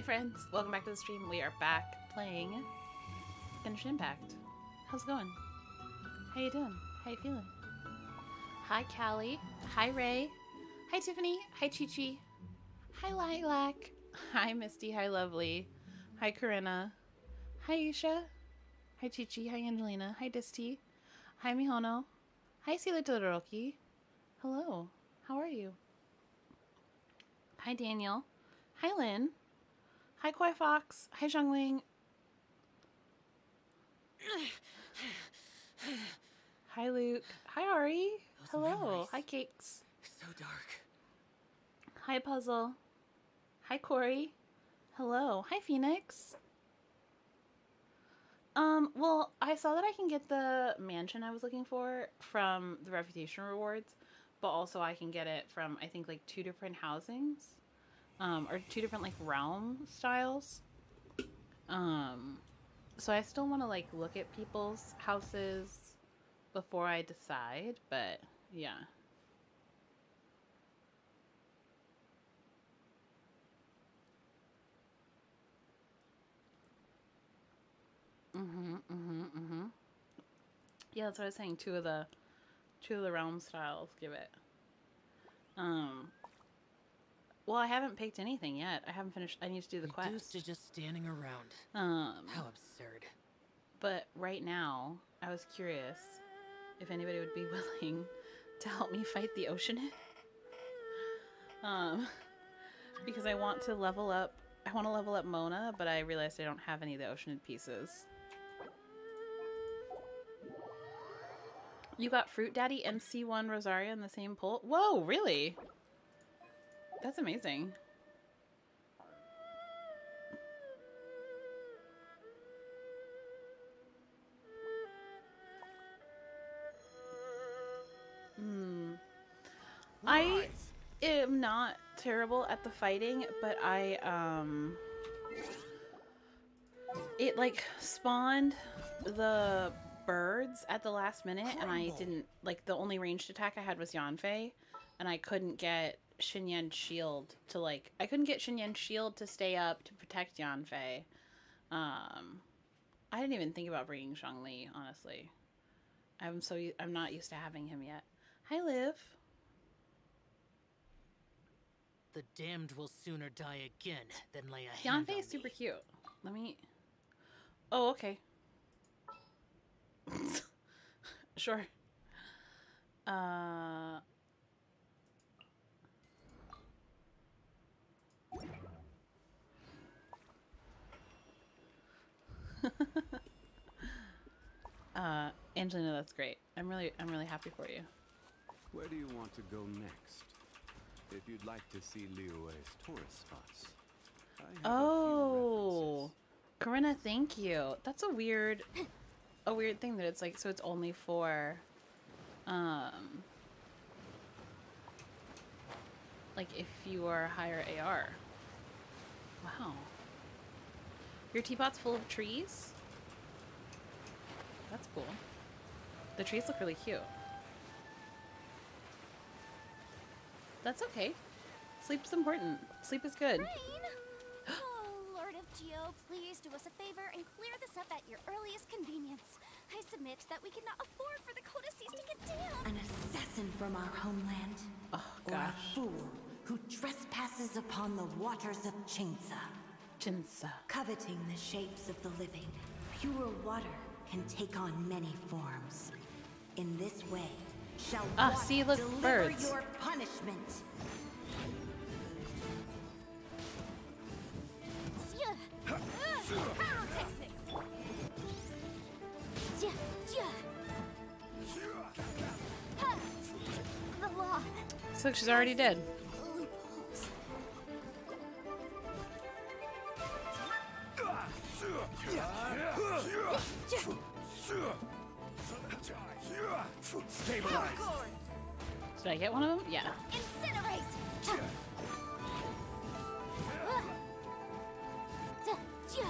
Hi friends, welcome back to the stream. We are back playing Genshin Impact. How's it going? How you doing? How you feeling? Hi Callie. Hi Ray. Hi Tiffany. Hi Chi Chi. Hi Lilac. Hi Misty. Hi Lovely. Hi Corinna. Hi Isha. Hi Chi Chi. Hi Angelina. Hi Disty. Hi Mihono. Hi Sila Todoroki. Hello. How are you? Hi Daniel. Hi Lynn. Hi Koi Fox. Hi Zhongling. Hi Luke. Hi Ari. Hello. memories. Hi Cakes. So dark. Hi Puzzle. Hi Corey. Hello. Hi Phoenix. Um, well, I saw that I can get the mansion I was looking for from the reputation rewards, but also I can get it from I think like two different housings. Um, or two different like realm styles. Um so I still want to like look at people's houses before I decide, but yeah. Mm-hmm, mm-hmm, mm-hmm. Yeah, that's what I was saying. Two of the two of the realm styles give it. Um well, I haven't picked anything yet. I haven't finished. I need to do the Reduced quest. to just standing around. Um, How absurd. but right now, I was curious if anybody would be willing to help me fight the Oceanid. Um, because I want to level up. I want to level up Mona, but I realized I don't have any of the Oceanid pieces. You got Fruit Daddy and C1 Rosaria in the same pull? Whoa, really? That's amazing. Hmm. I am not terrible at the fighting, but I um it like spawned the birds at the last minute and I didn't like the only ranged attack I had was Yanfei and I couldn't get Xinyan's shield to like I couldn't get Xinyan's shield to stay up to protect Yanfei. Um I didn't even think about bringing Zhongli, honestly. I'm so I'm not used to having him yet. Hi, Liv. The damned will sooner die again than lay a hand Yanfei on is super me. cute. Let me. Oh, okay. sure. Uh. uh, Angelina, that's great. I'm really, I'm really happy for you. Where do you want to go next? If you'd like to see Liyue's tourist spots. I have a few Oh. Corinna, thank you. That's a weird, a weird thing that it's like. So it's only for, um, like if you are higher AR. Wow. Your teapot's full of trees. That's cool. The trees look really cute. That's okay. Sleep's important. Sleep is good. Rain! Oh, Lord of Geo, please do us a favor and clear this up at your earliest convenience. I submit that we cannot afford for the codices to get down. An assassin from our homeland? Oh Or a fool who trespasses upon the waters of Chinsa, Jinsa. coveting the shapes of the living. Pure water can take on many forms. In this way, shall Ah, water see, look, deliver birds. your punishment. Yeah. Pyrotechnics! Yeah, yeah. Ha! The law. So she's already dead. Popcorn. Did I get one of them? Yeah. Incinerate! Ha! Da- ja.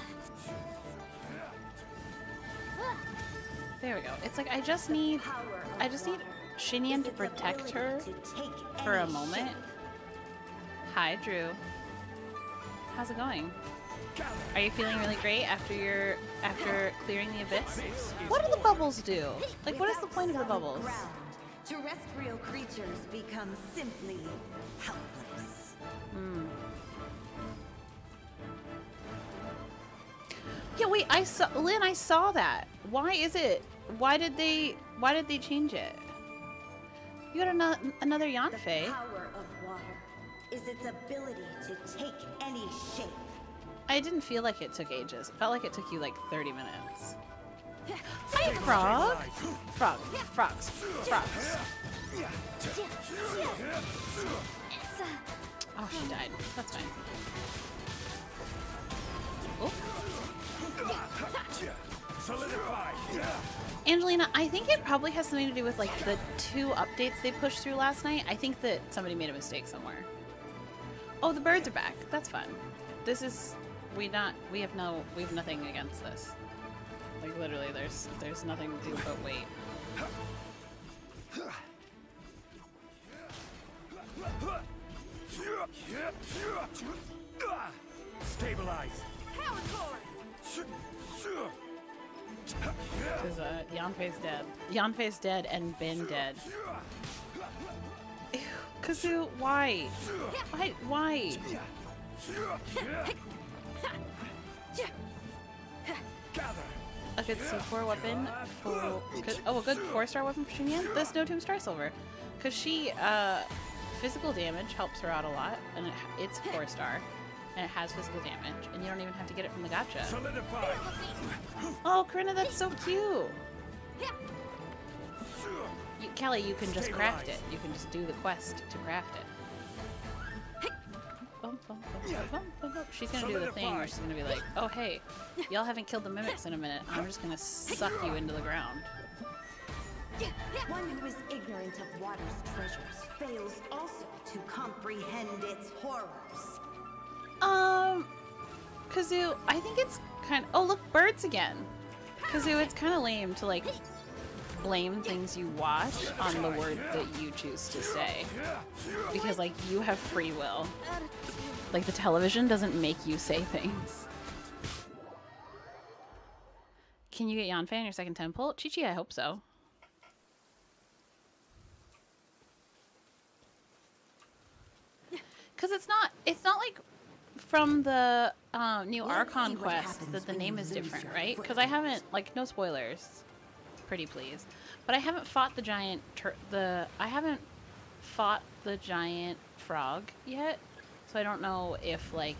There we go. It's like I just need Power I just need water Xinyan to protect her for a moment. Hi, Drew. How's it going? Are you feeling really great after your after clearing the abyss? What do the bubbles do? Like, what is the point of the bubbles? Terrestrial creatures become simply helpless. Hmm. Yeah, wait. I saw Lynn. I saw that. Why is it? Why did they? Why did they change it? You got another another The Yanfei. power of water is its ability to take any shape. I didn't feel like it took ages. It felt like it took you like 30 minutes. Hi, frog. Frog. Frogs. Frogs. Oh, she died. That's fine. Oh. Angelina, I think it probably has something to do with like the two updates they pushed through last night. I think that somebody made a mistake somewhere. Oh, the birds are back. That's fun. This is we not we have no we have nothing against this. Like literally, there's there's nothing to do but wait. Stabilize. Because uh, Yanfei's dead. Yanfei's dead and been dead. Ew, Kazoo, why? Why? Why? A good C4 weapon for oh a good four star weapon for Xinyan? The no Tomb Star Silver, because she uh physical damage helps her out a lot, and it, it's four star, and it has physical damage, and you don't even have to get it from the gacha. Oh, Corinna, that's so cute. You, Kelly, you can just craft it. You can just do the quest to craft it. Bum, bum, bum, bum, bum, bum, bum. She's gonna do the thing where she's gonna be like, "Oh hey, y'all haven't killed the mimics in a minute. I'm just gonna suck you into the ground." One who is ignorant of water's treasures fails also to comprehend its horrors. Um, Kazoo, I think it's kind. of. oh look, birds again. Kazoo, it's kind of lame to like blame things you watch on the word that you choose to say, because like you have free will. Like the television doesn't make you say things. Can you get Yanfei in your second temple? Chi Chi, I hope so. Cause it's not it's not like from the um, new Archon quest that the name is different, right? Because I haven't like no spoilers, pretty please. But I haven't fought the giant tur- the I haven't fought the giant frog yet, so I don't know if like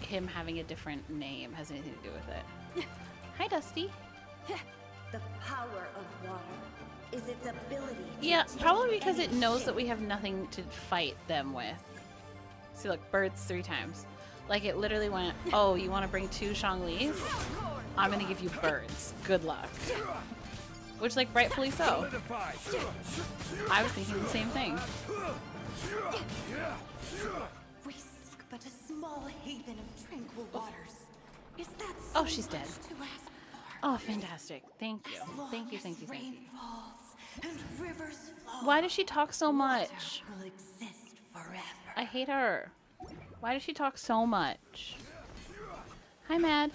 him having a different name has anything to do with it. Hi, Dusty. The power of water is its ability. To Yeah, probably because it knows shape. that we have nothing to fight them with. See, look, birds three times. Like it literally went, oh, you want to bring two Zhonglis? I'm gonna give you birds. Good luck. Which, like, rightfully so. I was thinking the same thing. We seek but a small haven of tranquil waters. Is that Oh, she's dead. much to ask for? Oh, fantastic. Thank you. Thank you, thank you, thank you. and rivers flow, Why does she talk so much? will exist forever. I hate her. Why does she talk so much? Hi, Mad.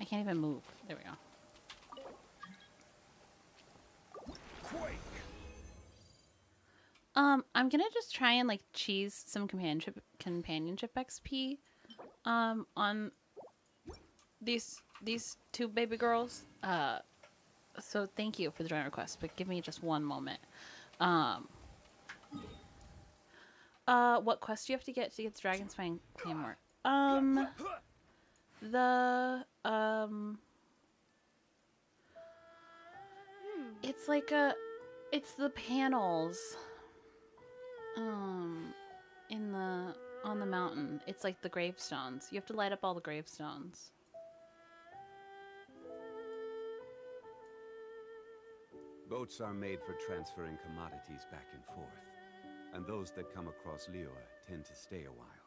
I can't even move. There we go. Quake. Um, I'm gonna just try and like cheese some companionship companionship XP, um, on these these two baby girls. Uh, so thank you for the join request, but give me just one moment. Um, uh, what quest do you have to get to get the Dragon Spine Claymore? Um, the um, it's like a, it's the panels um in the on the mountain. It's like the gravestones. You have to light up all the gravestones. Boats are made for transferring commodities back and forth. And those that come across Liyue tend to stay a while.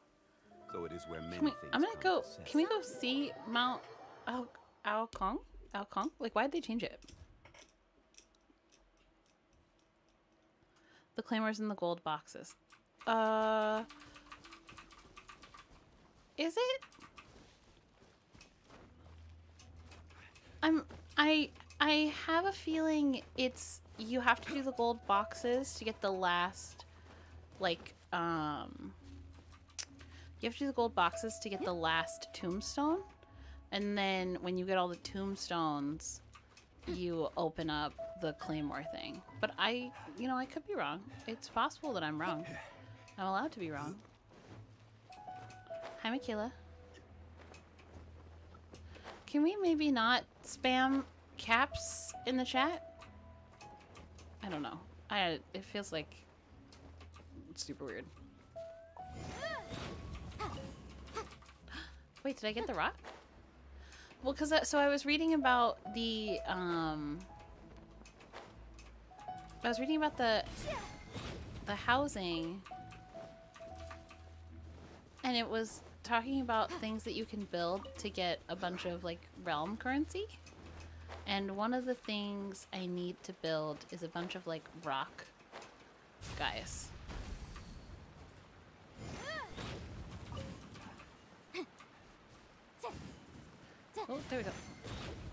So it is where many we, things i'm gonna go can we go see mount al al kong? Al kong? Like why'd they change it the claymores in the gold boxes uh Is it? I'm I I have a feeling it's you have to do the gold boxes to get the last like um you have to do the gold boxes to get the last tombstone and then when you get all the tombstones you open up the claymore thing. But i you know i could be wrong. It's possible that i'm wrong. I'm allowed to be wrong. Hi Makila. can we maybe not spam caps in the chat? I don't know. I it feels like super weird. Wait, did I get the rock? Well, because so I was reading about the um, I was reading about the the housing, and it was talking about things that you can build to get a bunch of like realm currency. And one of the things I need to build is a bunch of like rock guys. Oh, there we go.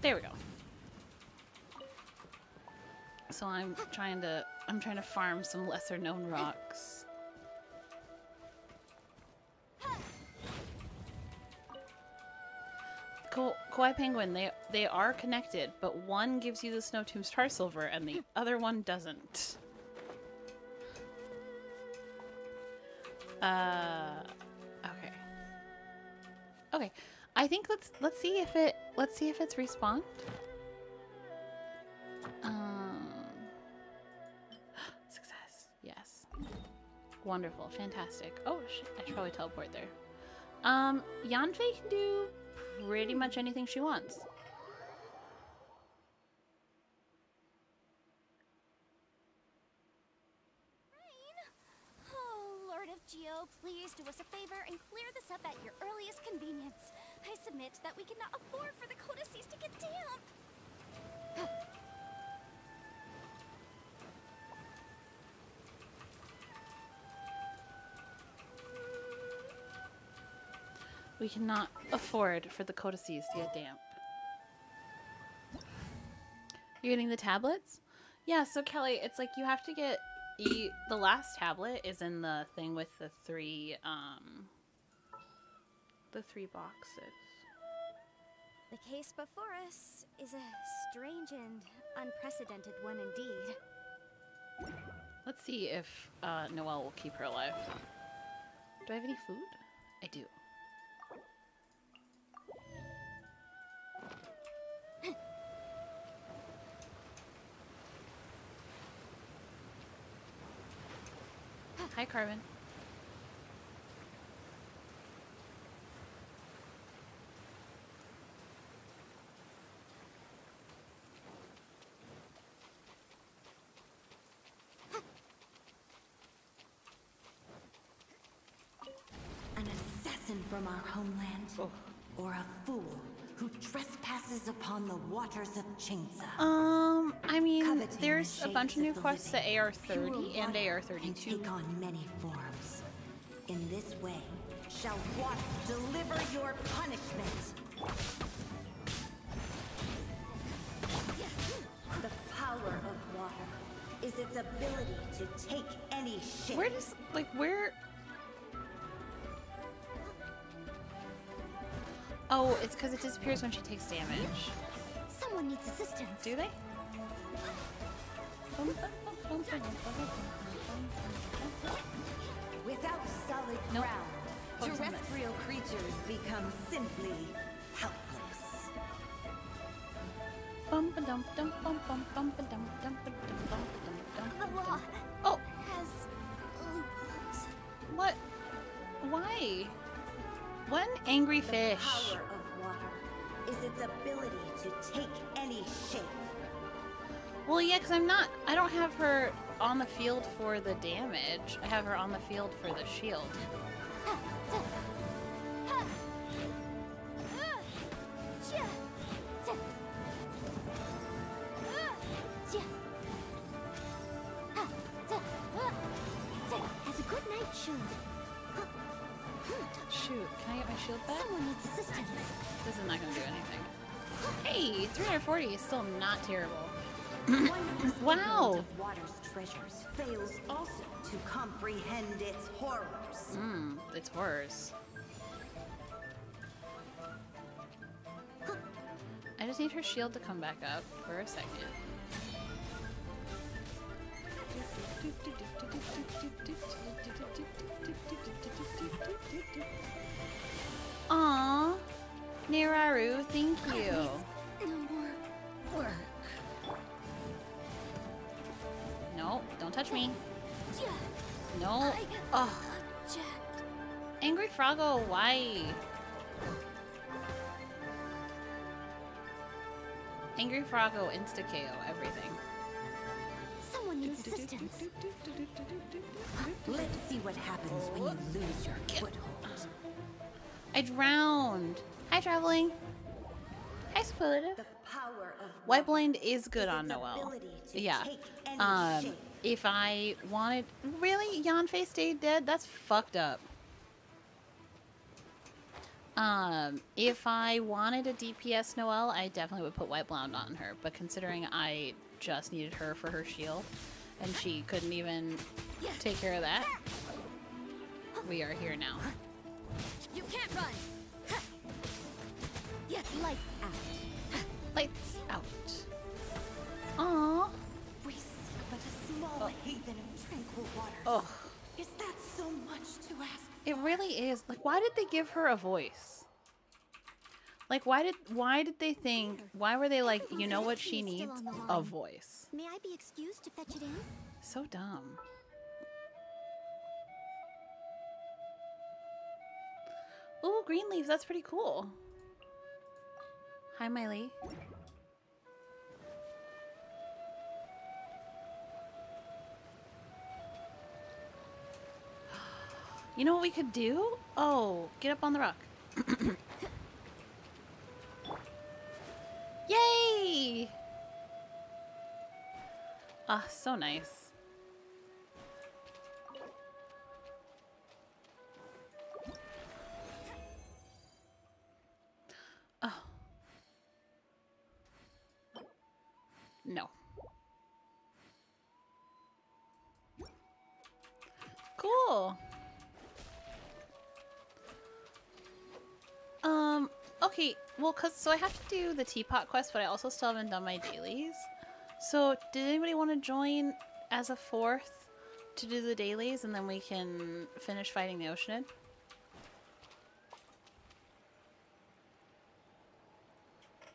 There we go. So I'm trying to I'm trying to farm some lesser known rocks. Ko Kawaii Penguin, they they are connected, but one gives you the Snow Tomb Star Silver and the other one doesn't. Uh okay. Okay. I think let's let's see if it let's see if it's respawned. Um, success. Yes. Wonderful. Fantastic. Oh, I should probably teleport there. Um, Yanfei can do pretty much anything she wants. Oh, Lord of Geo, please do us a favor and clear this up at your earliest convenience. I submit that we cannot afford for the codices to get damp. We cannot afford for the codices to get damp. You're getting the tablets? Yeah, so Kelly, it's like you have to get you, the last tablet is in the thing with the three um the three boxes. The case before us is a strange and unprecedented one indeed. Let's see if uh, Noelle will keep her alive. Do I have any food? I do. Hi, Carmen. An assassin from our homeland? Oh. Or a fool who trespasses upon the waters of Chingsa? Um, I mean, Coveting there's the a bunch of new quests at living, AR30 and AR32. Take on many forms. In this way, shall water deliver your punishment. The power of water is its ability to take any shape. Where does, like, where... Oh, it's because it disappears when she takes damage. Someone needs assistance. Do they? Without solid Nope. ground, terrestrial creatures become simply helpless. The law. Oh, has loopholes. what? Why? One angry fish. Ability to take any shape. Well, yeah, because I'm not. I don't have her on the field for the damage. I have her on the field for the shield. Terrible. Wow. water's treasures fails also to comprehend its horrors. Mmm, it's horrors. I just need her shield to come back up for a second. Aww, Niraru, thank you. No more work. No, don't touch me. No. Oh, Jack. Angry Froggo, why? Angry Froggo insta KO everything. Someone needs assistance. Let's see what happens when you lose your foothold. I drowned. Hi, traveling. Hi, Split. The power of Whiteblind is good is on Noelle. Yeah. Um, if I wanted, really, Yanfei stayed dead. That's fucked up. Um, if I wanted a DPS Noelle, I definitely would put Whiteblind on her. But considering I just needed her for her shield, and she couldn't even take care of that, we are here now. You can't run. Yes, lights out. Lights out. Aww. We seek but a small oh. haven of tranquil waters. Oh. Is that so much to ask? It really is. Like, why did they give her a voice? Like, why did why did they think? Why were they like, you know what she needs? A voice. May I be excused to fetch it in? So dumb. Ooh, green leaves. That's pretty cool. Hi, Miley. You know what we could do? Oh, get up on the rock. Yay! Ah, so nice. Well, cause, so I have to do the teapot quest, but I also still haven't done my dailies. So, did anybody want to join as a fourth to do the dailies, and then we can finish fighting the Oceanid?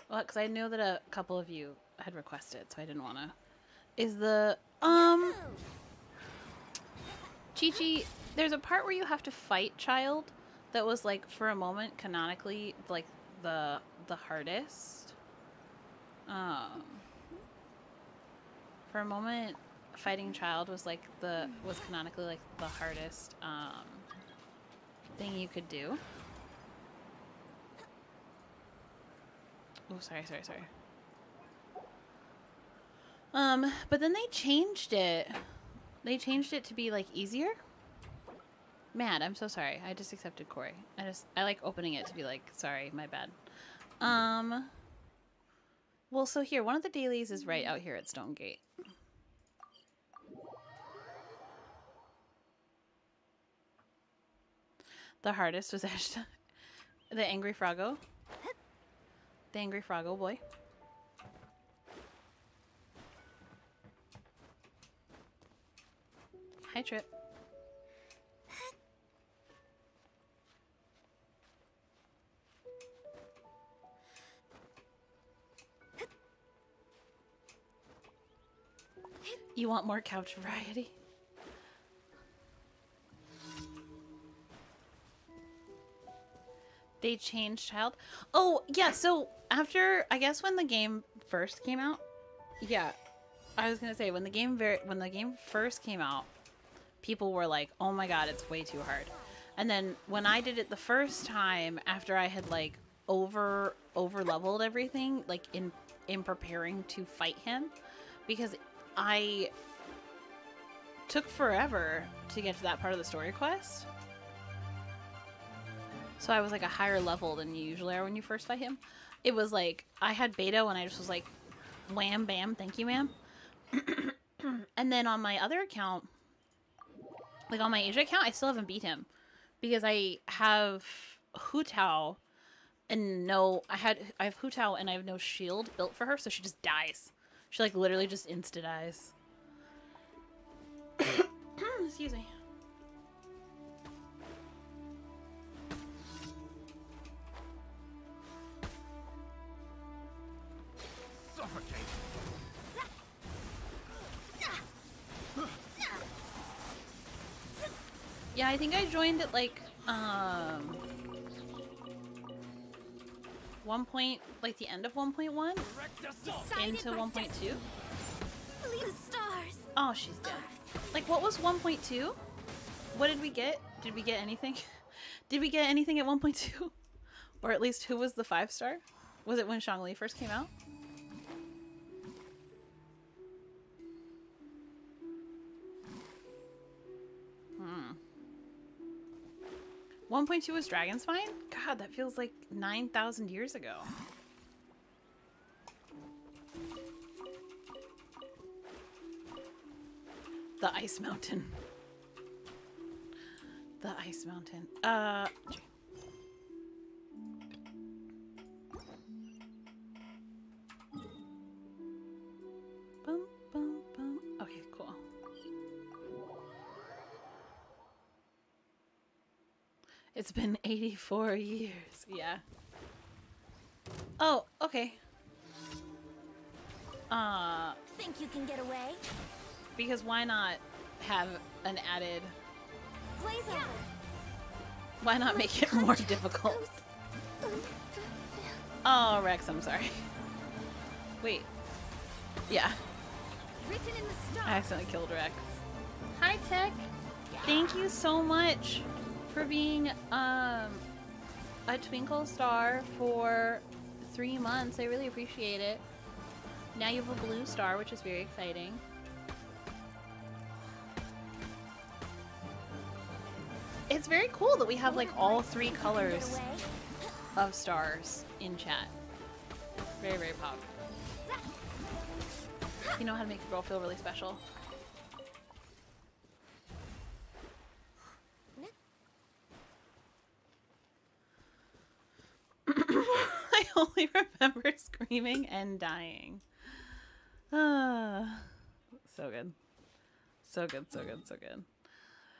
Well, because I know that a couple of you had requested, so I didn't want to. Is the um Chi Chi? There's a part where you have to fight Childe that was like for a moment canonically like the the hardest. Um, for a moment, fighting Childe was like the was canonically like the hardest um thing you could do. Oh, sorry, sorry, sorry. Um, but then they changed it. They changed it to be like easier. Mad, I'm so sorry. I just accepted Corey. I just I like opening it to be like, sorry, my bad. Um Well, so here, one of the dailies is right out here at Stonegate. The hardest was Ashton. The Angry Froggo. The Angry Froggo boy. Hi, Trip. You want more couch variety? They changed Childe. Oh, yeah, so after I guess when the game first came out, yeah. I was to say when the game very when the game first came out, people were like, "Oh my god, it's way too hard." And then when I did it the first time after I had like over over leveled everything like in in preparing to fight him because I took forever to get to that part of the story quest. So I was like a higher level than you usually are when you first fight him. It was like I had beta and I just was like wham bam, thank you ma'am. and then on my other account, like on my Asia account, I still haven't beat him because I have Hu Tao and no I had I have Hu Tao and I have no shield built for her, so she just dies. She like literally just insta dies. Excuse me. Suffocate. Yeah, I think I joined at like um one point like the end of 1.1 Direct assault. into 1.2. Leave the stars. Oh, she's dead. Like what was 1.2? What did we get? Did we get anything? did we get anything at 1.2? Or at least who was the 5 star? Was it when Zhongli first came out? 1.2 was Dragon Spine? God, that feels like 9,000 years ago. The Ice Mountain. The Ice Mountain. Uh. It's been 84 years. Yeah. Oh, okay. Uh, Think you can get away? because why not have an added Blaze over. Why not make it more difficult? Oh, Rex, I'm sorry. Wait. Yeah, Written in the I accidentally killed Rex. Hi, Tech. Thank you so much for being um a Twinkle Star for three months. I really appreciate it. Now you have a blue star, which is very exciting. It's very cool that we have like all three colors of stars in chat. Very, very pop. You know how to make a girl feel really special. I only remember screaming and dying. Ah, so good. So good, so good, so good.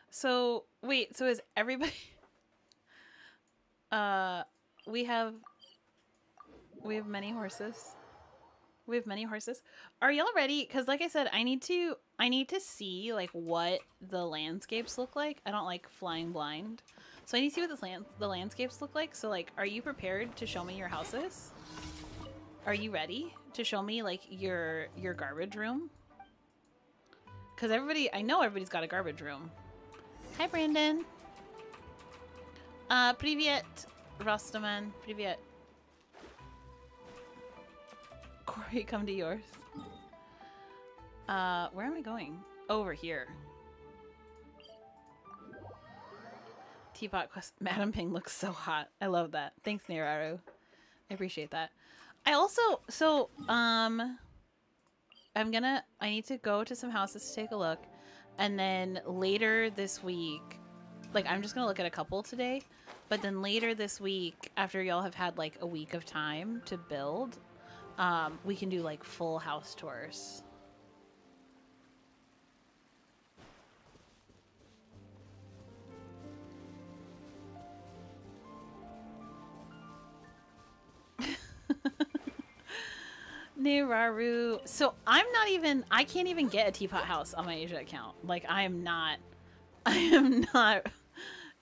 So, wait, so is everybody Uh we have we have many horses. We have many horses. Are y'all ready? Cuz like I said, I need to I need to see like what the landscapes look like. I don't like flying blind. So I need to see what land the landscapes look like. So like, are you prepared to show me your houses? Are you ready to show me like your your garbage room? Cause everybody, I know everybody's got a garbage room. Hi, Brandon. Uh, privet, Rostaman, Privet. Corey, come to yours. Uh, where am I going? Over here. Teapot quest. Madam Ping looks so hot. I love that. Thanks, Niraru. I appreciate that. I also, so, um, I'm gonna, I need to go to some houses to take a look. And then later this week, like, I'm just gonna look at a couple today. But then later this week, after y'all have had like a week of time to build, um, we can do like full house tours. Niraru. So I'm not even. I can't even get a teapot house on my Asia account. Like I am not. I am not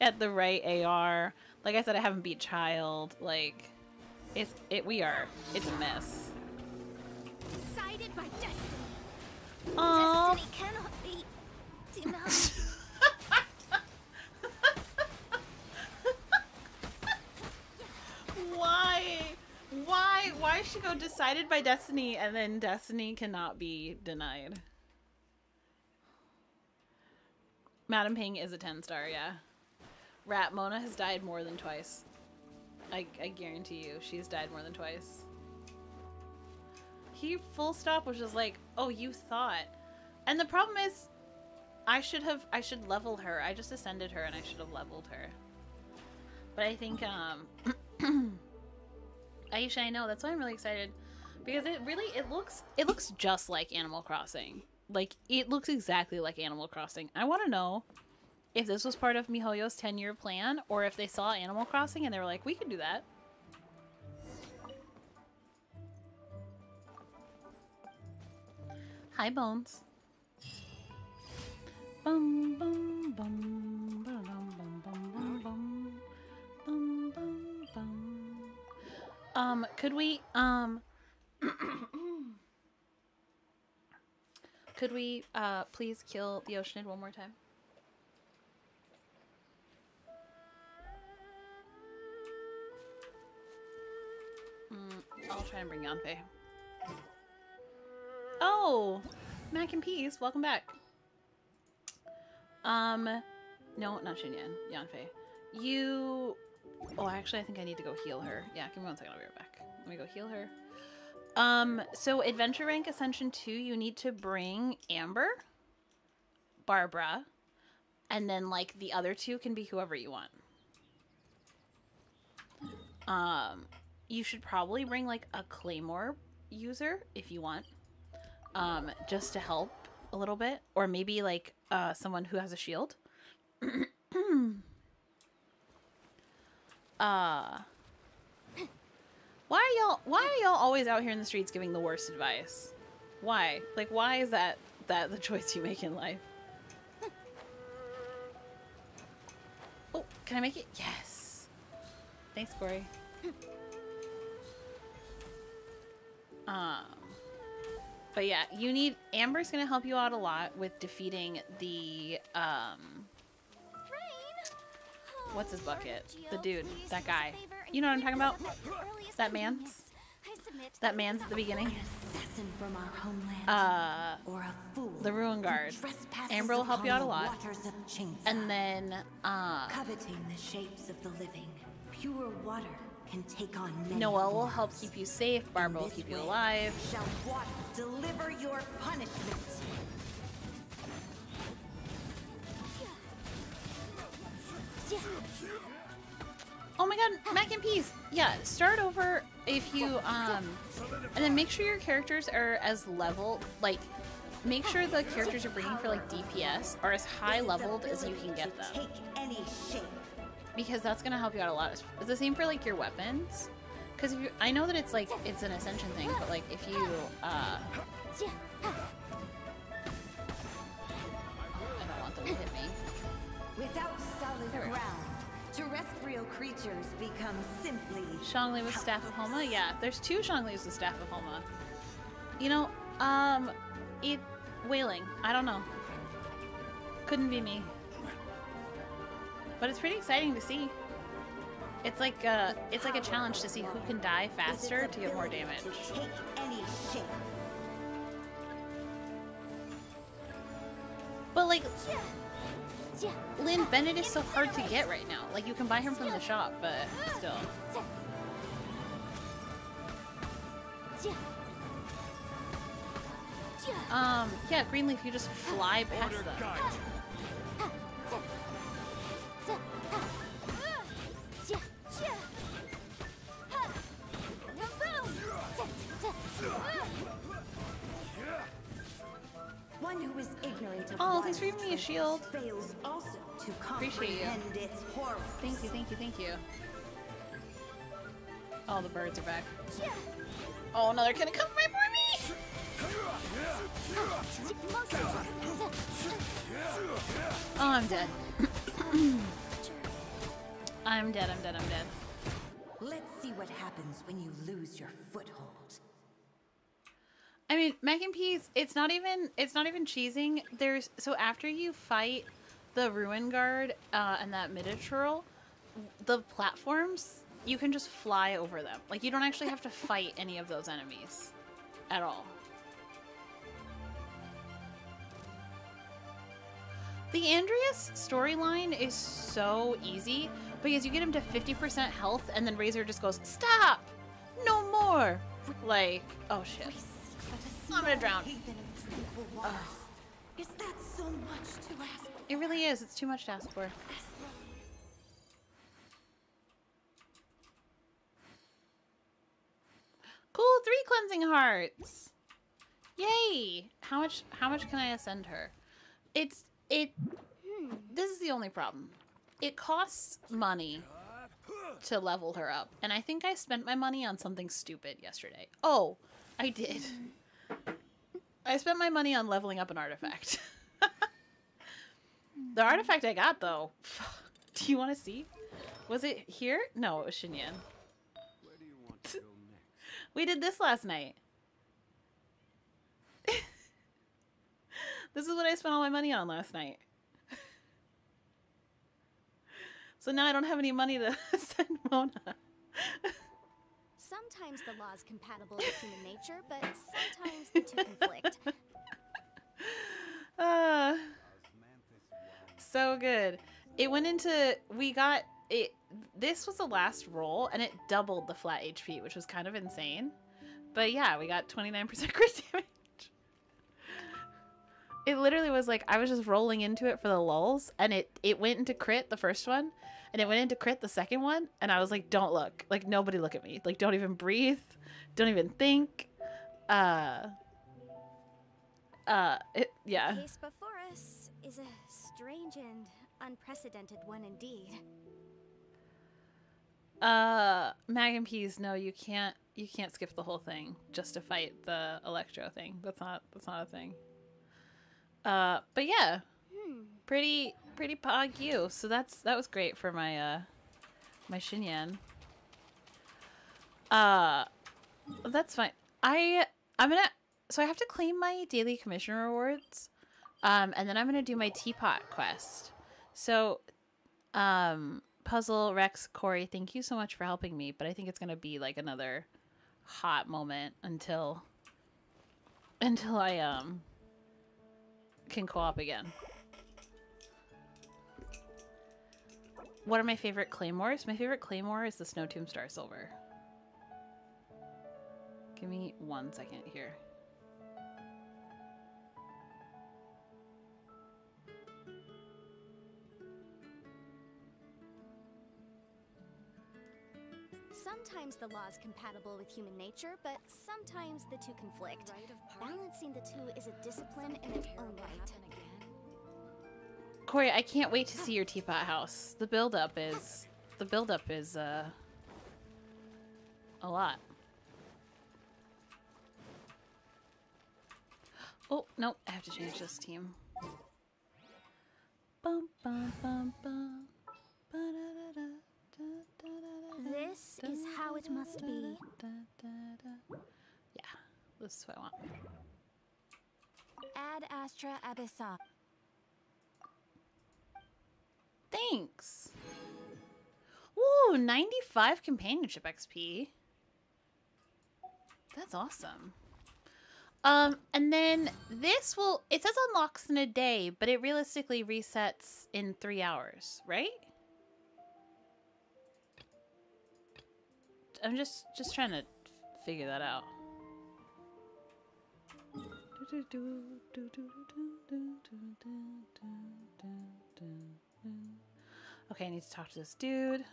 at the right AR. Like I said, I haven't beat Childe. Like it's it. We are. It's a mess. Decided by destiny. Oh. Destiny cannot be denied. Why? Why? Why should go decided by destiny and then destiny cannot be denied? Madam Ping is a 10 star, yeah. Rat Mona has died more than twice. I, I guarantee you, she's died more than twice. He full stop was just like, oh, you thought. And the problem is, I should have, I should level her. I just ascended her and I should have leveled her. But I think, um, Aisha, I know, that's why I'm really excited. Because it really, it looks, it looks just like Animal Crossing. Like, it looks exactly like Animal Crossing. I want to know if this was part of MiHoYo's 10-year plan, or if they saw Animal Crossing and they were like, we could do that. Hi, Bones. Bum, bum, bum, Um, could we, um, could we, uh, please kill the Oceanid one more time? Mm, I'll try and bring Yanfei. Oh! Mac and Peace, welcome back. Um, no, not Xinyan, Yanfei. You... Oh, actually, I think I need to go heal her. Yeah, give me one second, I'll be right back. Let me go heal her. Um, so Adventure Rank Ascension 2, you need to bring Amber, Barbara, and then, like, the other two can be whoever you want. Um, you should probably bring like a claymore user if you want um just to help a little bit or maybe like uh someone who has a shield uh why are y'all why are y'all always out here in the streets giving the worst advice? Why? Like why is that that the choice you make in life? Oh can i make it? Yes. Thanks corey. Um, but yeah, you need Amber's gonna help you out a lot with defeating the um. What's his bucket? The dude, that guy. You know what I'm talking about? That man's. That man's at the beginning. Uh, the ruin guard. Amber will help you out a lot. And then, uh, coveting the shapes of the living, pure water can take on many Noelle will help keep you safe. Barbara will keep you alive. Shall water deliver your punishment? Oh my god, mac and peas! Yeah, start over if you, um, and then make sure your characters are as level, like, make sure the characters you're bringing for, like, DPS are as high leveled as you can get them. Because that's gonna help you out a lot. It's the same for like your weapons, because if you, I know that it's like it's an ascension thing, but like if you, uh, I don't want them to hit me. Without ground, terrestrial creatures become simply. Zhongli with Staff of Homa, yeah. There's two Zhonglis with Staff of Homa. You know, um, it wailing. I don't know. Couldn't be me. But it's pretty exciting to see. It's like a, uh, it's like a challenge to see who can die faster to get more damage. Take any shape. But like, Lynn Bennett is so hard to get right now. Like you can buy him from the shop, but still. Um, yeah, Greenleaf, you just fly past them. Oh, thanks for giving me a shield. Also to Appreciate you. Thank you, thank you, thank you. All oh, the birds are back. Oh no, they're gonna come right for me! Oh, I'm dead. I'm dead, I'm dead, I'm dead. Let's see what happens when you lose your foothold. I mean, mac and peas. It's not even. It's not even cheesing. There's so after you fight the ruin guard uh, and that Minotaur, the platforms you can just fly over them. Like you don't actually have to fight any of those enemies at all. The Andrius storyline is so easy because you get him to 50% health and then Razor just goes, Stop! No more! Like, oh shit. I'm gonna drown. Is that so much to ask? It really is. It's too much to ask for. Cool, three cleansing hearts. Yay! How much? How much can I ascend her? It's it. This is the only problem. It costs money to level her up, and I think I spent my money on something stupid yesterday. Oh, I did. I spent my money on leveling up an artifact. the artifact I got, though. Do you want to see? Was it here? No, it was Xinyan. Where do you want to go next? We did this last night. this is what I spent all my money on last night. so now I don't have any money to send Mona. Sometimes the law is compatible with human nature, but sometimes the two conflict. Uh, so good. It went into we got it this was the last roll and it doubled the flat HP, which was kind of insane. But yeah, we got 29% crit damage. It literally was like I was just rolling into it for the lulls and it it went into crit the first one and it went into crit the second one and I was like don't look. Like nobody look at me. Like don't even breathe. Don't even think. Uh uh it yeah. The case before us is a strange and unprecedented one indeed. Uh, Mag and Peas, no, you can't. You can't skip the whole thing just to fight the Electro thing. That's not. That's not a thing. Uh, but yeah, Hmm. pretty, pretty pog you. So that's that was great for my uh, my Xinyan. Uh, that's fine. I I'm gonna. So I have to claim my daily commission rewards, um, and then I'm gonna do my teapot quest. So, um, Puzzle, Rex, Corey, thank you so much for helping me, but I think it's gonna be like another hot moment until until I um can co-op again. What are my favorite claymores? My favorite claymore is the Snow Tomb Star Silver. Give me one second here. Sometimes the law is compatible with human nature, but sometimes the two conflict. Balancing the two is a discipline in its own right. Corey, I can't wait to see your teapot house. The build-up is the build-up is uh a lot. Oh no, I have to change this team. Bum, bum, bum, bum. Ba-da-da-da, This is how it must be. Yeah, this is what I want. Ad Astra Abyssa. Thanks. Ooh, 95 companionship XP. That's awesome. Um, and then this will, it says unlocks in a day, but it realistically resets in three hours, right? I'm just, just trying to figure that out. Okay, I need to talk to this dude.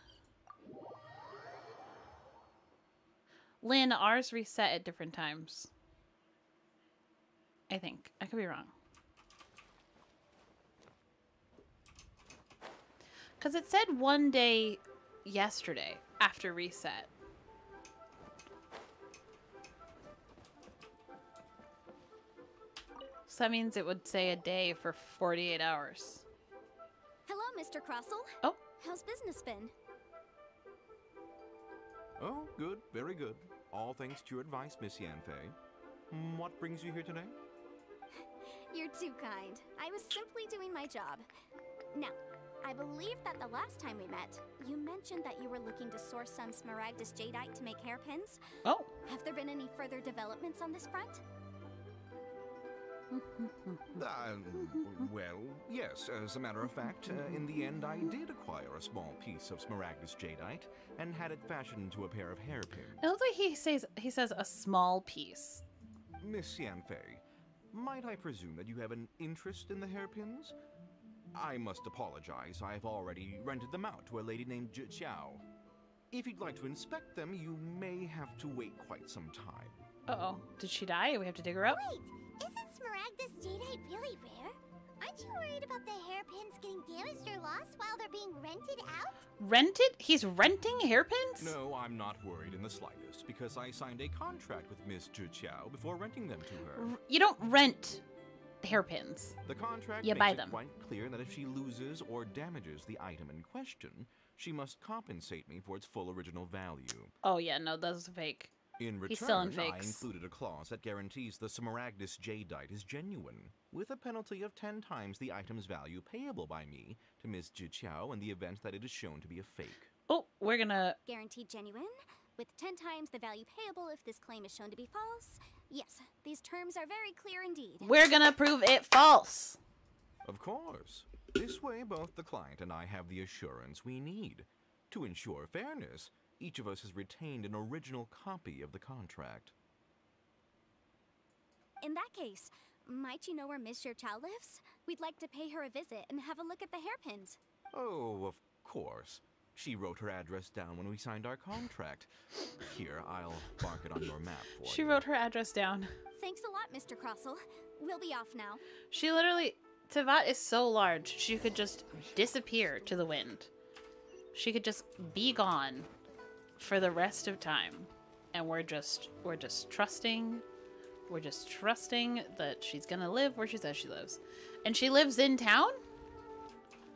Lynn, ours reset at different times. I think. I could be wrong. Because it said one day yesterday after reset. So that means it would say a day for 48 hours. Hello, Mr. Crossell. Oh. How's business been? Oh, good, very good. All thanks to your advice, Miss Yanfei. Mm, What brings you here today? You're too kind. I was simply doing my job. Now, I believe that the last time we met, you mentioned that you were looking to source some Smaragdus Jadeite to make hairpins. Oh, Have there been any further developments on this front? Uh, well, yes. As a matter of fact, uh, in the end, I did acquire a small piece of Smaragdus jadeite and had it fashioned into a pair of hairpins. I love that he says he says a small piece. Miss Yanfei, might I presume that you have an interest in the hairpins? I must apologize. I've already rented them out to a lady named Zhi Qiao. If you'd like to inspect them, you may have to wait quite some time. Uh oh. Did she die? We have to dig her up? Wait, isn't Smaragdus jadeite really rare? Aren't you worried about the hairpins getting damaged or lost while they're being rented out? Rented? He's renting hairpins? No, I'm not worried in the slightest, because I signed a contract with Miss Zhi Qiao before renting them to her. R- You don't rent hairpins. The contract You makes buy it them. quite clear that if she loses or damages the item in question, she must compensate me for its full original value. Oh yeah, no, that's fake. In return, He's selling I fakes. included a clause that guarantees the Smaragdus jadeite is genuine, with a penalty of 10 times the item's value payable by me to Miss Zhi Qiao in the event that it is shown to be a fake. Oh, we're gonna Guaranteed genuine, with 10 times the value payable if this claim is shown to be false. Yes, these terms are very clear indeed. we're gonna prove it false. Of course. This way, both the client and I have the assurance we need. To ensure fairness, each of us has retained an original copy of the contract. In that case, might you know where Miss Chow lives? We'd like to pay her a visit and have a look at the hairpins. Oh, of course. She wrote her address down when we signed our contract. Here, I'll mark it on your map for She you. wrote her address down. Thanks a lot, Mr. Crossell. We'll be off now. She literally Teyvat is so large, she could just disappear to the wind. She could just be gone for the rest of time. And we're just we're just trusting we're just trusting that she's gonna live where she says she lives. And she lives in town?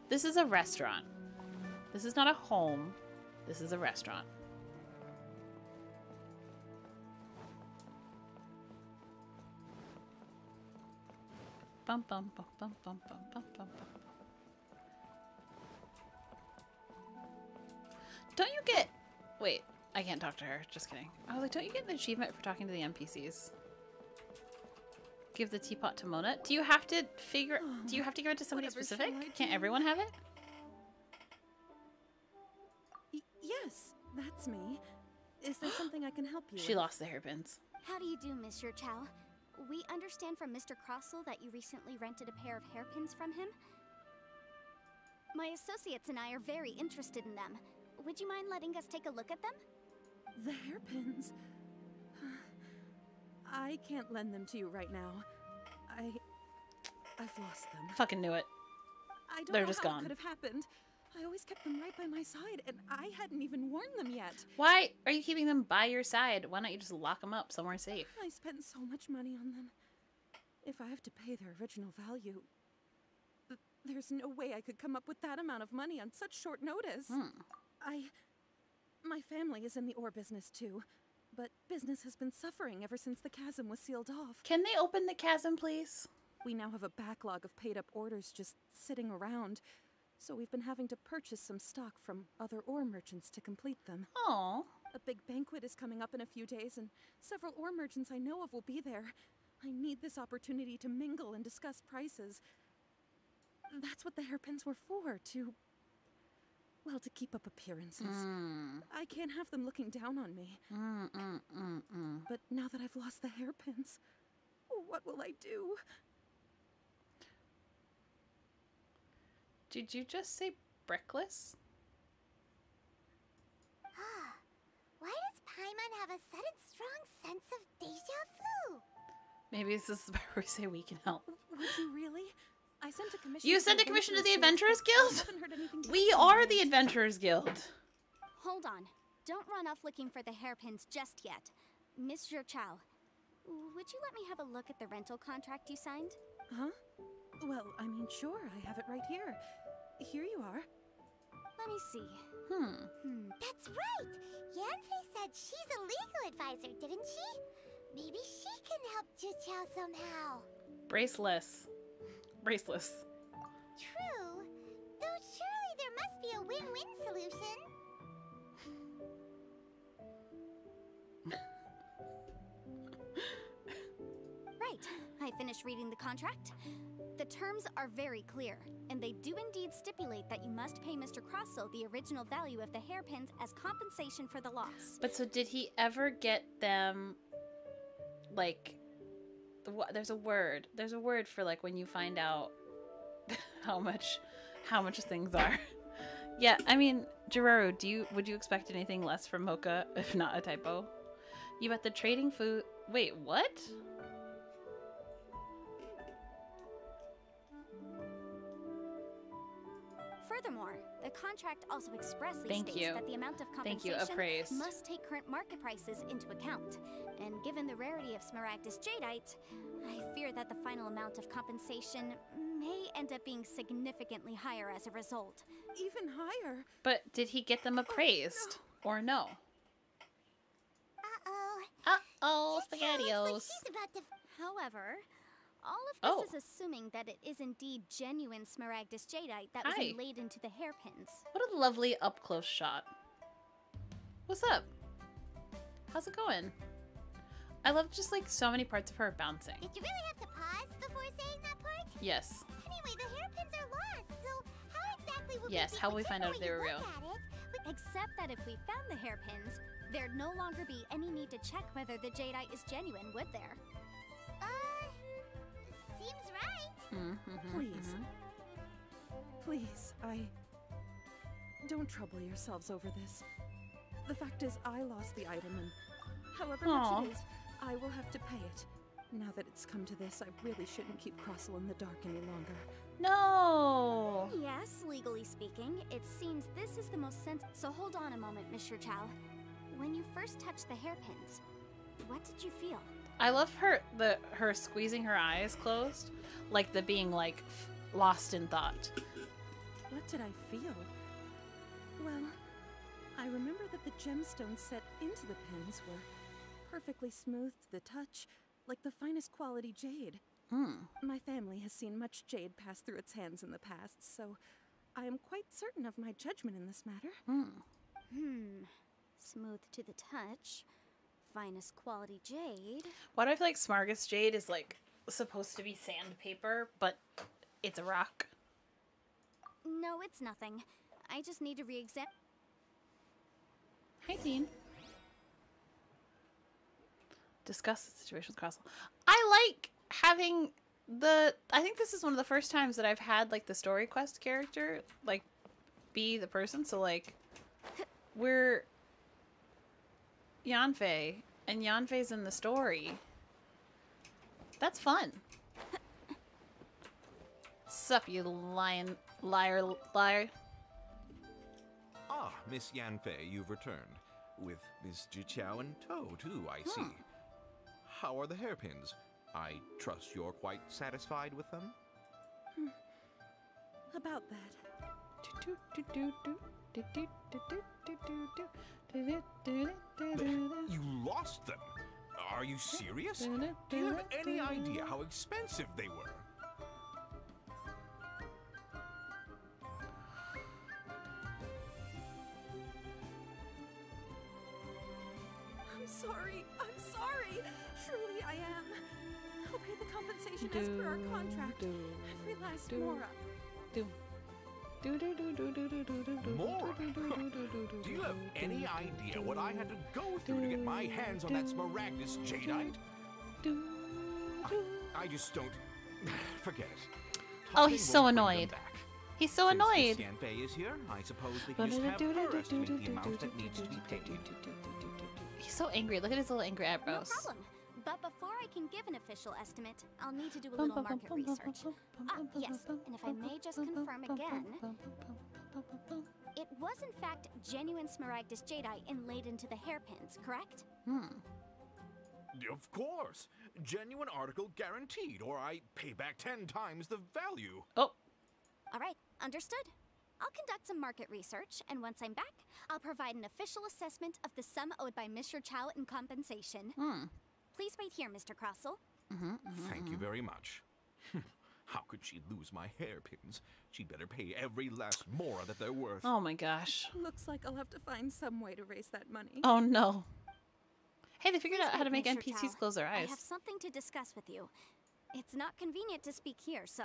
This is a restaurant. This is not a home. This is a restaurant. Bum bum bum bum bum bum bum bum. Don't you get wait, I can't talk to her, just kidding. I was like, don't you get an achievement for talking to the NPCs? Give the teapot to Mona. Do you have to figure do you have to give it to somebody Whatever specific? Can't everyone have it? Y- yes, that's me. Is there something I can help you She with? lost the hairpins. How do you do, Mr. Chow? We understand from Mr. Crossell that you recently rented a pair of hairpins from him. My associates and I are very interested in them. Would you mind letting us take a look at them? The hairpins. I can't lend them to you right now. I. I've lost them. Fucking knew it. I don't They're know just how gone. it could have happened. I always kept them right by my side, and I hadn't even worn them yet. Why are you keeping them by your side? Why don't you just lock them up somewhere safe? I spent so much money on them. If I have to pay their original value, there's no way I could come up with that amount of money on such short notice. Hmm. I. My family is in the ore business too, but business has been suffering ever since the chasm was sealed off. Can they open the chasm, please? We now have a backlog of paid up orders just sitting around, so we've been having to purchase some stock from other ore merchants to complete them. Oh, A big banquet is coming up in a few days, and several ore merchants I know of will be there. I need this opportunity to mingle and discuss prices. That's what the hairpins were for, to. Well, to keep up appearances. mm, I can't have them looking down on me. mm, mm. But now that I've lost the hairpins, what will I do? Did you just say brickless? Why does Paimon have a sudden strong sense of deja vu? Maybe this is where we say we can help. Would you really? I sent a commission. You sent a commission to the Adventurers Adventurers Guild. Guild? I haven't heard anything back We are the. Adventurers Guild. Hold on. Don't run off looking for the hairpins just yet. Miss Chow, would you let me have a look at the rental contract you signed? Huh? Well, I mean, sure, I have it right here. Here you are. Let me see. Hmm. Hmm. That's right! Yanfei said she's a legal advisor, didn't she? Maybe she can help Zhi Qiao somehow. Braceless. Braceless. True. Though surely there must be a win-win solution. right. I finished reading the contract. The terms are very clear, and they do indeed stipulate that you must pay Mr. Crossell the original value of the hairpins as compensation for the loss. But so did he ever get them like the there's a word. There's a word for like when you find out how much how much things are. yeah, I mean, Jiraru, do you would you expect anything less from Mocha if not a typo? You bet the trading food Wait, what? Furthermore, the contract also expressly Thank states you. that the amount of compensation must take current market prices into account. And given the rarity of Smaragdus jadeite, I fear that the final amount of compensation may end up being significantly higher as a result. Even higher. But did he get them oh, appraised or no? Uh-oh. Uh-oh, Looks like spaghettios. about to... However, all of Oh. this is assuming that it is indeed genuine Smaragdus jadeite that was inlaid into the hairpins. What a lovely up close shot. What's up? How's it going? I love just like so many parts of her bouncing. Did you really have to pause before saying that part? Yes. Anyway, the hairpins are lost, so how exactly will Yes, we how will we find out if they were real? Except that if we found the hairpins, there'd no longer be any need to check whether the jadeite is genuine, would there? Mm-hmm, Please. Mm-hmm. Please, I. Don't trouble yourselves over this. The fact is, I lost the item, and however Aw. much it is, I will have to pay it. Now that it's come to this, I really shouldn't keep Crossel in the dark any longer. No. Yes, legally speaking, it seems this is the most sense- So hold on a moment, Mr. Chow. When you first touched the hairpins, what did you feel? I love her the her squeezing her eyes closed, like the being like f- lost in thought. What did I feel? Well, I remember that the gemstones set into the pins were perfectly smooth to the touch, like the finest quality jade. Hmm. My family has seen much jade pass through its hands in the past, so I am quite certain of my judgment in this matter. Hmm. Hmm. Smooth to the touch. Finest quality jade. Why do I feel like Smargus Jade is like supposed to be sandpaper, but it's a rock? No, it's nothing. I just need to re examine. Hi, Dean. Discuss the situation with Crossel. I like having the. I think this is one of the first times that I've had like the story quest character like be the person. So like, we're Yanfei, and Yanfei's in the story. That's fun. Sup, you lion, liar, liar. Ah, Miss Yanfei, you've returned. With Miss Zhi Qiao in tow, too, I see. How are the hairpins? I trust you're quite satisfied with them? About that. You lost them? Are you serious? Do you have any idea how expensive they were? I'm sorry. I'm sorry. Truly, I am. I'll pay the compensation as per our contract. Every last mora. Mora? Do you have any idea what I had to go through to get my hands on that Smaragdus jadeite? I just don't. Forget it. Oh, Talking he's so won't bring them annoyed. back. He's so Since annoyed. Miss Yanfei is here, I suppose we can just have her estimate the amount that needs to be paid. He's so angry. Look at his little angry No eyebrows. problem. But before I can give an official estimate, I'll need to do a little market research. Ah, yes, and if I may just confirm again, it was in fact genuine Smaragdus jadeite inlaid into the hairpins, correct? Hmm. Of course. Genuine article guaranteed, or I pay back ten times the value. Oh, All right, understood. I'll conduct some market research, and once I'm back, I'll provide an official assessment of the sum owed by Mr. Chow in compensation. hmm. Please wait here, Mr. Crossel. Mm-hmm, mm-hmm, Thank you mm-hmm. very much. How could she lose my hairpins? She'd better pay every last mora that they're worth. Oh my gosh. Looks like I'll have to find some way to raise that money. Oh no. Hey, they figured Please out how to make Mr. NPCs Chow. close their eyes. I eyes. have something to discuss with you. It's not convenient to speak here, so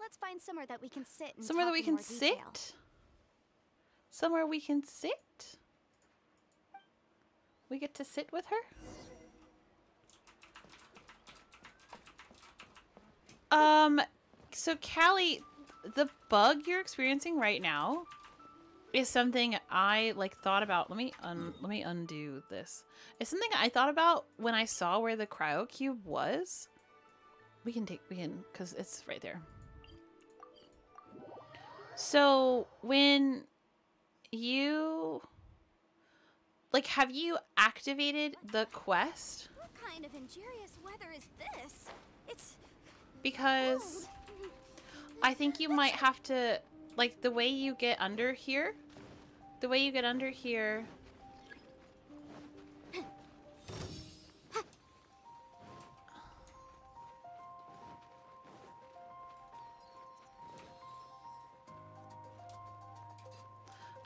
let's find somewhere that we can sit and Somewhere that we can more detail. sit? Somewhere we can sit? We get to sit with her? Um, so Callie, the bug you're experiencing right now is something I like thought about. Let me un let me undo this. It's something I thought about when I saw where the cryo cube was. We can take we can because it's right there. So when you like have you activated the quest? What kind of injurious weather is this? It's Because I think you might have to like the way you get under here. The way you get under here.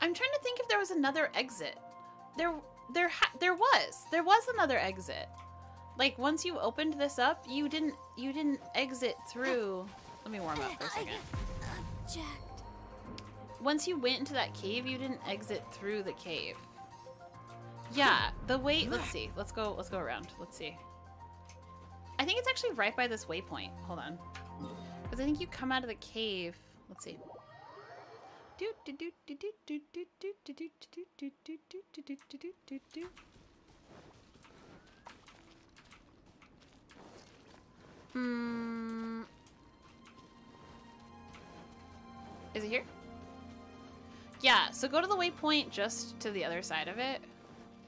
I'm trying to think if there was another exit. There there there was. There was another exit. Like once you opened this up, you didn't you didn't exit through. Let me warm up for a second. Once you went into that cave, you didn't exit through the cave. Yeah, the way let's see. Let's go let's go around. Let's see. I think it's actually right by this waypoint. Hold on. Because I think you come out of the cave. Let's see. Do do do do do do do do do do do do do do do do do do Hmm. Is it here? Yeah, so go to the waypoint just to the other side of it.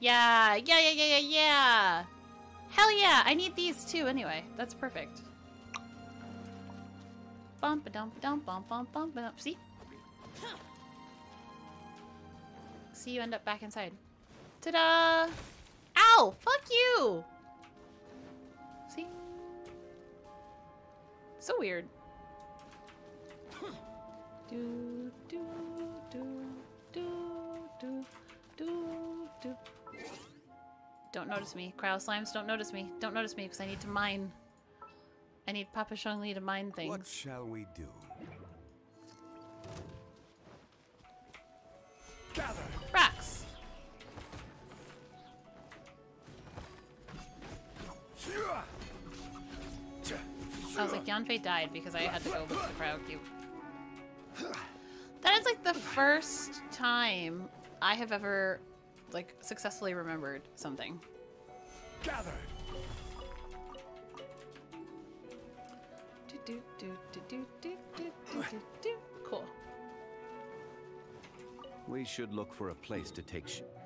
Yeah, yeah, yeah, yeah, yeah, yeah. Hell yeah, I need these too anyway. That's perfect. Bump a dump dump bump bump bump bump. See? See you end up back inside. Ta-da! Ow! Fuck you! See? So weird. Do do do do do do do. Don't notice me. Cryo slimes, don't notice me. Don't notice me because I need to mine. I need Papa Zhongli to mine things. What shall we do? Gather! I was like, Yanfei died because I had to go with the Cryoku. That is like the first time I have ever like successfully remembered something. Gather. Do, do, do, cool. We should look for a place to take ship.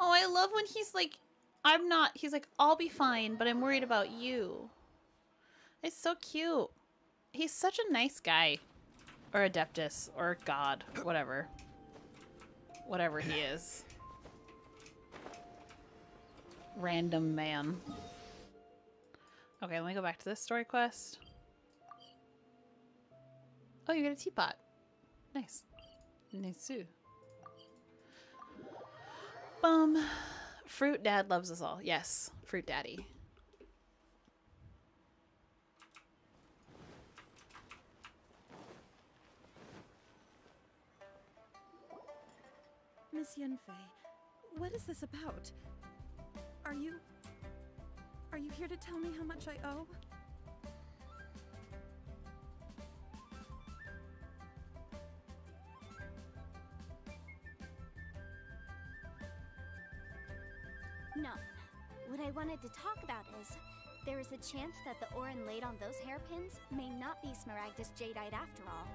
Oh, I love when he's like, I'm not. He's like, I'll be fine, but I'm worried about you. It's so cute. He's such a nice guy. Or Adeptus, or God, whatever. Whatever he is. Random man. Okay, let me go back to this story quest. Oh, you got a teapot. Nice. Nice. Bum. Fruit dad loves us all. Yes, fruit daddy. Miss Yanfei, what is this about? Are you. Are you here to tell me how much I owe? No. What I wanted to talk about is there is a chance that the Orin laid on those hairpins may not be Smaragdus Jadeite after all.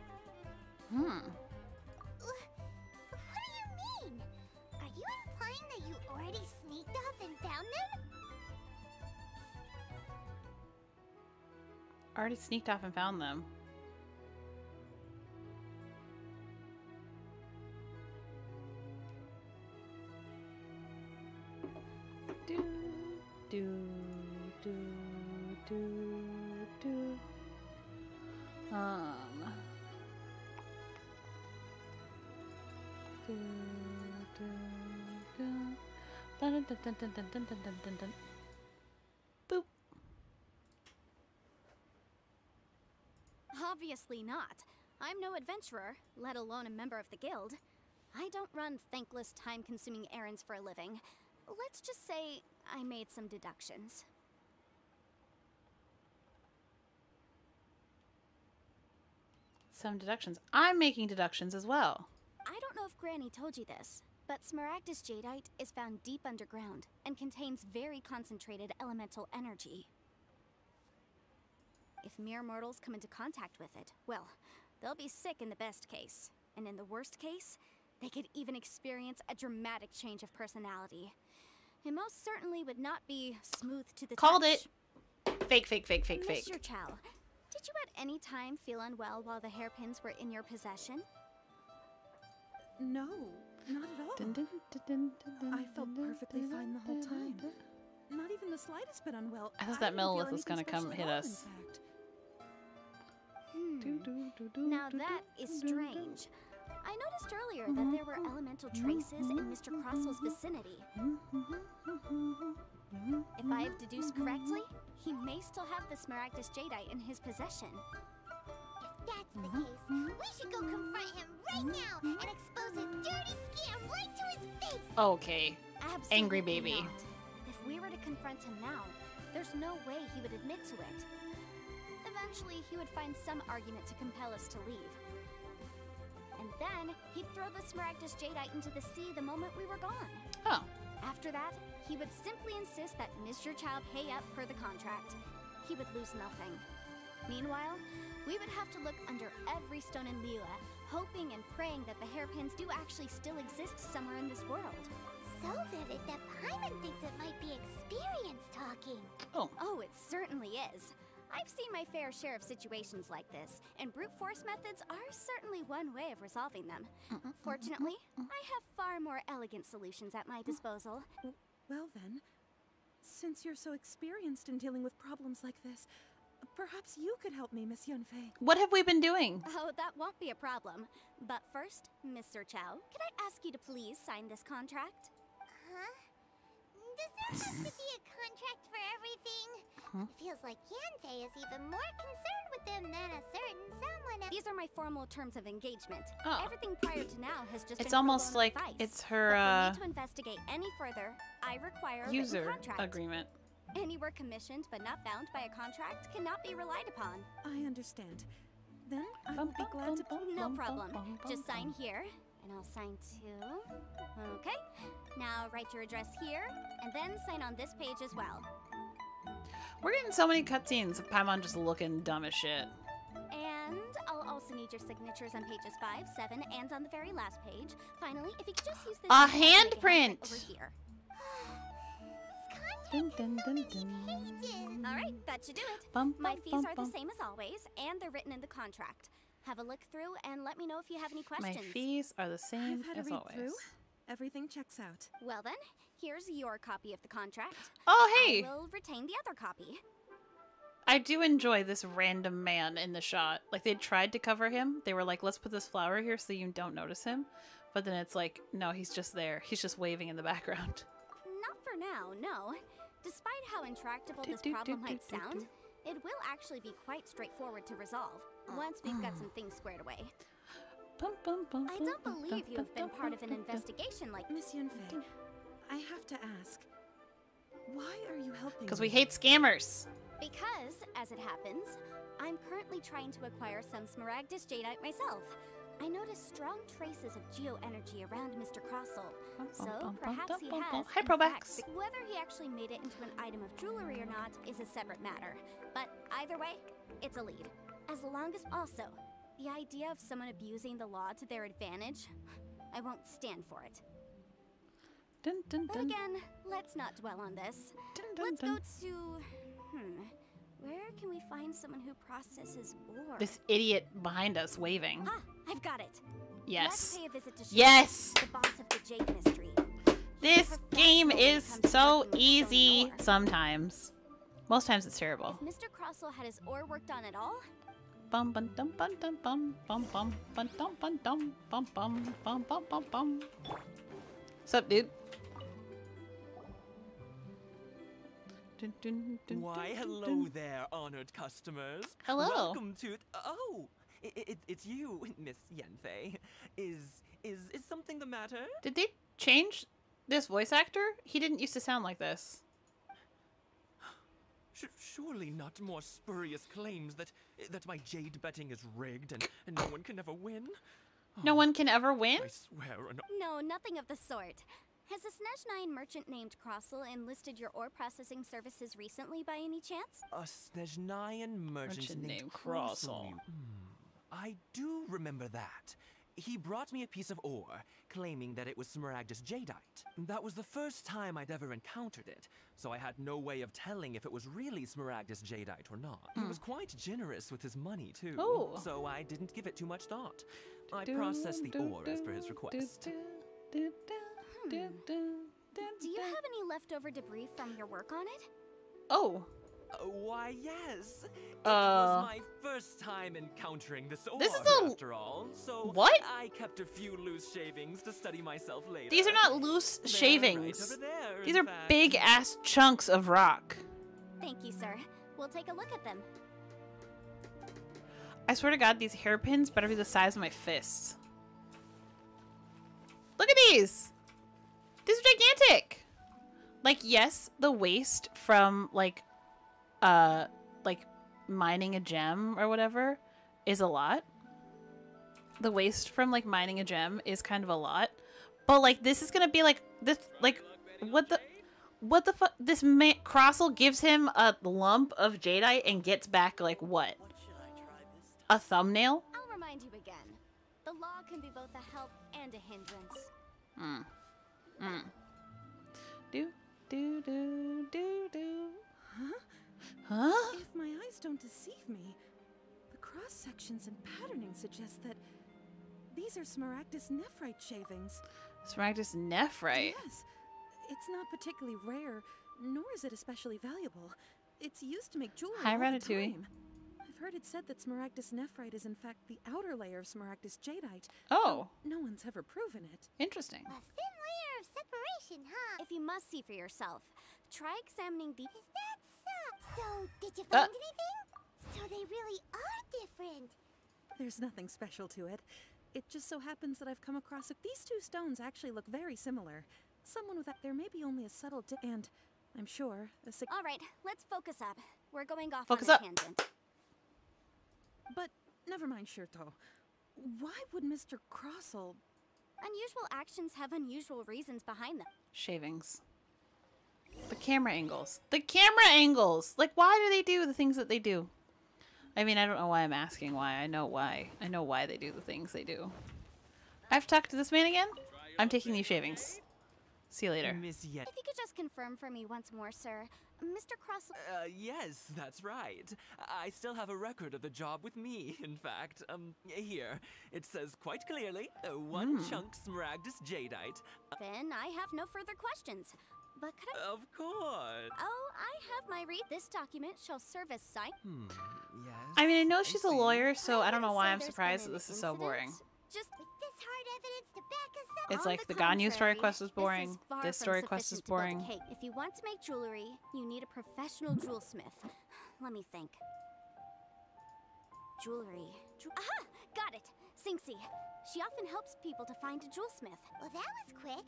Hmm. Already sneaked off and found them? Already sneaked off and found them. Do, do, do, do, do. Um. Do, do. Dun, dun, dun, dun, dun, dun, dun, dun, dun, dun. Boop. Obviously not. I'm no adventurer, let alone a member of the guild. I don't run thankless, time-consuming errands for a living. Let's just say I made some deductions. Some deductions. I'm making deductions as well. I don't know if Granny told you this, but Smaragdus jadeite is found deep underground and contains very concentrated elemental energy. If mere mortals come into contact with it, well, they'll be sick in the best case. And in the worst case, they could even experience a dramatic change of personality. It most certainly would not be smooth to the Called touch. it. Fake, fake, fake, fake, fake. Mr. Chow, did you at any time feel unwell while the hairpins were in your possession? No, not at all. Dun, dun, dun, dun, dun, I felt perfectly dun, fine the whole time. dun. Not even the slightest bit unwell. I thought that didn't feel Millelith was gonna come special hit us. Hmm. Now do, that do, is do, do. strange. I noticed earlier that there were mm-hmm. elemental traces in Mr. Mm-hmm. Crossel's mm-hmm. vicinity. If I have deduced correctly, he may still have the Smaragdus jadeite in his possession. If that's the mm-hmm. case, we should go confront him right mm-hmm. now and expose his dirty scam right to his face! Okay. Absolutely Angry baby. not. If we were to confront him now, there's no way he would admit to it. Eventually, he would find some argument to compel us to leave. And then, he'd throw the Smaragdus jadeite into the sea the moment we were gone. Oh. After that, he would simply insist that Mr. Chow pay up per the contract. He would lose nothing. Meanwhile, we would have to look under every stone in Liyue, hoping and praying that the hairpins do actually still exist somewhere in this world. So vivid that Paimon thinks it might be experience talking. Oh. Oh, it certainly is. I've seen my fair share of situations like this, and brute force methods are certainly one way of resolving them. Fortunately, I have far more elegant solutions at my mm. disposal. Well then, since you're so experienced in dealing with problems like this, perhaps you could help me, Miss Yanfei. What have we been doing? Oh, that won't be a problem. But first, Mr. Chow, can I ask you to please sign this contract? Huh? Does there have to be a contract for everything? Huh? It feels like Yanfei is even more concerned with them than a certain someone else. These are my formal terms of engagement. Oh. Everything prior to now has just It's been pro almost bono like advice. it's her But for uh, me to investigate any further, I require a user written contract. agreement. Any work commissioned but not bound by a contract cannot be relied upon. I understand. Then I Bum, will be glad to. bum, bum, No problem. bum, bum, Just sign here, and I'll sign too. Okay. Now write your address here, and then sign on this page as well. We're getting so many cutscenes of Paimon just looking dumb as shit. And I'll also need your signatures on pages 5, 7, and on the very last page. Finally, if you could just use this... A to make handprint! over here. Dun, dun, dun, dun. All right, that should do it. Bum, My fees bum, are bum. the same as always, and they're written in the contract. Have a look through and let me know if you have any questions. My fees are the same I've had a read always. through. Everything checks out. Well then, here's your copy of the contract. Oh, hey! I will retain the other copy. I do enjoy this random man in the shot. Like they tried to cover him. They were like, "Let's put this flower here so you don't notice him." But then it's like, no, he's just there. He's just waving in the background. Not for now, no. Despite how intractable this Do, do, problem might do, do, sound, it will actually be quite straightforward to resolve uh, once we've got uh. some things squared away. I don't believe you've been part of an bum, bum. investigation like Miss Yanfei, I have to ask, why are you helping Because we hate scammers. Because, as it happens, I'm currently trying to acquire some Smaragdus jadeite myself. I noticed strong traces of geo-energy around Mr. Crossel, so bum, perhaps bum, he bum, has. Hi, Probax. Whether he actually made it into an item of jewelry or not is a separate matter. But either way, it's a lead. As long as also, the idea of someone abusing the law to their advantage, I won't stand for it. Dun, dun, But again, let's not dwell on this. dun, dun, Let's dun. go to. Hmm. Where can we find someone who processes ore? This idiot behind us waving. Ah, I've got it. Let's Yes. pay a visit to Yes. the boss of the Jade Mystery. This game when it is comes to so easy stone and ore. sometimes. Most times it's terrible. If Mr. Crossell had his ore worked on at all, Bum bum dum bum dum bum bum bum bum dum bum dum bum bum bum bum bum bum. What's up, dude? Dun, dun, dun, Why, dun, dun, hello dun. there, honored customers. Hello. Welcome to. Oh, i it, it's you, Miss Yanfei. Is is is something the matter? Did they change this voice actor? He didn't used to sound like this. Sh- surely not more spurious claims that that my jade betting is rigged and, and no one can ever win. No one can ever win? I swear on. No, nothing of the sort. Has a Snezhnayan merchant named Crossel enlisted your ore processing services recently by any chance? A Snezhnayan merchant, Merchant named named Crossel. Crossel. Hmm, I do remember that. He brought me a piece of ore, claiming that it was Smaragdus jadeite. That was the first time I'd ever encountered it, so I had no way of telling if it was really Smaragdus jadeite or not. He was quite generous with his money, too, Oh. so I didn't give it too much thought. I processed the ore as per his request. do, hmm. do, you have any leftover debris from your work on it? Oh, why, yes. It Uh, was my first time encountering this ore, This is a- after all. So What? I kept a few loose shavings to study myself later. these are not loose They're shavings. Right there, These are fact. big ass chunks of rock. Thank you, sir. We'll take a look at them. I swear to God, these hairpins better be the size of my fists. Look at these! These are gigantic! Like, yes, the waste from, like, uh, like, mining a gem or whatever is a lot. The waste from, like, mining a gem is kind of a lot. But, like, this is gonna be, like, this, like, what the... What the fuck? This man, Crossel gives him a lump of jadeite and gets back, like, what? A thumbnail? I'll remind you again. The law can be both a help and a hindrance. Mm. Mm. Do, do, do, do, do. Huh? Huh? If my eyes don't deceive me, the cross sections and patterning suggest that these are Smaragdus nephrite shavings. Smaragdus nephrite. Yes. It's not particularly rare, nor is it especially valuable. It's used to make jewelry Hi, all the Ratatouille. time. I've heard it said that Smaragdus nephrite is in fact the outer layer of Smaragdus jadeite. Oh, No one's ever proven it. interesting. A thin layer of separation, huh? If you must see for yourself, try examining the. Is that so? So, did you Uh. find anything? So they really are different. There's nothing special to it. It just so happens that I've come across it. These two stones actually look very similar. Someone with that, there may be only a subtle di- and I'm sure a sig- All right, let's focus up. We're going off Focus on a up. tangent. But never mind, Shirto. Why would Mr. Crossel? Unusual actions have unusual reasons behind them. Shavings. The camera angles. The camera angles! Like, why do they do the things that they do? I mean, I don't know why I'm asking why. I know why. I know why they do the things they do. I have talked to this man again? I'm taking these shavings. See you later. Miss Yen. If you could just confirm for me once more, sir. Mr. Cross. Uh, yes, that's right. I still have a record of the job with me, in fact. Um, here. It says quite clearly, uh, one Hmm. chunk Smaragdus jadeite. Then I have no further questions. But could I. Of course. Oh, I have my read. This document shall serve as sign. Hmm, yes. I mean, I know she's a lawyer, so I don't know why I'm surprised that this an is so boring. Just With this hard evidence to back us up. It's On like the the Ganyu story contrary, quest was this is boring. far This story quest is sufficient to build a boring. cake. If you want to make jewelry, you need a professional jewelsmith. Let me think. Jewelry. Ju- Aha! Got it! Sinxi. She often helps people to find a jewelsmith. Well, that was quick.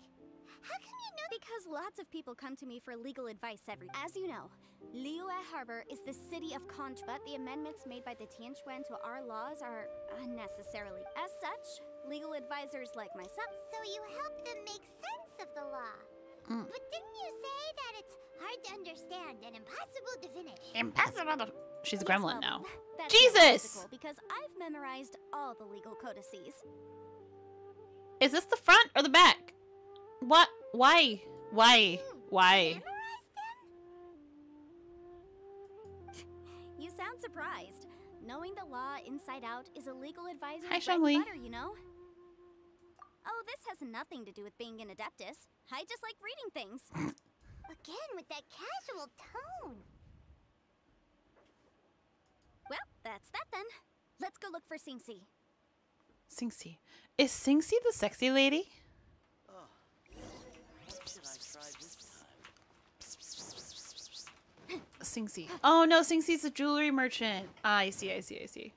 How come you know? Because lots of people come to me for legal advice every. As you know, Liyue Harbor is the city of Conch, but the amendments made by the Tianquan to our laws are unnecessarily. As such, legal advisors like myself. So you help them make sense of the law. Mm. But didn't you say that it's hard to understand and impossible to finish? Impossible to... She's a Yes, gremlin well, now. that's Jesus! Because I've memorized all the legal codices. Is this the front or the back? What? Why? Why? Hmm. Why? You sound surprised. Knowing the law inside out is a legal advisor's Hi, bread and Shangli. butter, you know? Oh, this has nothing to do with being an adeptus. I just like reading things. Again with that casual tone. well, that's that then. Let's go look for Singsi. Singsi. Is Singsi the sexy lady? Sing Si. Oh no, Sing Si's a jewelry merchant. Ah, I see, I see, I see.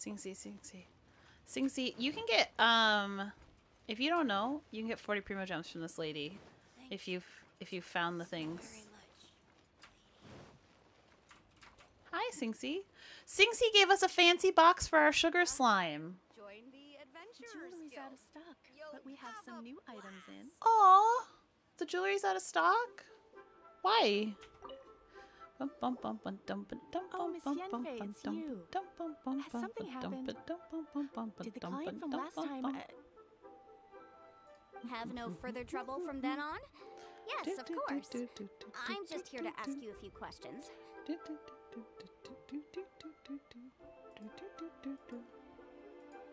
Sing Si, Sing Si. Sing Si, you can get, um, if you don't know, you can get 40 Primogems from this lady. If you've, if you've found the things. Hi, Sing Si. Sing Si gave us a fancy box for our sugar slime. Join the adventurers Jewelry's out of stock, but we have some new items in. Aw, the jewelry's out of stock? Why? Bum, bum, bum, bum, dum, ba, dum, Oh, bum, Miss bum, bum, bum, dum, you. dum, bum, bum, Has bum, something happened? dum, bum, bum, bum, ba, Did the dum, client from last time uh, Have no further trouble from then on? Yes, of course. I'm just here to ask you a few questions.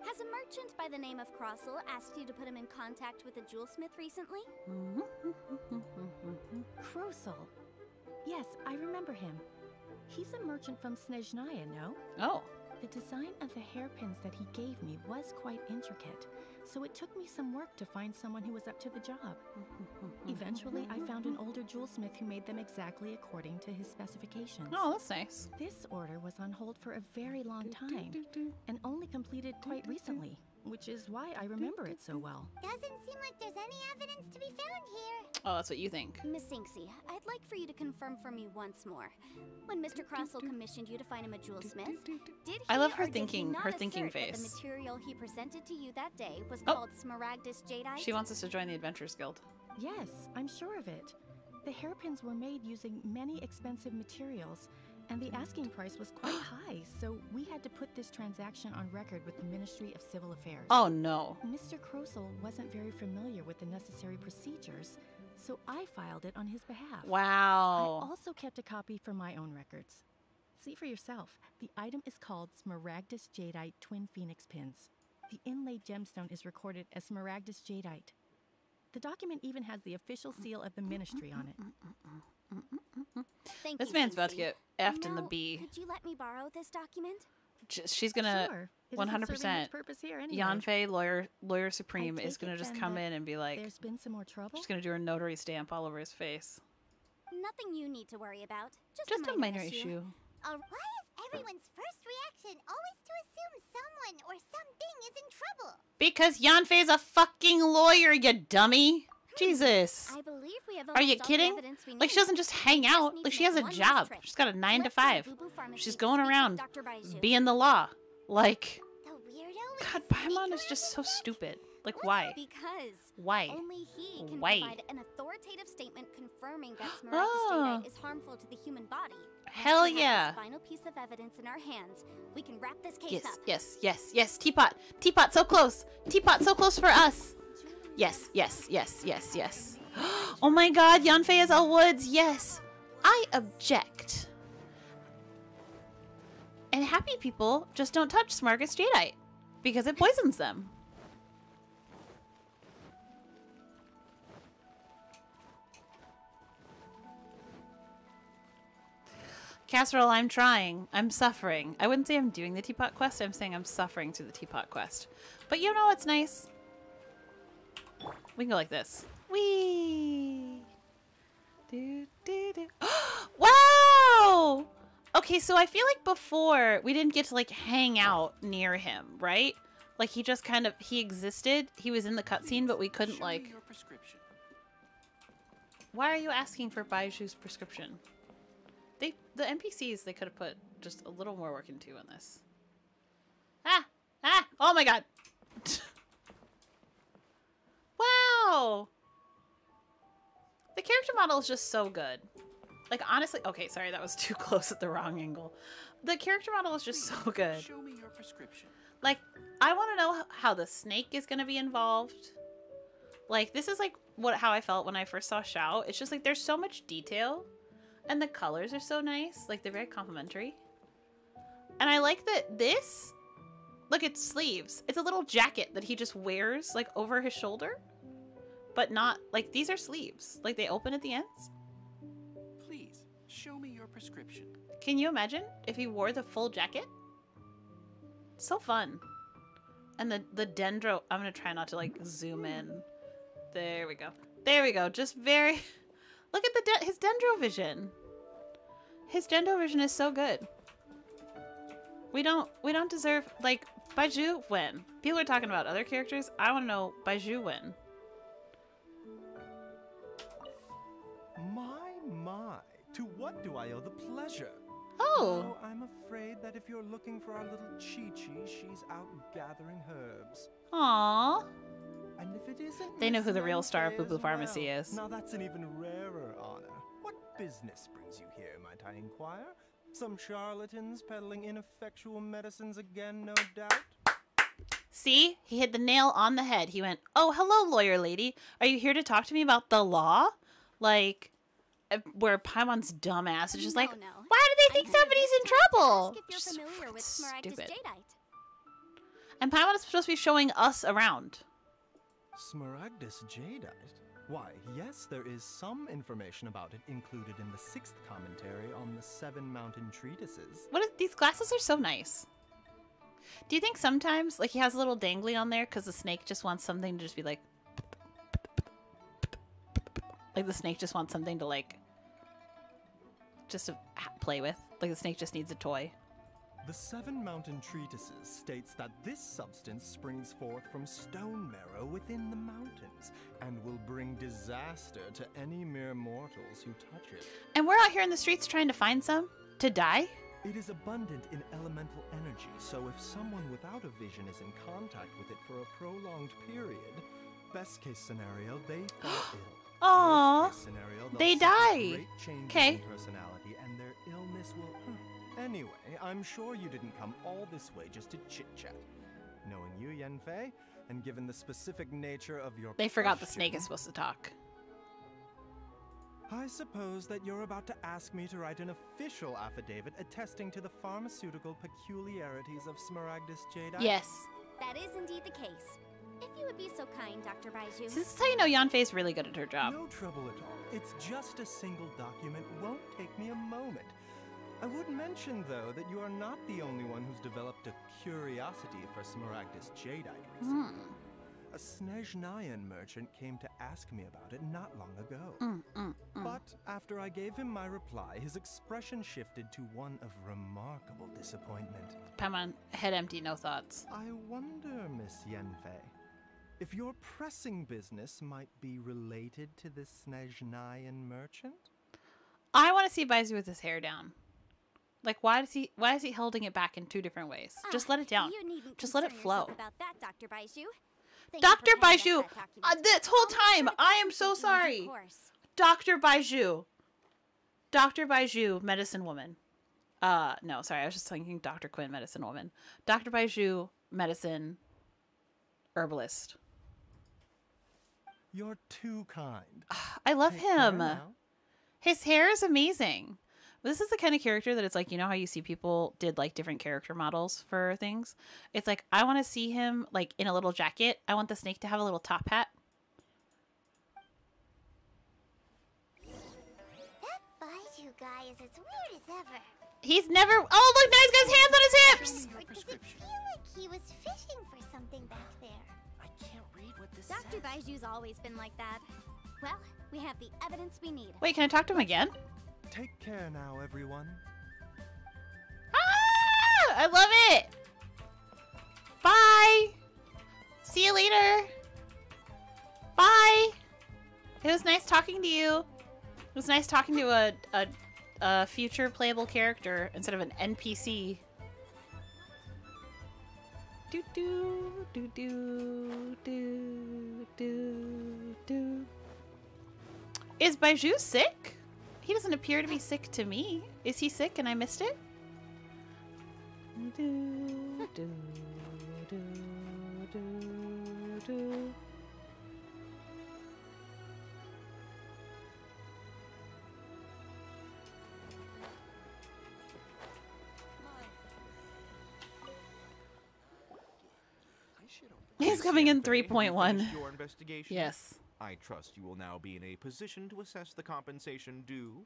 Has a merchant by the name of Crossel asked you to put him in contact with a jewelsmith recently? Mm-hmm. Crossel. Yes, I remember him. He's a merchant from Snezhnaya, no? Oh. The design of the hairpins that he gave me was quite intricate, so it took me some work to find someone who was up to the job. Eventually, I found an older jewelsmith who made them exactly according to his specifications. Oh, that's nice. This order was on hold for a very long time and only completed quite recently, which is why I remember it so well. Doesn't seem like there's any evidence to be found here. Oh, that's what you think. Miss Sinksy, I'd like for you to confirm for me once more. When Mr. Crossel commissioned you to find him a jewelsmith, did he I love her or did he thinking- her thinking face. The material he presented to you that day was Oh. called Smaragdus Jadeite? She wants us to join the Adventurers Guild. Yes, I'm sure of it. The hairpins were made using many expensive materials, and the mm-hmm. asking price was quite high, so we had to put this transaction on record with the Ministry of Civil Affairs. Oh no. Mr. Crossel wasn't very familiar with the necessary procedures, so I filed it on his behalf. Wow. I also kept a copy for my own records. See for yourself. The item is called Smaragdus Jadeite Twin Phoenix Pins. The inlaid gemstone is recorded as Smaragdus Jadeite. The document even has the official seal of the ministry on it. Thank This you, man's about to Sinksy. get effed in the B. Could you let me borrow this document? J- She's gonna Sure. It one isn't hundred serving percent. much purpose here anyway. Yanfei, lawyer lawyer supreme, is gonna just come in and be like, There's been some more trouble? she's gonna do her notary stamp all over his face. Nothing you need to worry about. Just, Just a minor, issue. Uh, why is everyone's first reaction always to assume someone or something is in trouble? Because Yanfei's a fucking lawyer, you dummy. Jesus. I believe we have Are you almost all the kidding? Like she doesn't just hang out. Like she has a job. She's got a nine to Let's go five. Bubu Pharmacy She's going around being the law. Like God, Paimon is just so stupid. Like why? Because Why? only he can Why? provide an authoritative statement confirming that Smaragdus Oh. Is harmful to the human body. Hell we yeah. Final piece of evidence in our hands. We can wrap this case Yes, up. yes, yes, yes. Teapot. Teapot so close. Teapot so close for us. Yes, yes, yes, yes, yes. Oh my god, Yanfei is Elle Woods. Yes. I object. And happy people just don't touch Smargus Jadeite because it poisons them. Casserole, I'm trying. I'm suffering. I wouldn't say I'm doing the teapot quest. I'm saying I'm suffering through the teapot quest. But you know what's nice? We can go like this. Wee. Do, do, do. wow! Okay, so I feel like before we didn't get to like hang out near him, right? Like he just kind of he existed. He was in the cutscene, but we couldn't like. your prescription. Why are you asking for Baizhu's prescription? They the NPCs they could have put just a little more work into in this. Ah! Ah! Oh my god! wow! The character model is just so good. Like honestly, okay, sorry, that was too close at the wrong angle. The character model is just so good. Show me your prescription. Like, I want to know how the snake is going to be involved. Like, this is like what how I felt when I first saw Xiao. It's just like there's so much detail, and the colors are so nice. Like they're very complimentary. And I like that this. Look, it's sleeves. It's a little jacket that he just wears like over his shoulder, but not like these are sleeves. Like they open at the ends. Please, show me your prescription. Can you imagine if he wore the full jacket? So fun. And the the dendro. I'm gonna try not to like zoom in. There we go. There we go. Just very. Look at the de his dendro vision. His dendro vision is so good. We don't we don't deserve like Baizhu when people are talking about other characters. I want to know Baizhu when. My, my. To what do I owe the pleasure? Oh. Well, I'm afraid that if you're looking for our little Qiqi, she's out gathering herbs. Aww. And if it isn't They know who the real star of Bubu Pharmacy well. is. Now that's an even rarer honor. What business brings you here, might I inquire? Some charlatans peddling ineffectual medicines again, no doubt? See? He hit the nail on the head. He went, Oh, hello, lawyer lady. Are you here to talk to me about the law? Like, uh, where Paimon's dumbass is just like, No, no. Why do they think somebody's in trouble? Ask if you're Just familiar with stupid. Jadeite. And Paimon is supposed to be showing us around. Smaragdus Jadeite? Why, yes, there is some information about it included in the sixth commentary on the Seven Mountain Treatises. What is, these glasses are so nice. Do you think sometimes, like, he has a little dangly on there because the snake just wants something to just be like, like the snake just wants something to like, just to play with. Like the snake just needs a toy. The Seven Mountain Treatises states that this substance springs forth from stone marrow within the mountains and will bring disaster to any mere mortals who touch it. And we're out here in the streets trying to find some to die. It is abundant in elemental energy, so if someone without a vision is in contact with it for a prolonged period, best case scenario, they fall ill. Aww. Scenario, they'll They suffer die. Great changes 'Kay. in personality, and their illness will. Hmm, anyway, I'm sure you didn't come all this way just to chit chat. Knowing you, Yanfei, and given the specific nature of your They forgot the snake is supposed to talk. I suppose that you're about to ask me to write an official affidavit attesting to the pharmaceutical peculiarities of Smaragdus Jadeite. Yes. That is indeed the case. If you would be so kind, Dr. Baizhu. This is how you know Yanfei's really good at her job. No trouble at all. It's just a single document. Won't take me a moment. I would mention, though, that you are not the only one who's developed a curiosity for Smaragdus Jadeite recently. Hmm. A Snezhnayan merchant came to ask me about it not long ago. Mm, mm, mm. But after I gave him my reply, his expression shifted to one of remarkable disappointment. Paimon, head empty, no thoughts. I wonder, Miss Yanfei, if your pressing business might be related to this Snezhnayan merchant? I want to see Baizhu with his hair down. Like, why does he? Why is he holding it back in two different ways? Just Ah, let it down. You needn't Just let it flow. About that, Dr. Baizhu. Thank Doctor for Baizhu, uh, this whole I'll make sure time I am so you in due sorry. Doctor Baizhu. Doctor Baizhu, medicine woman. Uh, no, sorry, I was just thinking Doctor Quinn, medicine woman. Doctor Baizhu, medicine herbalist. You're too kind. I love Take him. His hair is amazing. This is the kind of character that it's like, you know how you see people did like different character models for things? It's like, I want to see him like in a little jacket. I want the snake to have a little top hat. That Baizhu guy is as weird as ever. He's never. Oh, look, now he's got his hands on his hips. Or does it feel like he was fishing for something back there? Dr. Baizhu's always been like that. Well, we have the evidence we need. Wait, can I talk to him again? Take care now, everyone. Ah, I love it. Bye. See you later. Bye. It was nice talking to you. It was nice talking to a a, a future playable character instead of an NPC. Do do do do do do do. Is Baizhu sick? He doesn't appear to be sick to me. Is he sick and I missed it? Do, do, do, do, do. He's coming in Yanfei, have you 3.1. Your investigation? Yes. I trust you will now be in a position to assess the compensation due.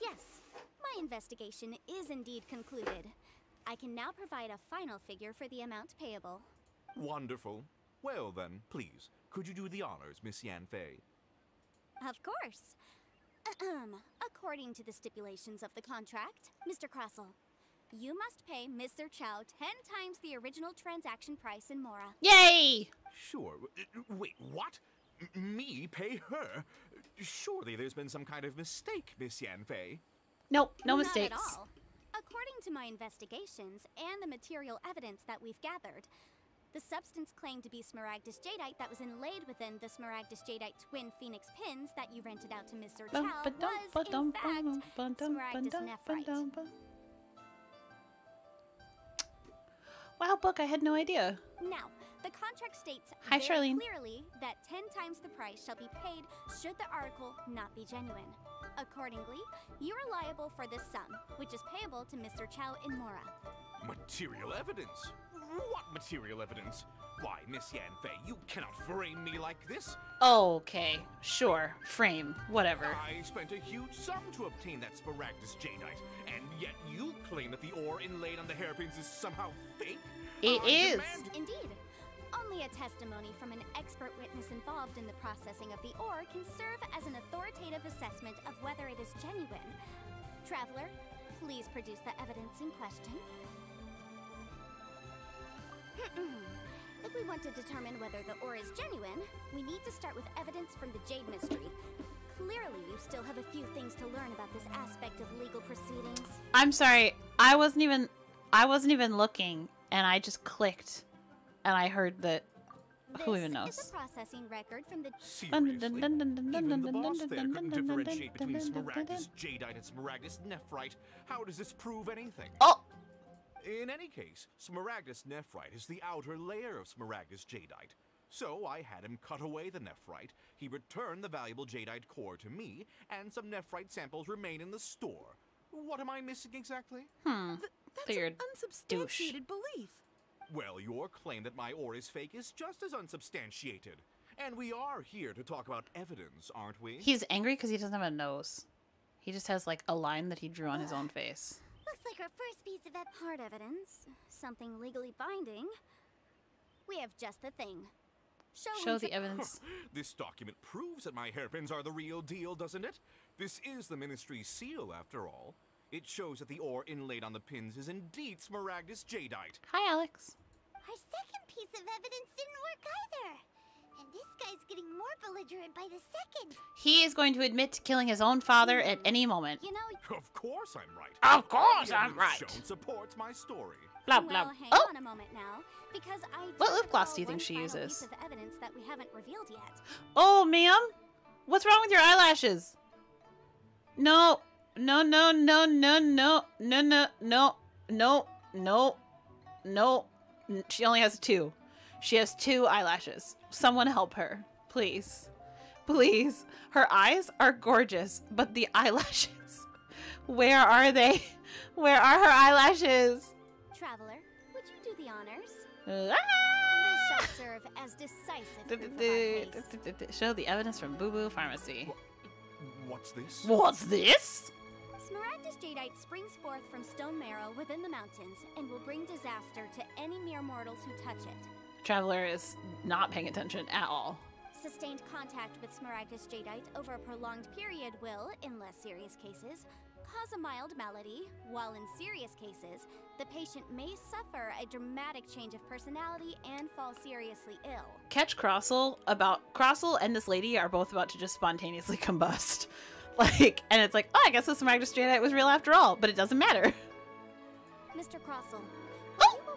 Yes, my investigation is indeed concluded. I can now provide a final figure for the amount payable. Wonderful. Well then, please, could you do the honors, Miss Yanfei? Of course. According to the stipulations of the contract, Mr. Crossel, you must pay Mr. Chow ten times the original transaction price in Mora. Yay! Sure. Uh, Wait, what? M- me pay her? Surely there's been some kind of mistake, Miss Yanfei. Nope, no Not mistakes. At all. According to my investigations and the material evidence that we've gathered, the substance claimed to be Smaragdus jadeite that was inlaid within the Smaragdus jadeite twin phoenix pins that you rented out to Mr. Chow was, in fact, ba-dum, ba-dum, Smaragdus nephrite. Wow, book, I had no idea. Now, the contract states Hi, very Charlene. clearly that 10 times the price shall be paid should the article not be genuine. Accordingly, you are liable for this sum, which is payable to Mr. Chow in Mora. Material evidence? What material evidence? Why, Miss Yanfei, you cannot frame me like this. Okay, sure, frame, whatever. I spent a huge sum to obtain that Smaragdus jadeite, and yet you claim that the ore inlaid on the hairpins is somehow fake? It I is. demand- Indeed. Only a testimony from an expert witness involved in the processing of the ore can serve as an authoritative assessment of whether it is genuine. Traveler, please produce the evidence in question. Mm. if we want to determine whether the ore is genuine, we need to start with evidence from the Jade Mystery. Clearly, you still have a few things to learn about this aspect of legal proceedings. I'm sorry, I wasn't even, I wasn't even looking, and I just clicked, and I heard that. Who even This knows? is a processing record from the Seriously? Even the boss there couldn't differentiate between Smaragdus jadeite and Smaragdus nephrite. How does this prove anything? Oh! In any case, Smaragdus nephrite is the outer layer of Smaragdus jadeite. So I had him cut away the nephrite, he returned the valuable jadeite core to me, and some nephrite samples remain in the store. What am I missing exactly? Hmm. That's Figured. an unsubstantiated belief. Well, your claim that my ore is fake is just as unsubstantiated. And we are here to talk about evidence, aren't we? He's angry because he doesn't have a nose. He just has like a line that he drew on his own face. Looks like our first piece of hard evidence, something legally binding. We have just the thing. Show, Show the evidence. This document proves that my hairpins are the real deal, doesn't it? This is the Ministry's seal, after all. It shows that the ore inlaid on the pins is indeed Smaragdus jadeite. Hi, Alex. Our second piece of evidence didn't work either. And this guy's getting more belligerent by the second. He is going to admit to killing his own father at any moment. You know, Of course I'm right. Of course I'm right. Shown supports my story. Blah well, blah. hang Oh, on a moment now, because I What lip gloss do you think she uses? Piece of evidence that we haven't revealed yet. oh, ma'am. What's wrong with your eyelashes? No, no, no, no, no, no, no, no, no, no, no, no. She only has two. She has two eyelashes. Someone help her, please, please. Her eyes are gorgeous, but the eyelashes. Where are they? Where are her eyelashes? Traveler, would you do the honors? Ah! This shall serve as decisive proof of our case. Show the evidence from Bubu Pharmacy. What's this? What's this? Smaragdus jadeite springs forth from stone marrow within the mountains and will bring disaster to any mere mortals who touch it. Traveler is not paying attention at all. Sustained contact with Smaragdus jadeite over a prolonged period will, in less serious cases, cause a mild malady, while in serious cases, the patient may suffer a dramatic change of personality and fall seriously ill. Catch Crossel about Crossel and this lady are both about to just spontaneously combust. Like, and it's like, oh, I guess this Magnus Jadeite was real after all, but it doesn't matter. Mr. Crossel,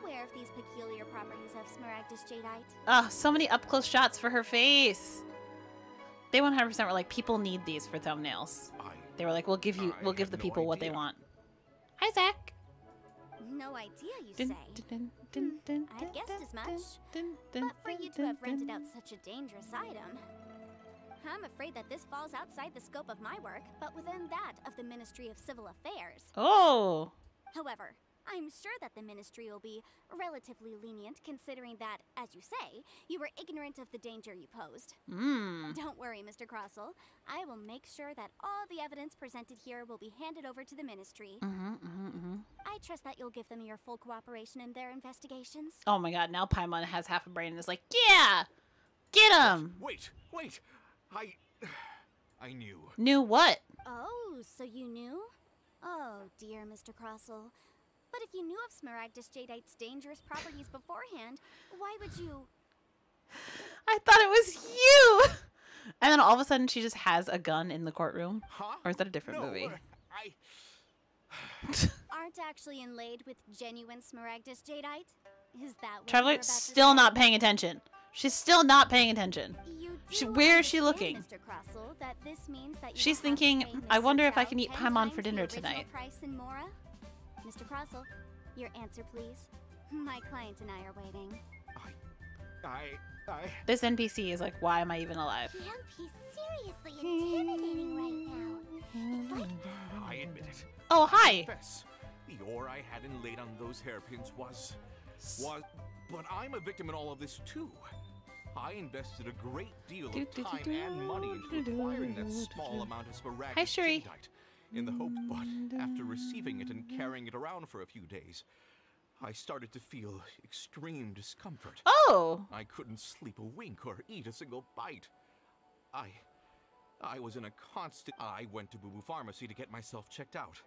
aware of these peculiar properties of Smaragdus jadeite? Ah, so many up close shots for her face. They 100% were like, people need these for thumbnails. I They were like, we'll give you, I we'll give had the no people what they want. Hi, Zach. No idea, you Dun, say. dun, dun, dun, I guessed dun, as much. dun, dun, dun, But for you to dun, have rented dun. out such a dangerous item, I'm afraid that this falls outside the scope of my work, but within that of the Ministry of Civil Affairs. Oh. However, I'm sure that the Ministry will be relatively lenient considering that, as you say, you were ignorant of the danger you posed. Mm. Don't worry, Mr. Crossel. I will make sure that all the evidence presented here will be handed over to the Ministry. Mm-hmm, mm-hmm, mm-hmm. I trust that you'll give them your full cooperation in their investigations. Oh my god, now Paimon has half a brain and is like, yeah! Get him! Wait, wait! I... I knew. Knew what? Oh, so you knew? Oh, dear Mr. Crossel. But if you knew of Smaragdus Jadeite's dangerous properties beforehand, why would you... I thought it was you! And then all of a sudden she just has a gun in the courtroom. Huh? Or is that a different no, movie? I... Aren't actually inlaid with genuine Smaragdus Jadeite? Is that what Traveler you're about to still say? not paying attention. She's still not paying attention. You She, where is she looking? Mr. Crossel, that this means that you She's will have to thinking, I wonder if I can eat 10 Paimon for times the dinner original tonight. Price in Mora? Mr. Crossel, your answer, please. My client and I are waiting. I... I... This NPC is like, why am I even alive? Camp, he's seriously intimidating right now. It's like I admit it. Oh, hi! confess, the ore I had inlaid on those hairpins was... was... But I'm a victim in all of this, too. I invested a great deal of do, do, time and money into do, do, acquiring do, that small amount of Smaragdus Hi, Shuri. jadeite in the hope, but after receiving it and carrying it around for a few days, I started to feel extreme discomfort. Oh! I couldn't sleep a wink or eat a single bite. I. I was in a constant. I went to Bubu Pharmacy to get myself checked out,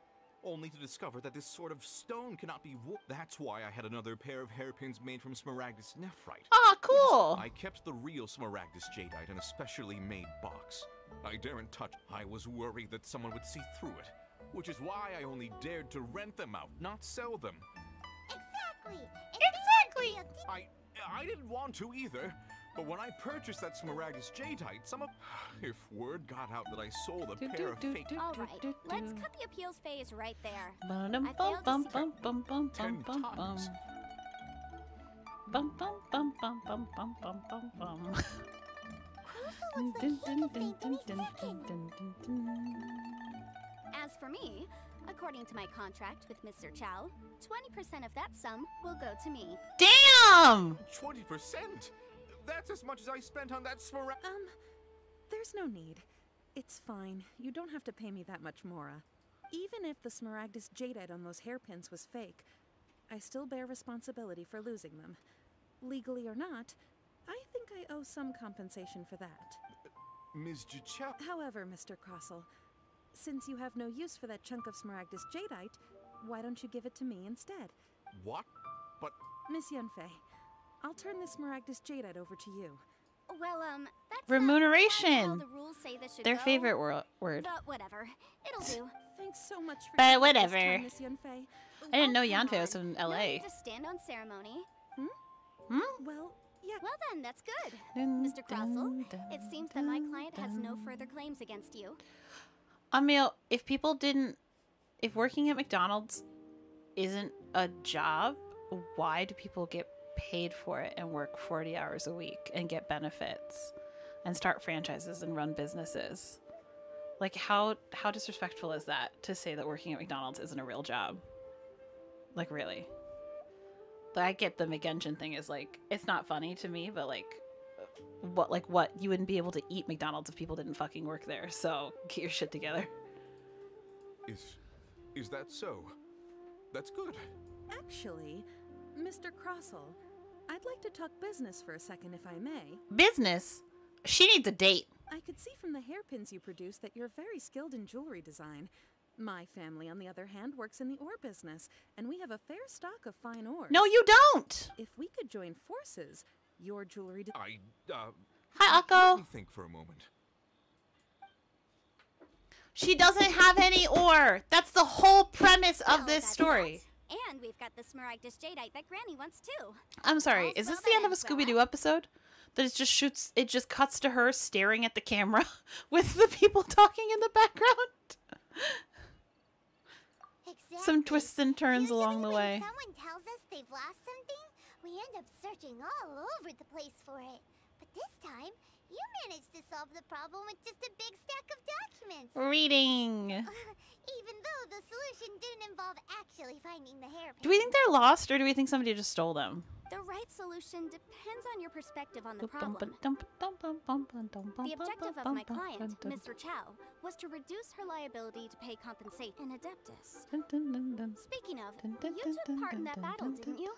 only to discover that this sort of stone cannot be wo- That's why I had another pair of hairpins made from Smaragdus nephrite. Ah, cool! I kept the real Smaragdus jadeite in a specially made box. I daren't touch. I was worried that someone would see through it, which is why I only dared to rent them out, not sell them. exactly. Exactly! I I didn't want to either. But when I purchased that Smaragdus jadeite, some of if word got out that I sold a Do, pair do, of do, fake do, All do, right, do, let's cut the appeals phase right there. Ba-dum, I bum, failed to bum, see- bum, bum, bum, ten bum, bum, bum. times. Bum, bum, bum, bum, bum, bum, bum, bum, bum. Crusoe looks like he could faint any second. As for me, according to my contract with Mr. Chow, 20% of that sum will go to me. Damn! Twenty percent. That's as much as I spent on that Smaragdus. Um, there's no need. It's fine. You don't have to pay me that much, Mora. Even if the Smaragdus jadeite on those hairpins was fake, I still bear responsibility for losing them. Legally or not, I owe some compensation for that. Ms. Zhi Qiao. However, Mr. Crossel, since you have no use for that chunk of Smaragdus jadeite, why don't you give it to me instead? What? But Miss Yanfei, I'll turn this Smaragdus jadeite over to you. Well, um, that's not Remuneration. the rules say this Their go, favorite wor- word. But whatever, it'll do. Thanks so much for But your this whatever. time, Miss Yanfei. I didn't know Yanfei was on. from No LA. need to stand on ceremony. Hmm? Hmm? Well, yeah. Well then, that's good. Dun, Mr. Crossel, dun, it dun, seems that my dun, client has no further claims against you. Emil, if people didn't, if working at McDonald's isn't a job, why do people get paid for it and work 40 hours a week and get benefits and start franchises and run businesses? Like how how disrespectful is that to say that working at McDonald's isn't a real job? Like really? Like, I get the McGenshin thing is like it's not funny to me, but like what like what you wouldn't be able to eat McDonald's if people didn't fucking work there. So get your shit together. is is that so? That's good. Actually, Mr. Crossel, I'd like to talk business for a second, if I may. Business. She needs a date. I could see from the hairpins you produce that you're very skilled in jewelry design. My family, on the other hand, works in the ore business, and we have a fair stock of fine ores. No, you don't. If we could join forces, your jewelry. De- I uh. Hi, Let Akko. me think for a moment. She doesn't have any ore. That's the whole premise of Well, this story. that. And we've got the Smaragdus Jadeite that Granny wants too. I'm sorry. All's Is this the end of a Scooby Doo eh? episode? That it just shoots. It just cuts to her staring at the camera with the people talking in the background. Exactly. Some twists and turns Usually along the when way. someone tells us they've lost something, we end up searching all over the place for it. But this time, you managed to solve the problem with just a big stack of documents. Reading. Even though the solution didn't involve actually actually finding the hairpin. Do we think they're lost or do we think somebody just stole them? The right solution depends on your perspective on the problem. The objective of my client, Mr. Chow, was to reduce her liability to pay compensation in Adeptus. Speaking of, you took part in that battle, didn't you?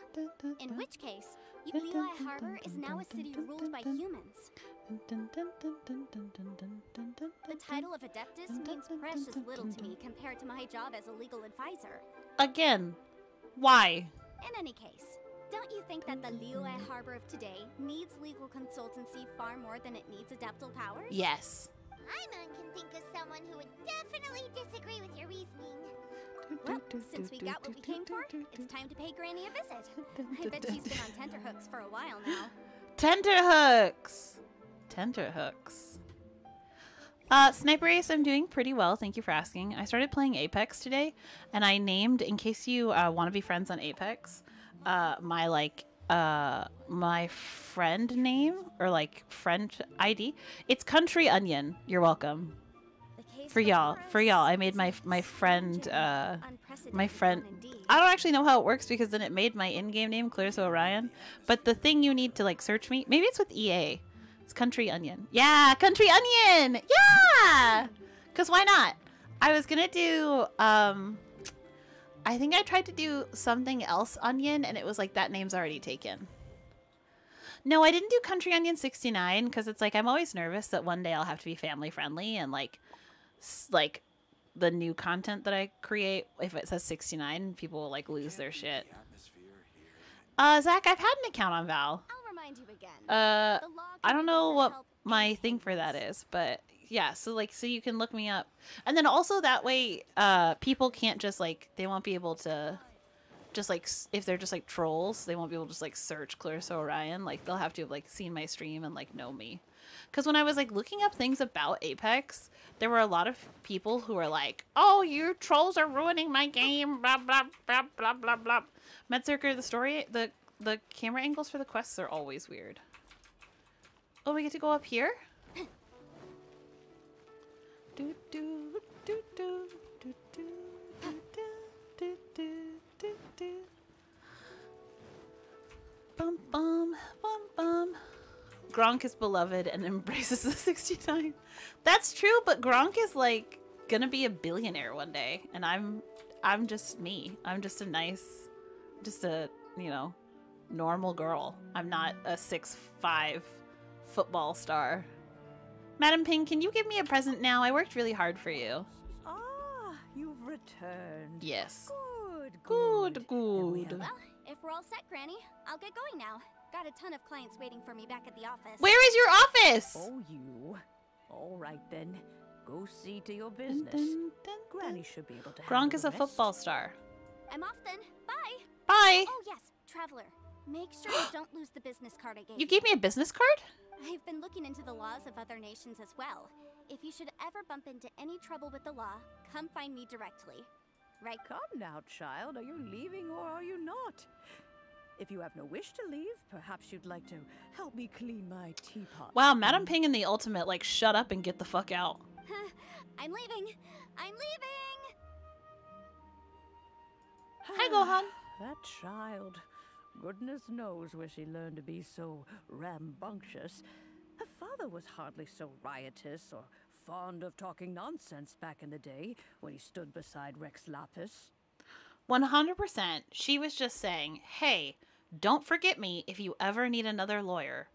In which case, Liyue Harbor is now a city ruled by humans. The title of Adeptus means precious little to me compared to my job as a legal advisor. Again, why? In any case, don't you think that the Liyue Harbor of today needs legal consultancy far more than it needs adeptal powers? Yes. Paimon can think of someone who would definitely disagree with your reasoning. Well, since we got what we came for, it's time to pay Granny a visit. I bet she's been on tenterhooks for a while now. Tenterhooks! Tenterhooks. Uh, Sniper Ace, I'm doing pretty well. Thank you for asking. I started playing Apex today, and I named, in case you uh, want to be friends on Apex, uh, my like uh my friend name or like friend ID. It's Country Onion. You're welcome. For y'all, for y'all, I made my my friend uh my friend. I don't actually know how it works because then it made my in-game name Clarissa Orion. But the thing you need to like search me, maybe it's with EA. It's Country Onion. Yeah, Country Onion. Yeah, because why not? I was gonna do um I think I tried to do something else onion and it was like that name's already taken. No, I didn't do Country Onion 69 because it's like I'm always nervous that one day I'll have to be family friendly and like like the new content that I create if it says 69 people will like lose their shit. Uh Zach, I've had an account on Val. I'll remind you again. Uh I don't know what my thing for that is, but yeah so like so you can look me up. And then also that way uh people can't just like they won't be able to just like if they're just like trolls they won't be able to just like search clarissa orion like they'll have to have like seen my stream and like know me. Because when i was like looking up things about apex there were a lot of people who were like oh you trolls are ruining my game blah blah blah blah blah blah. Medcircer, the story the the camera angles for the quests are always weird. Oh we get to go up here do do do do do do do do do do do bum bum bum bum Gronk is beloved and embraces the 69. That's true, but Gronk is like gonna be a billionaire one day, and I'm I'm just me. I'm just a nice, just a you know, normal girl. I'm not a six five football star. Madam Ping, can you give me a present now? I worked really hard for you. Ah, you've returned. Yes. Good, good. Good, good. Well, if we're all set, Granny, I'll get going now. Got a ton of clients waiting for me back at the office. Where is your office? Oh, you. All right then. Go see to your business. Dun, dun, dun, Granny should be able to Gronk is a football star. I'm off then. Bye. Bye. Oh, yes. Traveler, make sure you don't lose the business card I gave you. You gave me a business card? I've been looking into the laws of other nations as well. If you should ever bump into any trouble with the law, come find me directly. Right? Come now, child. Are you leaving or are you not? If you have no wish to leave, perhaps you'd like to help me clean my teapot. Wow, Madam Ping in the ultimate, like, shut up and get the fuck out. I'm leaving. I'm leaving. Hi, Gohan. that child. Goodness knows where she learned to be so rambunctious. Her father was hardly so riotous or fond of talking nonsense back in the day when he stood beside Rex Lapis. 100%. She was just saying, hey, don't forget me if you ever need another lawyer.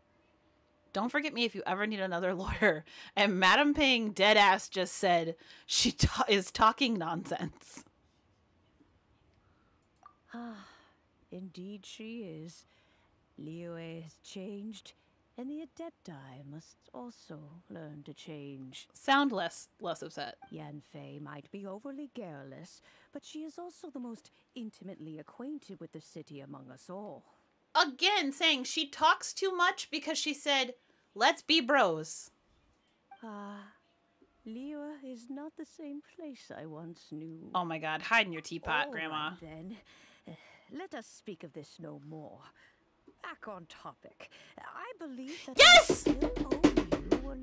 Don't forget me if you ever need another lawyer. And Madam Ping, deadass, just said she ta is talking nonsense. Ah. Indeed she is. Liyue has changed, and the Adepti must also learn to change. Sound less, less upset. Yanfei might be overly garrulous, but she is also the most intimately acquainted with the city among us all. Again, saying she talks too much because she said, let's be bros. Ah, Liyue is not the same place I once knew. Oh my god, hide in your teapot, all Grandma. Right, then. Let us speak of this no more. Back on topic. I believe that Yes!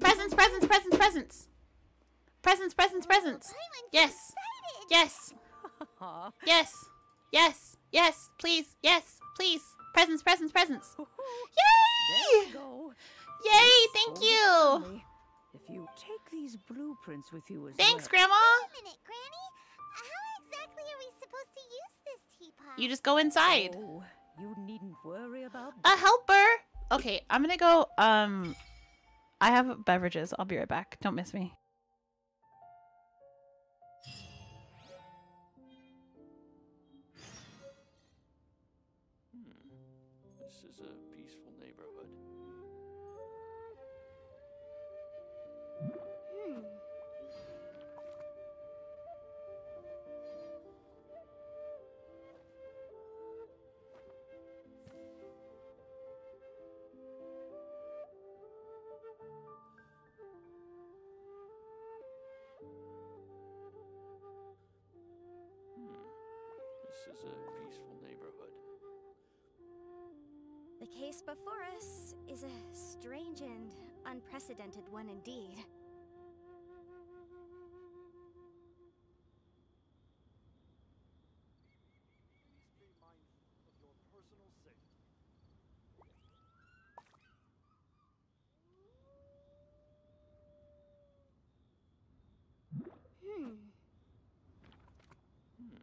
Presents, presents, presents, presents. Presents, presents, oh, presents. Yes. Yes. Yes. Yes. Yes. Please. Yes. Please. Presents. Presents. Presents. There Yay! go. Yay! Thank Hold you. firmly. If you take these blueprints with you as Thanks, well. Grandma. Wait a minute, Granny. How exactly are we supposed to use this teapot? You just go inside. Oh, you needn't worry about A helper. Okay, I'm gonna go. Um, I have beverages. I'll be right back. Don't miss me. Is a peaceful neighborhood. The case before us is a strange and unprecedented one indeed. Hmm. Hmm.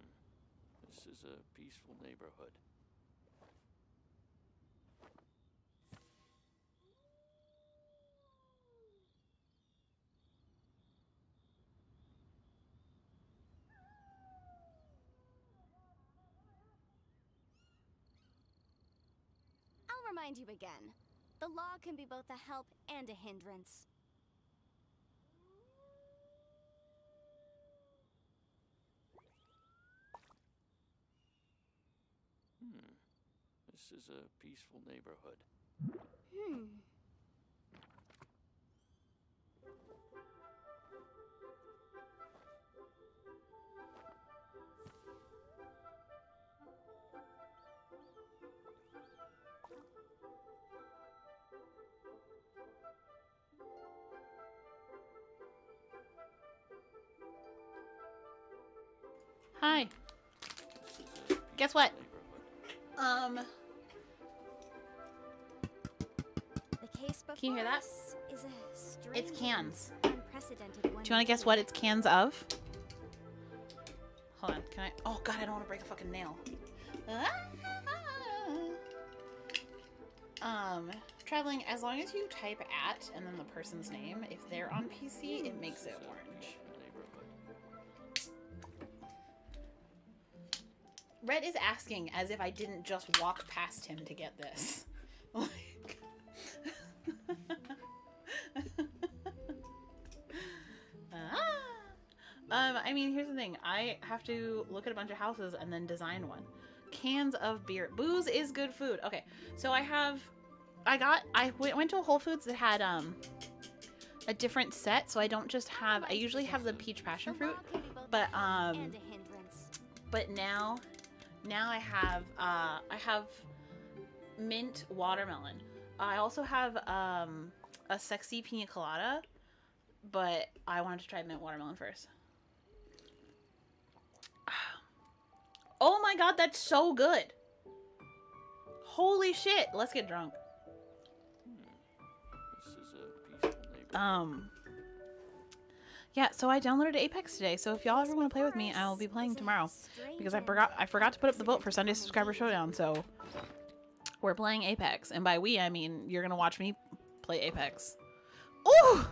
This is a peaceful neighborhood. I'll remind you again. The law can be both a help and a hindrance. This is a peaceful neighborhood. Hmm. Hi. Guess what? Um, case before Can you hear that? is a strange it's cans. unprecedented one. Do you want to guess what it's cans of? Hold on. Can I? Oh God, I don't want to break a fucking nail. Um, traveling. As long as you type at and then the person's name, if they're on PC, it makes it orange. Red is asking as if I didn't just walk past him to get this. Um, I mean, here's the thing. I have to look at a bunch of houses and then design one. Cans of beer. Booze is good food. Okay, so I have, I got, I went, went to a Whole Foods that had um a different set, so I don't just have. I usually have the peach passion fruit, but um, but now, now I have uh I have mint watermelon. I also have um a sexy pina colada, but I wanted to try mint watermelon first. Oh my god, that's so good. Holy shit, let's get drunk. Um Yeah, so I downloaded Apex today, so if y'all ever want to play with me, I will be playing tomorrow. Because I forgot I forgot to put up the vote for Sunday Subscriber Showdown, so we're playing Apex. And by we I mean you're gonna watch me play Apex. Ooh!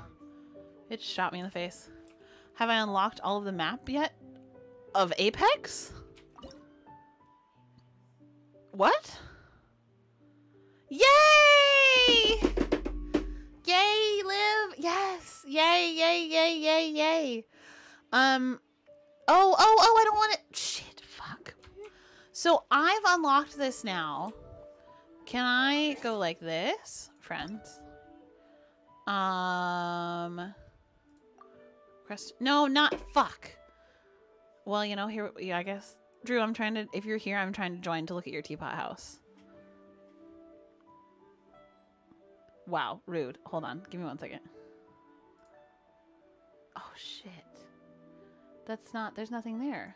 It shot me in the face. Have I unlocked all of the map yet? Of Apex? What? Yay! Yay, live! Yes! Yay, yay, yay, yay, yay. Um, oh, oh, oh, I don't want it. Shit, fuck. So I've unlocked this now. Can I go like this, friends? Um, crest. No, not fuck. Well, you know, here, yeah, I guess. Drew, I'm trying to, if you're here, I'm trying to join to look at your teapot house. Wow, rude. Hold on. Give me one second. Oh, shit. That's not, there's nothing there.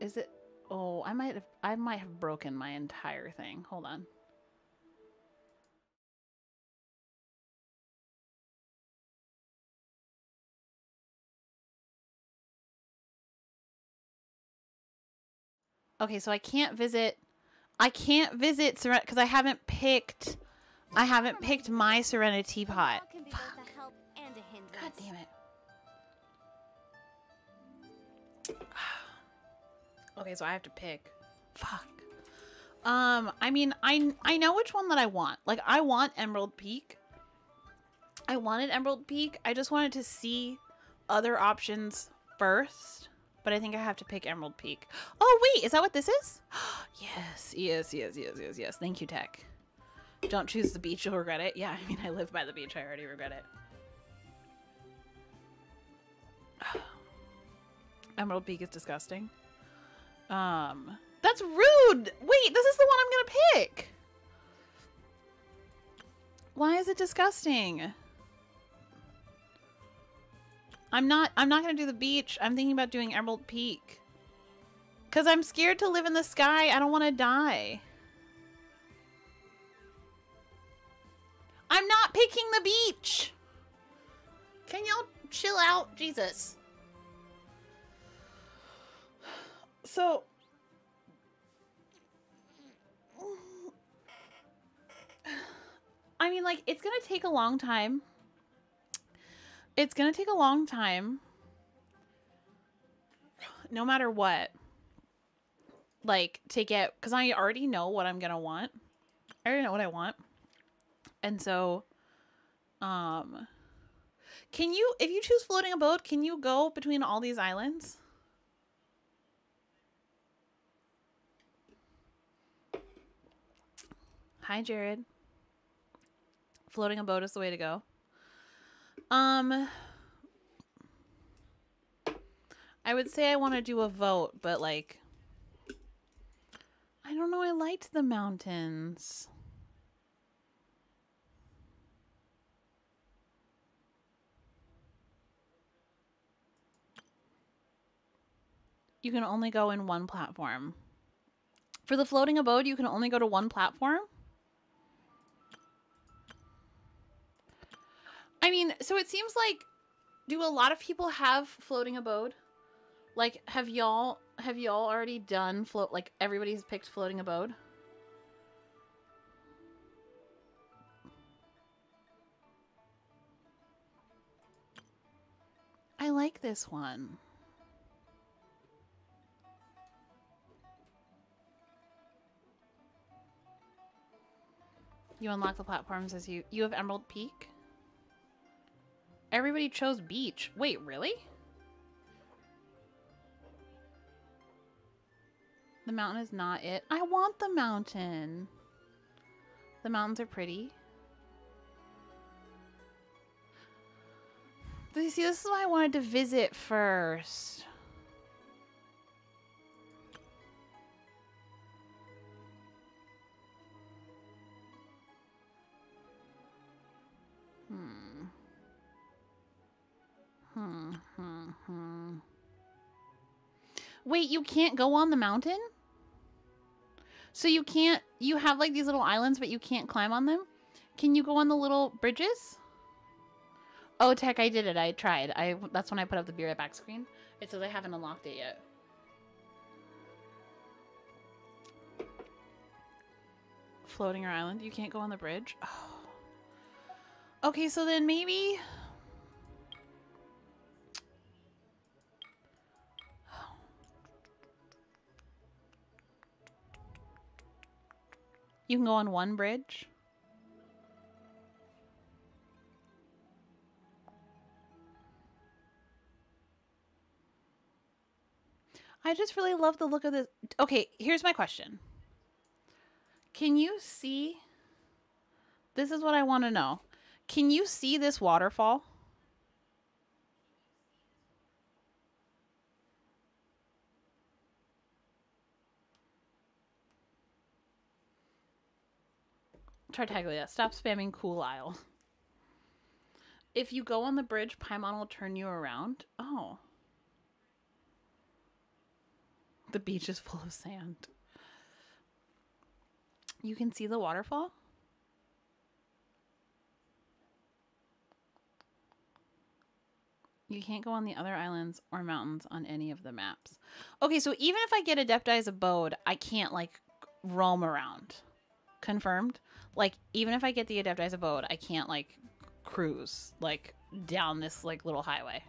Is it? Oh, I might have. I might have broken my entire thing. Hold on. Okay, so I can't visit. I can't visit Serenity because I haven't picked. I haven't picked my Serenity Pot. God damn it. Okay, so I have to pick. Fuck. Um, I mean, I I know which one that I want. Like, I want Emerald Peak. I wanted Emerald Peak. I just wanted to see other options first. But I think I have to pick Emerald Peak. Oh, wait, is that what this is? yes, yes, yes, yes, yes, yes. Thank you, Tech. Don't choose the beach, you'll regret it. Yeah, I mean, I live by the beach. I already regret it. Emerald Peak is disgusting. Um, that's rude. Wait, this is the one I'm gonna pick. Why is it disgusting? I'm not I'm not gonna do the beach. I'm thinking about doing Emerald Peak. Cause I'm scared to live in the sky. I don't wanna die. I'm not picking the beach. Can y'all chill out? Jesus. So I mean like it's to take a long time. It's going to take a long time. No matter what. Like to get cuz I already know what I'm going to want. I already know what I want. And so um can you if you choose floating abode, can you go between all these islands? Hi, Jared. Floating Abode is the way to go. Um, I would say I want to do a vote, but like, I don't know. I liked the mountains. You can only go in one platform. For the floating abode, you can only go to one platform? I mean, so it seems like do a lot of people have floating abode? Like have y'all have y'all already done float like everybody's picked floating abode? I like this one. You unlock the platforms as you you have Emerald Peak? Everybody chose beach. Wait, really? The mountain is not it. I want the mountain. The mountains are pretty. See, this is why I wanted to visit first. Hmm, hmm, hmm. Wait, you can't go on the mountain? So you can't, you have like these little islands, but you can't climb on them? Can you go on the little bridges? Oh, Tech, I did it. I tried. I That's when I put up the Be Right Back screen. It says I haven't unlocked it yet. Floating your island. You can't go on the bridge? Oh. Okay, so then maybe... You can go on one bridge. I just really love the look of this. Okay, here's my question. Can you see? This is what I want to know. Can you see this waterfall? Tartaglia, stop spamming Cool Isle. If you go on the bridge, Paimon will turn you around. Oh. The beach is full of sand. You can see the waterfall? You can't go on the other islands or mountains on any of the maps. Okay, so even if I get Adepti's Abode, I can't like roam around. Confirmed? Like even if I get the Adepti's Abode, I can't like cruise like down this like little highway.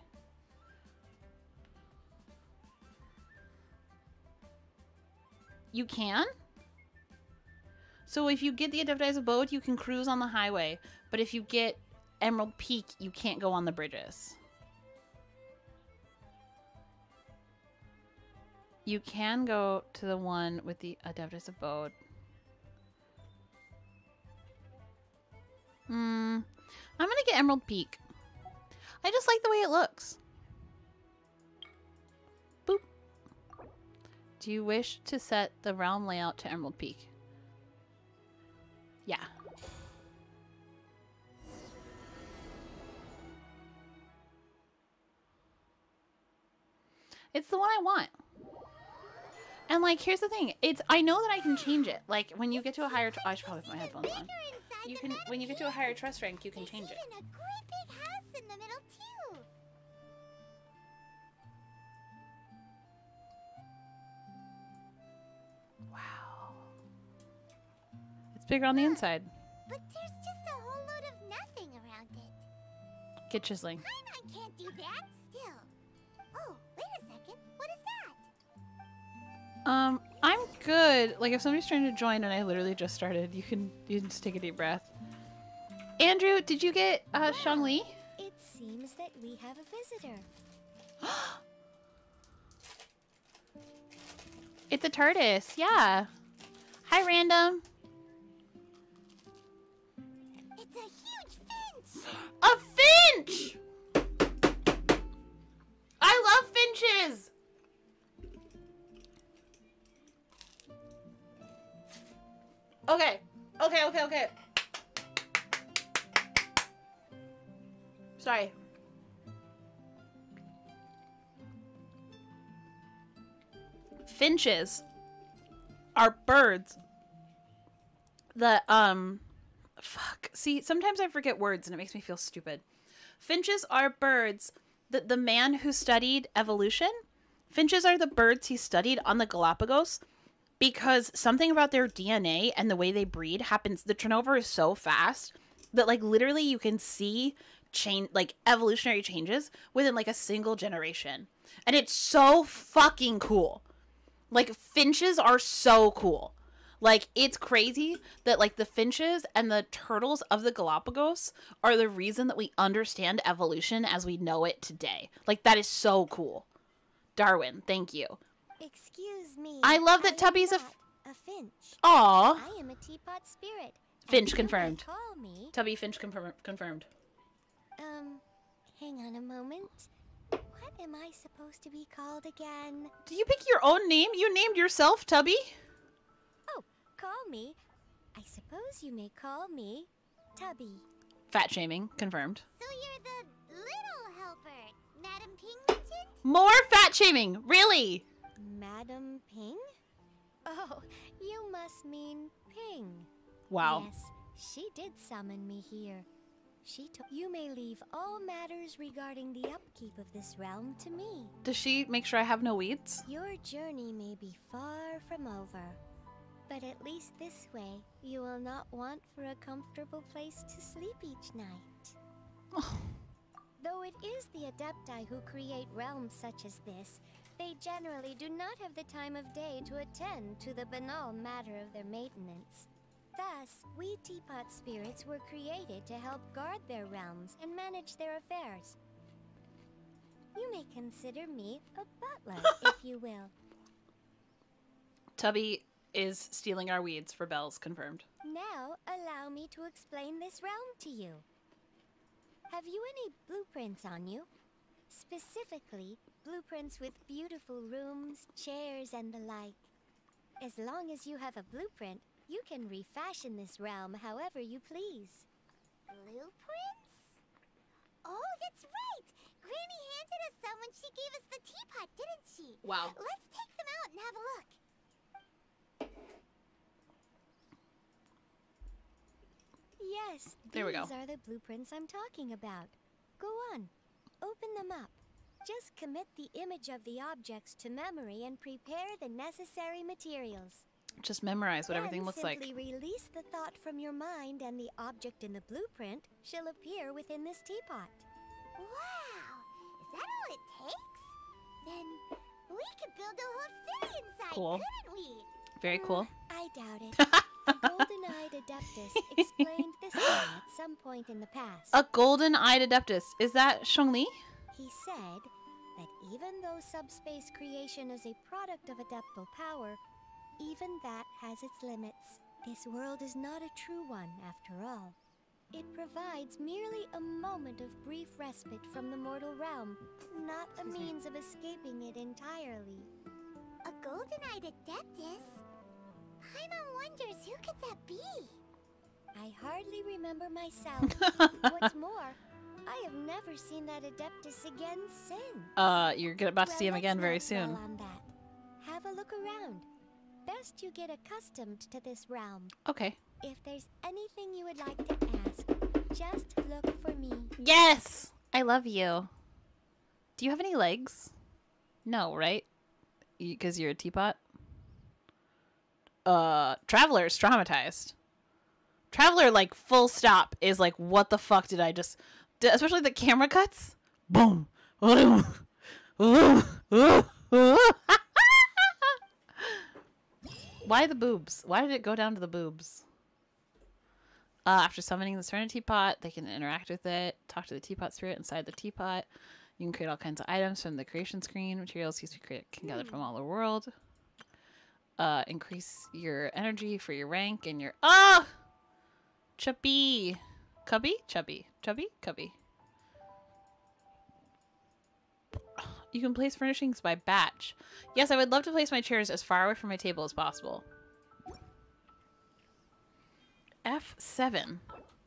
You can? So if you get the Adepti's Abode, you can cruise on the highway. But if you get Emerald Peak, you can't go on the bridges. You can go to the one with the Adeptus Abode. Hmm. I'm gonna get Emerald Peak. I just like the way it looks. Boop. Do you wish to set the realm layout to Emerald Peak? Yeah. It's the one I want. And like, here's the thing: it's I know that I can change it. Like when you get to a higher, I should probably put my headphones on. You can when you get to a higher trust rank, you can change it. Even a great big house in the middle too. Wow. It's bigger on the inside. But there's just a whole load of nothing around it. Get chiseling. I can't do that Um, I'm good. Like if somebody's trying to join and I literally just started, you can you can just take a deep breath. Andrew, did you get uh Zhongli? It seems that we have a visitor. It's a tortoise. Yeah. Hi, random. It's a huge finch. A finch. I love finches. Okay. Okay, okay, okay. Sorry. Finches are birds that um fuck. See, sometimes I forget words and it makes me feel stupid. Finches are birds that the man who studied evolution, finches are the birds he studied on the Galapagos because something about their DNA and the way they breed happens the turnover is so fast that like literally you can see change like evolutionary changes within like a single generation. And it's so fucking cool. Like finches are so cool. Like it's crazy that like the finches and the turtles of the Galapagos are the reason that we understand evolution as we know it today. Like that is so cool. Darwin, thank you. Excuse me. I love that am Tubby's a a finch. Aw. I am a teapot spirit. Finch confirmed. Call me. Tubby Finch confirm- confirmed. Um, hang on a moment. What am I supposed to be called again? Do you pick your own name? You named yourself Tubby? Oh, call me. I suppose you may call me Tubby. Fat shaming confirmed. So you're the little helper, Madam Ping? More fat shaming. Really? Madam Ping? Oh, you must mean Ping. Wow. Yes, she did summon me here. She told you may leave all matters regarding the upkeep of this realm to me. Does she make sure I have no weeds? Your journey may be far from over, but at least this way you will not want for a comfortable place to sleep each night. Oh. Though it is the Adepti who create realms such as this, they generally do not have the time of day to attend to the banal matter of their maintenance. Thus, we teapot spirits were created to help guard their realms and manage their affairs. You may consider me a butler, if you will. Tubby is stealing our weeds for bells confirmed. Now, allow me to explain this realm to you. Have you any blueprints on you? Specifically, blueprints with beautiful rooms, chairs, and the like. As long as you have a blueprint, you can refashion this realm however you please. Blueprints? Oh, that's right! Granny handed us some when she gave us the teapot, didn't she? Wow. Let's take them out and have a look. Yes, there we go. these are the blueprints I'm talking about. Go on, open them up. Just commit the image of the objects to memory and prepare the necessary materials. Just memorize what everything Then looks like. simply release the thought from your mind and the object in the blueprint shall appear within this teapot. Wow! Is that all it takes? Then we could build a whole city inside, Cool. couldn't we? Very cool. Mm, I doubt it. the golden-eyed adeptus explained this to at some point in the past. A golden-eyed adeptus. Is that Zhongli? He said that even though subspace creation is a product of adeptal power, even that has its limits. This world is not a true one, after all. It provides merely a moment of brief respite from the mortal realm, not a means of escaping it entirely. A golden-eyed adeptus? Paimon wonders who could that be? I hardly remember myself. What's more, I have never seen that adeptus again since. Uh, you're about to Well, see him again very soon. Have a look around. Best you get accustomed to this realm. Okay. If there's anything you would like to ask, just look for me. Yes! I love you. Do you have any legs? No, right? Because you're a teapot? Uh, Traveler is traumatized. Traveler, like, full stop, is like, what the fuck did I just... Especially the camera cuts. Boom. Why the boobs? Why did it go down to the boobs? Uh, after summoning the Serenity Pot, they can interact with it, talk to the teapot spirit inside the teapot. You can create all kinds of items from the creation screen. Materials used to create can gather from all the world. Uh, increase your energy for your rank and your ah, chubby, cubby, chubby, chubby, cubby. You can place furnishings by batch. Yes, I would love to place my chairs as far away from my table as possible. F7.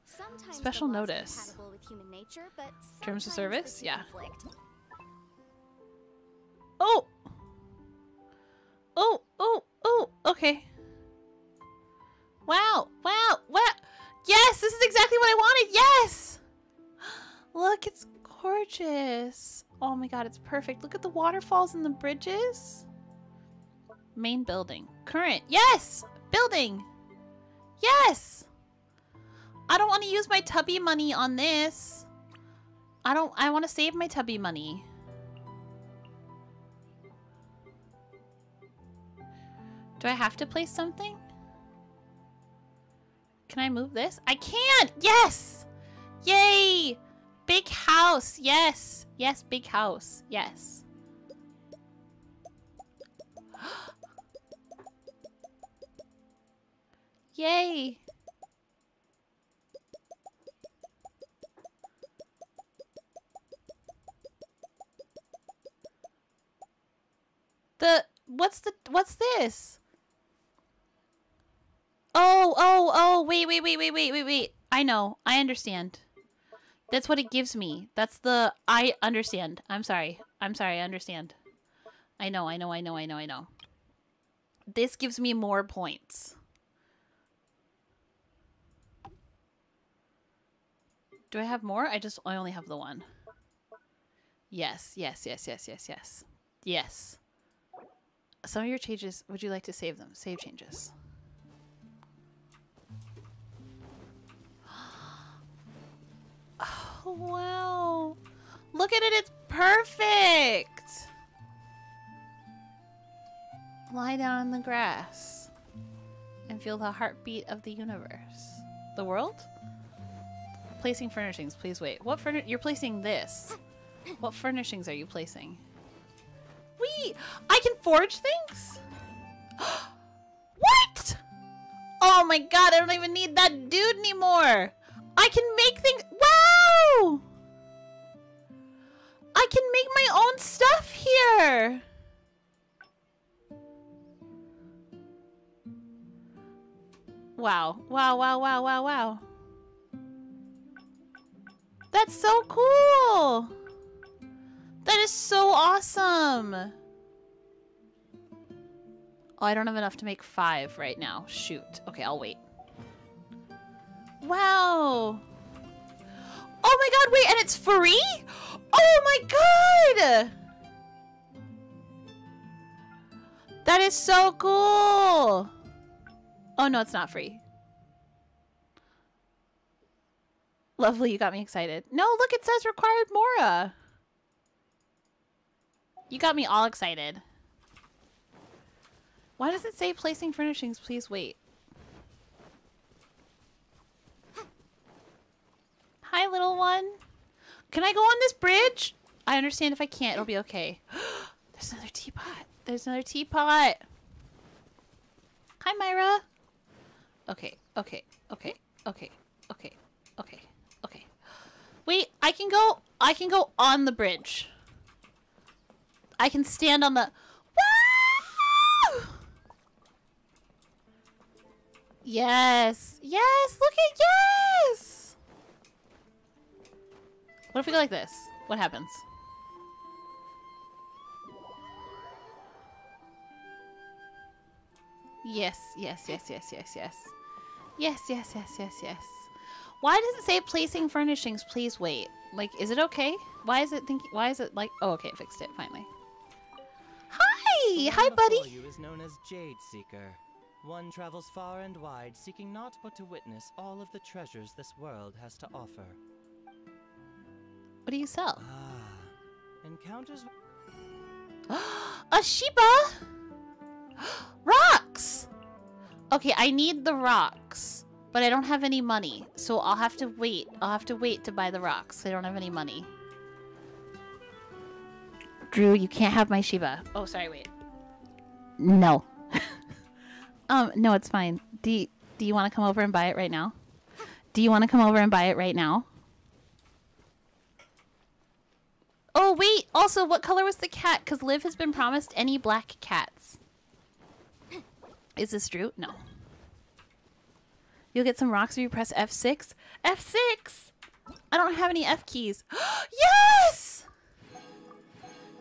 Sometimes Special notice. with human nature, but Terms of service? Yeah. conflict. Oh! Oh, oh, oh, okay. Wow, wow, wow. Yes, this is exactly what I wanted. Yes! Look, it's gorgeous. Oh my god, it's perfect. Look at the waterfalls and the bridges. Main building. Current. Yes! Building. Yes! I don't want to use my tubby money on this. I don't I want to save my tubby money. Do I have to place something? Can I move this? I can! Yes! Yay! Big house! Yes! Yes, big house. Yes. Yay! The what's the what's this? Oh, oh, oh, wait, wait, wait, wait, wait, wait, wait. I know. I understand. That's what it gives me. That's the I understand. I'm sorry. I'm sorry. I understand. I know, I know, I know, I know, I know. This gives me more points. Do I have more? I just I only have the one. Yes, yes, yes, yes, yes, yes. Yes. Some of your changes, would you like to save them? Save changes. Wow. Look at it, it's perfect. Lie down in the grass and feel the heartbeat of the universe. The world? Placing furnishings, please wait. What furni- You're placing this. What furnishings are you placing? Wait, I can forge things? what? Oh my god, I don't even need that dude anymore. I can make things. Wow! Oh. I can make my own stuff here. Wow. Wow, wow, wow, wow, wow. That's so cool. That is so awesome. Oh, I don't have enough to make five right now. Shoot. Okay, I'll wait. Wow. Oh my god, wait, and it's free? Oh my god! That is so cool! Oh no, it's not free. Lovely, you got me excited. No, look, it says required Mora. You got me all excited. Why does it say placing furnishings? Please wait. Hi, little one. Can I go on this bridge? I understand if I can't, it'll be okay. There's another teapot. There's another teapot. Hi, Myra. Okay, okay, okay, okay, okay, okay, okay. Wait, I can go, I can go on the bridge. I can stand on the... Yes, yes, look at, yes! What if we go like this? What happens? Yes, yes, yes, yes, yes, yes. Yes, yes, yes, yes, yes. Why does it say placing furnishings? Please wait. Like, is it okay? Why is it thinking? Why is it like? Oh, okay, fixed it finally. Hi, hi, buddy. You is known as Jade Seeker. One travels far and wide, seeking naught but to witness all of the treasures this world has to offer. What do you sell? Ah, encounters. A Sheba! rocks! Okay, I need the rocks. But I don't have any money. So I'll have to wait. I'll have to wait to buy the rocks. I don't have any money. Drew, you can't have my Sheba. Oh, sorry, wait. No. um, no, it's fine. Do you, do you want to come over and buy it right now? Do you want to come over and buy it right now? Oh, wait. Also, what color was the cat? Because Liv has been promised any black cats. Is this true? No. You'll get some rocks if you press F6. F6! I don't have any F keys. yes!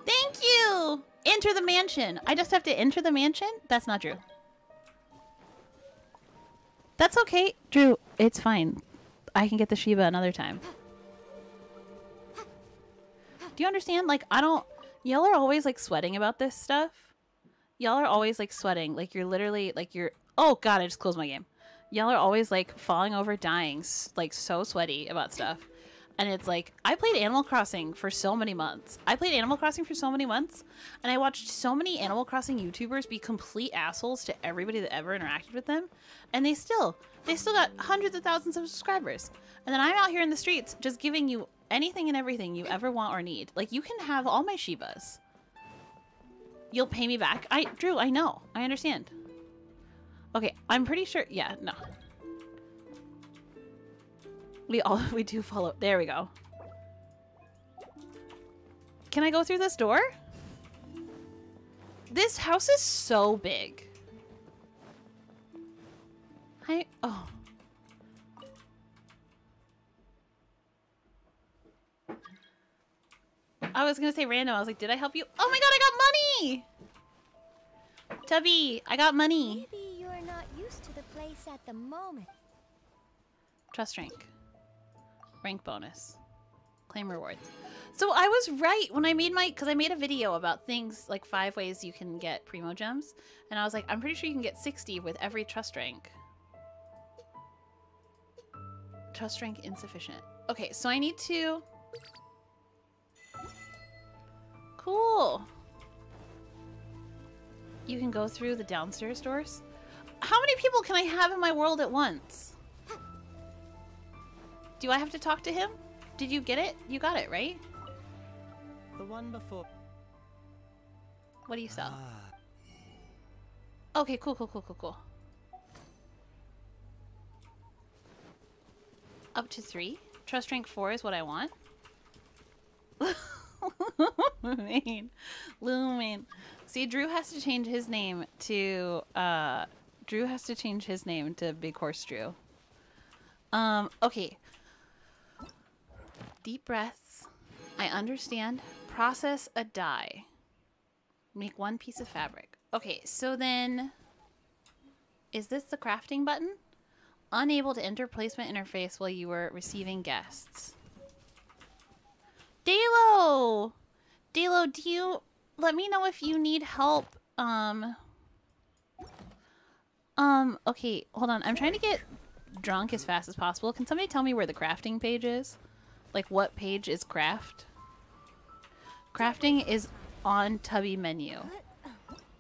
Thank you! Enter the mansion. I just have to enter the mansion? That's not true. That's okay. Drew, it's fine. I can get the Sheba another time. Do you understand? Like, I don't... Y'all are always, like, sweating about this stuff. Y'all are always, like, sweating. Like, you're literally, like, you're... Oh, God, I just closed my game. Y'all are always, like, falling over, dying, like, so sweaty about stuff. And it's like, I played Animal Crossing for so many months. I played Animal Crossing for so many months, and I watched so many Animal Crossing YouTubers be complete assholes to everybody that ever interacted with them. And they still, they still got hundreds of thousands of subscribers. And then I'm out here in the streets just giving you anything and everything you ever want or need. Like, you can have all my Shebas. You'll pay me back. I, Drew, I know. I understand. Okay, I'm pretty sure, yeah, no. We all we do follow. There we go. Can I go through this door? This house is so big. I oh. I was gonna say random. I was like, did I help you? Oh my god, I got money! Tubby, I got money. Maybe you're not used to the place at the moment. Trust rank. Rank bonus. Claim rewards. So I was right when I made my, because I made a video about things, like five ways you can get Primogems. And I was like, I'm pretty sure you can get 60 with every trust rank. Trust rank insufficient. Okay, so I need to... Cool. You can go through the downstairs doors. How many people can I have in my world at once? Do I have to talk to him? Did you get it? You got it, right? The one before. What do you sell? Ah. Okay, cool, cool, cool, cool, cool. Up to three. Trust rank four is what I want. Lumen. Lumen. See, Drew has to change his name to, uh, Drew has to change his name to Big Horse Drew. Um, okay. Deep breaths. I understand. Process a dye. Make one piece of fabric. Okay, so then... Is this the crafting button? unable to enter placement interface while you were receiving guests. Dalo! Dalo, do you... Let me know if you need help. Um... Um, okay, hold on. I'm trying to get drunk as fast as possible. Can somebody tell me where the crafting page is? Like, what page is craft? Crafting is on Tubby menu.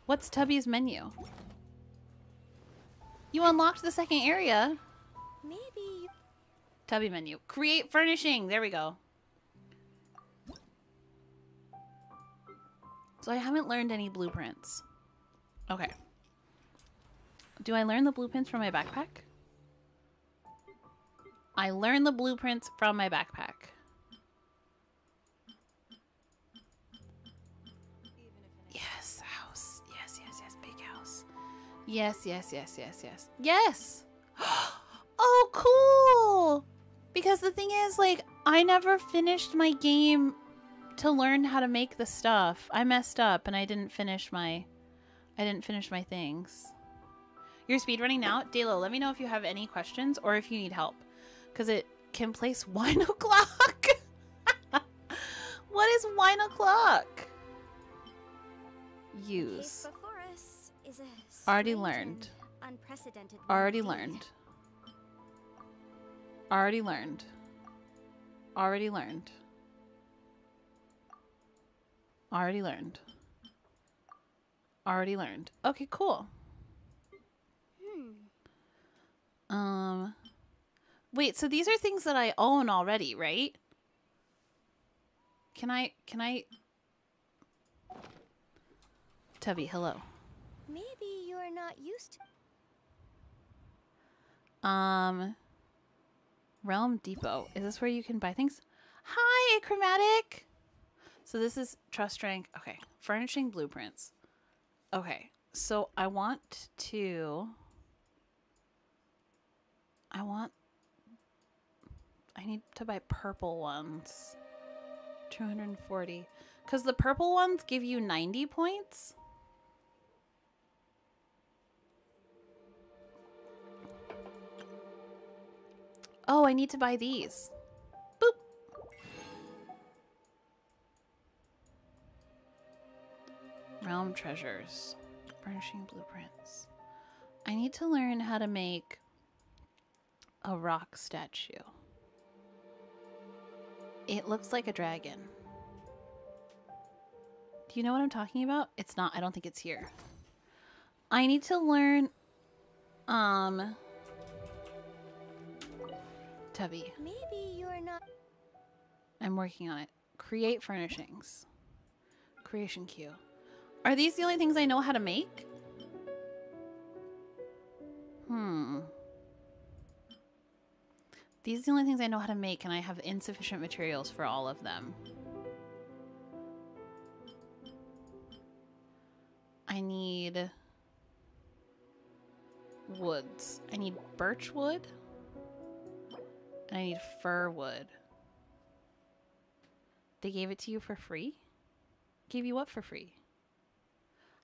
What's Tubby's menu? You unlocked the second area. Maybe. Tubby menu. Create furnishing. There we go. So I haven't learned any blueprints. Okay. Do I learn the blueprints from my backpack? I learn the blueprints from my backpack. Yes, house. Yes, yes, yes, big house. Yes, yes, yes, yes, yes. Yes! oh, cool! Because the thing is, like, I never finished my game to learn how to make the stuff. I messed up and I didn't finish my... I didn't finish my things. You're speedrunning now? Dalo, let me know if you have any questions or if you need help. Because it can place wine o'clock. what is wine o'clock? Use. Already learned. Already learned. Already learned. Already learned. Already learned. Already learned. Okay, cool. Hmm. Um Wait, so these are things that I own already, right? Can I can I Tubby, hello. Maybe you're not used to Um Realm Depot. Is this where you can buy things? Hi, Chromatic! So this is trust rank. Okay. Furnishing blueprints. Okay. So I want to I want I need to buy purple ones. 240. Because the purple ones give you 90 points. Oh, I need to buy these. Realm treasures. Furnishing blueprints. I need to learn how to make a rock statue. It looks like a dragon. Do you know what I'm talking about? It's not. I don't think it's here. I need to learn... Um... Tubby. Maybe you're not... I'm working on it. Create furnishings. Creation queue. Are these the only things I know how to make? Hmm. These are the only things I know how to make, and I have insufficient materials for all of them. I need woods. I need birch wood. And I need fir wood. They gave it to you for free? Gave you what for free?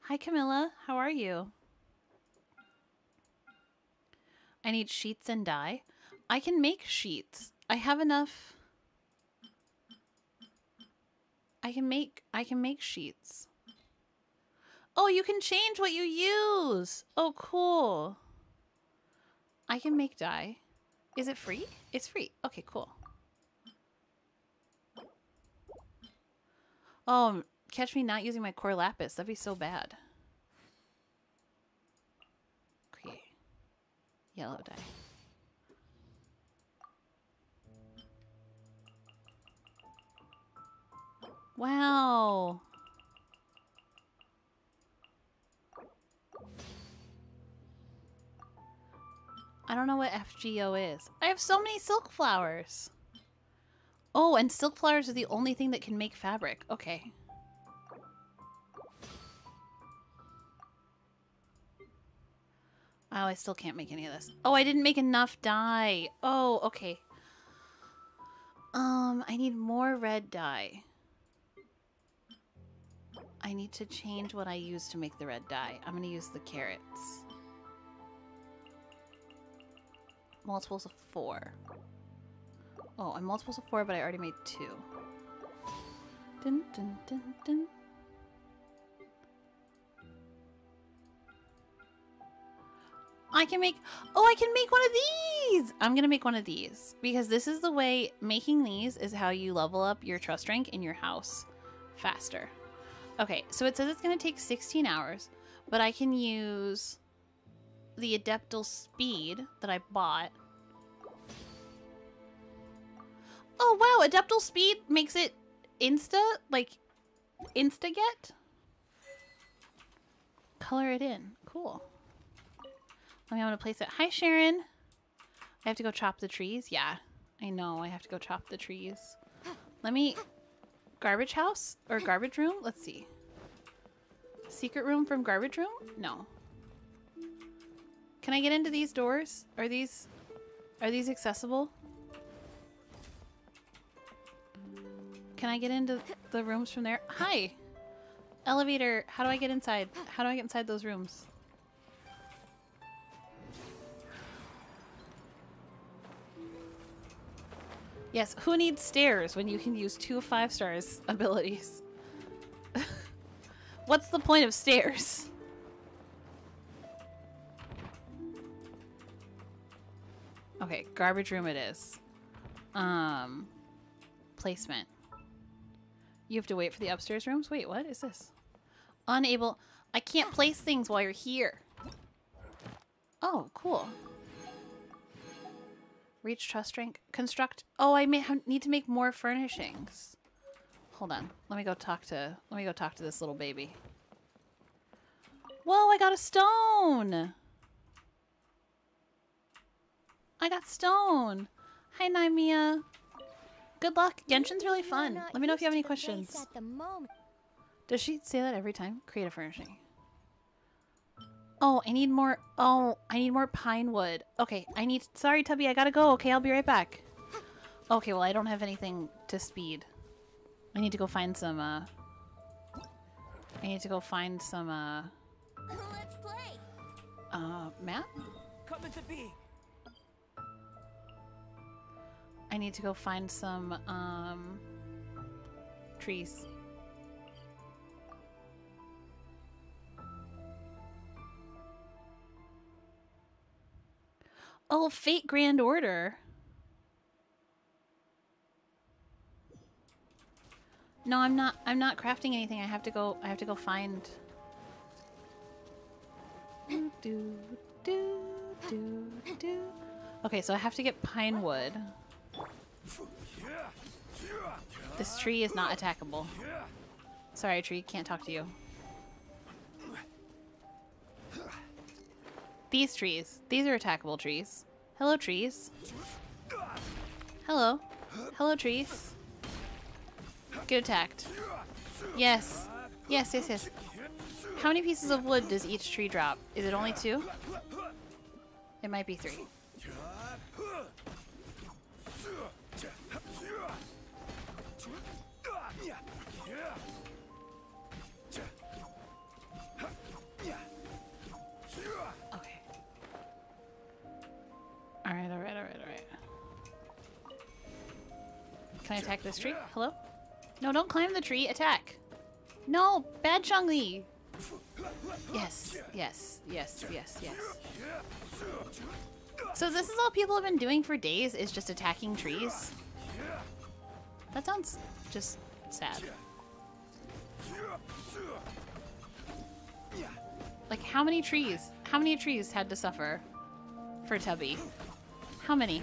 Hi, Camilla. How are you? I need sheets and dye. I can make sheets. I have enough. I can make I can make sheets. Oh, you can change what you use. Oh, cool. I can make dye. Is it free? It's free. Okay, cool. Oh, catch me not using my Cor Lapis. That'd be so bad. Create. Yellow dye. Wow. I don't know what FGO is. I have so many silk flowers. Oh, and silk flowers are the only thing that can make fabric. Okay. Oh, I still can't make any of this. Oh, I didn't make enough dye. Oh, okay. Um, I need more red dye. I need to change what I use to make the red dye. I'm going to use the carrots. multiples of four. Oh, I'm multiples of four, but I already made two. Dun, dun, dun, I can make, oh, I can make one of these. I'm going to make one of these because this is the way making these is how you level up your trust rank in your house faster. Okay, so it says it's going to take 16 hours, but I can use the Adeptal Speed that I bought. Oh, wow, Adeptal Speed makes it insta, like, insta-get? Color it in. Cool. Let me I'm gonna place it. Hi, Sharon. I have to go chop the trees. Yeah, I know. I have to go chop the trees. Let me... Garbage house? Or garbage room? Let's see. Secret room from garbage room? No. Can I get into these doors? Are these... Are these accessible? Can I get into the rooms from there? Hi! Elevator, how do I get inside? How do I get inside those rooms? Yes, who needs stairs when you can use two five stars abilities? What's the point of stairs? Okay, garbage room it is. Um, placement. You have to wait for the upstairs rooms? Wait, what is this? Unable. I can't place things while you're here. Oh, cool. Reach trust rank. Construct. Oh, I may need to make more furnishings. Hold on. Let me go talk to. Let me go talk to this little baby. Whoa! I got a stone. I got stone. Hi, Naimia. Good luck. Genshin's really fun. Let me know if you have any questions. Does she say that every time? Create a furnishing. Oh, I need more. Oh, I need more pine wood. Okay, I need. Sorry, Tubby, I gotta go. Okay, I'll be right back. Okay, well, I don't have anything to speed. I need to go find some, uh. I need to go find some, uh. Let's play. Uh, map? Come into being. I need to go find some, um. Trees. Oh, Fate Grand Order. No, I'm not I'm not crafting anything. I have to go I have to go find do do do do Okay, so I have to get pine wood. This tree is not attackable. Sorry, tree, can't talk to you. These trees. These are attackable trees. Hello, trees. Hello. Hello, trees. Get attacked. Yes. Yes, yes, yes. How many pieces of wood does each tree drop? Is it only two? It might be three. Can I attack this tree? Hello? No, don't climb the tree. Attack. No, bad Zhongli. Yes, yes, yes, yes, yes. So this is all people have been doing for days is just attacking trees? That sounds just sad. Like how many trees? How many trees had to suffer for Tubby? How many?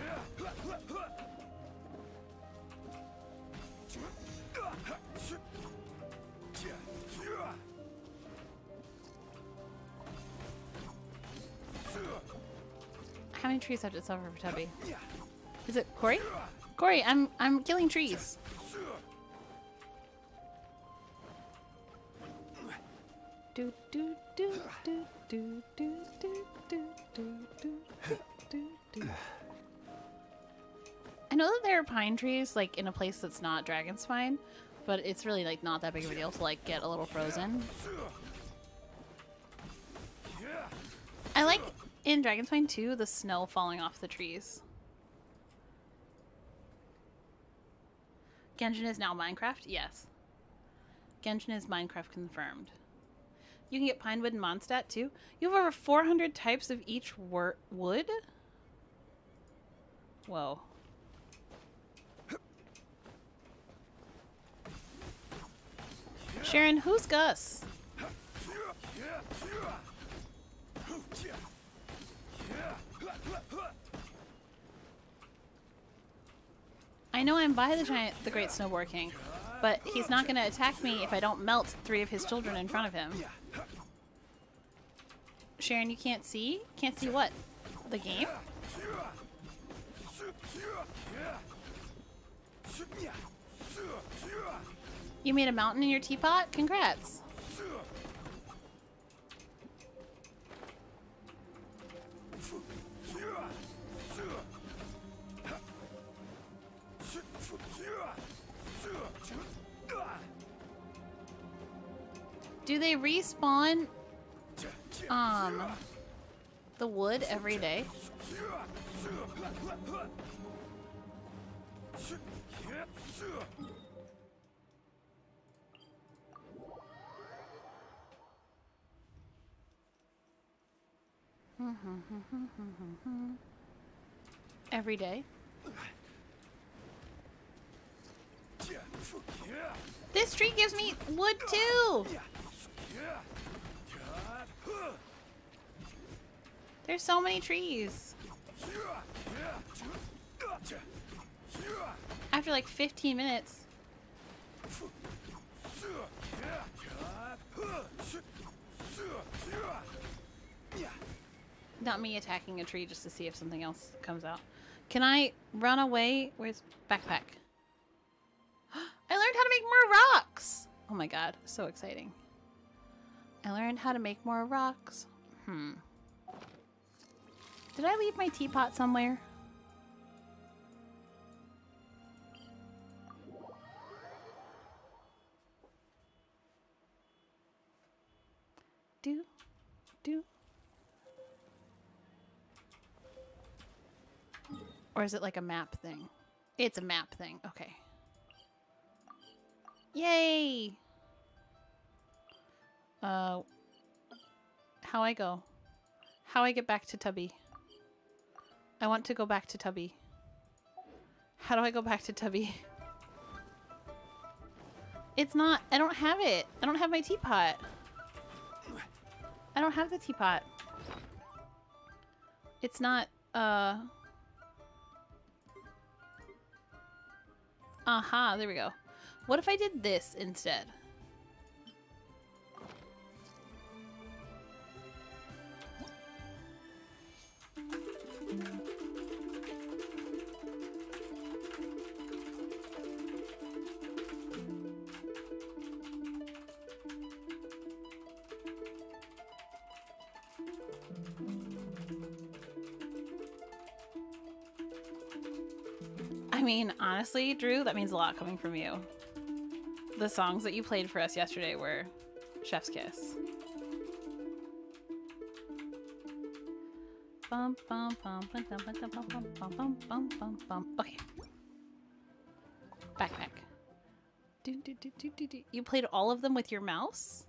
How many trees have to suffer for Tubby? Is it Corey? Corey, I'm I'm killing trees. Do do do do do do do do do do do do. I know that there are pine trees like in a place that's not Dragonspine, but it's really like not that big of a deal to like get a little frozen. I like in Dragon's Dragonspine 2, the snow falling off the trees. Genshin is now Minecraft? Yes. Genshin is Minecraft confirmed. You can get Pinewood and Mondstadt too. You have over 400 types of each wood? Whoa. Sharon, who's Gus? I know I'm by the giant, the Great Snowboar King, but he's not going to attack me if I don't melt three of his children in front of him. Sharon, you can't see? Can't see what? The game? You made a mountain in your teapot? Congrats. Do they respawn um the wood every day? Every day. This tree gives me wood too! There's so many trees. After like 15 minutes. Not me attacking a tree just to see if something else comes out. Can I run away? Where's backpack? I learned how to make more rocks! Oh my god, so exciting. I learned how to make more rocks. Hmm. Did I leave my teapot somewhere? Do, do. Or is it like a map thing? It's a map thing. Okay. Yay! Uh, how I go? How I get back to Tubby? I want to go back to Tubby. How do I go back to Tubby? It's not- I don't have it! I don't have my teapot! I don't have the teapot. It's not, uh... Aha, there we go. What if I did this instead? honestly, Drew, that means a lot coming from you. The songs that you played for us yesterday were Chef's Kiss. Okay. Backpack. You played all of them with your mouse?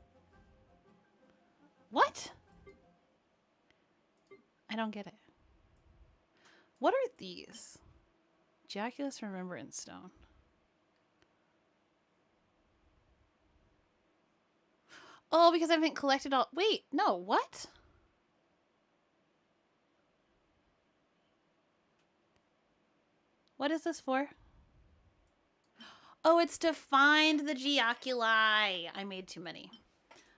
What? I don't get it. What are these? Geoculus Remembrance Stone. Oh, because I haven't collected all- Wait, no, what? What is this for? Oh, it's to find the Geoculi. I made too many.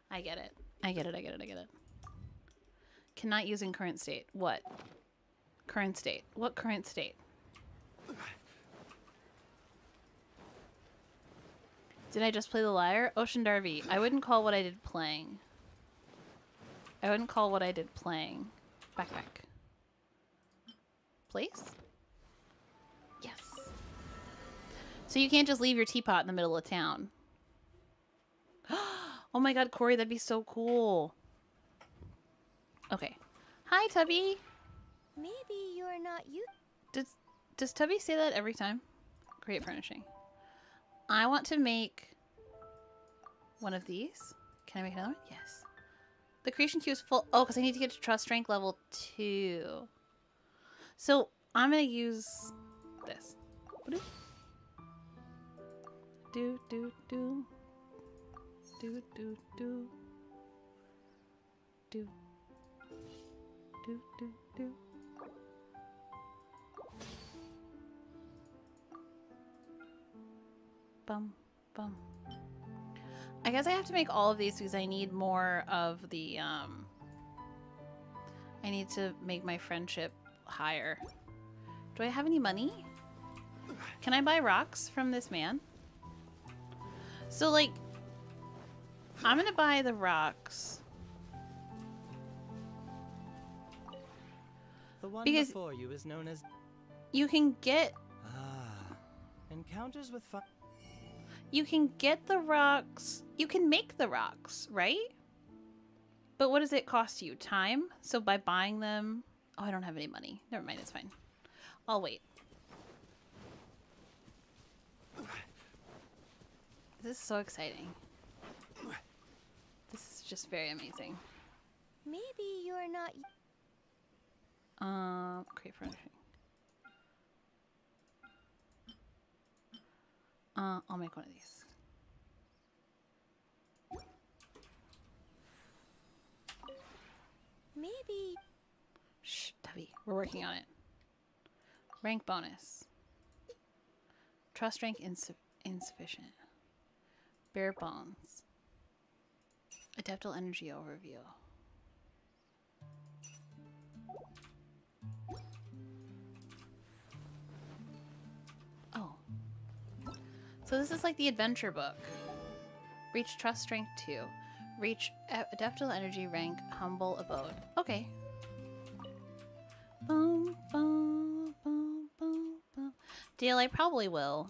I get it. I get it, I get it, I get it. Cannot use in current state. What? Current state. What current state? Did I just play the lyre? Ocean Darby. I wouldn't call what I did playing. I wouldn't call what I did playing. Backpack. Place? Yes. So you can't just leave your teapot in the middle of town. oh my god, Corey, that'd be so cool. Okay. Hi, Tubby. Maybe you're not you. Does does Tubby say that every time? Create furnishing. I want to make one of these. Can I make another one? Yes. The creation queue is full. Oh, because I need to get to trust rank level 2. So I'm going to use this. Do, do, do. Do, do, do. Do. Do, do, do. Bum bum. I guess I have to make all of these because I need more of the um I need to make my friendship higher. Do I have any money? Can I buy rocks from this man? So like I'm gonna buy the rocks. The one Because- before you is known as You can get ah encounters with. You can get the rocks. You can make the rocks, right? But what does it cost you? Time? So by buying them Oh, I don't have any money. Never mind, it's fine. I'll wait. This is so exciting. This is just very amazing. Maybe you're not. Um, create furnishing. Uh, I'll make one of these. Maybe. Shh, Tubby, we're working on it. Rank bonus. Trust rank insu insufficient. Bare bones. Adeptal energy overview. So this is like the adventure book. Reach trust rank 2. Reach adeptal energy rank humble abode. Okay. Boom, boom, boom, boom, boom. Deal, I probably will.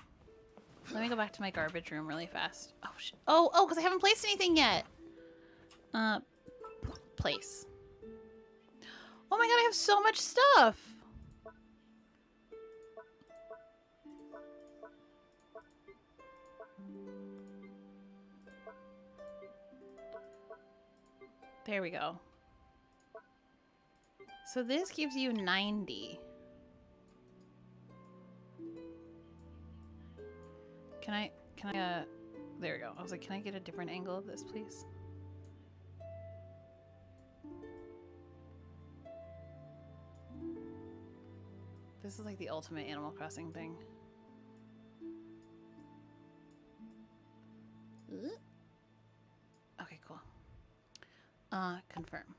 Let me go back to my garbage room really fast. Oh, sh oh, oh, because I haven't placed anything yet. Uh, place. Oh my god, I have so much stuff. There we go. So this gives you 90. Can I, can I, uh, there we go. I was like, can I get a different angle of this, please? This is like the ultimate Animal Crossing thing. Ugh. Uh, confirm.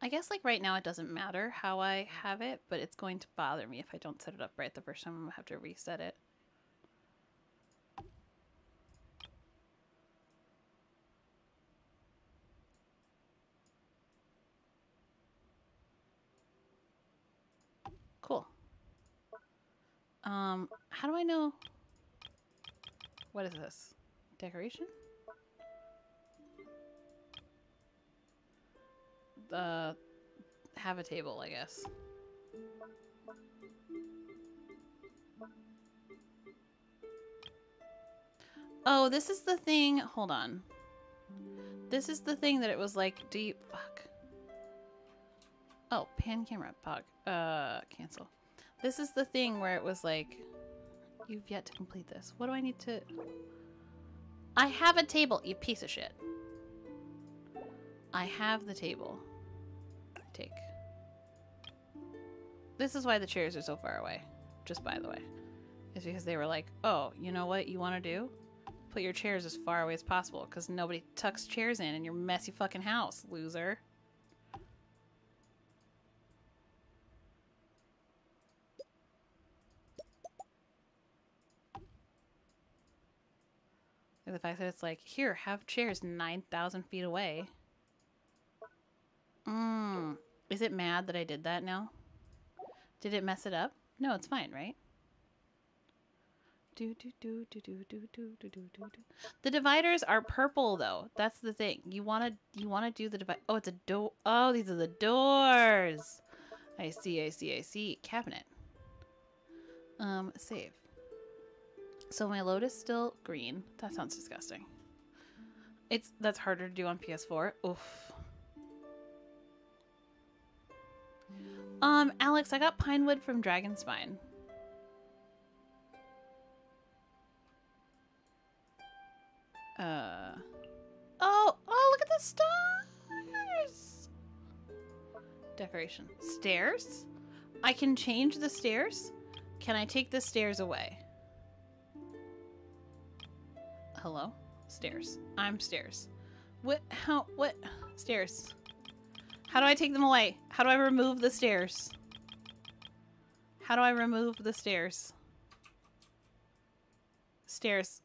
I guess like right now it doesn't matter how I have it, but it's going to bother me if I don't set it up right the first time. I'm gonna have to reset it. Cool. Um, how do I know? What is this? Decoration? The have a table, I guess. Oh, this is the thing. Hold on. This is the thing that it was like, you fuck? Oh, pan camera pog. Uh, cancel. This is the thing where it was like, you've yet to complete this. What do I need to? I have a table, you piece of shit. I have the table. Take. This is why the chairs are so far away. Just by the way. Is because they were like, oh, you know what you want to do? Put your chairs as far away as possible because nobody tucks chairs in in your messy fucking house, loser. the fact that it's like, here, have chairs 9,000 feet away. Mmm. Is it mad that I did that now? Did it mess it up? No, it's fine, right? Do, do, do, do, do, do, do, do, do. The dividers are purple though. That's the thing. You wanna you wanna do the divide oh it's a door oh these are the doors. I see, I see, I see. Cabinet. Um, save. So my load is still green. That sounds disgusting. It's that's harder to do on PS4. Oof. Um, Alex, I got pine wood from Dragonspine. Uh. Oh, oh, look at the stars! Decoration. Stairs? I can change the stairs? Can I take the stairs away? Hello? Stairs. I'm stairs. What? How? What? Stairs. How do I take them away? How do I remove the stairs? How do I remove the stairs? Stairs.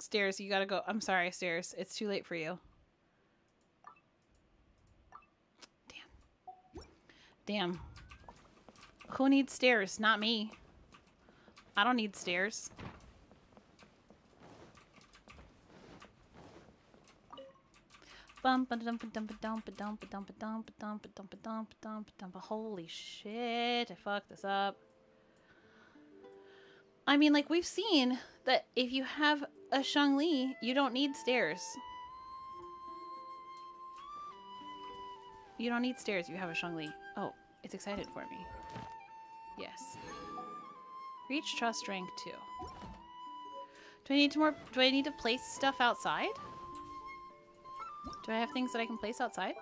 Stairs, you gotta go. I'm sorry, stairs. It's too late for you. Damn. Damn. Who needs stairs? Not me. I don't need stairs. Holy shit, I fucked this up. I mean, like, we've seen that if you have a Zhongli, you don't need stairs. You don't need stairs, you have a Zhongli. Oh, it's excited for me. Yes. Reach trust rank 2. Do I need to more do I need to place stuff outside? Do I have things that I can place outside?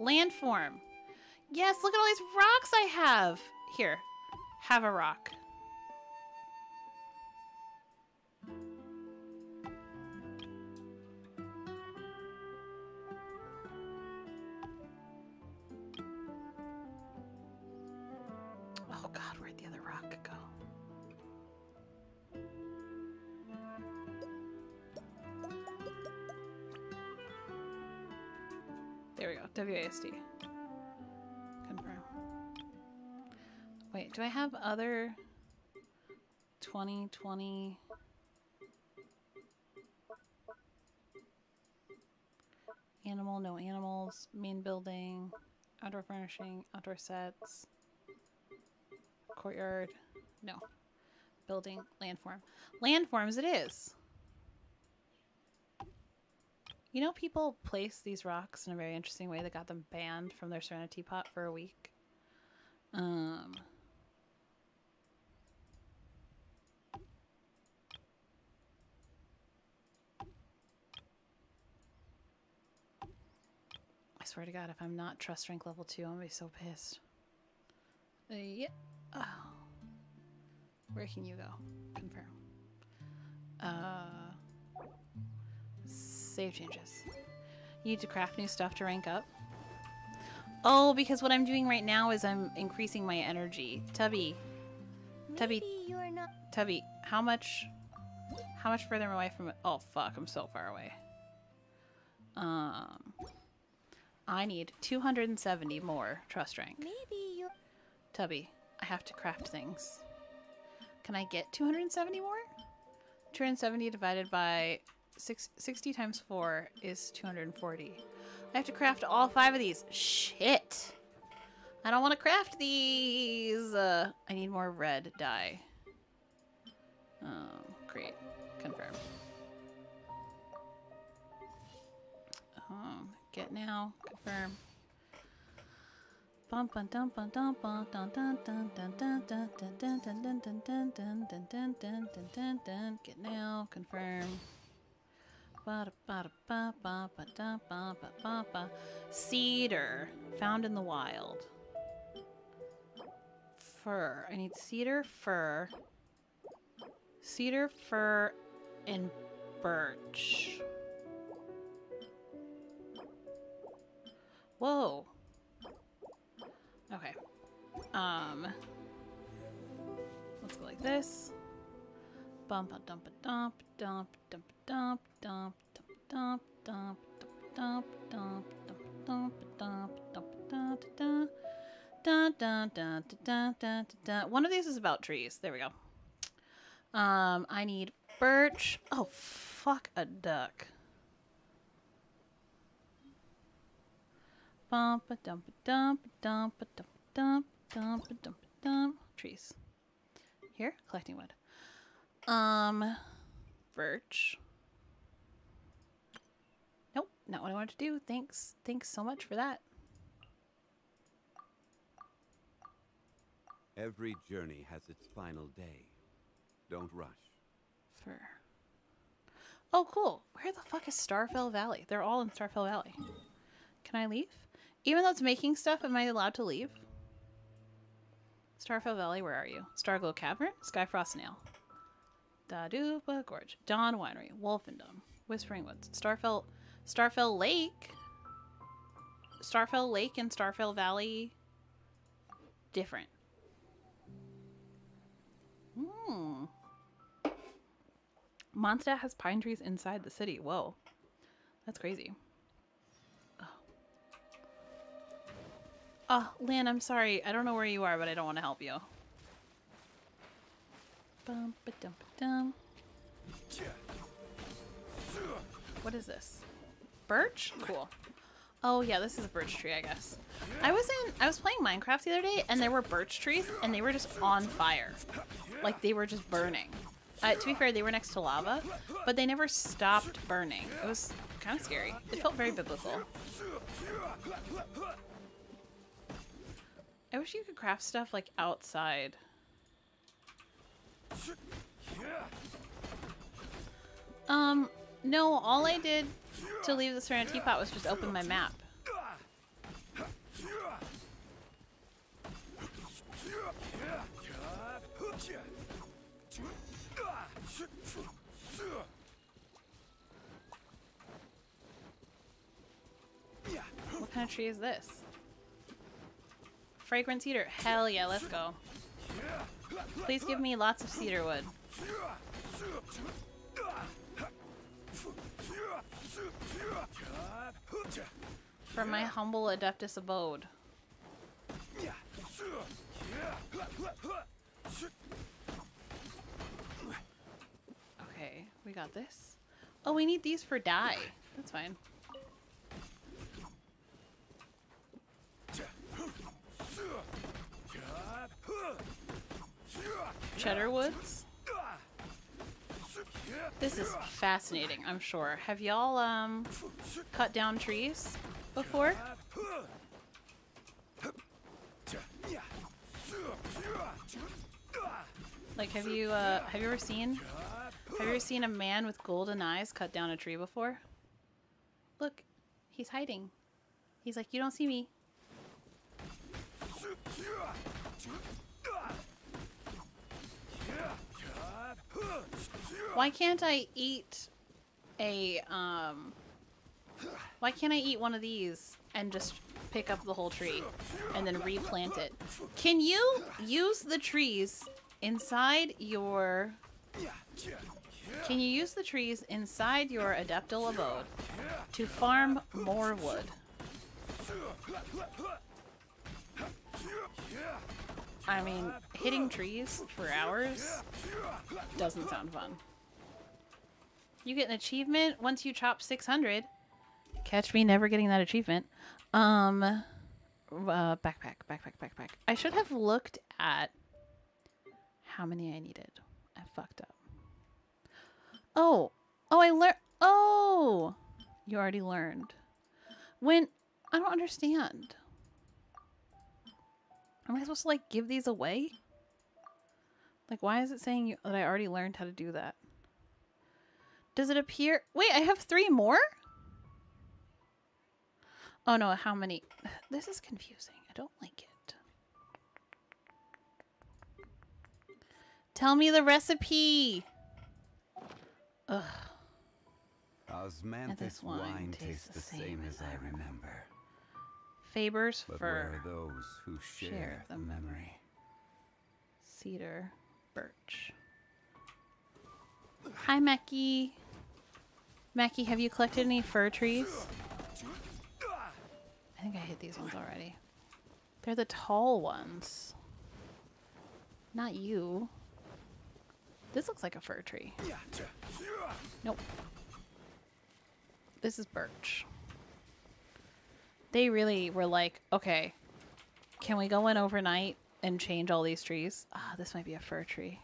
Landform. Yes, look at all these rocks I have. Here, have a rock. WASD. Confirm. Wait, do I have other 2020 animal, no animals, main building, outdoor furnishing, outdoor sets, courtyard, no, building, landform. Landforms it is. You know, people place these rocks in a very interesting way that got them banned from their Serenitea pot for a week. Um, I swear to God, if I'm not trust rank level 2, I'm gonna be so pissed. Uh, yeah. Oh. Where can you go? Confirm. Uh, save changes. You need to craft new stuff to rank up. Oh, because what I'm doing right now is I'm increasing my energy. Tubby. Tubby. Tubby, how much how much further am I away from? Oh fuck, I'm so far away. Um I need 270 more trust rank. Maybe you're. Tubby, I have to craft things. Can I get 270 more? 270 divided by six, 60 times 4 is 240. I have to craft all five of these. Shit! I don't want to craft these! Uh, I need more red dye. Um, create. Confirm. Um, get now. Confirm. Bum bum dum bum dum bum dun dun dun dun dun dun dun dun dun dun dun dun dun dun dun dun dun dun get now confirm cedar found in the wild fir I need cedar fir cedar fir and birch whoa Okay. Um. Let's go like this. Bump a dump a dump dump dump dump dump dump dump dump dump dump dump dump dump dump da da da da da da da One of these is about trees. There we go. Um, I need birch. Oh, fuck a duck. Bump dump dump dump dump dump dump dump dump. Trees. Here, collecting wood. Um, birch. Not what I wanted to do. Thanks. Thanks so much for that. Every journey has its final day. Don't rush. Fur. Oh, cool. Where the fuck is Starfell Valley? They're all in Starfell Valley. Can I leave? Even though it's making stuff, am I allowed to leave? Starfell Valley, where are you? Starglow Cavern? Skyfrost Nail. Dadaupa Gorge. Dawn Winery. Wolvendom. Whispering Woods. Starfell... Starfell Lake? Starfell Lake and Starfell Valley... Different. Hmm. Mondstadt has pine trees inside the city. Whoa. That's crazy. Oh, Lynn, I'm sorry. I don't know where you are, but I don't want to help you. Bum, ba dum, ba dum. What is this? Birch? Cool. Oh yeah, this is a birch tree, I guess. I was in I was playing Minecraft the other day and there were birch trees and they were just on fire. Like they were just burning. Uh, to be fair, they were next to lava, but they never stopped burning. It was kind of scary. It felt very biblical. I wish you could craft stuff like outside. Um, no, all I did to leave the Serenitea pot was just open my map. What kind of tree is this? Fragrant cedar. Hell yeah, let's go. Please give me lots of cedar wood. For my humble Adeptus abode. Okay, we got this. Oh, we need these for dye. That's fine. Cheddar Woods? This is fascinating, I'm sure. Have y'all um cut down trees before? Like have you uh have you ever seen have you ever seen a man with golden eyes cut down a tree before? Look, he's hiding. He's like, you don't see me. Why can't I eat a, um... Why can't I eat one of these and just pick up the whole tree and then replant it? Can you use the trees inside your... Can you use the trees inside your Adeptal abode to farm more wood? I mean, hitting trees for hours doesn't sound fun. You get an achievement once you chop 600. Catch me never getting that achievement. Um, uh, backpack, backpack, backpack. I should have looked at how many I needed. I fucked up. Oh, oh, I learned. Oh, you already learned. When I don't understand. Am I supposed to like give these away? Like, why is it saying you, that I already learned how to do that? Does it appear? Wait, I have three more? Oh no, how many? This is confusing. I don't like it. Tell me the recipe. Ugh. Osmanthus wine, wine tastes the same, same as I remember. Faber's but fur. where are those who share, share the memory? Cedar, birch. Hi, Mackie. Mackie, have you collected any fir trees? I think I hit these ones already. They're the tall ones. Not you. This looks like a fir tree. Nope. This is birch. They really were like, okay, can we go in overnight and change all these trees? Ah, this might be a fir tree.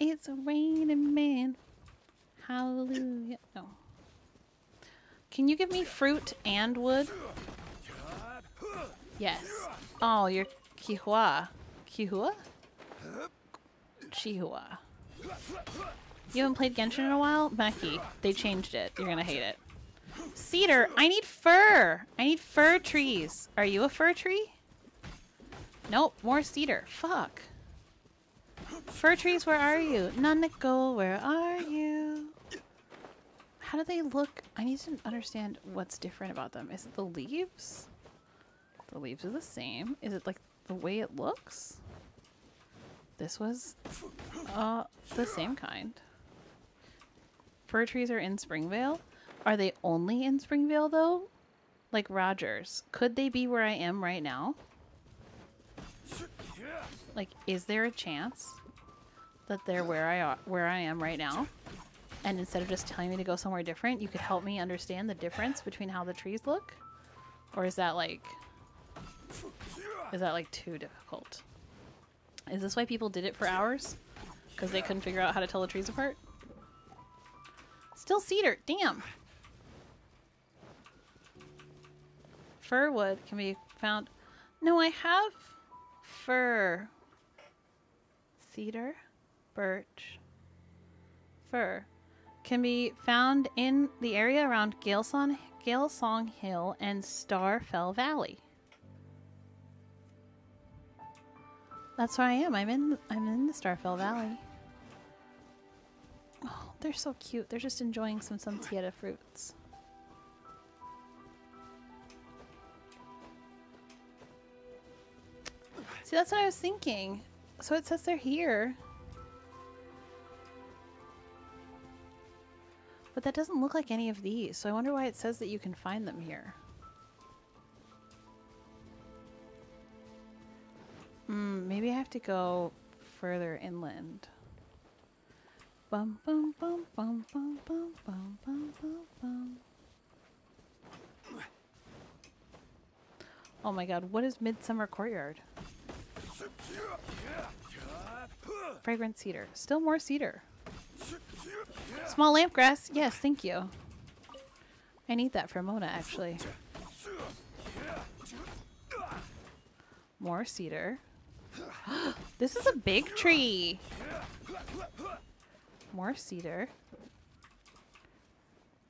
It's a raining man. Hallelujah. No. Can you give me fruit and wood? Yes. Oh, you're Kihua. Kihua? Chihua. You haven't played Genshin in a while? Becky, they changed it. You're gonna hate it. Cedar! I need fir! I need fir trees. Are you a fir tree? Nope, more cedar. Fuck. Fir trees, where are you? Nanako, where are you? How do they look? I need to understand what's different about them. Is it the leaves? The leaves are the same. Is it like the way it looks? This was uh, the same kind. Fir trees are in Springvale. Are they only in Springvale though? Like Rogers. Could they be where I am right now? Like, is there a chance that they're where I are, where I am right now? And instead of just telling me to go somewhere different, you could help me understand the difference between how the trees look? Or is that like is that like too difficult? Is this why people did it for hours? Because they couldn't figure out how to tell the trees apart? Still cedar, damn. Fir wood can be found. No, I have fir. Cedar, birch, fir can be found in the area around Galesong, Galesong Hill and Starfell Valley. That's where I am. I'm in I'm in the Starfell Valley. Oh, they're so cute. They're just enjoying some Sunsettia fruits. See, that's what I was thinking. So it says they're here. But that doesn't look like any of these, so I wonder why it says that you can find them here. Hmm, maybe I have to go further inland. Bum bum bum bum bum bum bum bum bum bum. Oh my god, what is Midsummer Courtyard? Fragrant cedar. Still more cedar. Small lamp grass. Yes, thank you. I need that for Mona, actually. More cedar. this is a big tree. More cedar.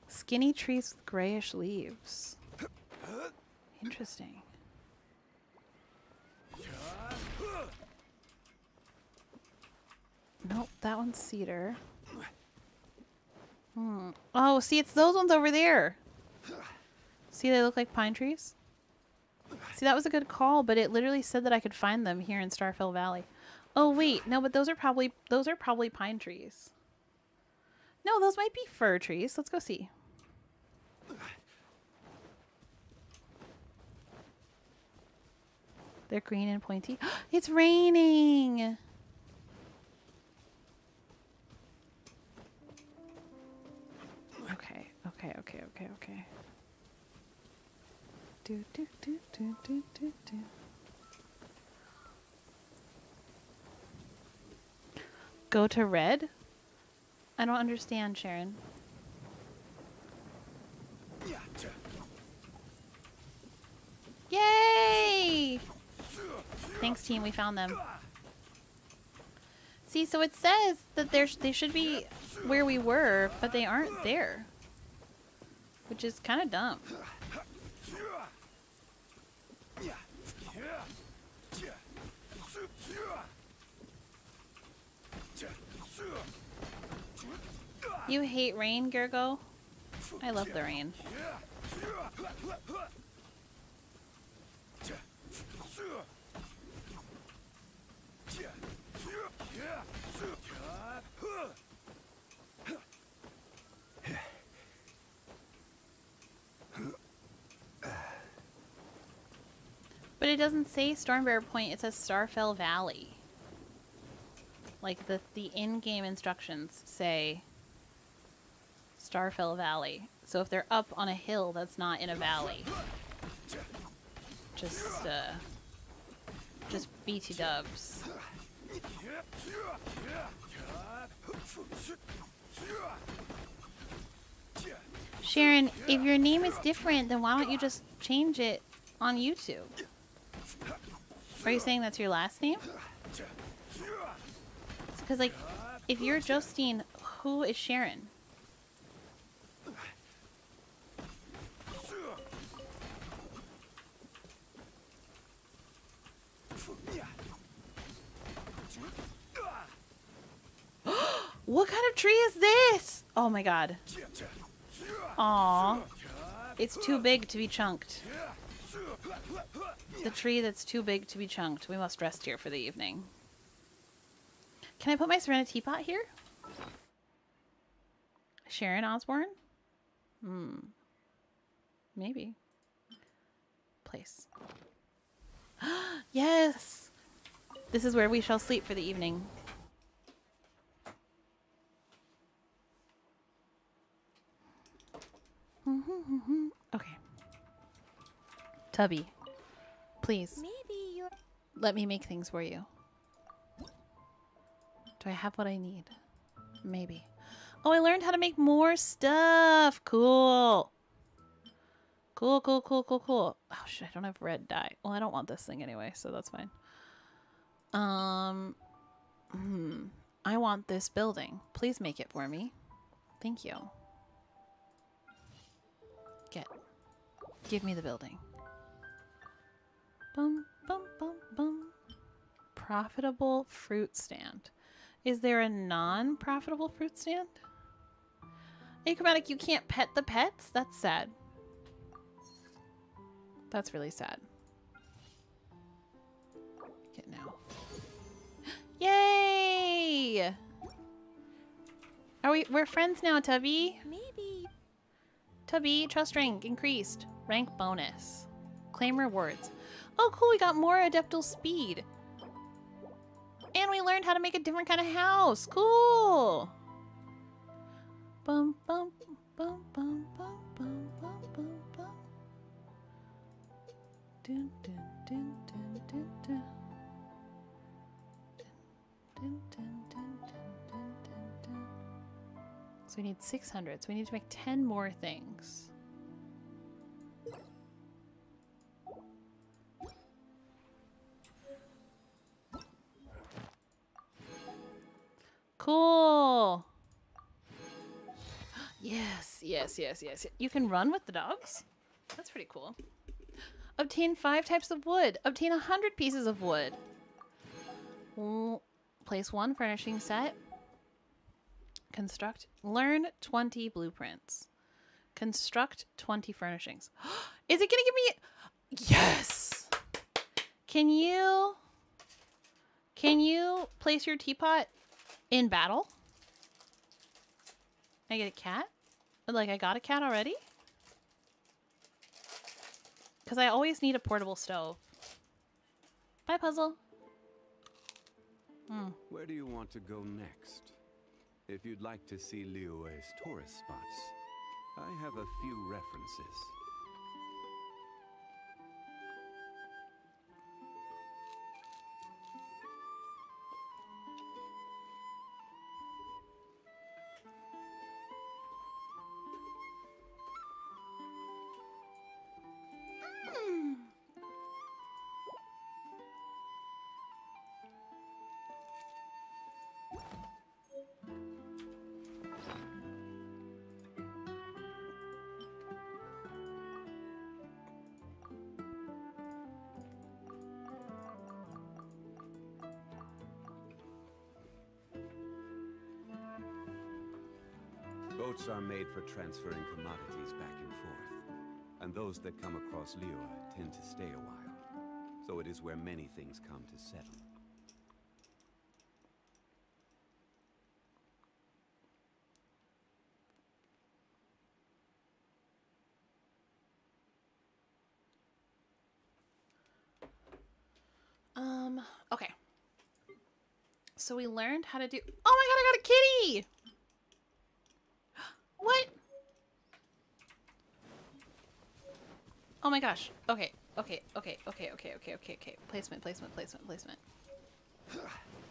Skinny trees with grayish leaves. Interesting. Nope, that one's cedar. Hmm. Oh, see, it's those ones over there. See, they look like pine trees? See, that was a good call, but it literally said that I could find them here in Starfell Valley. Oh, wait. No, but those are probably those are probably pine trees. No, those might be fir trees. Let's go see. They're green and pointy. it's raining! Okay, okay, okay, okay. Do, do, do, do, do, do, do. Go to red? I don't understand, Sharon. Yay! Thanks, team. We found them. See, so it says that they should be where we were, but they aren't there. Which is kind of dumb. You hate rain, Gergo? I love the rain. But it doesn't say Stormbearer Point, it says Starfell Valley. Like the the in-game instructions say Starfell Valley. So if they're up on a hill that's not in a valley, just uh, just BT dubs. Sharon, if your name is different, then why don't you just change it on YouTube? Are you saying that's your last name? Because, like, if you're Justine, who is Sharon? what kind of tree is this? Oh my god. Aw. It's too big to be chunked. The tree that's too big to be chunked. We must rest here for the evening. Can I put my Serenitea pot here? Sharon Osbourne? Hmm. Maybe. Place. yes! This is where we shall sleep for the evening. okay. Tubby, please. Let me make things for you. Do I have what I need? Maybe. Oh, I learned how to make more stuff. Cool. Cool, cool, cool, cool, cool. Oh, shit, I don't have red dye. Well, I don't want this thing anyway, so that's fine. Um, hmm. I want this building. Please make it for me. Thank you. Get. Give me the building. Bum, bum, bum, bum. Profitable fruit stand. Is there a non-profitable fruit stand? Achromatic, you can't pet the pets? That's sad. That's really sad. Get now. Yay! Are we we're friends now, Tubby? Maybe. Tubby, trust rank increased. Rank bonus. Claim rewards. Oh cool, we got more adeptal speed. And we learned how to make a different kind of house. Cool. Bum bum bum bum bum bum bum bum bum. Dun dun dun dun dun dun. Dun, dun, dun, dun, dun, dun, dun. So we need 600. So we need to make 10 more things. Cool. Yes, yes, yes, yes. You can run with the dogs? That's pretty cool. Obtain five types of wood. Obtain a hundred pieces of wood. Place one furnishing set. Construct. Learn 20 blueprints. Construct 20 furnishings. Is it going to give me... Yes! Can you... Can you place your teapot in battle? I get a cat? Like, I got a cat already? Because I always need a portable stove. Bye, puzzle. Hmm. Where do you want to go next? If you'd like to see Liyue's tourist spots, I have a few references. Boats are made for transferring commodities back and forth. And those that come across Liyue tend to stay a while. So it is where many things come to settle. Um, okay. So we learned how to do. Oh my god! I got a kitty. gosh. Okay, okay, okay, okay, okay, okay, okay, okay. Placement, placement, placement, placement.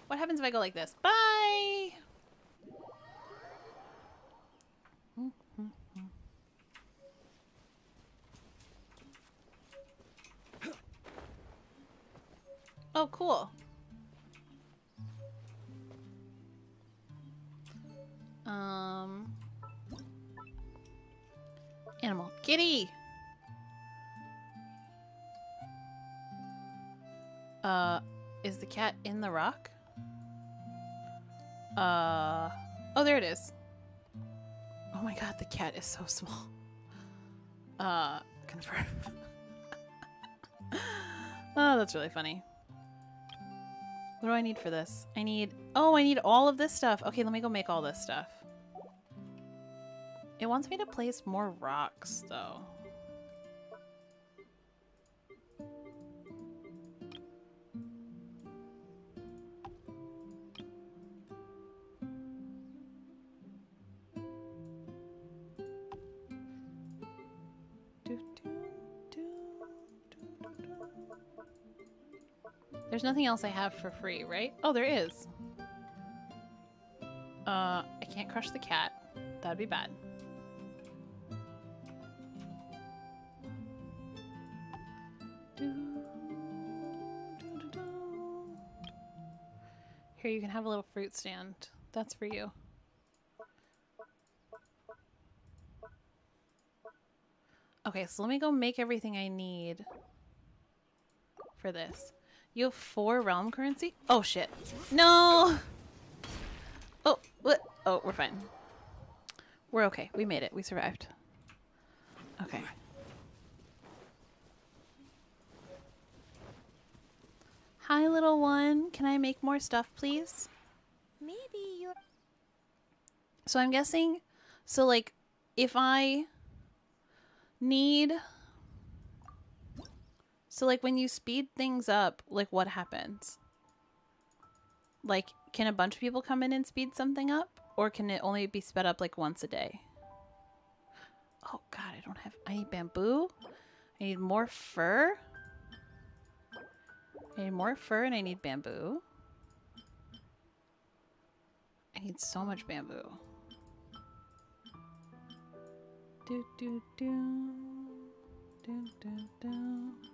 What happens if I go like this? Bye! Rock? Uh, oh, there it is. Oh my god, the cat is so small. Uh, confirm. oh, that's really funny. What do I need for this? I need... Oh, I need all of this stuff. Okay, let me go make all this stuff. It wants me to place more rocks, though. There's nothing else I have for free, right? Oh, there is. Uh, I can't crush the cat. That'd be bad. Here, you can have a little fruit stand. That's for you. Okay, so let me go make everything I need for this. You have four realm currency? Oh shit. No! Oh, what? Oh, we're fine. We're okay. We made it. We survived. Okay. Hi, little one. Can I make more stuff, please? Maybe you're... So I'm guessing... So, like, if I need so like when you speed things up, like what happens? Like can a bunch of people come in and speed something up or can it only be sped up like once a day? Oh god, I don't have I need bamboo. I need more fur. I need more fur and I need bamboo. I need so much bamboo. Do do do do do do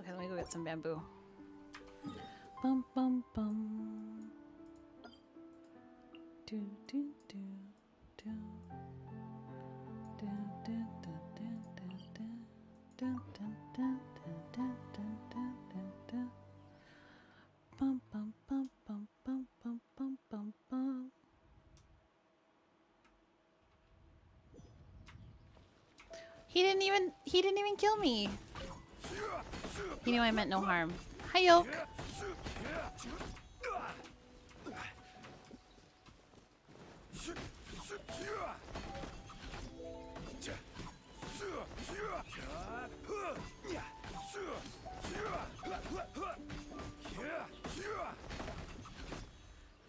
Okay, let me go get some bamboo. Bum bum bum. Do do do do. He didn't even he didn't even kill me. He knew I meant no harm. Hi, Yoke.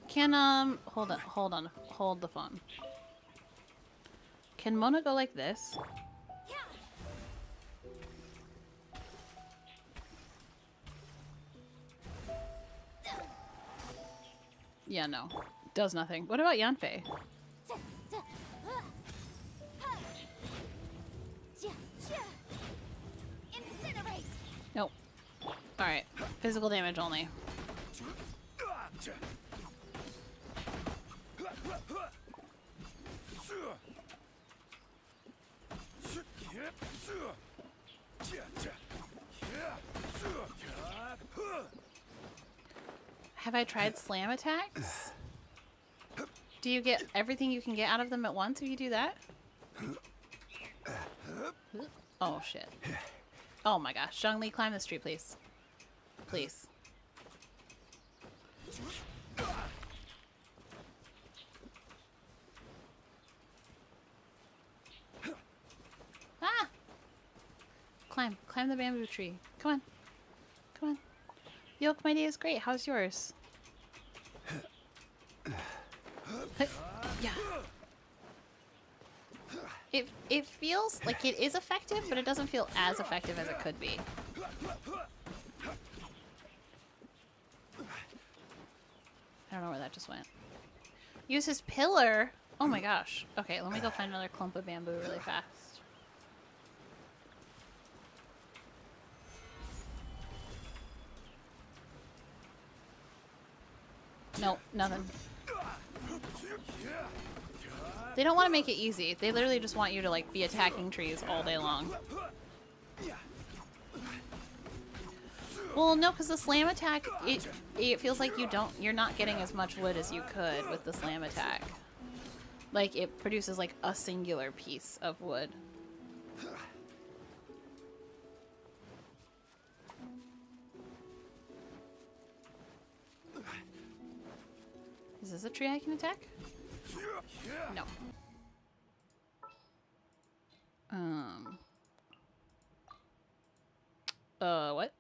Can, um, hold on, hold on, hold the phone. Can Mona go like this? Yeah, no. Does nothing. What about Yanfei? Nope. Alright. Physical damage only. Have I tried slam attacks? Do you get everything you can get out of them at once if you do that? Oh, shit. Oh my gosh. Zhongli, climb this tree, please. Please. Ah! Climb. Climb the bamboo tree. Come on. Yoke, my day is great. How's yours? yeah. It it feels like it is effective, but it doesn't feel as effective as it could be. I don't know where that just went. Use his pillar. Oh my gosh. Okay, let me go find another clump of bamboo really fast. Nope, nothing. They don't want to make it easy. They literally just want you to like be attacking trees all day long. Well, no, because the slam attack, it it feels like you don't, you're not getting as much wood as you could with the slam attack. Like it produces like a singular piece of wood. Is this a tree I can attack? No. Um. Uh, what?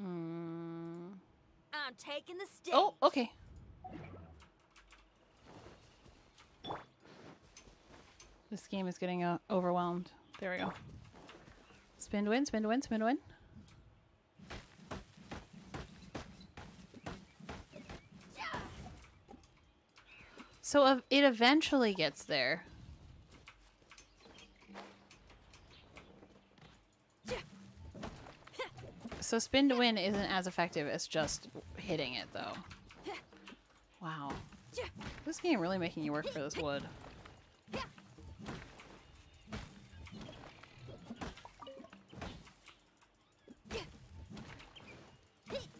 Hmm. I'm taking the stage. Oh, okay. This game is getting uh, overwhelmed. There we go. Spin to win, spin to win, spin to win. So it eventually gets there. So spin to win isn't as effective as just hitting it, though. Wow. This game really making you work for this wood.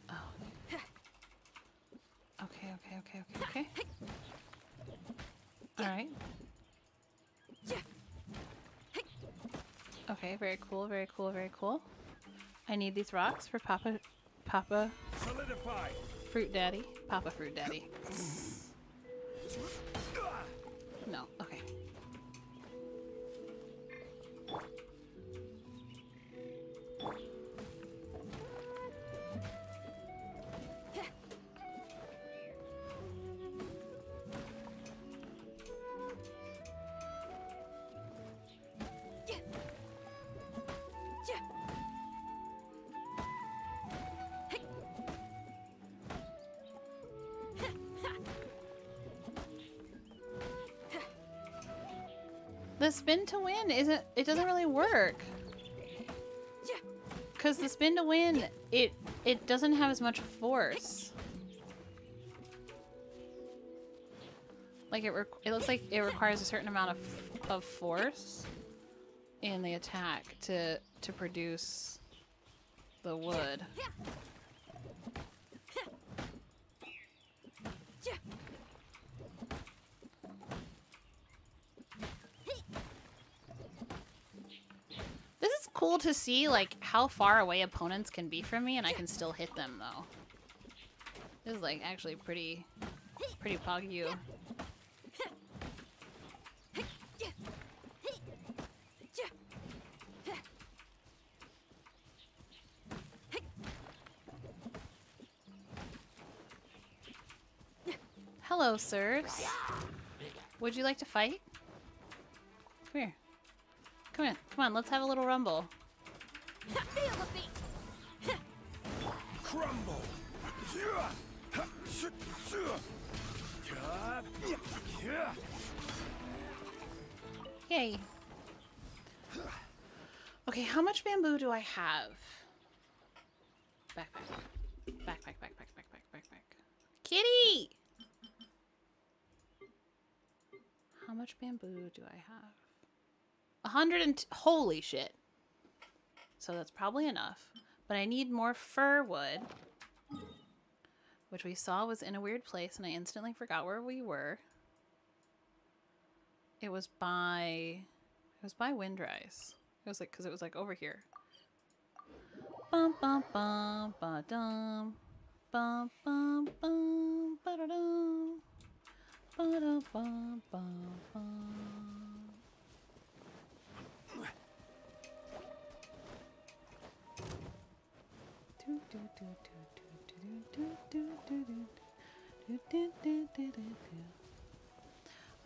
Oh. Okay, okay, okay, okay, okay. Alright. Okay, very cool, very cool, very cool. I need these rocks for Papa Papa Solidify. Fruit Daddy. Papa Fruit Daddy. Spin to win isn't it doesn't really work. Cuz the spin to win it it doesn't have as much force. Like it it looks like it requires a certain amount of of force in the attack to to produce the wood. Cool to see like how far away opponents can be from me and I can still hit them though. This is like actually pretty pretty pog you. Hello, sirs. Would you like to fight? Come on, come on, let's have a little rumble. Crumble. Yay. Okay, how much bamboo do I have? Backpack. Backpack, backpack, backpack, backpack. Kitty! How much bamboo do I have? A hundred and... Holy shit. So that's probably enough. But I need more fir wood. Which we saw was in a weird place and I instantly forgot where we were. It was by... It was by Windrise. It was like... Because it was like over here. Bum bum bum ba dum. Bum bum bum ba da dum. Ba da bum bum bum.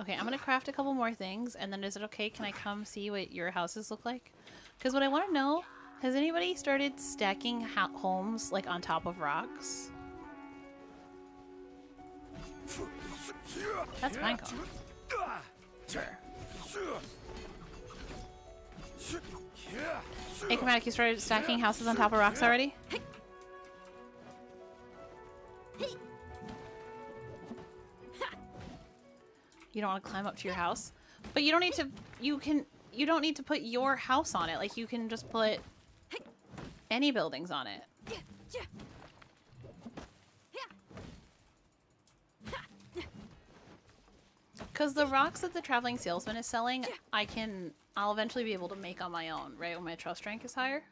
Okay, I'm gonna craft a couple more things, and then is it okay? Can I come see what your houses look like? Because what I want to know, has anybody started stacking homes like on top of rocks? That's Minecraft. Sure. Hey, Chromatic, you started stacking houses on top of rocks already? You don't want to climb up to your house? But you don't need to, you can, you don't need to put your house on it. Like, you can just put any buildings on it. Because the rocks that the traveling salesman is selling, I can, I'll eventually be able to make on my own, right? When my trust rank is higher.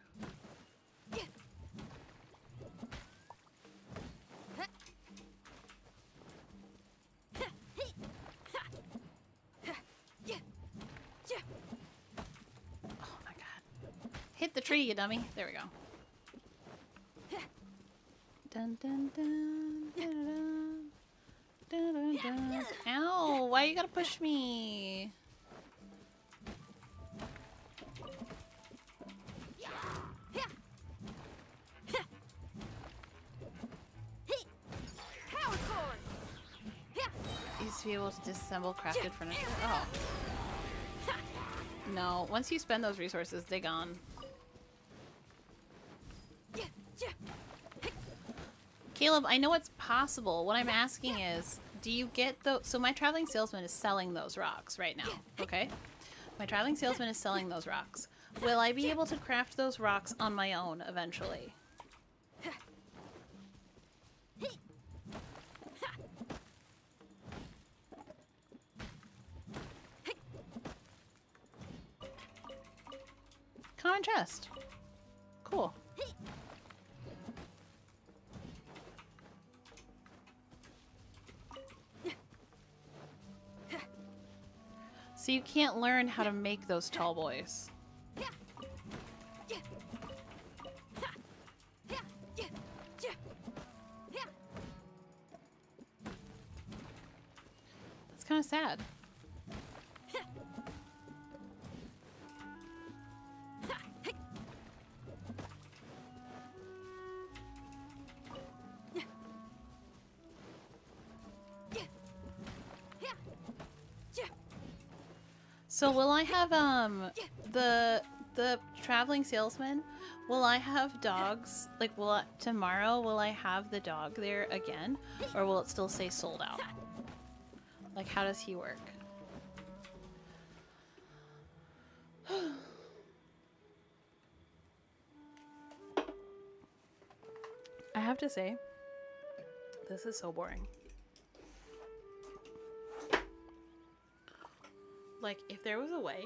Oh my god. Hit the tree, you dummy. There we go. Dun dun dun dun dun. Dun, dun, dun. Ow, why you gotta push me? To be able to disassemble crafted furniture. Oh. No, once you spend those resources, they're gone. Caleb, I know it's possible. What I'm asking is, do you get those? So my traveling salesman is selling those rocks right now, okay? My traveling salesman is selling those rocks. Will I be able to craft those rocks on my own eventually? Common chest. Cool. So you can't learn how to make those tall boys. That's kind of sad. So will I have um the the traveling salesman? Will I have dogs? Like will I, tomorrow will I have the dog there again or will it still say sold out? Like how does he work? I have to say this is so boring. Like, if there was a way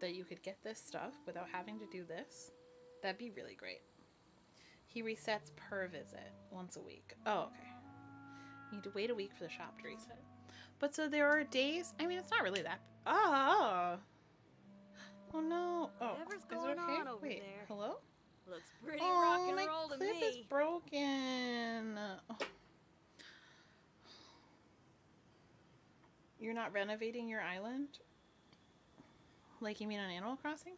that you could get this stuff without having to do this, that'd be really great. He resets per visit once a week. Oh, okay. You need to wait a week for the shop to reset. But so there are days. I mean, it's not really that. Ah. Oh no. Oh, Whatever's is going it okay? on over Wait, there? hello? Looks pretty oh, rock and roll to me. my clip is broken. Oh. You're not renovating your island? Like you mean on Animal Crossing?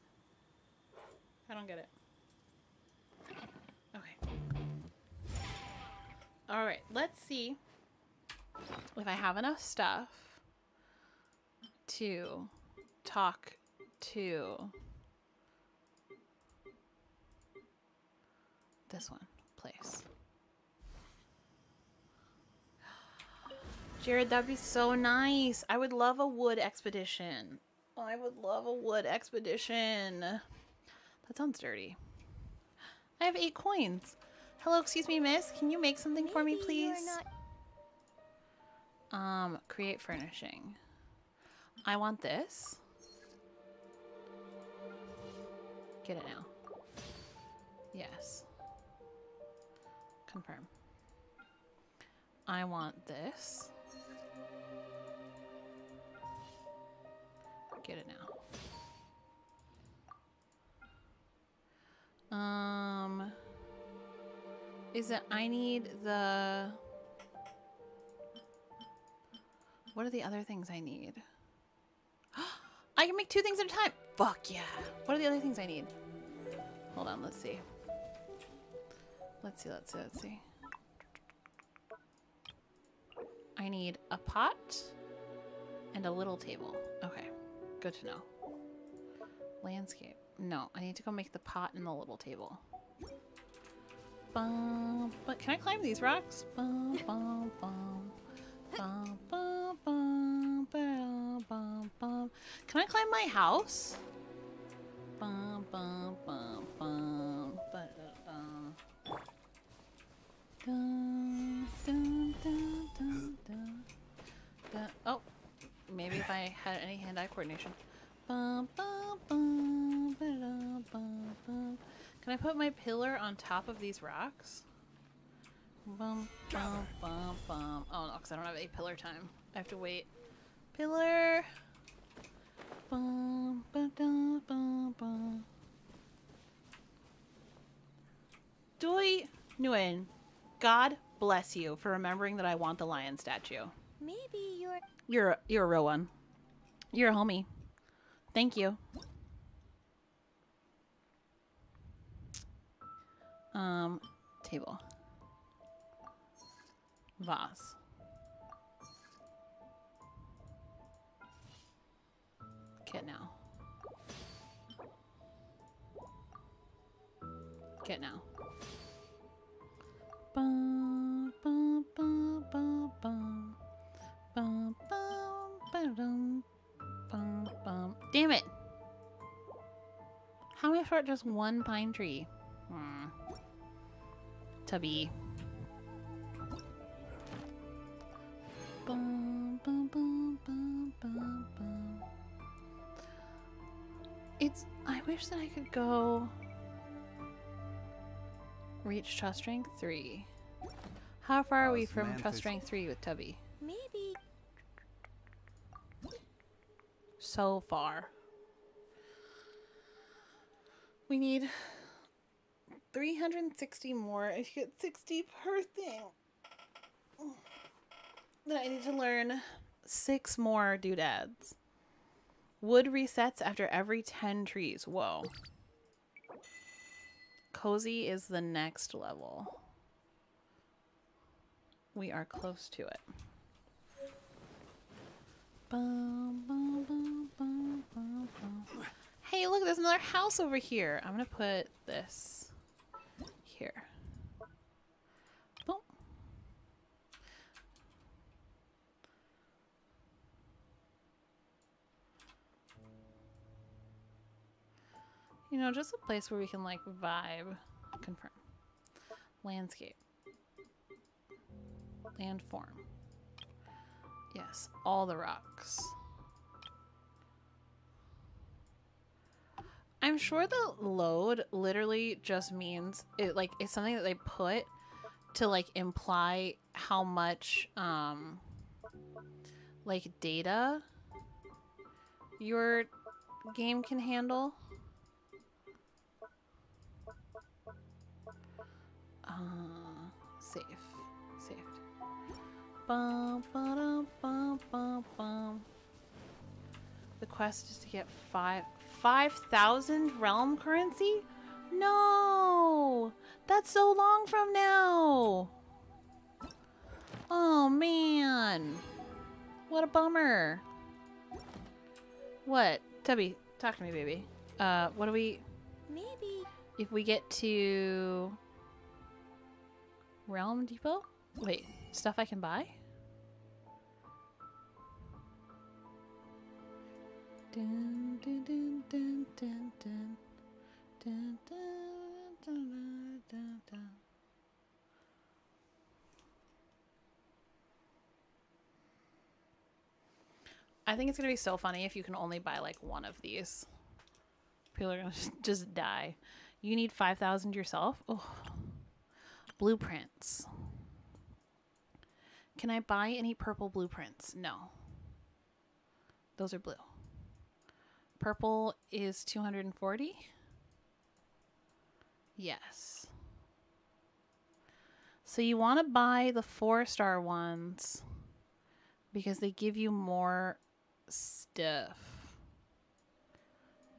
I don't get it. Okay. Alright, let's see if I have enough stuff to talk to this one place. Jared, that'd be so nice. I would love a wood expedition. I would love a wood expedition. That sounds dirty. I have eight coins. Hello, excuse me, miss. Can you make something for me, please? Um, create furnishing. I want this. Get it now. Yes. Confirm. I want this. Get it now. Um. is it, I need the... What are the other things I need? I can make two things at a time! Fuck yeah! What are the other things I need? Hold on, let's see. Let's see, let's see, let's see. I need a pot and a little table. Okay, good to know. Landscape. No, I need to go make the pot and the little table. Bum, but can I climb these rocks? Bum, bum, bum. Bum, bum, bum, bum, bum, bum. Can I climb my house? Bum, bum, bum, bum, if I had any hand-eye coordination. Bum, bum, bum. Can I put my pillar on top of these rocks? Bum, bum, bum, bum. Oh no, because I don't have any pillar time. I have to wait. Pillar. Bum, ba, dum, bum, bum. Doi Nguyen, God bless you for remembering that I want the lion statue. Maybe you're. You're you're a real one. You're a homie. Thank you. Um, table. Vase. Get now. Get now. Bum, bum, bum, bum, bum. Bum, Damn it! How am I short just one pine tree? Hmm. Tubby. Bum, bum, bum. It's. I wish that I could go. Reach trust rank 3. How far are we from trust rank 3 with Tubby? So far. We need 360 more. I get 60 per thing. Then I need to learn six more doodads. Wood resets after every 10 trees. Whoa. Cozy is the next level. We are close to it. Bum, bum, bum, Hey, look, there's another house over here. I'm gonna put this here. Boom. You know, just a place where we can like vibe. Confirm. Landscape. Landform. Yes, all the rocks. I'm sure the load literally just means it like it's something that they put to like imply how much um like data your game can handle. Uh, save. Saved. Bum, ba-dum, bum, bum, bum. The quest is to get five five thousand realm currency? No! That's so long from now! Oh man. What a bummer. What? Tubby, talk to me, baby. Uh, what do we Maybe. if we get to Realm Depot? Wait, stuff I can buy? I think it's gonna be so funny if you can only buy like one of these. People are gonna just die. You need 5,000 yourself? Oh. Blueprints. Can I buy any purple blueprints? No. Those are blue purple is 240? Yes. So you want to buy the four star ones because they give you more stuff.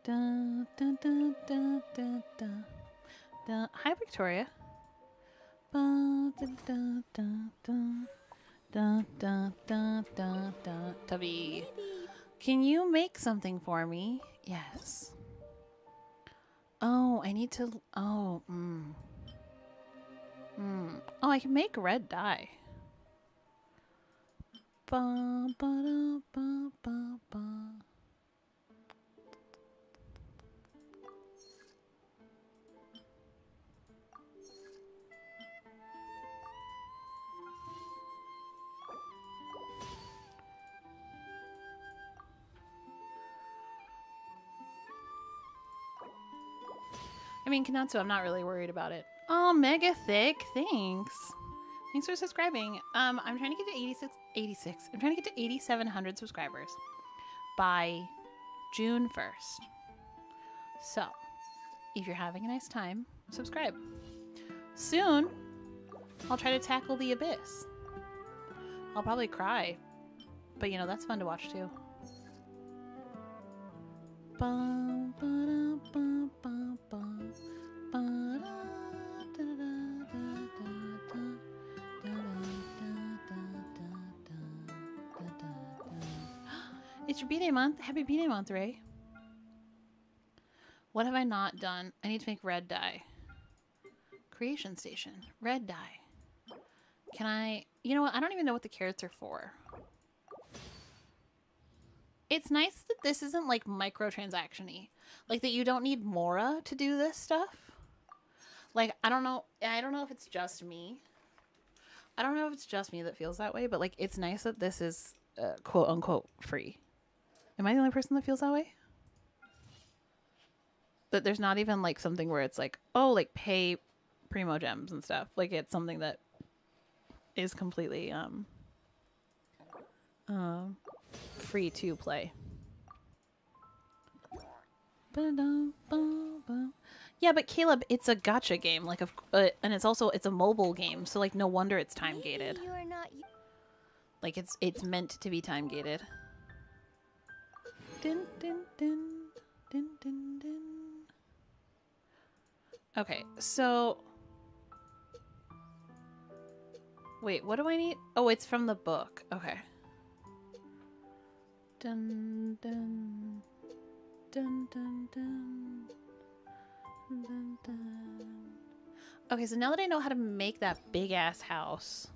Dun, dun, dun, Hi, Victoria. Tubby. Can you make something for me? Yes. Oh, I need to. Oh, mm. Mm. Oh, I can make red dye. Ba, ba, da, ba, ba, ba. I mean, Kanatsu, I'm not really worried about it. Oh, mega thick. Thanks. Thanks for subscribing. Um, I'm trying to get to 86, 86. I'm trying to get to 8,700 subscribers by June 1st. So, if you're having a nice time, subscribe. Soon, I'll try to tackle the abyss. I'll probably cry, but you know, that's fun to watch too. It's your B-Day month. Happy B-Day month, Ray. What have I not done? I need to make red dye. Creation station. Red dye. Can I... You know what? I don't even know what the carrots are for. It's nice that this isn't like microtransaction-y. Like that you don't need Mora to do this stuff. Like I don't know I don't know if it's just me. I don't know if it's just me that feels that way, but like it's nice that this is uh, quote unquote free. Am I the only person that feels that way? That there's not even like something where it's like, oh, like pay Primogems and stuff. Like it's something that is completely um um free to play. Yeah, but Caleb, it's a gacha game, like a, uh, and it's also it's a mobile game, so like no wonder it's time gated. You are not. Like it's it's meant to be time gated. Din, din, din, din, din, din. Okay, so wait, what do I need? Oh, it's from the book. Okay. Dun dun dun dun dun. Dun, dun. Okay, so now that I know how to make that big ass house,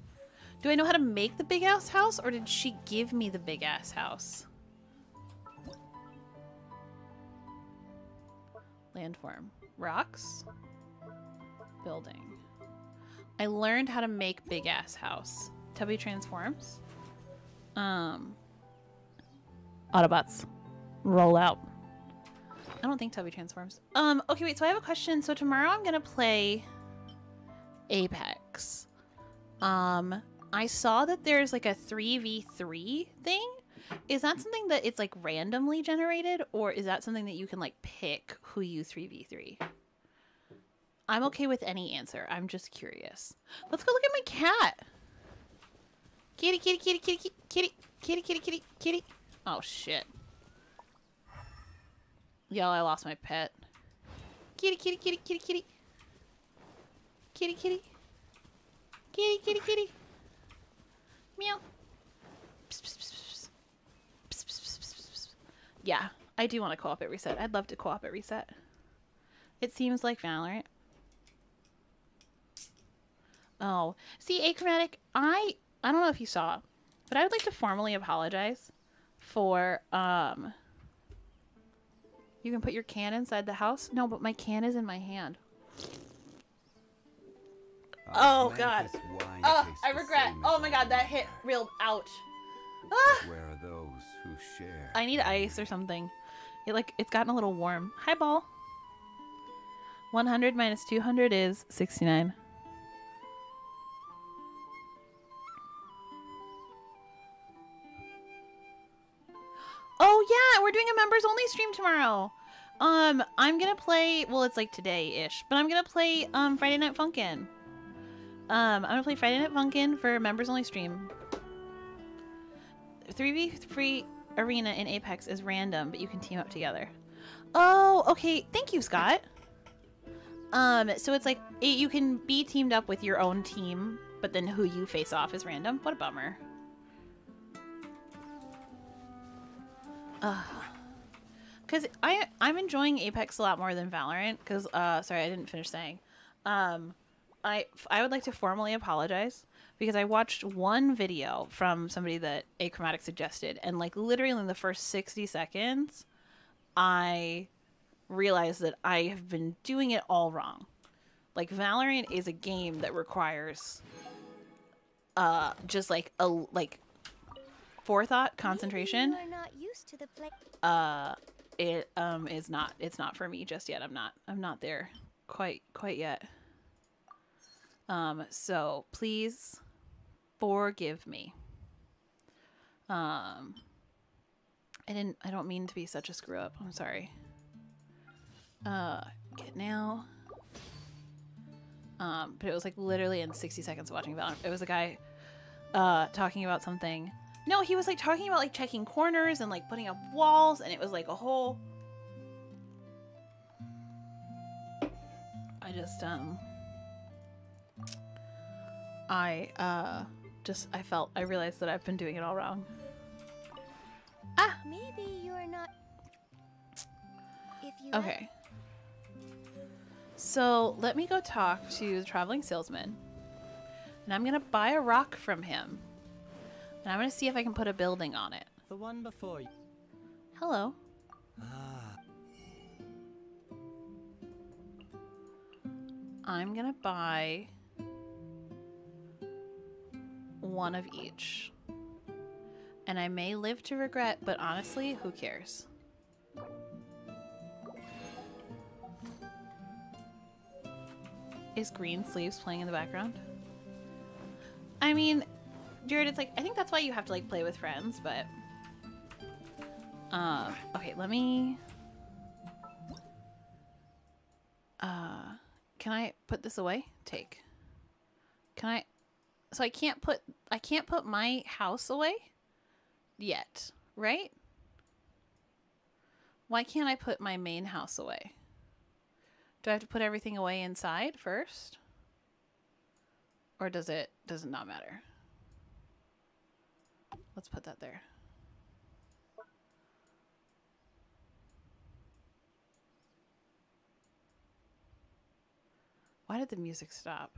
do I know how to make the big ass house or did she give me the big ass house? Landform. Rocks. Building. I learned how to make big ass house. Tubby transforms. Um. Autobots. Roll out. I don't think Toby transforms. Um, okay, wait, so I have a question. So tomorrow I'm gonna play Apex. Um, I saw that there's like a 3v3 thing. Is that something that it's like randomly generated, or is that something that you can like pick who you 3v3? I'm okay with any answer. I'm just curious. Let's go look at my cat. Kitty, kitty, kitty, kitty, kitty, kitty, kitty, kitty, kitty. Oh shit. Y'all, I lost my pet. Kitty, kitty, kitty, kitty, kitty. Kitty, kitty. Kitty, kitty, kitty. Meow. Yeah, I do want to co-op at reset. I'd love to co-op at reset. It seems like Valorant. Oh, see, Achromatic, I I don't know if you saw, but I would like to formally apologize for um you can put your can inside the house? No, but my can is in my hand. Oh, god. Oh, I regret. Oh my god, that hit real ouch. Ah! Where are those who share? I need ice or something. It like it's gotten a little warm. Hi ball. 100 minus 200 is 69. Oh yeah, we're doing a members only stream tomorrow. Um, I'm gonna play. Well, it's like today ish, but I'm gonna play um Friday Night Funkin'. Um, I'm gonna play Friday Night Funkin' for members only stream. 3v3 arena in Apex is random, but you can team up together. Oh, okay. Thank you, Scott. Um, so it's like it, you can be teamed up with your own team, but then who you face off is random. What a bummer. Uh, cause I I'm enjoying Apex a lot more than Valorant. Cause uh, sorry, I didn't finish saying. Um, I I would like to formally apologize because I watched one video from somebody that Achromatic suggested, and like literally in the first sixty seconds, I realized that I have been doing it all wrong. Like Valorant is a game that requires uh just like a like forethought, concentration. You are not used to the play. Uh it um is not it's not for me just yet. I'm not I'm not there quite quite yet. Um so please forgive me. Um I didn't I don't mean to be such a screw up. I'm sorry. Uh get now. Um, but it was like literally in 60 seconds of watching Valorant. It was a guy uh talking about something. No, he was like talking about like checking corners and like putting up walls and it was like a whole I just um I uh just I felt I realized that I've been doing it all wrong. Ah, maybe you are not. If you Okay. So let me go talk to the traveling salesman. And I'm gonna buy a rock from him. And I'm gonna see if I can put a building on it. The one before you. Hello. Ah. I'm gonna buy one of each. And I may live to regret, but honestly, who cares? Is Green Sleeves playing in the background? I mean, Jared, it's like, I think that's why you have to, like, play with friends, but... Uh, okay, let me... Uh, can I put this away? Take. Can I... So I can't put... I can't put my house away? Yet, right? Why can't I put my main house away? Do I have to put everything away inside first? Or does it does it not matter? Let's put that there. Why did the music stop?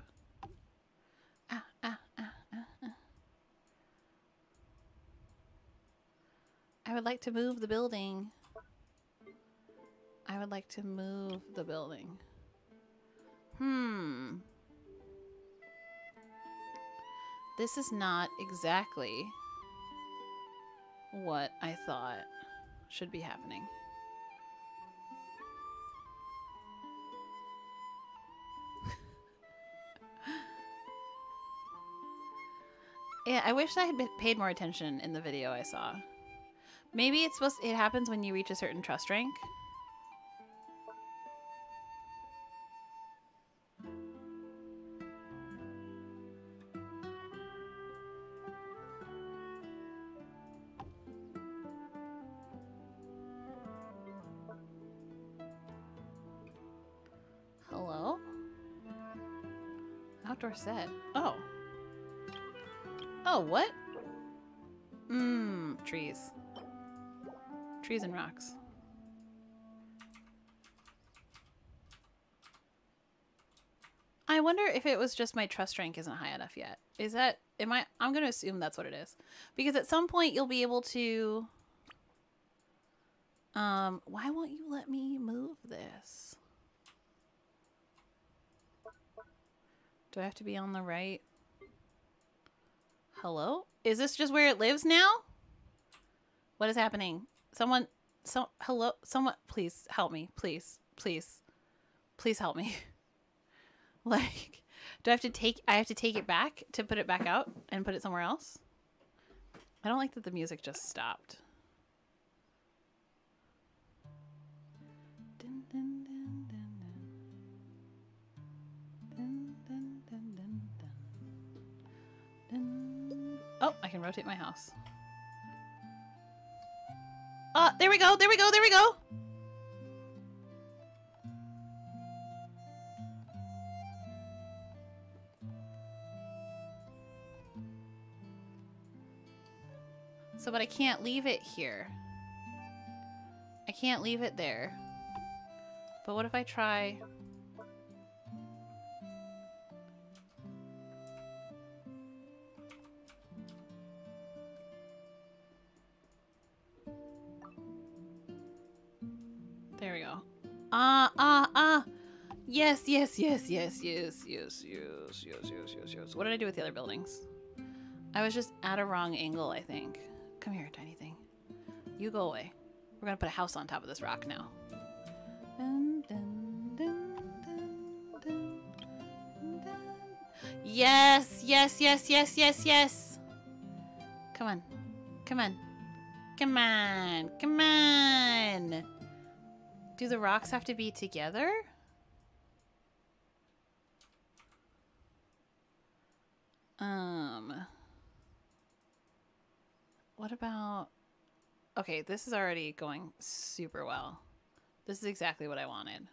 Ah, ah, ah, ah, ah. I would like to move the building. I would like to move the building. Hmm. This is not exactly what I thought should be happening. yeah, I wish I had paid more attention in the video I saw. Maybe it's supposed it happens when you reach a certain trust rank. Set. Oh. Oh, what? Mmm, trees. Trees and rocks. I wonder if it was just my trust rank isn't high enough yet. Is that am I I'm going to assume that's what it is. Because at some point you'll be able to um why won't you let me move this? Do I have to be on the right? Hello? Is this just where it lives now? What is happening? Someone, so, hello? Someone, please help me. Please, please, please help me. like, do I have to take, I have to take it back to put it back out and put it somewhere else? I don't like that the music just stopped. Oh, I can rotate my house. Ah, uh, there we go, there we go, there we go! So, but I can't leave it here. I can't leave it there. But what if I try... Yes, yes, yes, yes, yes, yes, yes, yes, yes, yes, yes. What did I do with the other buildings? I was just at a wrong angle, I think. Come here, tiny thing. You go away. We're gonna put a house on top of this rock now. Dun, dun, dun, yes, yes, yes, yes, yes, yes. Come on. Come on. Come on. Come on. Do the rocks have to be together? Um... What about... Okay, this is already going super well. This is exactly what I wanted.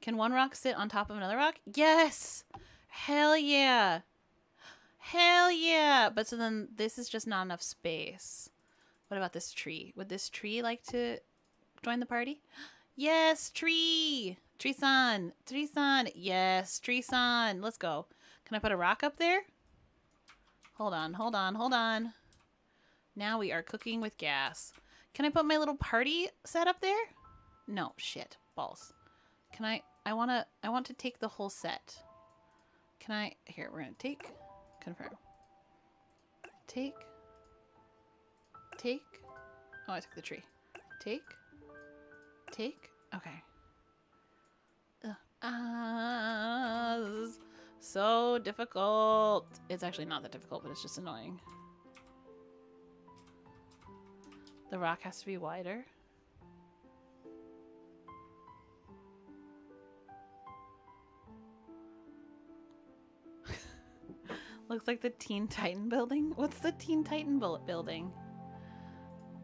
Can one rock sit on top of another rock? Yes! Hell yeah! Hell yeah! But so then this is just not enough space. What about this tree? Would this tree like to join the party? Yes, tree! Tree-san! Tree-san! Yes, tree-san! Let's go. Can I put a rock up there? Hold on, hold on, hold on. Now we are cooking with gas. Can I put my little party set up there? No, shit. Balls. Can I, I want to, I want to take the whole set. Can I, here, we're going to take, confirm. Take, take, oh, I took the tree. Take, take, okay. Ah, uh, so difficult. It's actually not that difficult, but it's just annoying. The rock has to be wider. Looks like the Teen Titan building. What's the Teen Titan bullet building?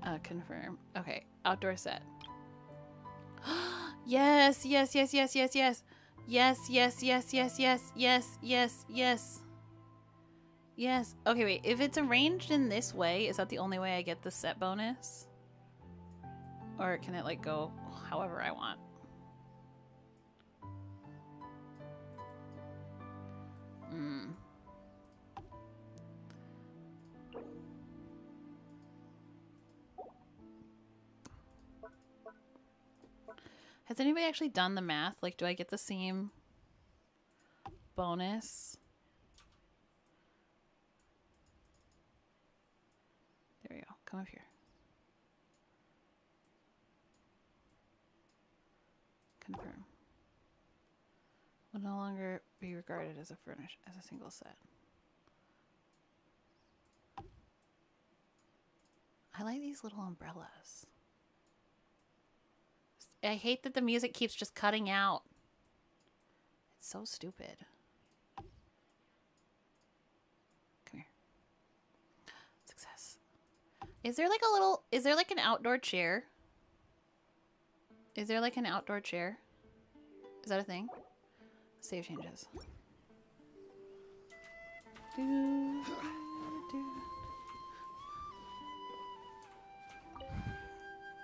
Uh, confirm. Okay, outdoor set. yes, yes, yes, yes, yes, yes. Yes, yes, yes, yes, yes, yes, yes, yes. Yes. Okay, wait. If it's arranged in this way, is that the only way I get the set bonus? Or can it, like, go however I want? Hmm. Has anybody actually done the math? Like, do I get the same bonus? There we go. Come up here. Confirm. Will no longer be regarded as a furnish as a single set. I like these little umbrellas. I hate that the music keeps just cutting out. It's so stupid. Okay. Success. Is there like a little, is there like an outdoor chair? Is there like an outdoor chair? Is that a thing? Save changes. Do, do.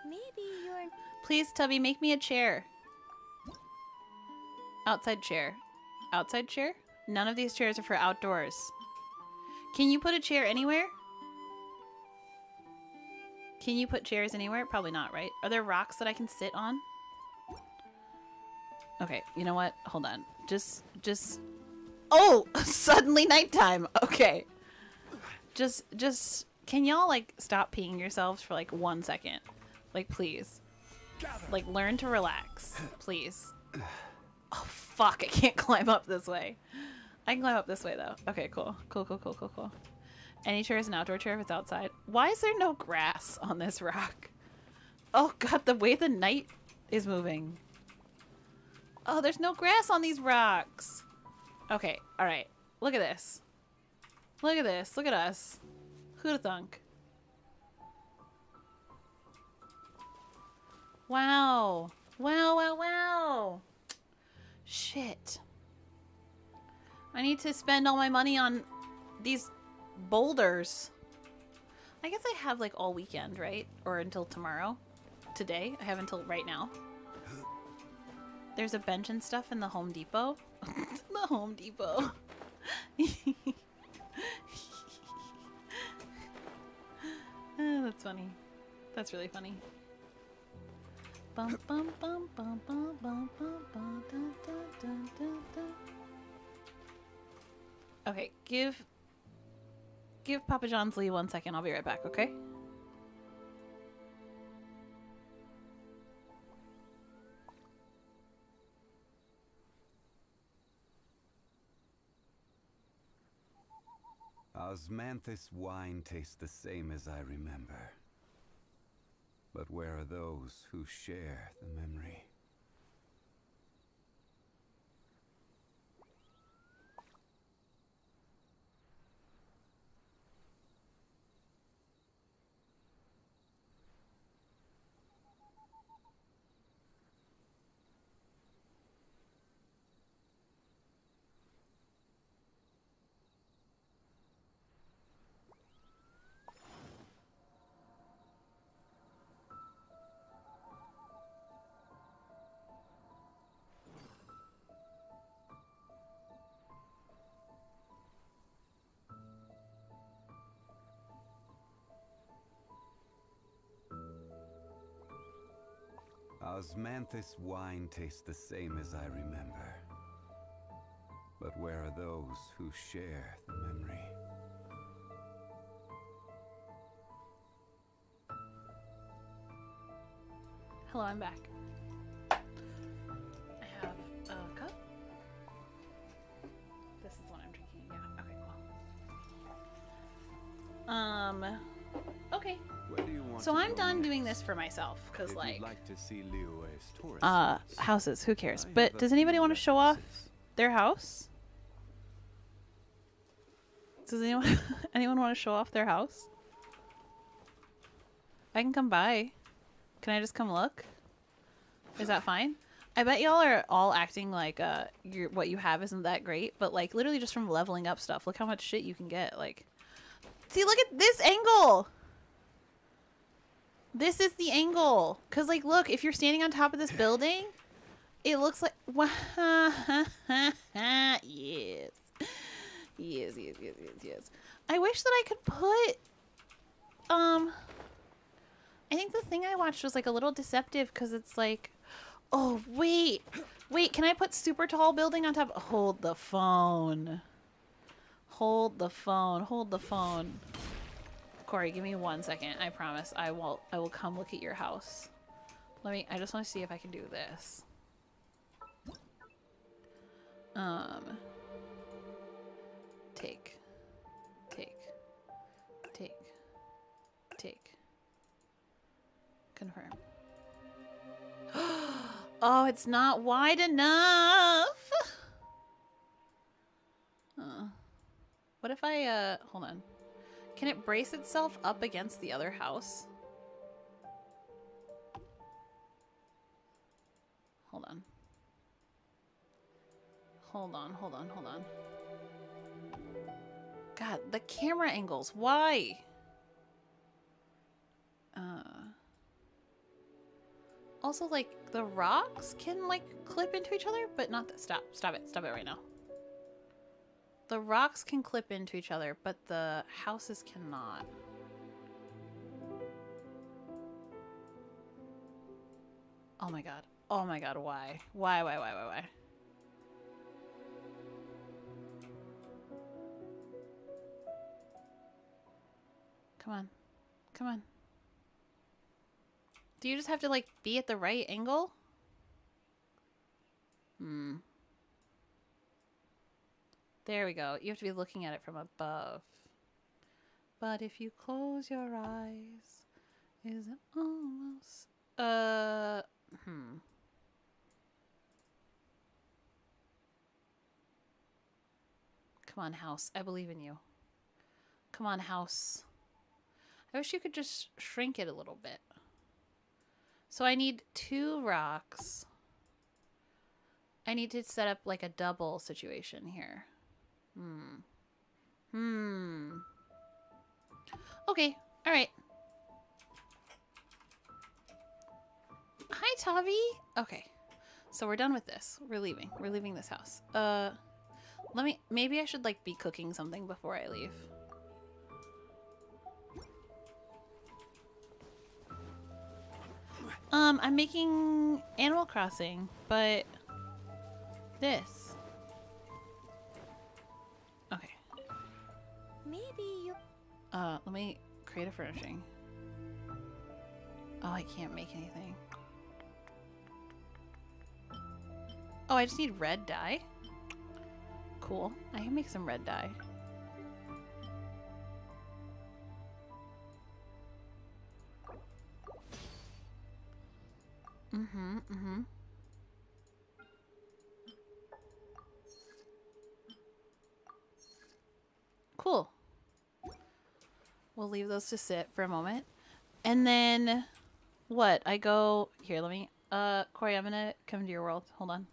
Maybe you're... Please, Tubby, make me a chair. Outside chair. Outside chair? None of these chairs are for outdoors. Can you put a chair anywhere? Can you put chairs anywhere? Probably not, right? Are there rocks that I can sit on? Okay, you know what? Hold on. Just, just... Oh! Suddenly nighttime! Okay. Just, just... Can y'all, like, stop peeing yourselves for, like, one second? Like, please. Like, learn to relax. Please. Oh, fuck. I can't climb up this way. I can climb up this way, though. Okay, cool. Cool, cool, cool, cool, cool. Any chair is an outdoor chair if it's outside. Why is there no grass on this rock? Oh god, the way the night is moving. Oh, there's no grass on these rocks. Okay, alright. Look at this. Look at this. Look at us. Who'da thunk? Wow. Wow, wow, wow. Shit. I need to spend all my money on these boulders. I guess I have like all weekend, right? Or until tomorrow. Today. I have until right now. There's a bench and stuff in the Home Depot. the Home Depot. oh, that's funny. That's really funny. Okay, give give Papa Zhongli one second. I'll be right back, okay? Osmanthus wine tastes the same as I remember. But where are those who share the memory? Osmanthus wine tastes the same as I remember. But where are those who share the memory? Hello, I'm back. I have a cup. This is what I'm drinking. Yeah. Okay, cool. Um. Want So I'm done next? doing this for myself because, like, like to see Liyue's uh, houses. Who cares? But does anybody want to show off their house? Does anyone anyone want to show off their house? I can come by. Can I just come look? Is that fine? I bet y'all are all acting like uh your what you have isn't that great, but like literally just from leveling up stuff, look how much shit you can get. Like, see, look at this angle. This is the angle. Cause like, look, if you're standing on top of this building, it looks like yes, yes, yes, yes, yes, yes. I wish that I could put um. I think the thing I watched was like a little deceptive because it's like, oh wait, wait, can I put super tall building on top? Hold the phone. Hold the phone. Hold the phone. Corey, give me one second. I promise I will. I will come look at your house. Let me. I just want to see if I can do this. Um. Take. Take. Take. Take. Confirm. oh, it's not wide enough. Uh, what if I, uh, hold on. Can it brace itself up against the other house? Hold on. Hold on, hold on, hold on. God, the camera angles. Why? Uh. Also, like, the rocks can, like, clip into each other, but not the- Stop. Stop it. Stop it right now. The rocks can clip into each other, but the houses cannot. Oh my god. Oh my god, why? Why, why, why, why, why? Come on. Come on. Do you just have to, like, be at the right angle? Hmm. There we go. You have to be looking at it from above. But if you close your eyes, is it almost... Uh, hmm. Come on, house. I believe in you. Come on, house. I wish you could just shrink it a little bit. So I need two rocks. I need to set up like a double situation here. Hmm. Hmm. Okay. All right. Hi, Tavi. Okay. So we're done with this. We're leaving. We're leaving this house. Uh, let me, maybe I should like be cooking something before I leave. Um, I'm making Animal Crossing, but this. Uh, let me create a furnishing. Oh, I can't make anything. Oh, I just need red dye. Cool. I can make some red dye. Mm-hmm, mm-hmm. Cool. We'll leave those to sit for a moment. And then what? I go here, let me uh Corey, I'm gonna come to your world. Hold on.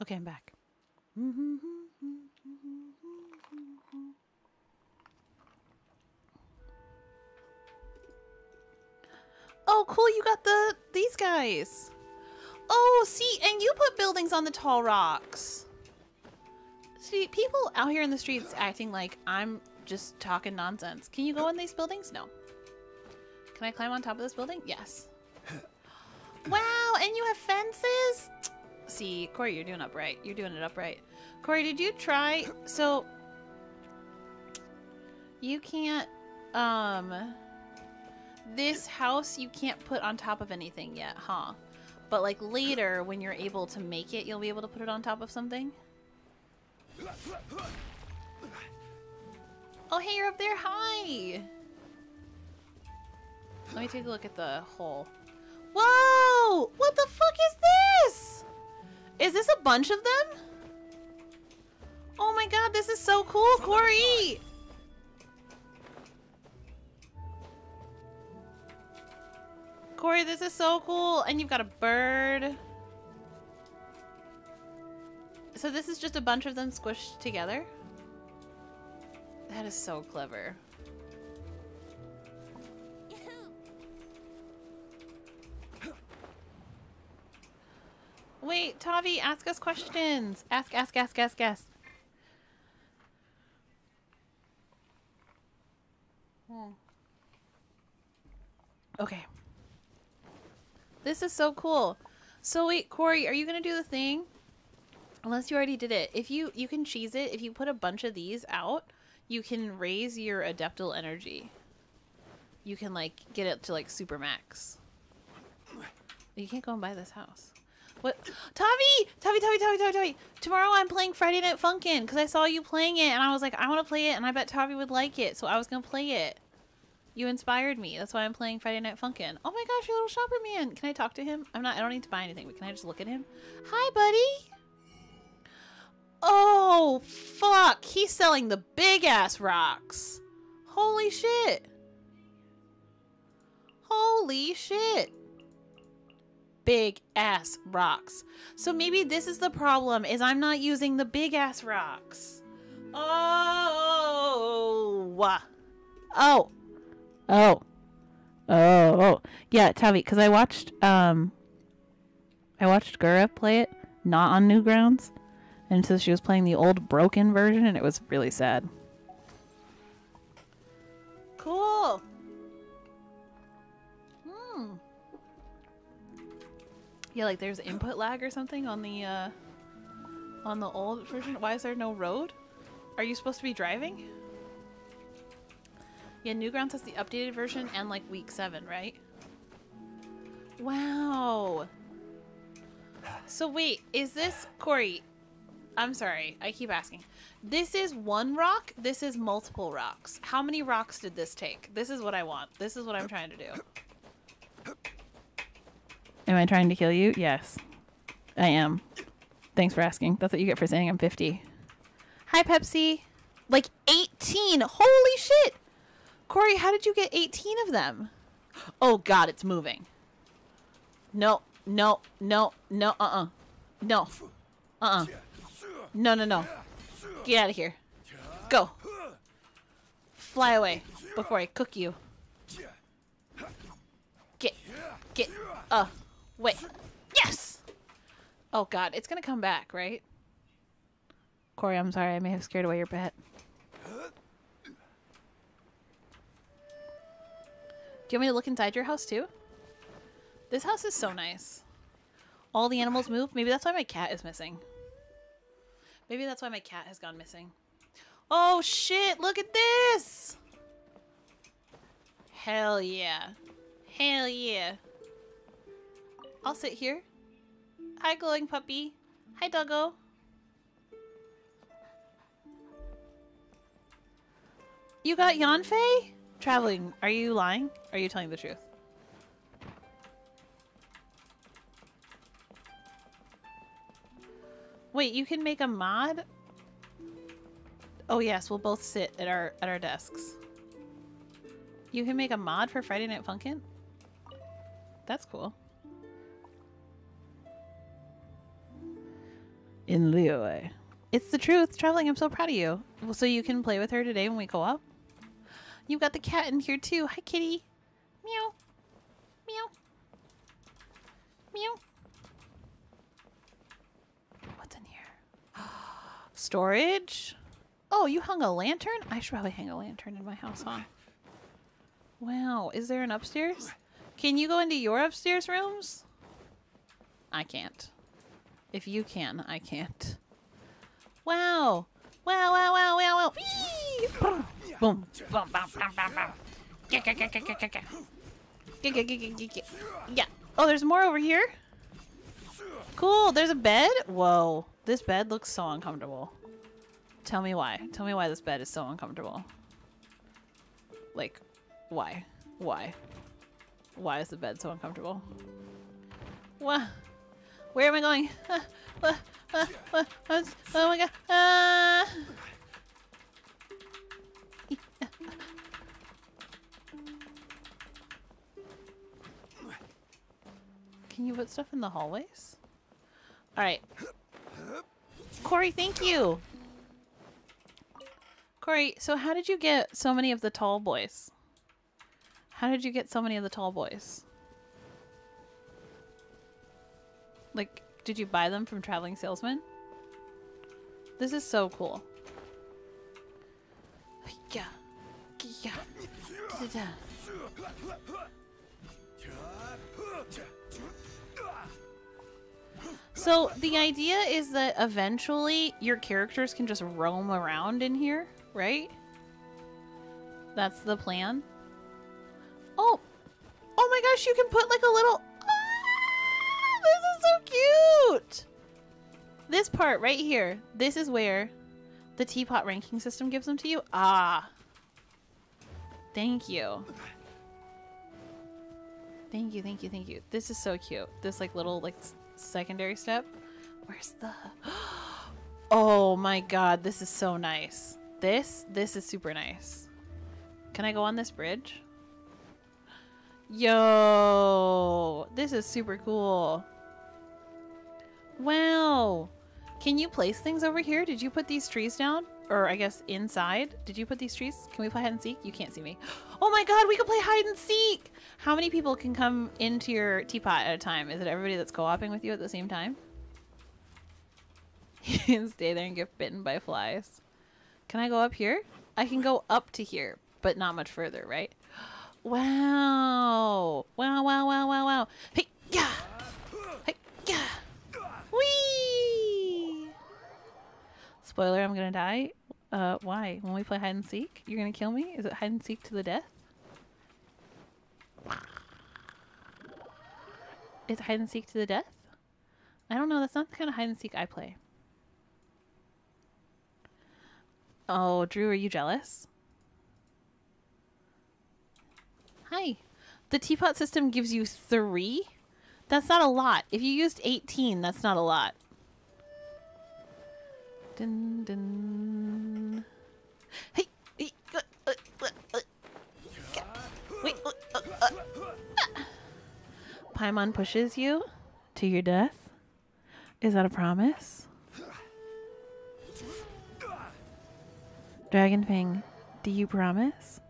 Okay, I'm back. Oh, cool, you got the these guys. Oh, see, and you put buildings on the tall rocks. See, people out here in the streets acting like I'm just talking nonsense. Can you go in these buildings? No. Can I climb on top of this building? Yes. Wow, and you have fences? See, Corey, you're doing upright. You're doing it upright. Corey, did you try? So, you can't, um, this house you can't put on top of anything yet, huh? But like later, when you're able to make it, you'll be able to put it on top of something? Oh, hey, you're up there. Hi. Let me take a look at the hole. Whoa! What the fuck is this? Is this a bunch of them? Oh my god, this is so cool, Corey! Corey, this is so cool. And you've got a bird. So this is just a bunch of them squished together? That is so clever. Wait, Tavi, ask us questions. Ask, ask, ask, ask, ask. Hmm. Okay. This is so cool. So wait, Corey, are you gonna do the thing? Unless you already did it. If you you can cheese it, if you put a bunch of these out, you can raise your adeptal energy. You can like get it to like super max. You can't go and buy this house. What? Tavi! Tavi, Tavi, Tavi, Tavi, Tavi! Tomorrow I'm playing Friday Night Funkin' because I saw you playing it and I was like, I want to play it and I bet Tavi would like it. So I was going to play it. You inspired me. That's why I'm playing Friday Night Funkin'. Oh my gosh, your little shopper man. Can I talk to him? I'm not, I don't need to buy anything, but can I just look at him? Hi, buddy! Oh, fuck. He's selling the big ass rocks. Holy shit. Holy shit. Big ass rocks. So maybe this is the problem is I'm not using the big ass rocks. Oh. Oh. Oh. Oh. Oh. Yeah, Tavi, cuz I watched um I watched Gura play it not on Newgrounds. And so she was playing the old broken version and it was really sad. Cool. Yeah, like there's input lag or something on the uh on the old version. Why is there no road? Are you supposed to be driving? Yeah, Newgrounds has the updated version and like week 7, right? Wow. So wait, is this Corey? I'm sorry, I keep asking. This is one rock. This is multiple rocks. How many rocks did this take? This is what I want. This is what I'm trying to do. Am I trying to kill you? Yes, I am. Thanks for asking. That's what you get for saying I'm 50. Hi, Pepsi. Like 18. Holy shit. Corey, how did you get 18 of them? Oh, God, it's moving. No, no, no, no, uh-uh. No. Uh-uh. No, no, no. Get out of here. Go. Fly away before I cook you. Get. Get. Uh. Wait. Yes! Oh, God. It's gonna come back, right? Corey, I'm sorry. I may have scared away your pet. Do you want me to look inside your house, too? This house is so nice. All the animals move. Maybe that's why my cat is missing. Maybe that's why my cat has gone missing. Oh shit, look at this! Hell yeah. Hell yeah. I'll sit here. Hi, glowing puppy. Hi, doggo. You got Yanfei? Traveling. Are you lying? Are you telling the truth? Wait, you can make a mod? Oh yes, we'll both sit at our at our desks. You can make a mod for Friday Night Funkin'? That's cool. In Liyue. It's the truth. Traveling, I'm so proud of you. So you can play with her today when we go up? You've got the cat in here too. Hi, kitty. Meow. Meow. Meow. What's in here? Storage? Oh, you hung a lantern? I should probably hang a lantern in my house, huh? Wow, is there an upstairs? Can you go into your upstairs rooms? I can't. If you can, I can't. Wow. Wow, wow, wow, wow, wow. Whee! Boom. Boom. Boom, boom, boom, boom. Yeah. Oh, there's more over here? Cool. There's a bed? Whoa. This bed looks so uncomfortable. Tell me why. Tell me why this bed is so uncomfortable. Like, why? Why? Why is the bed so uncomfortable? What? Where am I going? Uh, uh, uh, uh, uh, oh my god. Uh. Can you put stuff in the hallways? Alright. Corey, thank you! Corey, so how did you get so many of the tall boys? How did you get so many of the tall boys? Like, did you buy them from Traveling Salesman? This is so cool. Yeah. Yeah. So the idea is that eventually your characters can just roam around in here, right? That's the plan. Oh! Oh my gosh, you can put like a little... This is so cute! This part right here, this is where the teapot ranking system gives them to you. Ah. Thank you. Thank you, thank you, thank you. This is so cute. This like little like secondary step. Where's the Oh my god, this is so nice. This, this is super nice. Can I go on this bridge? Yo, this is super cool. Wow. Can you place things over here? Did you put these trees down? Or I guess inside? Did you put these trees? Can we play hide and seek? You can't see me. Oh my god, we can play hide and seek! How many people can come into your teapot at a time? Is it everybody that's co-oping with you at the same time? You can stay there and get bitten by flies. Can I go up here? I can go up to here, but not much further, right? Wow. Wow, wow, wow, wow, wow. Hey, yeah. Hey, yeah. Whee! Spoiler, I'm gonna die. Uh, why? When we play hide and seek? You're gonna kill me? Is it hide and seek to the death? Is it hide and seek to the death? I don't know. That's not the kind of hide and seek I play. Oh, Drew, are you jealous? Hi. The teapot system gives you three? That's not a lot. If you used 18, that's not a lot. Dun, dun. Hey! hey uh, uh, uh, uh. Wait! Uh. Ah. Paimon pushes you to your death? Is that a promise? Dragonfang, do you promise?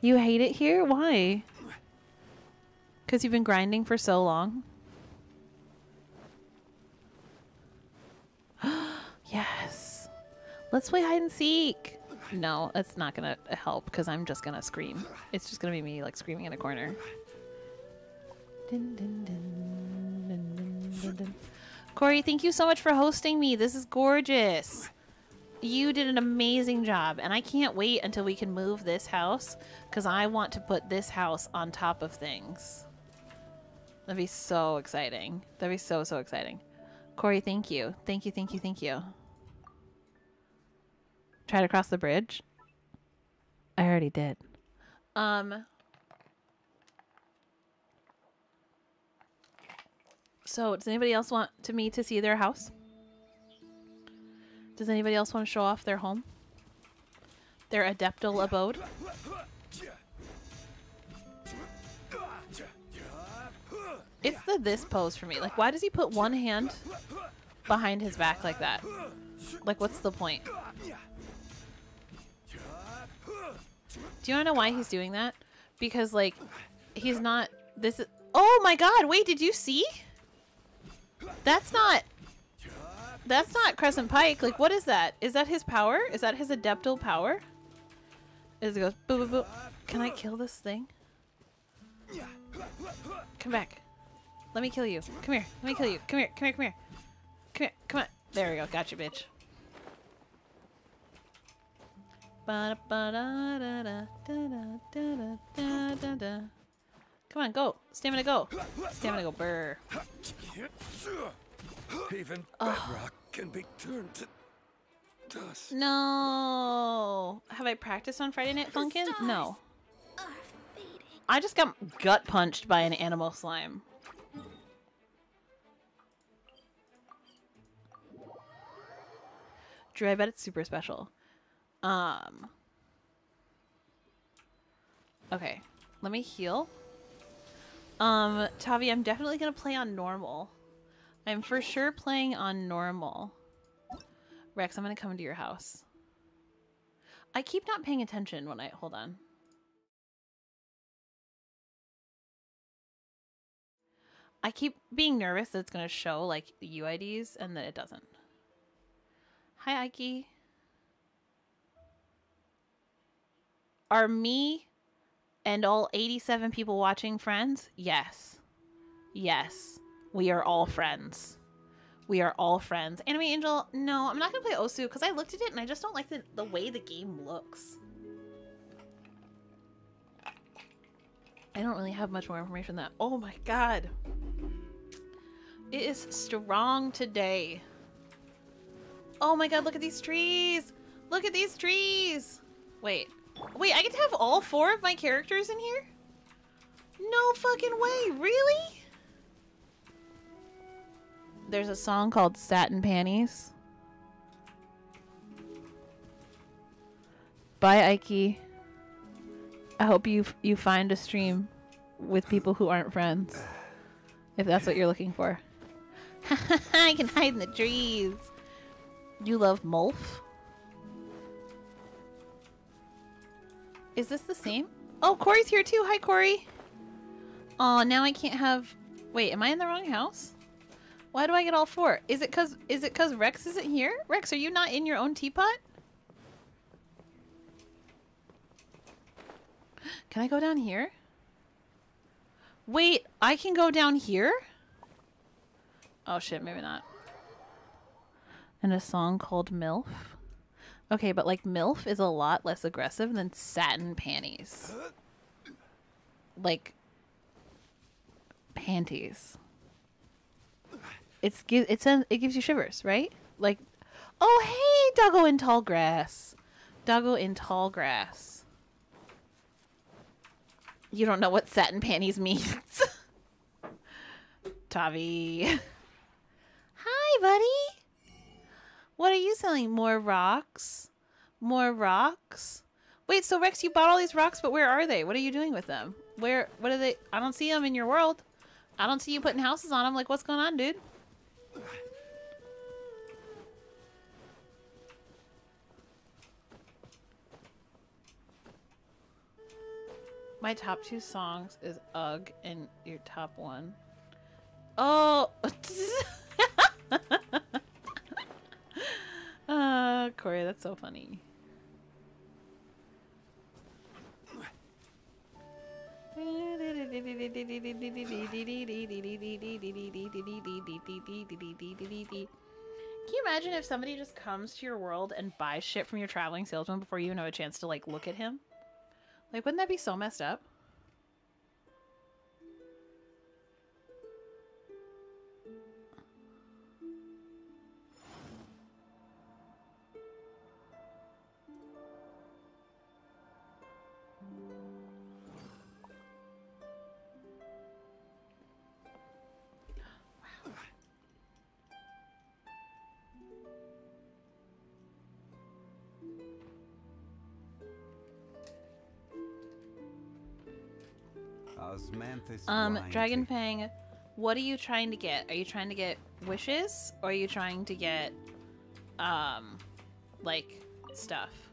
You hate it here? Why? Because you've been grinding for so long? yes. Let's play hide and seek. No, it's not going to help because I'm just going to scream. It's just going to be me like screaming in a corner. Dun, dun, dun, Corey, thank you so much for hosting me. This is gorgeous. You did an amazing job, and I can't wait until we can move this house because I want to put this house on top of things. That'd be so exciting. That'd be so, so exciting. Corey, thank you. Thank you, thank you, thank you. Try to cross the bridge? I already did. Um... So, does anybody else want to me to see their house? Does anybody else want to show off their home? Their adeptal abode? It's the this pose for me. Like, why does he put one hand behind his back like that? Like, what's the point? Do you want to know why he's doing that? Because, like, he's not... This is... Oh my god, wait, did you see? That's not... That's not Crescent Pike. Like, what is that? Is that his power? Is that his adeptal power? As it goes, boo boo boo. Can I kill this thing? Come back. Let me kill you. Come here. Let me kill you. Come here. Come here. Come here. Come here. Come on. There we go. Gotcha, bitch. Come on, go. Stamina, go. Stamina, go. Burr. Even bedrock can be turned to dust. No. Have I practiced on Friday Night Funkin'? No. I just got gut punched by an animal slime. Drew, I bet it's super special. Um. Okay. Let me heal. Um, Tavi, I'm definitely gonna play on normal. I'm for sure playing on normal. Rex, I'm gonna come to your house. I keep not paying attention when I... Hold on. I keep being nervous that it's to show, like, UIDs, and that it doesn't. Hi, Ike. Are me and all 87 people watching friends? Yes. Yes. We are all friends. We are all friends. Anime Angel, no, I'm not going to play Osu because I looked at it and I just don't like the, the way the game looks. I don't really have much more information than that. Oh my god. It is strong today. Oh my god, look at these trees! Look at these trees! Wait. Wait, I get to have all four of my characters in here? No fucking way, really? There's a song called Satin Panties. Bye, Ike. I hope you you find a stream with people who aren't friends. If that's what you're looking for. I can hide in the trees. You love Mulf? Is this the same? Oh, Corey's here too. Hi, Corey. Oh, now I can't have... Wait, am I in the wrong house? Why do I get all four? Is it cause is it cause Rex isn't here? Rex, are you not in your own teapot? Can I go down here? Wait, I can go down here? Oh shit, maybe not. And a song called MILF. Okay, but like MILF is a lot less aggressive than satin panties. Like panties. It's it's it gives you shivers, right? Like, oh hey, doggo in tall grass, doggo in tall grass. You don't know what satin panties means. Tavi. Hi, buddy. What are you selling? More rocks? More rocks? Wait, so Rex, you bought all these rocks, but where are they? What are you doing with them? Where, what are they? I don't see them in your world. I don't see you putting houses on them. Like, what's going on, dude? My top two songs is Ugh and your top one. Oh! uh, Corey, that's so funny. Can you imagine if somebody just comes to your world and buys shit from your traveling salesman before you even have a chance to like look at him? Like, wouldn't that be so messed up? Um, Dragon Fang, what are you trying to get? Are you trying to get wishes or are you trying to get um like stuff?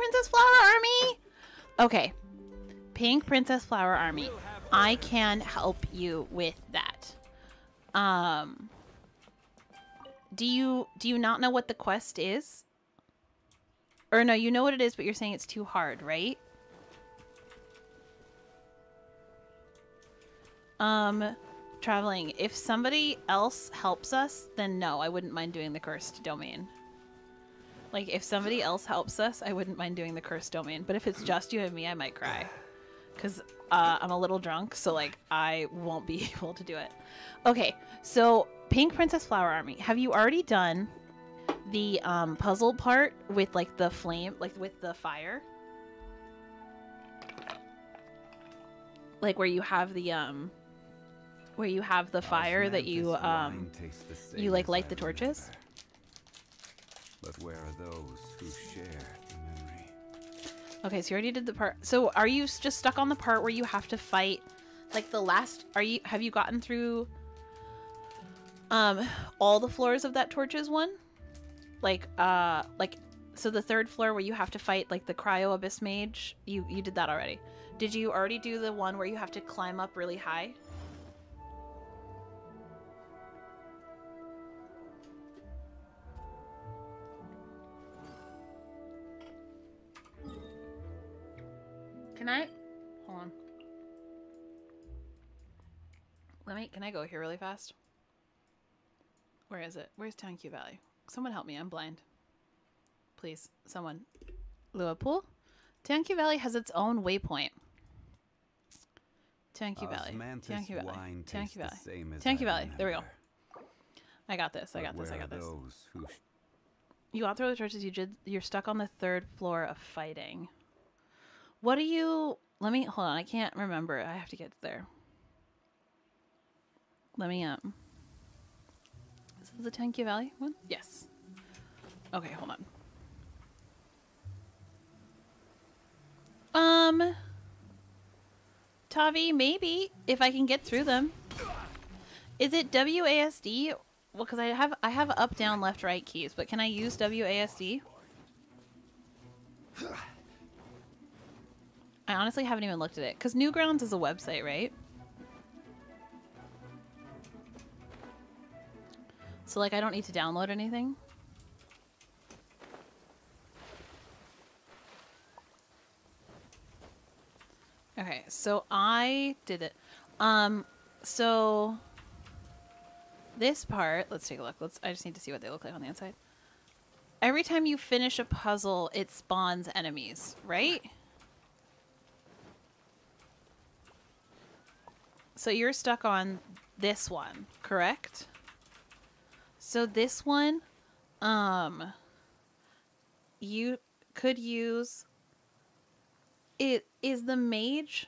Princess Flower Army. Okay, Pink Princess Flower Army. I can help you with that. Um, do you do you not know what the quest is? Or no, you know what it is, but you're saying it's too hard, right? Um, traveling. If somebody else helps us, then no, I wouldn't mind doing the cursed domain. Like, if somebody else helps us, I wouldn't mind doing the cursed domain. But if it's just you and me, I might cry. Because uh, I'm a little drunk, so, like, I won't be able to do it. Okay, so Pink Princess Flower Army. Have you already done the um, puzzle part with, like, the flame, like, with the fire? Like, where you have the, um, where you have the fire that you um you like light the torches. But where are those who share the memory? Okay, so you already did the part. So are you just stuck on the part where you have to fight like the last are you have you gotten through um all the floors of that torches one? Like uh like so the third floor where you have to fight like the cryo abyss mage, you you did that already. Did you already do the one where you have to climb up really high? I? Hold on. Let me. Can I go here really fast? Where is it? Where's Tianqiu Valley? Someone help me. I'm blind. Please, someone. Liverpool? Tianqiu Valley has its own waypoint. Tianqiu Valley. Tianqiu Valley. Tianqiu Valley. Tianqiu Valley. There we go. I got this. I got this. I got this. You got through the churches. You did. You're stuck on the third floor of fighting. What do you? Let me hold on. I can't remember. I have to get there. Let me um. Is this the Tianqiu Valley one? Yes. Okay, hold on. Um, Tavi, maybe if I can get through them. Is it WASD? Well, because I have I have up, down, left, right keys, but can I use WASD? I honestly haven't even looked at it because Newgrounds is a website, right? So like I don't need to download anything. Okay, so I did it. Um, so this part, let's take a look. Let's. I just need to see what they look like on the inside. Every time you finish a puzzle, it spawns enemies, right? So you're stuck on this one, correct? So this one, um, you could use it is the mage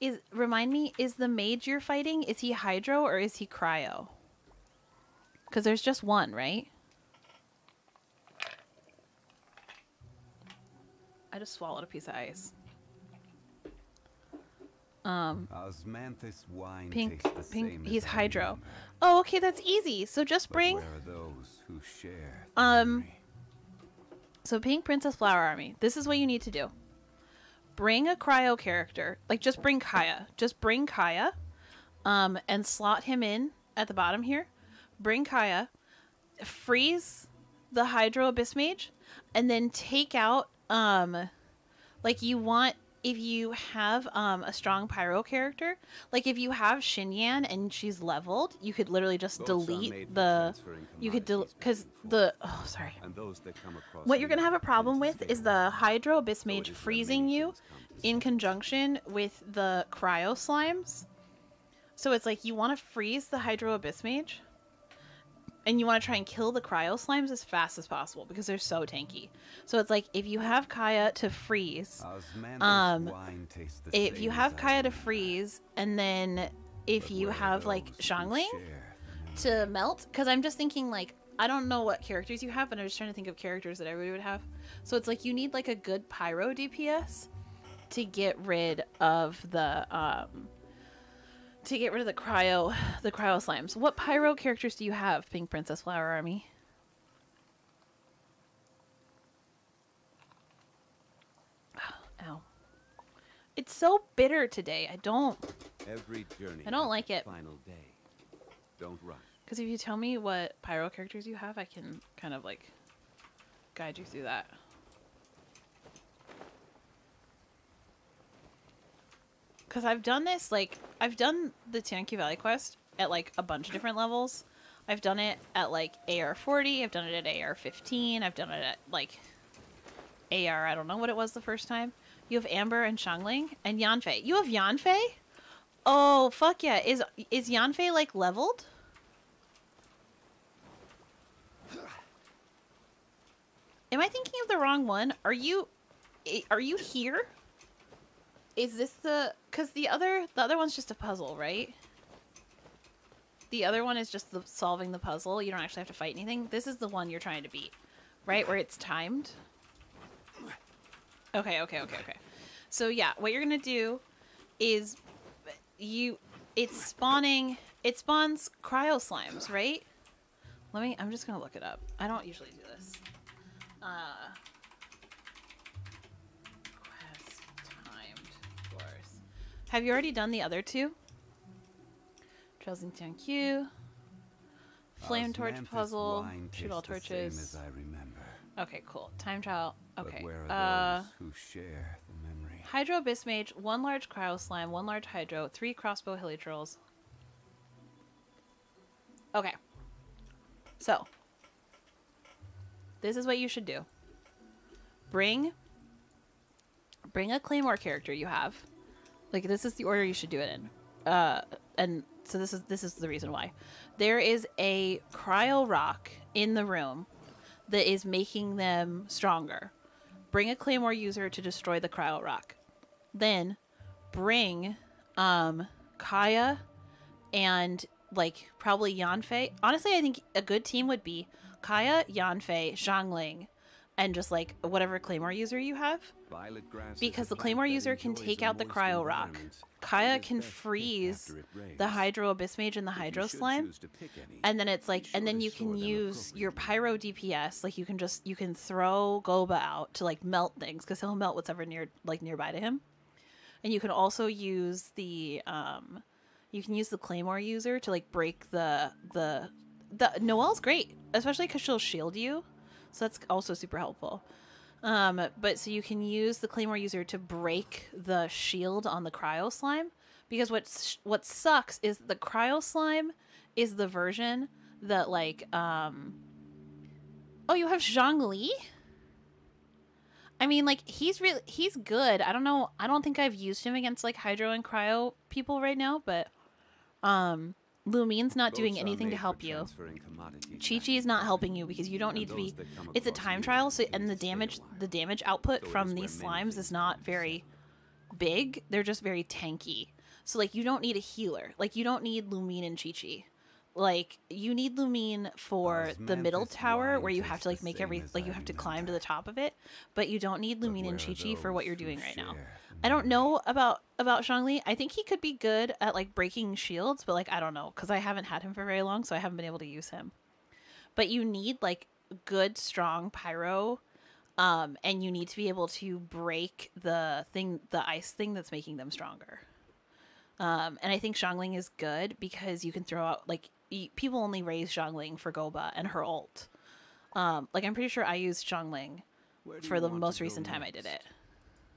is remind me is the mage you're fighting is he hydro or is he cryo? Because there's just one right? I just swallowed a piece of ice um osmanthus wine pink the pink same he's hydro. oh okay that's easy. So just bring where are those who share um so pink princess flower army this is what you need to do. Bring a cryo character like just bring Kaeya just bring Kaeya um and slot him in at the bottom here. Bring Kaeya freeze the hydro abyss mage and then take out um like you want if you have um a strong pyro character like if you have Xinyan and she's leveled you could literally just Boats delete the you could delete because the oh sorry. And those that come across what you're gonna have a problem with is the Hydro Abyss Mage freezing you in conjunction with the Cryo Slimes. So it's like you want to freeze the Hydro Abyss Mage, and you want to try and kill the Cryo Slimes as fast as possible because they're so tanky. So it's like if you have Kaeya to freeze, um, wine tastes the if you have Kaeya to freeze, and then if you have like those Xiangling to melt because i'm just thinking like i don't know what characters you have but i'm just trying to think of characters that everybody would have. So it's like you need like a good pyro dps to get rid of the um to get rid of the cryo the cryo slimes what pyro characters do you have pink princess flower army ow it's so bitter today i don't Every journey I don't like it. Final day. Don't rush. Because if you tell me what pyro characters you have, I can kind of like guide you through that. Because I've done this, like, I've done the Tianqiu Valley quest at like a bunch of different levels. I've done it at like AR 40, I've done it at AR 15, I've done it at like AR, I don't know what it was the first time. You have Amber and Xiangling and Yanfei. You have Yanfei? Oh, fuck yeah. Is is Yanfei like leveled? Am I thinking of the wrong one? Are you eh, are you here? Is this the cuz the other the other one's just a puzzle, right? The other one is just the solving the puzzle. You don't actually have to fight anything. This is the one you're trying to beat, right? Where it's timed. Okay, okay, okay, okay. So yeah, what you're going to do is you it's spawning it spawns cryo slimes, right? Let me I'm just gonna look it up. I don't usually do this. Uh quest timed course. Have you already done the other two? Trails in Tianqiu. Flame torch puzzle. Shoot all torches. as I remember. Okay, cool. Time trial. Okay. where are Uh who share the memory? Hydro Abyss Mage, one large Cryo Slime, one large Hydro, three Crossbow Hilichurls. Okay. So, this is what you should do. Bring bring a Claymore character you have. Like this is the order you should do it in. Uh and so this is this is the reason why. There is a cryo rock in the room that is making them stronger. Bring a claymore user to destroy the cryo rock. Then bring um Kaeya and like probably Yanfei. Honestly, I think a good team would be Kaeya, Yanfei, Xiangling, and just like whatever claymore user you have. Because the claymore user can take out the cryo rock. Kaeya can freeze the Hydro Abyss Mage and the Hydro Slime. And then it's like and then you can use your Pyro DPS, like you can just you can throw Guoba out to like melt things because he'll melt what's ever near like nearby to him. And you can also use the um you can use the claymore user to like break the the the Noelle's great, especially because she'll shield you, so that's also super helpful. Um, but so you can use the claymore user to break the shield on the cryo slime because what's what sucks is the cryo slime is the version that like um oh you have Zhongli. I mean, like he's really he's good. I don't know. I don't think I've used him against like hydro and cryo people right now, but um Lumine's not doing anything to help you. Qiqi is not helping you because you don't need to be. It's a time trial, so and the damage the damage output from these slimes is not very big. They're just very tanky. So like you don't need a healer. Like you don't need Lumine and Qiqi. Like you need Lumine for the middle tower where you have to like make every like you have to climb to the top of it, but you don't need Lumine and Qiqi for what you're doing right now. I don't know about about Zhongli. I think he could be good at like breaking shields, but like I don't know because I haven't had him for very long, so I haven't been able to use him. But you need like good, strong pyro, um, and you need to be able to break the thing, the ice thing that's making them stronger. Um, and I think Xiangling is good because you can throw out like people only raise Xiangling for Guoba and her ult. Um, like I'm pretty sure I used Where for the most recent time I did it.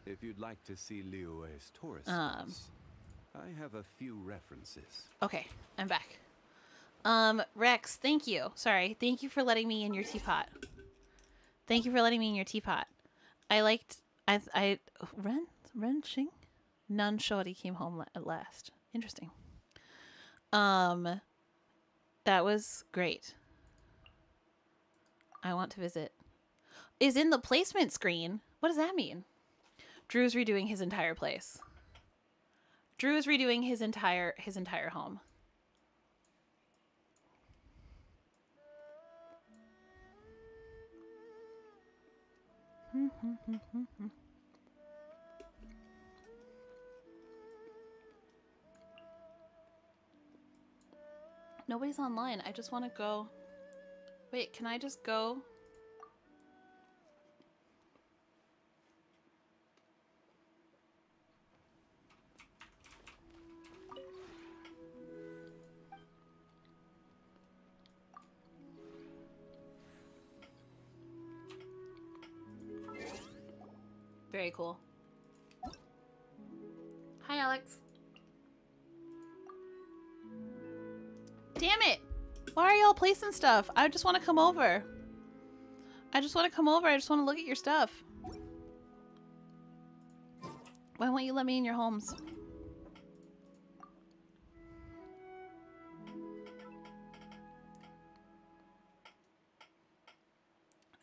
If you'd like to see Liyue's tourist Um, spots, I have a few references. Okay, I'm back. Um, Rex, thank you. Sorry, thank you for letting me in your teapot. Thank you for letting me in your teapot. I liked I I Ren Ren Xing, Nun Shorty came home at last. Interesting. Um, that was great. I want to visit. Is in the placement screen. What does that mean? Drew's redoing his entire place. Drew is redoing his entire his entire home. Nobody's online. I just want to go. Wait, can I just go? Very cool. Hi, Alex. Damn it! Why are y'all placing stuff? I just want to come over. I just want to come over. I just want to look at your stuff. Why won't you let me in your homes?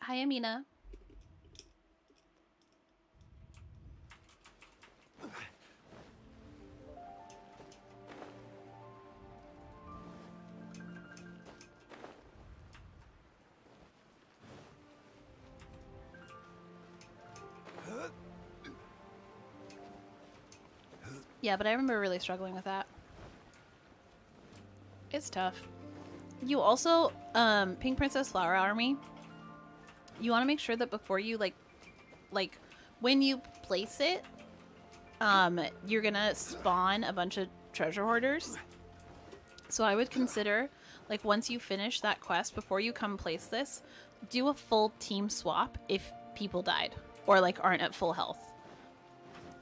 Hi, Amina. Yeah, but I remember really struggling with that. It's tough. You also, um, Pink Princess Flower Army, you want to make sure that before you, like, like, when you place it, um, you're gonna spawn a bunch of treasure hoarders. So I would consider, like, once you finish that quest, before you come place this, do a full team swap if people died or, like, aren't at full health.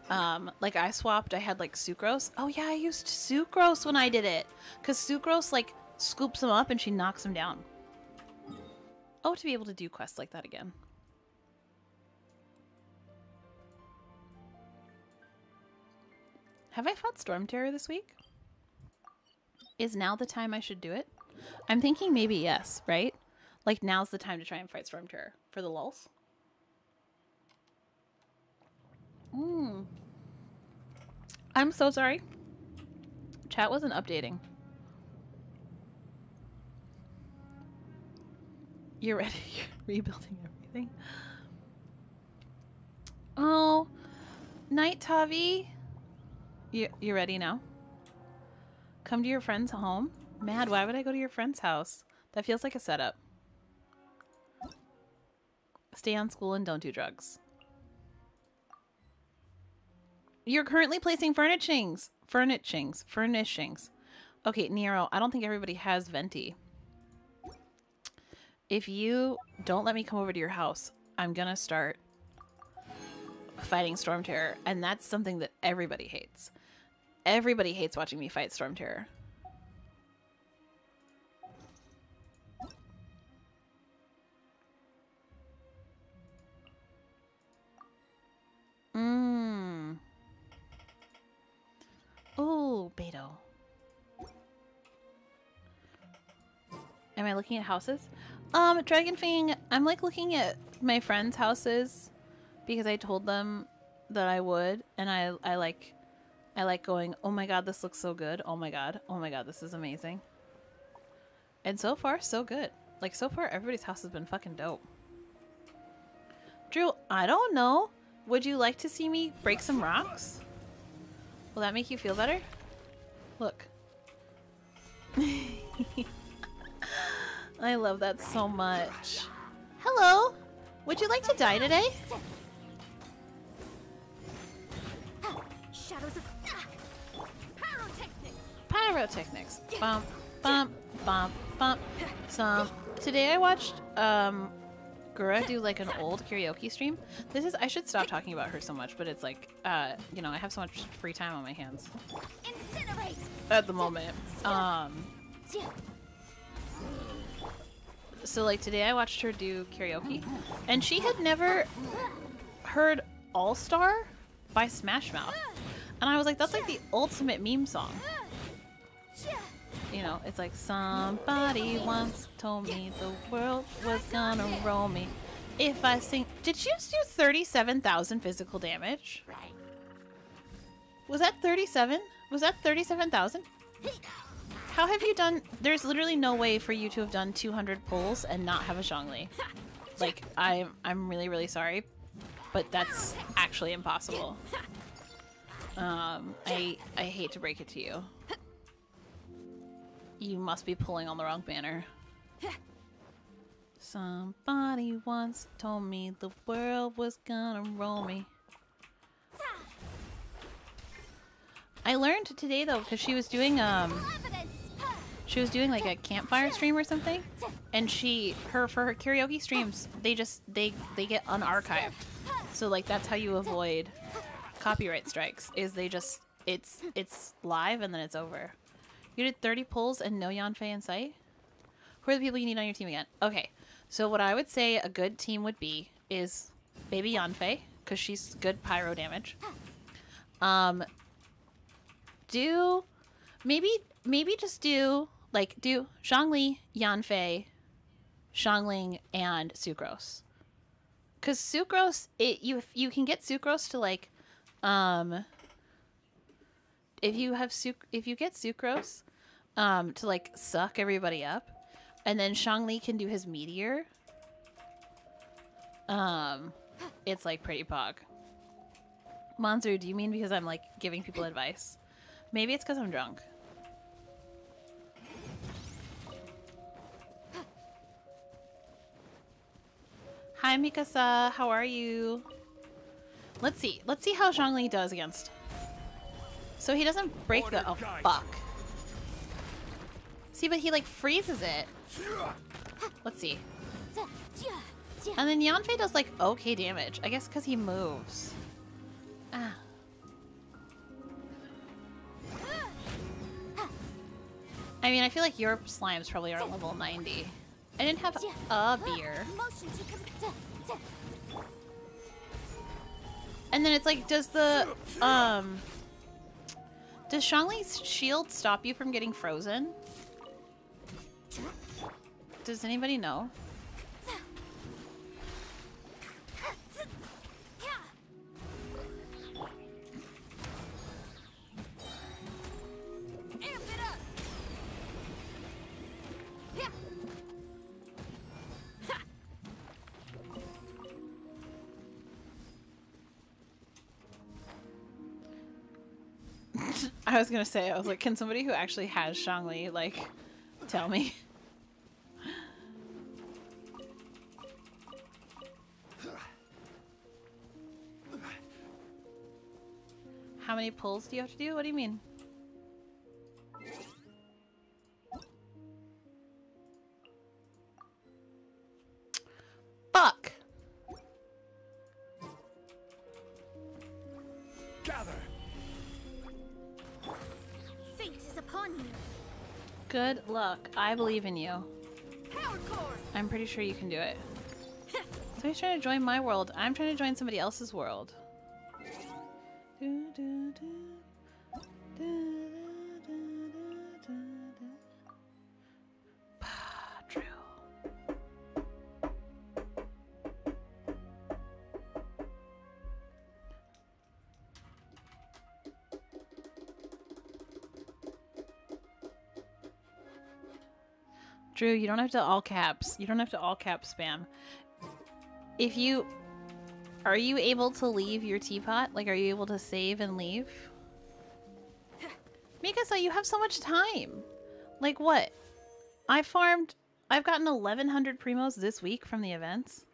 Um, like I swapped, I had like sucrose. Oh yeah, I used sucrose when I did it. Cause sucrose like scoops them up and she knocks them down. Oh, to be able to do quests like that again. Have I fought Storm Terror this week? Is now the time I should do it? I'm thinking maybe yes, right? Like now's the time to try and fight Storm Terror for the lulls. Hmm. I'm so sorry. Chat wasn't updating. You're ready. You're rebuilding everything. Oh, night, Tavi. You you ready now? Come to your friend's home. Mad, why would I go to your friend's house? That feels like a setup. Stay on school and don't do drugs. You're currently placing furnishings. Furnishings. Furnishings. Okay, Nero, I don't think everybody has Venti. If you don't let me come over to your house, I'm gonna start fighting Storm Terror, and that's something that everybody hates. Everybody hates watching me fight Storm Terror. Mmm. Beto. Am I looking at houses? Um, Dragonfang, I'm like looking at my friends' houses because I told them that I would, and I I like I like going, "Oh my god, this looks so good. Oh my god. Oh my god, this is amazing." And so far, so good. Like so far everybody's house has been fucking dope. Drew, I don't know. Would you like to see me break some rocks? Will that make you feel better? Look. I love that so much. Hello! Would you like to die today? Pyrotechnics. Bump, bump, bump, bump. Some. Today I watched um, Gura do like an old karaoke stream. This is. I should stop talking about her so much, but it's like, uh, you know, I have so much free time on my hands Incinerate. at the moment. Um. So like today I watched her do karaoke, and she had never heard All Star by Smash Mouth. And I was like, that's like the ultimate meme song. You know, it's like somebody once told me the world was gonna roll me. If I sing, did you do 37,000 physical damage? Right. Was that 37? Was that 37,000? How have you done? There's literally no way for you to have done 200 pulls and not have a Zhongli. Like, I'm, I'm really, really sorry, but that's actually impossible. Um, I, I hate to break it to you. You must be pulling on the wrong banner. Somebody once told me the world was gonna roll me. I learned today though, because she was doing um she was doing like a campfire stream or something and she her for her karaoke streams they just they they get unarchived so like that's how you avoid copyright strikes is they just it's it's live and then it's over you did 30 pulls and no Yanfei in sight who are the people you need on your team again okay so what i would say a good team would be is baby Yanfei because she's good pyro damage um do maybe maybe just do like do Zhongli, Yanfei, Xiangling, and Sucrose. Cause Sucrose, it you you can get Sucrose to like, um. If you have suc if you get Sucrose, um, to like suck everybody up, and then Zhongli can do his meteor. Um, it's like pretty pog. Monster, do you mean because I'm like giving people advice? Maybe it's because I'm drunk. Hi, Mikasa. How are you? Let's see. Let's see how Zhongli does against. So he doesn't break the. Oh, fuck. See, but he like freezes it. Let's see. And then Yanfei does like okay damage. I guess because he moves. Ah. I mean, I feel like your slimes probably are level 90. I didn't have a beer. And then it's like, does the, um... Does Zhongli's shield stop you from getting frozen? Does anybody know? I was gonna say, I was like, can somebody who actually has Zhongli, like, tell me? How many pulls do you have to do? What do you mean? Fuck! Gather. Fate is upon you. Good luck. I believe in you. I'm pretty sure you can do it. So he's trying to join my world. I'm trying to join somebody else's world. Drew. You don't have to all caps. You don't have to all cap spam. If you are you able to leave your teapot? Like, are you able to save and leave? Mikasa, you have so much time. Like, what? I farmed... I've gotten 1,100 primos this week from the events.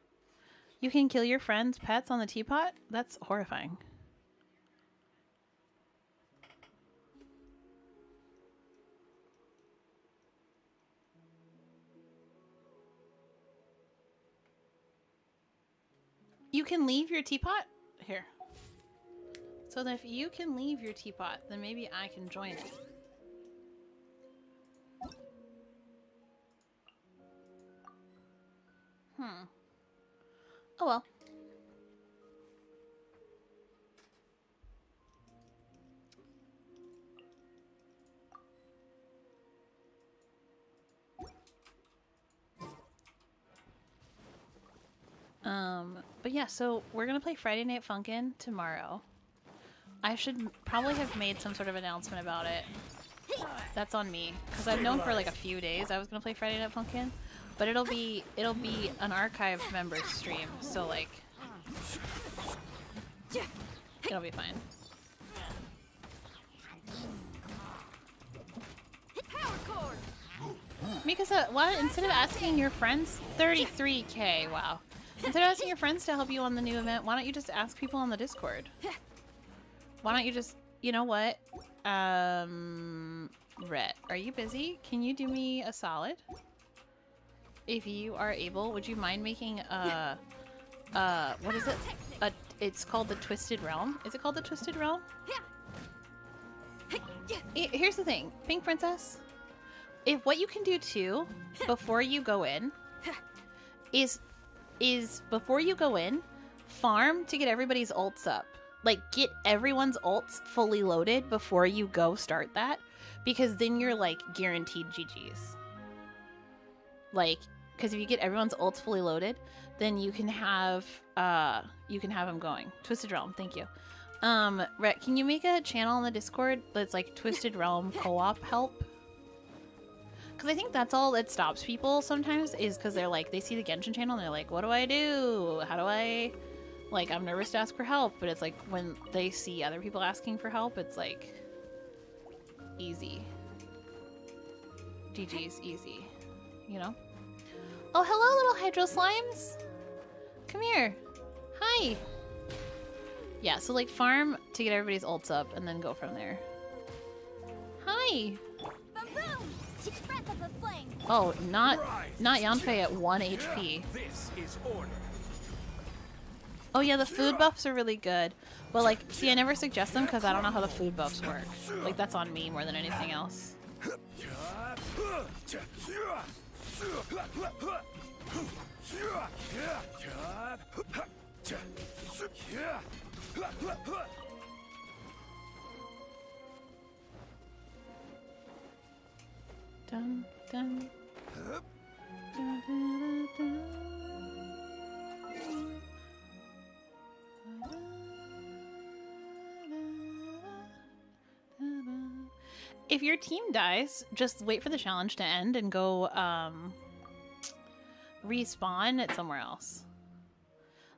You can kill your friends' pets on the teapot? That's horrifying. You can leave your teapot? Here. So if you can leave your teapot, then maybe I can join it. Hmm. Oh well. Um, but yeah, so we're gonna play Friday Night Funkin' tomorrow. I should probably have made some sort of announcement about it. That's on me, because I've known for like a few days I was gonna play Friday Night Funkin', but it'll be it'll be an archive member stream, so like it'll be fine. Mikasa, what? Instead of asking your friends, 33k, wow. Instead of asking your friends to help you on the new event, why don't you just ask people on the Discord? Why don't you just, you know what? Um, Rhett, are you busy? Can you do me a solid? If you are able, would you mind making a, uh, what is it? A, it's called the Twisted Realm. Is it called the Twisted Realm? I- Here's the thing, Pink Princess. If what you can do too, before you go in, is is before you go in, farm to get everybody's ults up. Like, get everyone's ults fully loaded before you go start that. Because then you're, like, guaranteed GG's. Like, because if you get everyone's ults fully loaded, then you can have, uh, you can have them going. Twisted Realm, thank you. Um, Rhett, can you make a channel on the Discord that's, like, Twisted Realm co-op help? Because I think that's all that stops people sometimes is because they're like, they see the Genshin channel and they're like, what do I do? How do I... Like, I'm nervous to ask for help, but it's like when they see other people asking for help, it's like... Easy. GG's easy. You know? Oh, hello, little Hydro Slimes! Come here. Hi! Yeah, so like farm to get everybody's ults up and then go from there. Hi! Oh, not not Yanfei at 1 HP. This is order. Oh yeah, the food buffs are really good. But like, see, I never suggest them because I don't know how the food buffs work. Like, that's on me more than anything else. Dun, dun. If your team dies, just wait for the challenge to end and go um, respawn at somewhere else.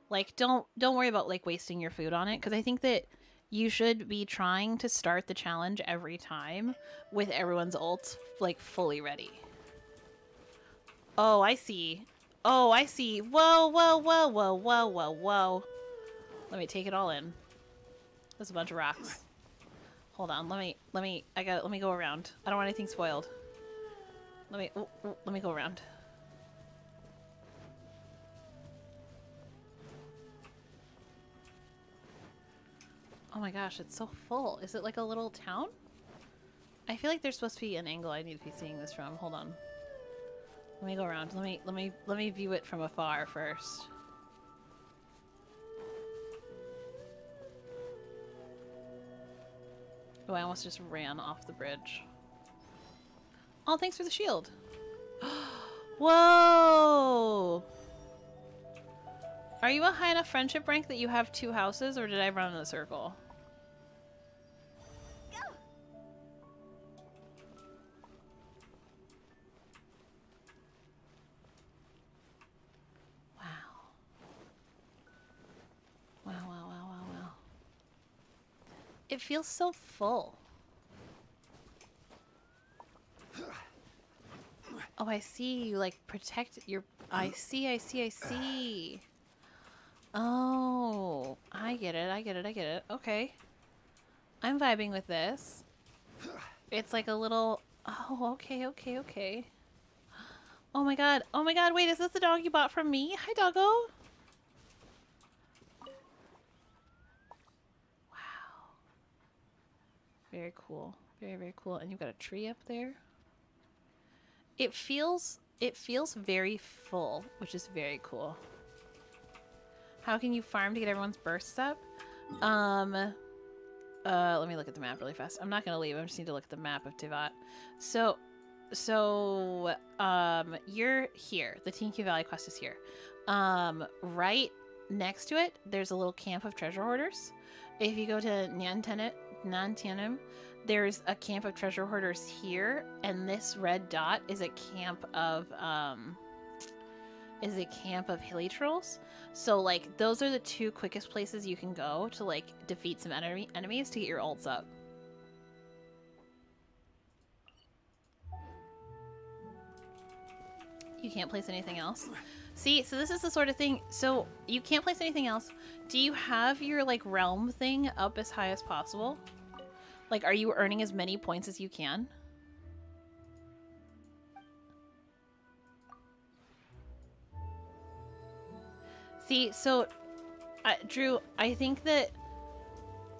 Like don't don't worry about like wasting your food on it because I think that you should be trying to start the challenge every time with everyone's ults like fully ready. Oh, I see. Oh, I see. Whoa, whoa, whoa, whoa, whoa, whoa, whoa. Let me take it all in. There's a bunch of rocks. Hold on, let me, let me, I got, let me go around. I don't want anything spoiled. Let me, oh, oh, let me go around. Oh my gosh, it's so full. Is it like a little town? I feel like there's supposed to be an angle I need to be seeing this from. Hold on. Let me go around. Let me, let me, let me view it from afar first. Oh, I almost just ran off the bridge. Oh, thanks for the shield. Whoa! Are you a high enough friendship rank that you have two houses, or did I run in a circle? It feels so full. Oh, I see. You like protect your. I see, I see, I see. Oh, I get it, I get it, I get it. Okay. I'm vibing with this. It's like a little. Oh, okay, okay, okay. Oh my god. Oh my god, wait, is this the dog you bought from me? Hi, doggo. Very cool. Very, very cool. And you've got a tree up there. It feels it feels very full, which is very cool. How can you farm to get everyone's bursts up? Um uh let me look at the map really fast. I'm not gonna leave, I just need to look at the map of Teyvat. So so um you're here. The Tianqiu Valley quest is here. Um right next to it, there's a little camp of treasure hoarders. If you go to Nantianmen Nantianmen, there's a camp of treasure hoarders here, and this red dot is a camp of um is a camp of hilichurls. So like those are the two quickest places you can go to like defeat some enemy enemies to get your ults up. You can't place anything else. See, so this is the sort of thing. So you can't place anything else. Do you have your like realm thing up as high as possible? Like, are you earning as many points as you can? See, so, uh, Drew, I think that,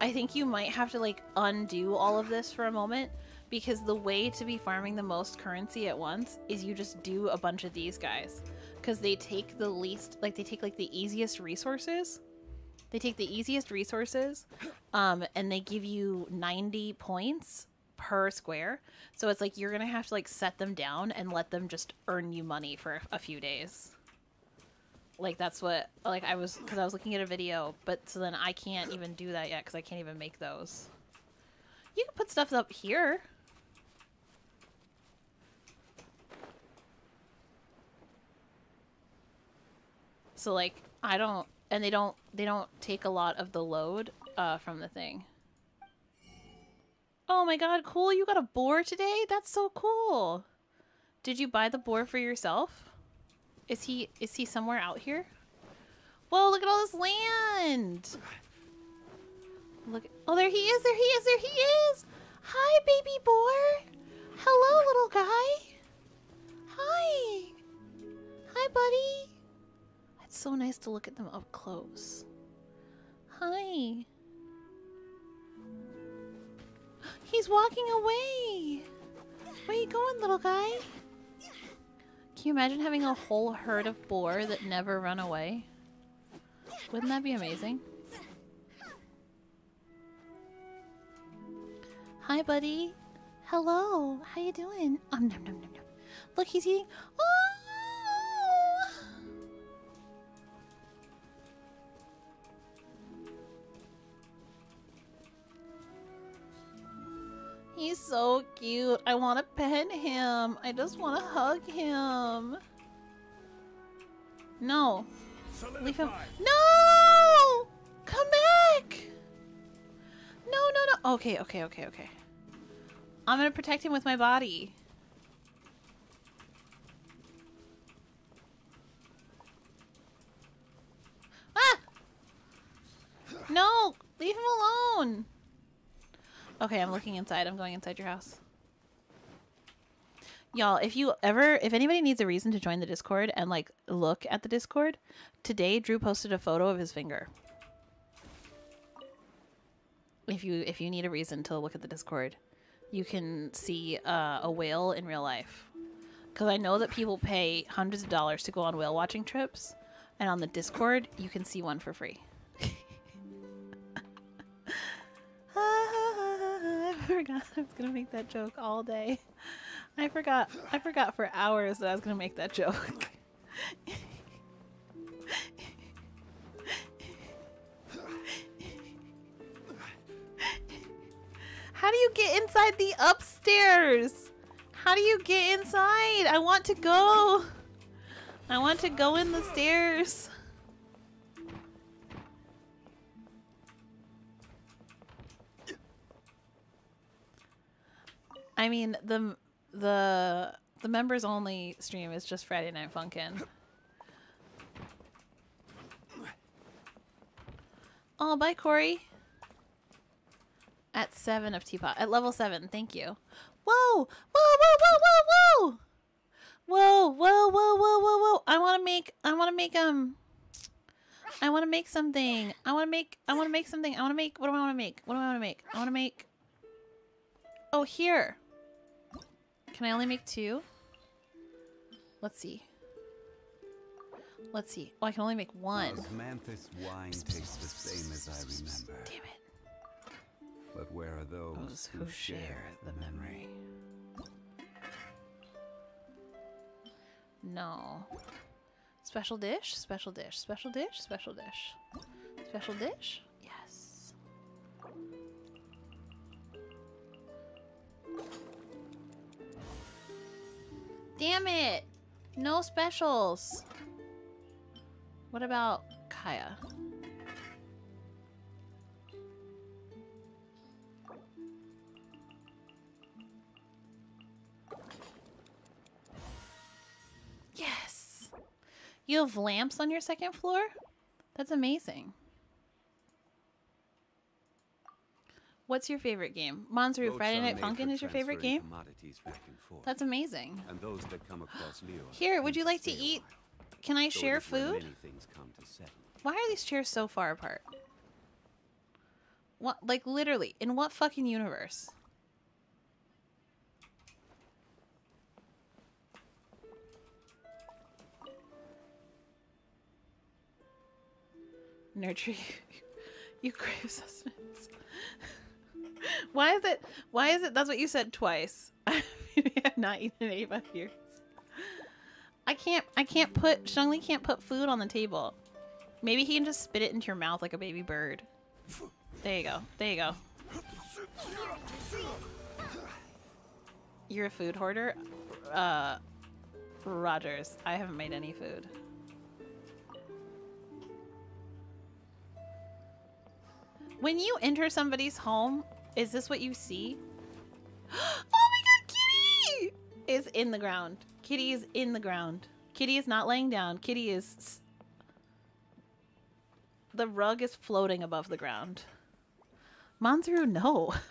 I think you might have to, like, undo all of this for a moment, because the way to be farming the most currency at once is you just do a bunch of these guys. Because they take the least, like, they take, like, the easiest resources, they take the easiest resources, um, and they give you 90 points per square. So it's like you're gonna have to like set them down and let them just earn you money for a few days. Like that's what like I was because I was looking at a video, but so then I can't even do that yet because I can't even make those. You can put stuff up here. So like I don't and they don't they don't take a lot of the load uh, from the thing. Oh my god, cool! You got a boar today? That's so cool. Did you buy the boar for yourself? Is he is he somewhere out here? Whoa! Look at all this land. Look! Oh, there he is! There he is! There he is! Hi, baby boar. Hello, little guy. Hi. Hi, buddy. It's so nice to look at them up close. Hi. He's walking away. Where you going, little guy? Can you imagine having a whole herd of boar that never run away? Wouldn't that be amazing? Hi, buddy. Hello. How you doing? Um, nom, nom, nom, nom. Look, he's eating. Oh! He's so cute. I want to pet him. I just want to hug him. No. Leave him. No! Come back! No, no, no. Okay, okay, okay, okay. I'm gonna protect him with my body. Ah! No! Leave him alone! Okay, I'm looking inside. I'm going inside your house. Y'all, if you ever, if anybody needs a reason to join the Discord and like look at the Discord, today Drew posted a photo of his finger. If you if you need a reason to look at the Discord, you can see uh, a whale in real life. Because I know that people pay hundreds of dollars to go on whale watching trips, and on the Discord you can see one for free. forgot I was gonna make that joke all day. I forgot. I forgot for hours that I was gonna make that joke. How do you get inside the upstairs? How do you get inside? I want to go. I want to go in the stairs. I mean, the the the members only stream is just Friday Night Funkin'. Oh, bye, Corey. At seven of Teapot. At level seven. Thank you. Whoa! Whoa! Whoa! Whoa! Whoa! Whoa! Whoa! Whoa! Whoa! Whoa! Whoa! Whoa! I want to make. I want to make um. I want to make something. I want to make. I want to make something. I want to make. What do I want to make? What do I want to make? I want to make. Oh, here. Can I only make two? Let's see. Let's see. Oh, I can only make one. Osmanthus wine tastes the same as I remember. Damn it. But where are those, Those who share the memory? No. Special dish? Special dish. Special dish? Special dish. Special dish? Yes. Damn it! No specials! What about Kaeya? Yes! You have lamps on your second floor? That's amazing. What's your favorite game? Monster Friday Night Funkin' is your favorite game? Commodities back and forth. That's amazing. And those that come across Liyue Here, would you like to eat? Can I share food? many things come to settle. Why are these chairs so far apart? What, like literally, in what fucking universe? Nurture you, you crave sustenance. why is it? Why is it? That's what you said twice. I have not eaten in 85 years. I can't. I can't put. Zhongli can't put food on the table. Maybe he can just spit it into your mouth like a baby bird. There you go. There you go. You're a food hoarder? Uh, Rogers, I haven't made any food. When you enter somebody's home, is this what you see? oh my god, Kitty! Is in the ground. Kitty is in the ground. Kitty is not laying down. Kitty is... The rug is floating above the ground. Manzuru, no.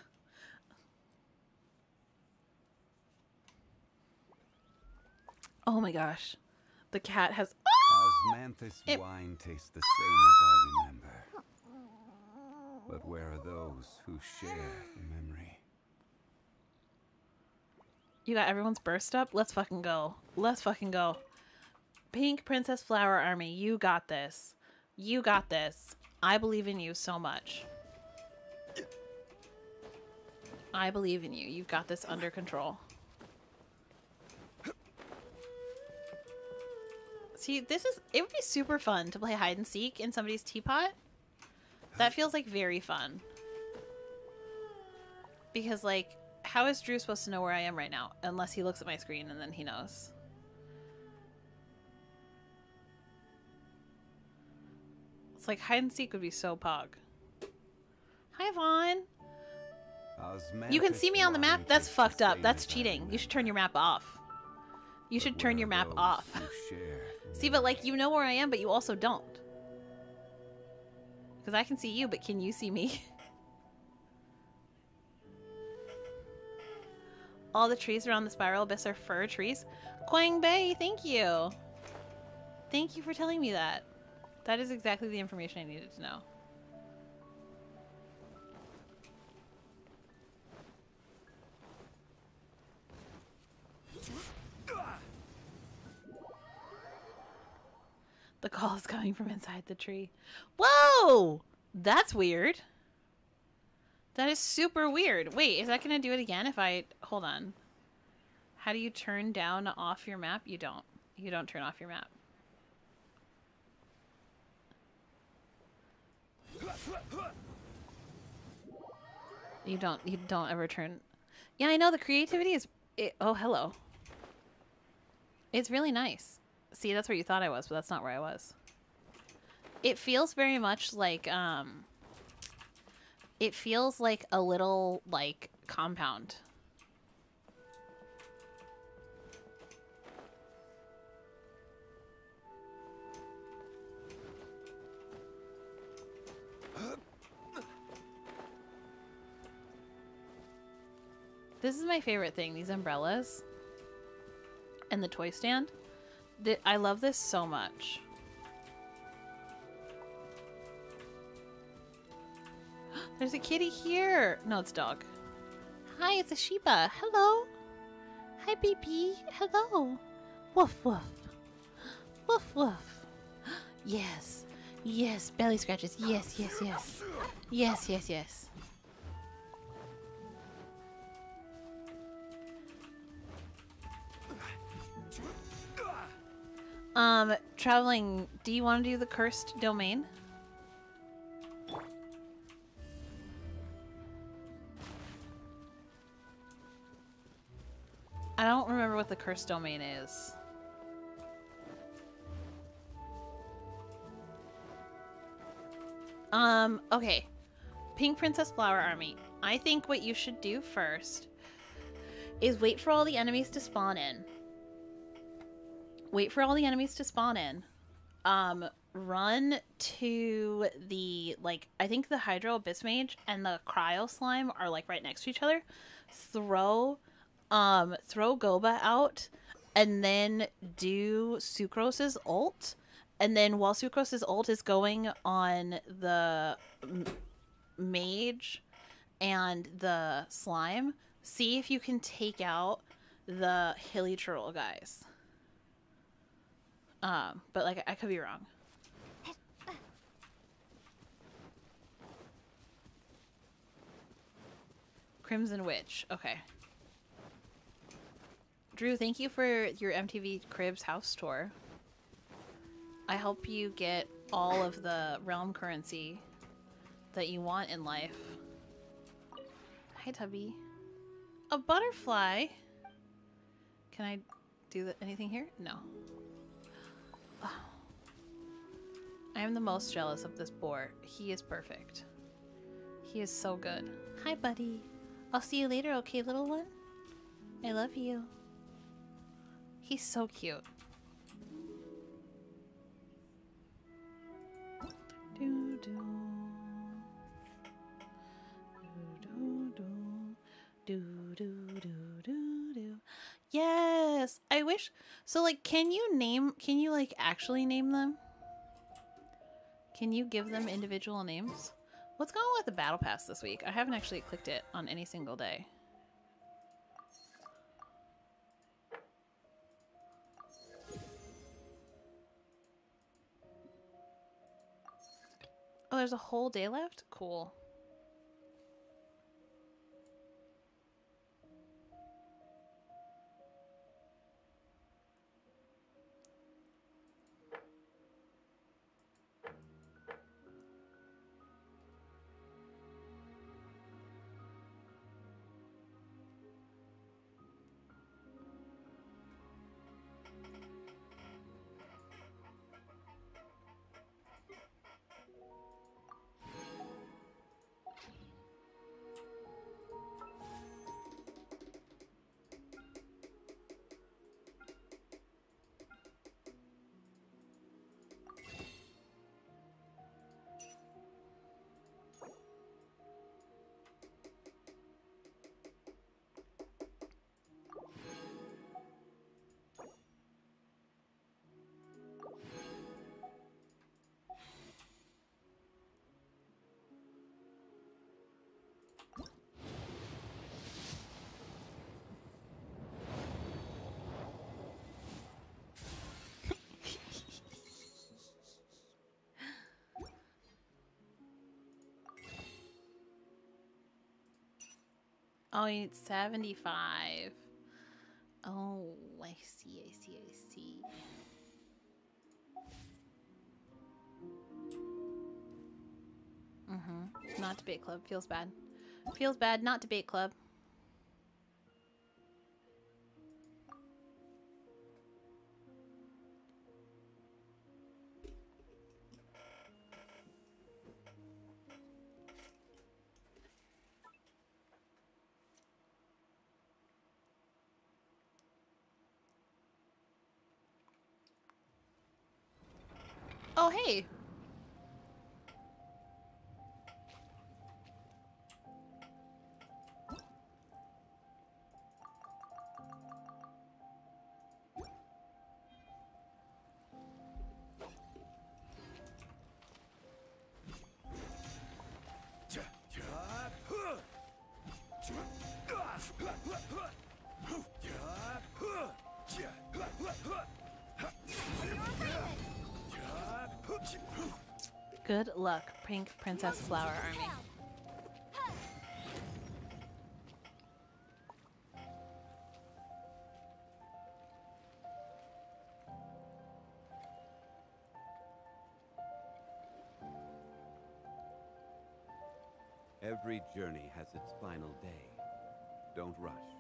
Oh my gosh. The cat has... Osmanthus wine tastes the same as I remember. But where are those who share the memory? You got everyone's burst up? Let's fucking go. Let's fucking go. Pink Princess Flower Army, you got this. You got this. I believe in you so much. I believe in you. You've got this under control. See, this is... It would be super fun to play hide and seek in somebody's teapot. That feels like very fun. Because, like, how is Drew supposed to know where I am right now? Unless he looks at my screen and then he knows. It's like hide and seek would be so pog. Hi, Vaughn. You can see me on the map? That's fucked up. That's cheating. You should turn your map off. You should turn your map off. see, but like, you know where I am, but you also don't. Because I can see you, but can you see me? All the trees around the spiral abyss are fir trees. Quang Bay, thank you. Thank you for telling me that. That is exactly the information I needed to know. The call is coming from inside the tree. Whoa! That's weird. That is super weird. Wait, is that going to do it again if I... Hold on. How do you turn down off your map? You don't. You don't turn off your map. You don't. You don't ever turn... Yeah, I know the creativity is... It, oh, hello. It's really nice. See, that's where you thought I was, but that's not where I was. It feels very much like, um... It feels like a little, like, compound. This is my favorite thing, these umbrellas. And the toy stand. I love this so much. There's a kitty here. No, it's dog. Hi, it's a Shiba. Hello. Hi, baby. Hello. Woof, woof. Woof, woof. Yes. Yes, belly scratches. Yes, yes, yes. Yes, yes, yes. Um, traveling, do you want to do the cursed domain? I don't remember what the cursed domain is. Um, okay. Pink Princess Flower Army. I think what you should do first is wait for all the enemies to spawn in. Wait for all the enemies to spawn in. Um, run to the, like, I think the Hydro Abyss Mage and the Cryo Slime are, like, right next to each other. Throw um, throw Guoba out, and then do Sucrose's ult. And then while Sucrose's ult is going on the mage and the slime, see if you can take out the hilichurl guys. Um, but like I could be wrong. Crimson Witch. Okay. Drew, thank you for your MTV Cribs house tour. I help you get all of the realm currency that you want in life. Hi, Tubby. A butterfly? Can I do anything here? No. I am the most jealous of this boar. He is perfect. He is so good. Hi, buddy. I'll see you later, okay, little one? I love you. He's so cute. Do, do, do, do, do, do. Yes! I wish... So, like, can you name... Can you, like, actually name them? Can you give them individual names? What's going on with the Battle Pass this week? I haven't actually clicked it on any single day. Oh, there's a whole day left? Cool. Oh, you need 75. Oh, I see, I see, I see. Mm-hmm. Not debate club. Feels bad. Feels bad. Not debate club. Luck, Pink Princess Flower Army. Every journey has its final day. Don't rush.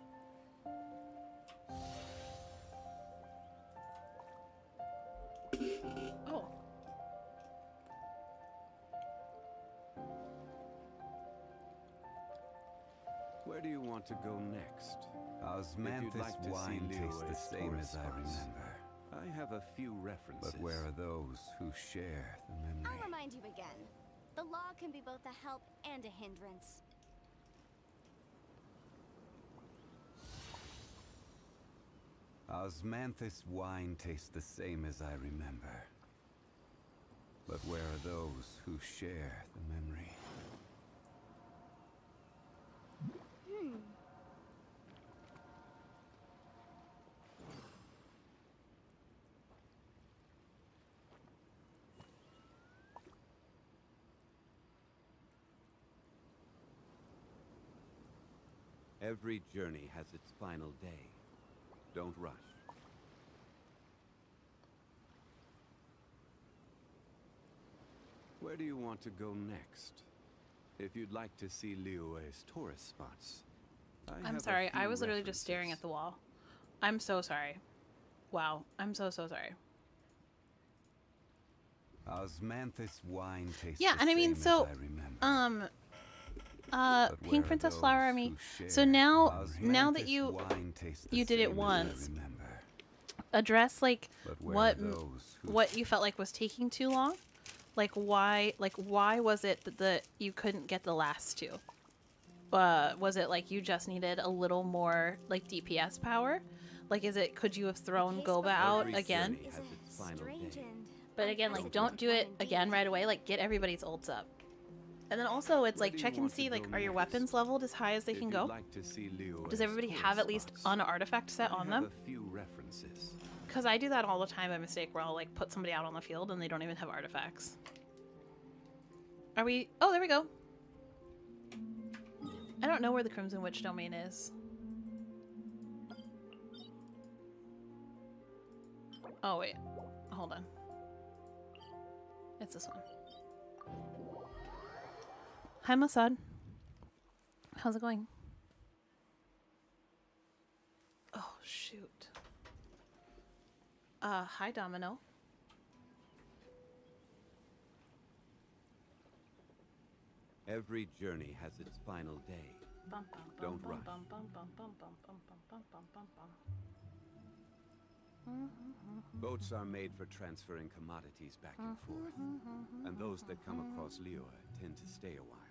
Want to go next? Osmanthus like wine tastes the same as I remember. I have a few references. But where are those who share the memory? I'll remind you again. The law can be both a help and a hindrance. Osmanthus wine tastes the same as I remember. But where are those who share the memory? Hmm. Every journey has its final day. Don't rush. Where do you want to go next? If you'd like to see Liyue's tourist spots. I I'm have a sorry. I was literally just staring at the wall. I'm so sorry. Wow. I'm so, so sorry. Osmanthus wine tastes Yeah, and I mean, so, I um, uh, But Pink Princess Flower Army. who So now, now that you wine tastes the you did it same as I once, address like what are those who what you felt like was taking too long. Like why like why was it that the you couldn't get the last two? Uh, was it like you just needed a little more like DPS power? Like is it could you have thrown Guoba out again? journey has its final day. But again, like don't do it again right away. Like get everybody's ults up. And then also it's like check and see like are your weapons leveled as high as they can go? like to see Liyue's Does everybody have at least an artifact set on them? a few references. Because I do that all the time by mistake where I'll like put somebody out on the field and they don't even have artifacts. Are we... Oh, there we go. I don't know where the Crimson Witch domain is. Oh, wait. Hold on. It's this one. Hi, Masad. How's it going? Oh, shoot. Uh, hi, Domino. Every journey has its final day. Don't rush. Boats are made for transferring commodities back and forth. And those that come across Liyue tend to stay a while.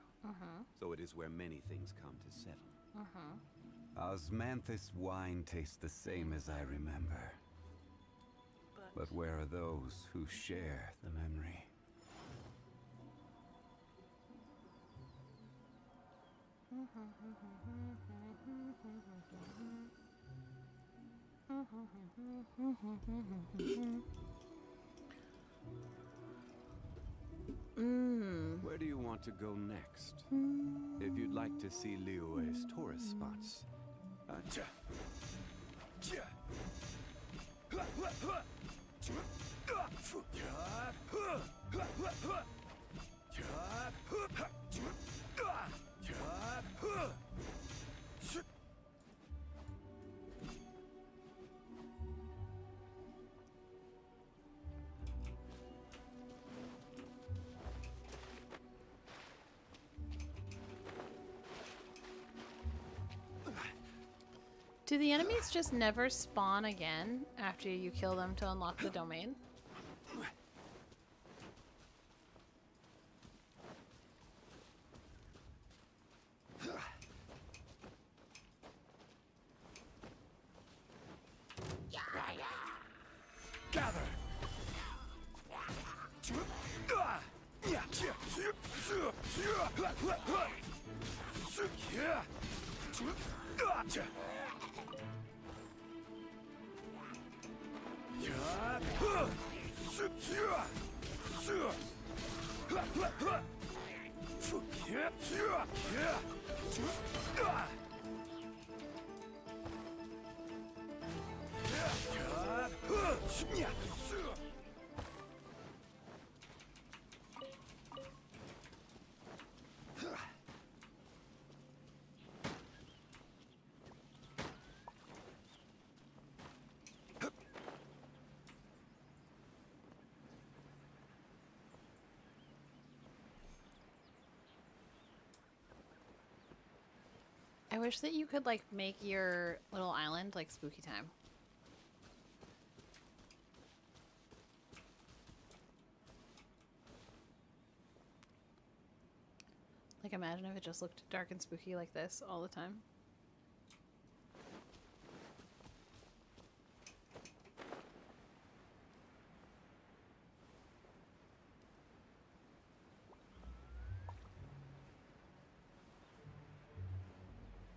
So it is where many things come to settle. Uh-huh. Osmanthus wine tastes the same as I remember. But where are those who share the memory? Mm. Where do you want to go next? If you'd like to see Liyue's tourist spots. Uh, Do the enemies just never spawn again after you kill them to unlock the domain? I wish that you could like make your little island like spooky time. Like imagine if it just looked dark and spooky like this all the time.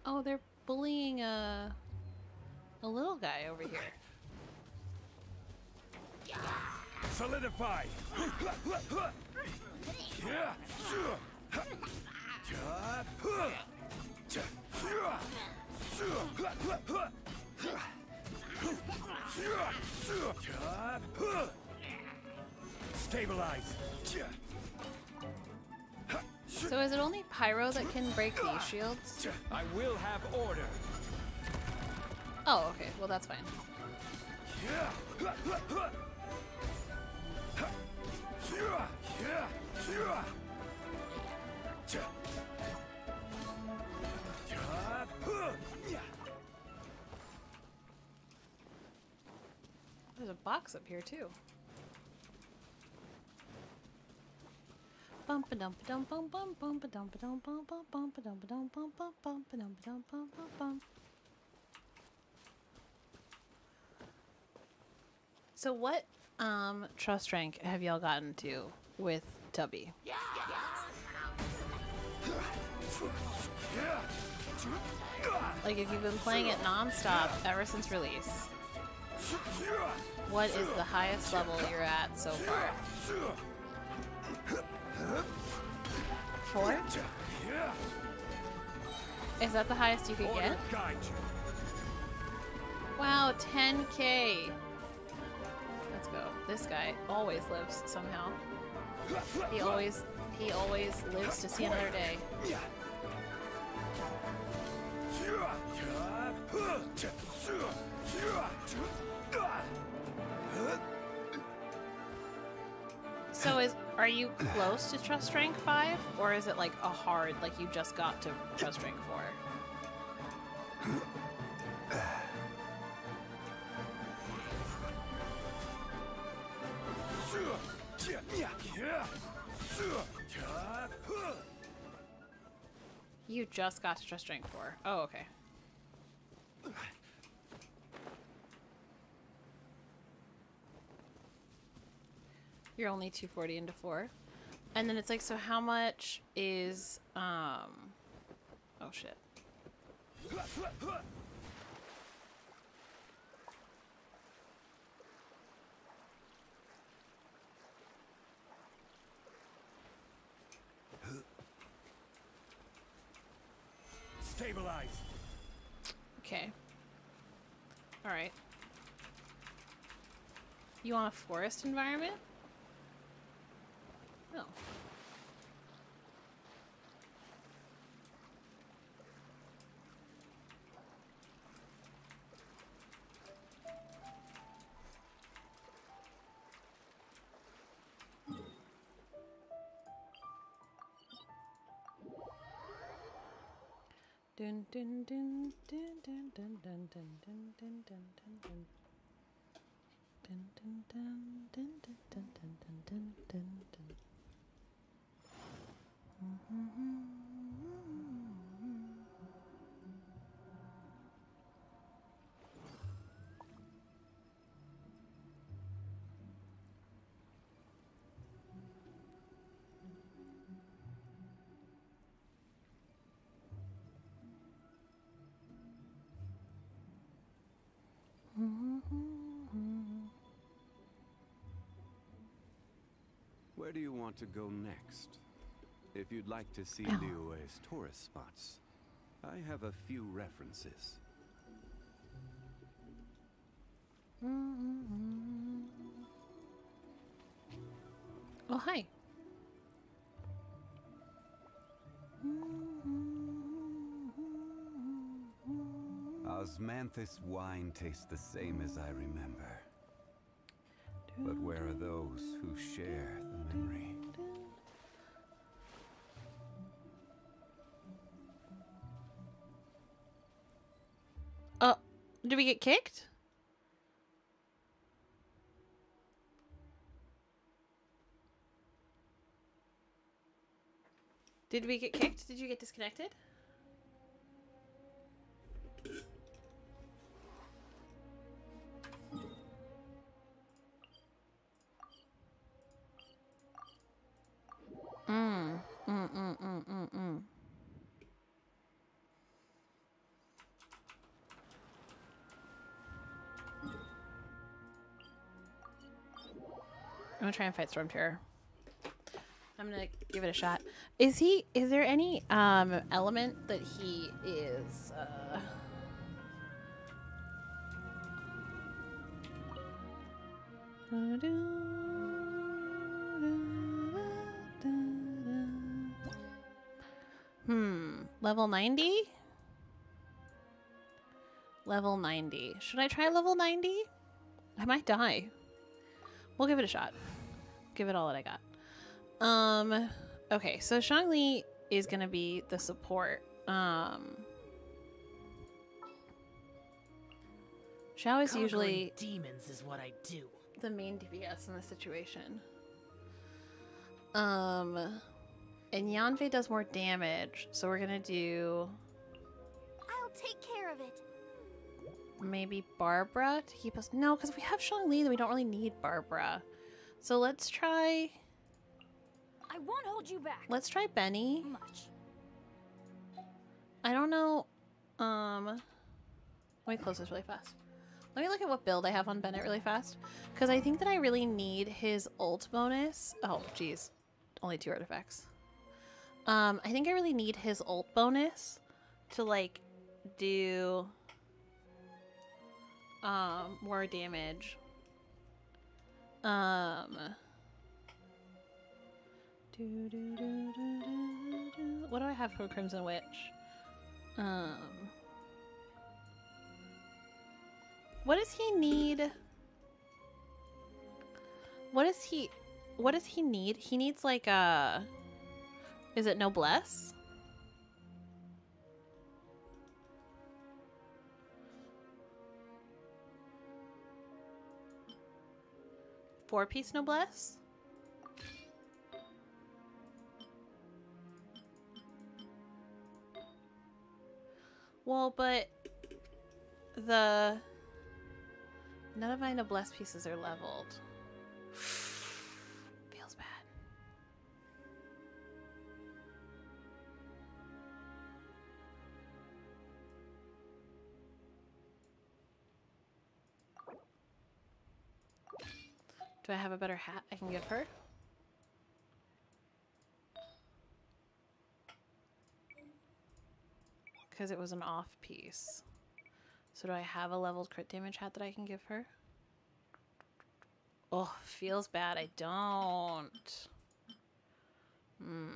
Oh, they're bullying uh, a a little guy over here. Solidify. Stabilize. So is it only Pyro that can break these shields? I will have order. Oh, okay. Well, that's fine. There's a box up here too. So what um trust rank have y'all gotten to with Tubby? Like if you've been playing it non-stop ever since release, what is the highest level you're at so far? Four? Is that the highest you could get? Wow, 10k. Let's go. This guy always lives somehow. He always he always lives to see another day. So is are you close to trust rank 5 or is it like a hard like you just got to trust rank 4? You just got to trust rank 4. Oh, okay. You're only 240 into 4. And then it's like, so how much is, um... Oh, shit. Stabilize. Okay. Alright. You want a forest environment? Dun dun dun dun dun dun dun dun dun dun dun dun dun. Dun dun dun dun dun dun dun dun dun dun dun. Where do you want to go next? If you'd like to see Oh. Liyue's tourist spots, I have a few references. Oh, hi. Osmanthus wine tastes the same as I remember. But where are those who share the memory? We get kicked? Did we get kicked? Did you get disconnected? Try and fight Storm Terror. I'm gonna give it a shot. Is he? Is there any um element that he is? Uh... Hmm. Level 90? Level 90. Should I try level 90? I might die. We'll give it a shot. Give it all that I got. Um, okay, so Shang Zhongli is gonna be the support. Um, Xiao is Conquering usually demons is what I do. the main DPS in the situation. Um, and Yanfei does more damage, so we're gonna do I'll take care of it. maybe Barbara to keep us. No, because we have Zhongli, then we don't really need Barbara. So let's try. I won't hold you back. Let's try Benny. Much. I don't know. Um, let me close this really fast. Let me look at what build I have on Bennett really fast, because I think that I really need his ult bonus. Oh, geez, only two artifacts. Um, I think I really need his ult bonus to like do um more damage. Um what do I have for Crimson Witch? Um What does he need? What does he what does he need? He needs like a Is it noblesse? Four piece noblesse? Well, but the none of my noblesse pieces are leveled. Do I have a better hat I can give her? Because it was an off piece. So do I have a leveled crit damage hat that I can give her? Oh, feels bad. I don't. Mm,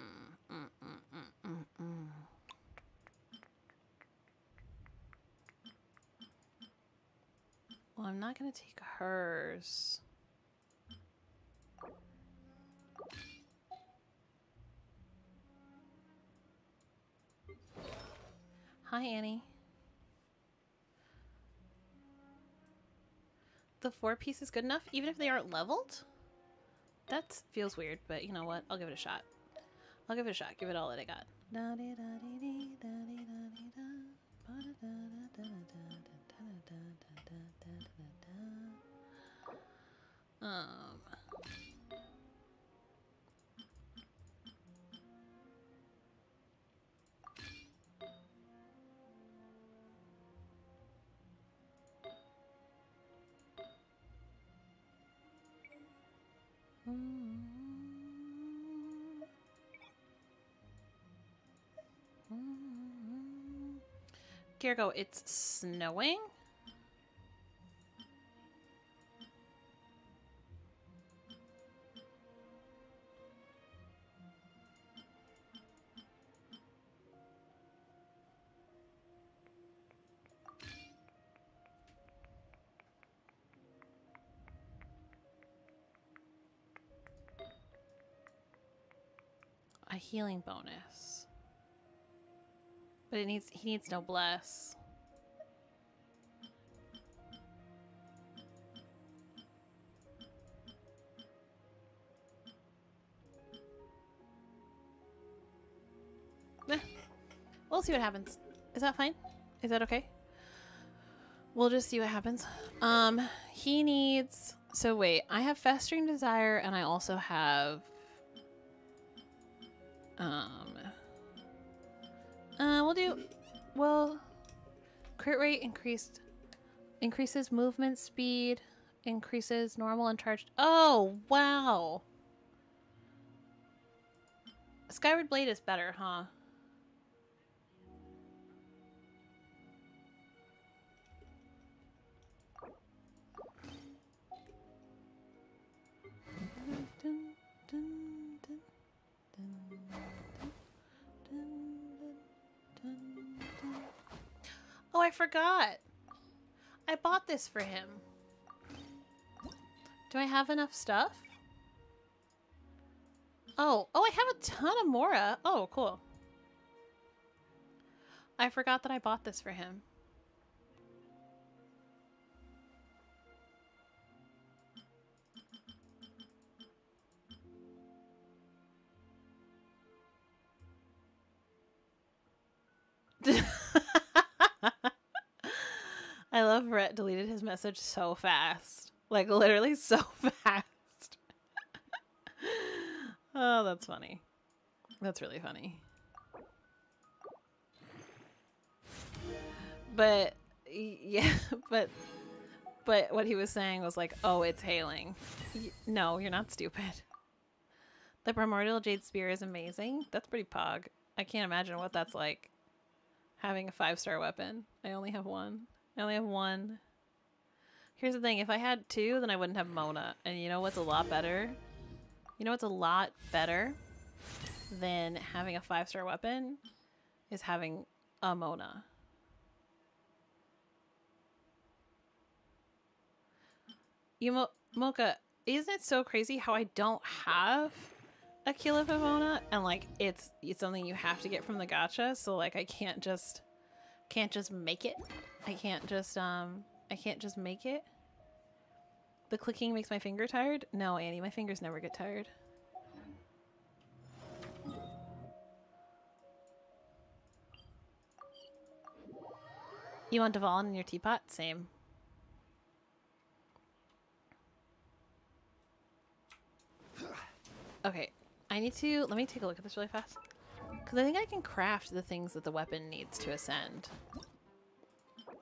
mm, mm, well, I'm not going to take hers. Hi, Annie. The four piece is good enough, even if they aren't leveled? That feels weird, but you know what? I'll give it a shot. I'll give it a shot. Give it all that I got. Um... Gergo, it's snowing? A healing bonus. But it needs he needs noblesse. Eh. We'll see what happens. Is that fine? Is that okay? We'll just see what happens. Um, he needs... So wait, I have Festering Desire and I also have... Um... Uh, we'll do... Well... Crit rate increased... Increases movement speed. Increases normal and charged... Oh, wow! Skyward Blade is better, huh? Oh, I forgot. I bought this for him. Do I have enough stuff? Oh, oh, I have a ton of Mora. Oh, cool. I forgot that I bought this for him. I love Rhett deleted his message so fast. Like literally so fast. oh, that's funny. That's really funny. But yeah, but but what he was saying was like, "Oh, it's hailing." no, you're not stupid. The primordial jade spear is amazing. That's pretty pog. I can't imagine what that's like. having a five star weapon. I only have one. I only have one. Here's the thing, if I had two, then I wouldn't have Mona. And you know what's a lot better? You know what's a lot better than having a five star weapon? Is having a Mona. You Mo Mocha, isn't it so crazy how I don't have a Kila Favona and like it's it's something you have to get from the gacha, so like I can't just can't just make it. I can't just um I can't just make it. The clicking makes my finger tired? No, Annie, my fingers never get tired. You want Dvalin in your teapot? Same. Okay, I need to, let me take a look at this really fast. Because I think I can craft the things that the weapon needs to ascend.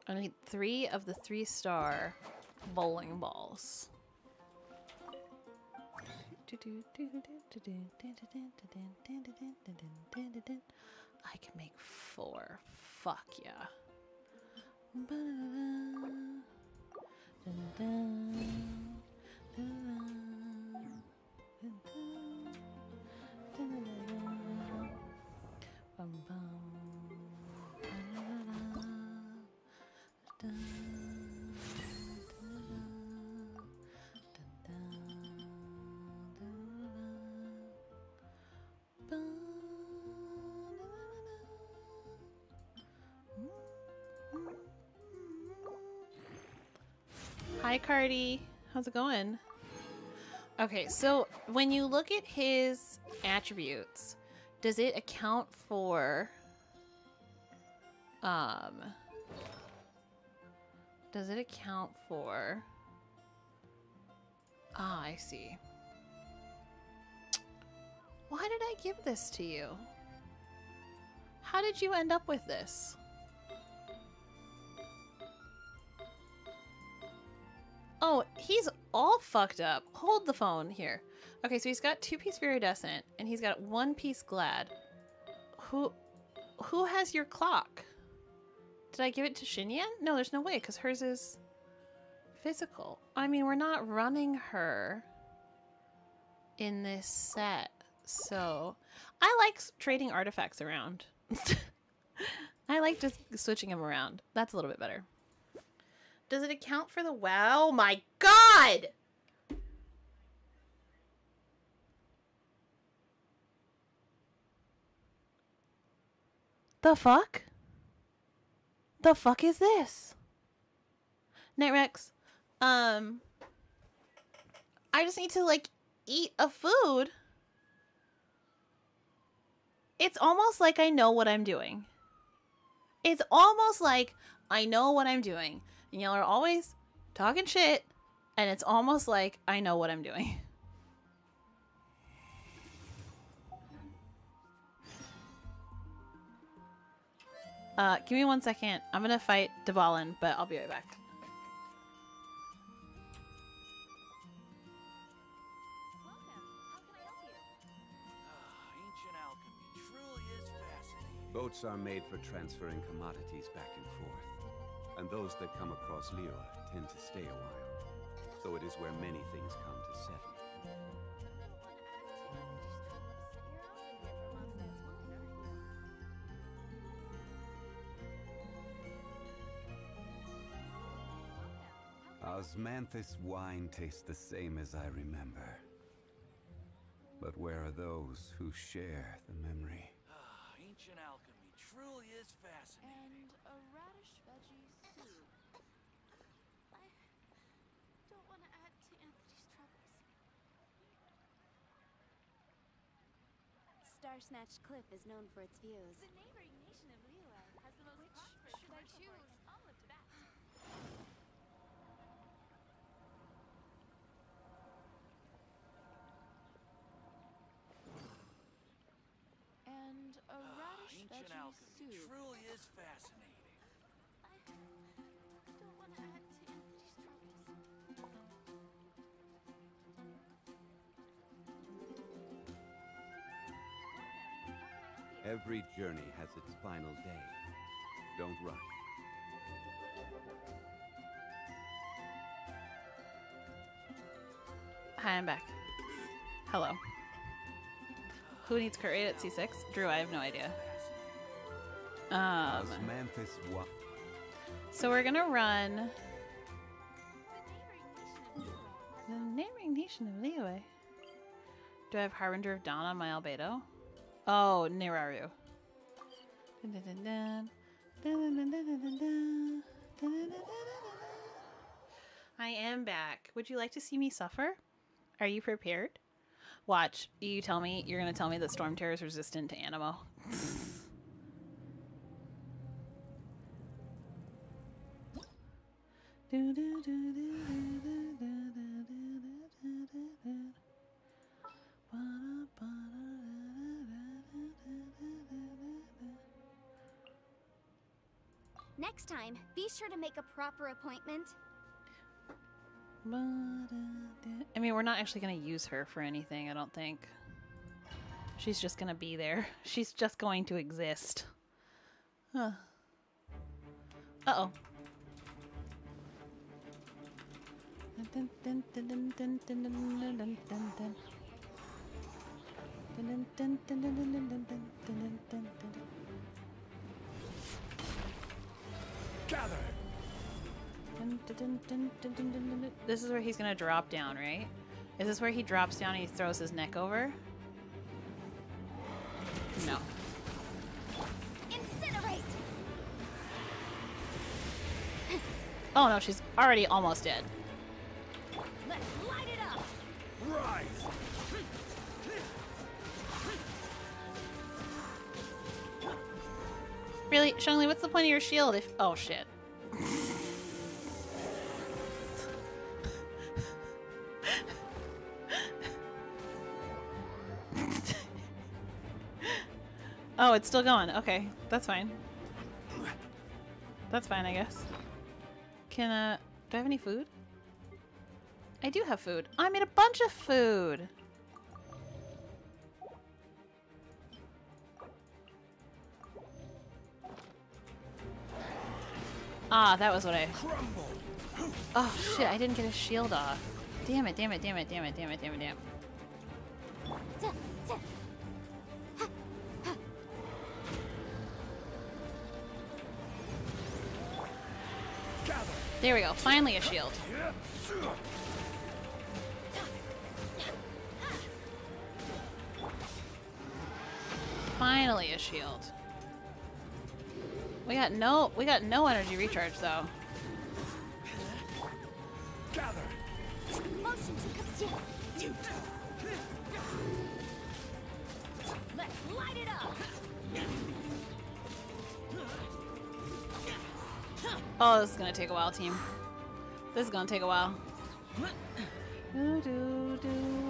I need three of the three star bowling balls. I can make four. Fuck yeah. Hi, Cardi. How's it going? Okay, so when you look at his attributes, does it account for um does it account for Ah, I see. Why did I give this to you? How did you end up with this? Oh, he's all fucked up. Hold the phone here. Okay, so he's got two piece viridescent and he's got one piece glad. Who who has your clock? Did I give it to Xinyan? No, there's no way because hers is physical. I mean, we're not running her in this set. So I like trading artifacts around. I like just switching them around. That's a little bit better. Does it account for the wow? My god! The fuck? The fuck is this? Nightrex, um, I just need to, like, eat a food. It's almost like I know what I'm doing. It's almost like I know what I'm doing. And y'all are always talking shit, and it's almost like I know what I'm doing. Uh, give me one second. I'm gonna fight Dvalin, but I'll be right back. Boats are made for transferring commodities back and forth and those that come across Liyue tend to stay a while. So it is where many things come to settle. Osmanthus wine tastes the same as I remember. But where are those who share the memory? Ah, ancient alchemy truly is fascinating. And a radish veggie soup. I don't want to add to Anthony's troubles. Star Snatch Cliff is known for its views. The neighboring nation of Liyue has the most prosperous should I choose? Olive to that. And a ah, radish Ancient veggie alchemy soup. truly is fascinating. Every journey has its final day. Don't rush. Hi, I'm back. Hello. Who needs crit rate at C6? Drew, I have no idea. Um, Osmanthus so we're gonna run the neighboring nation of Liyue. Do I have Harbinger of Dawn on my albedo? Oh, Neraru. I am back. Would you like to see me suffer? Are you prepared? Watch. You tell me. You're going to tell me that Storm Terror is resistant to Anemo. Next time, be sure to make a proper appointment. I mean, we're not actually gonna use her for anything, I don't think. She's just gonna be there. She's just going to exist. Huh. Uh-oh. Gather. Dun, dun, dun, this is where he's gonna drop down, right? Is this where he drops down and he throws his neck over? No. Incinerate. Oh no, she's already almost dead. Let's light it up. Rise. Really, Zhongli, what's the point of your shield if- Oh shit. oh, it's still going. Okay, that's fine. That's fine, I guess. Can, uh, do I have any food? I do have food. I made a bunch of food! Ah, that was what I... Oh shit, I didn't get a shield off. Damn it, damn it, damn it, damn it, damn it, damn it, damn it. There we go, finally a shield. Finally a shield. We got no we got no energy recharge though. Gather! Motion to continue! Let's light it up! Oh, this is gonna take a while, team. This is gonna take a while. Do, do, do, do, do,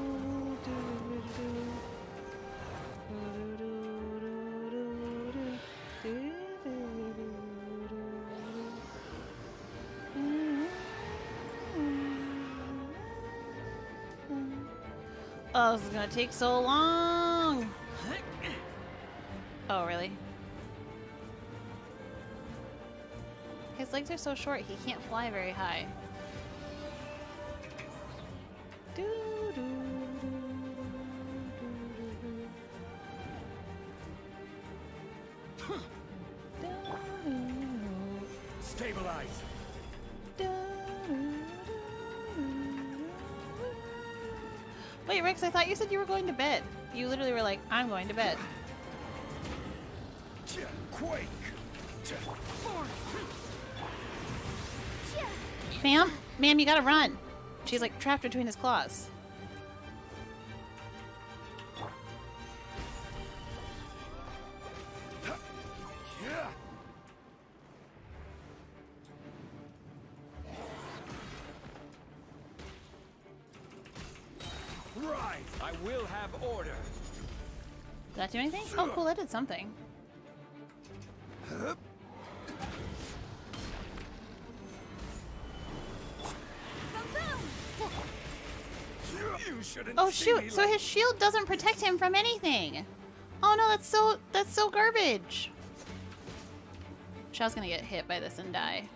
Oh, this is gonna take so long. Oh, really? His legs are so short, he can't fly very high. Do, Rex, I thought you said you were going to bed. You literally were like, I'm going to bed. Ma'am? Ma'am, you gotta run. She's like trapped between his claws. Did that do anything? Oh, cool, that did something. Oh shoot, so like- his shield doesn't protect him from anything. Oh no, that's so that's so garbage. Xiao's gonna get hit by this and die.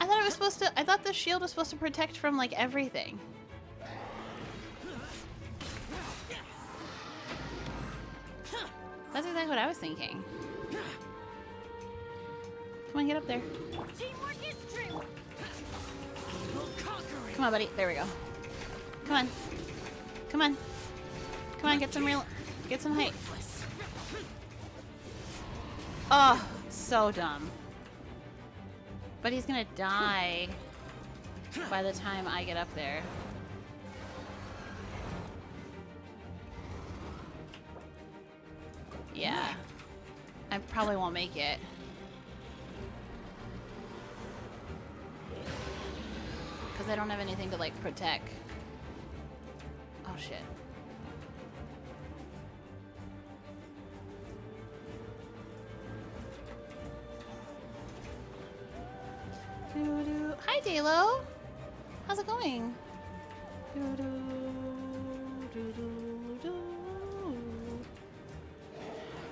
I thought it was supposed to- I thought the shield was supposed to protect from, like, everything. That's exactly what I was thinking. Come on, get up there. Come on, buddy. There we go. Come on. Come on. Come on, get some real... Get some height. Oh, so dumb. But he's gonna die by the time I get up there. Yeah. I probably won't make it. Because I don't have anything to, like, protect. Oh, shit. Doo-doo. Hi, Dalo. How's it going? Doo-doo,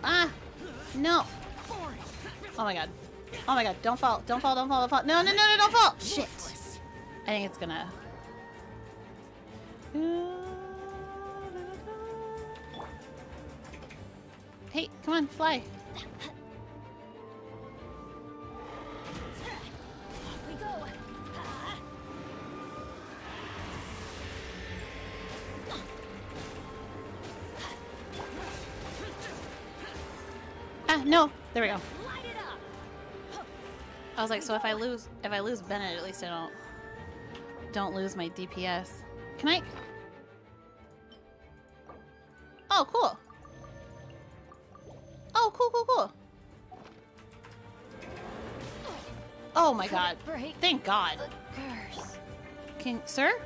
Ah! No! Oh my god. Oh my god, don't fall, don't fall, don't fall, don't fall. No, no, no, no, don't fall! Shit! I think it's gonna... Hey, come on, fly. There we go. I was like, so if I lose, if I lose Bennett, at least I don't, don't lose my DPS. Can I? Oh, cool. Oh, cool, cool, cool. Oh my god. Thank God. King, sir?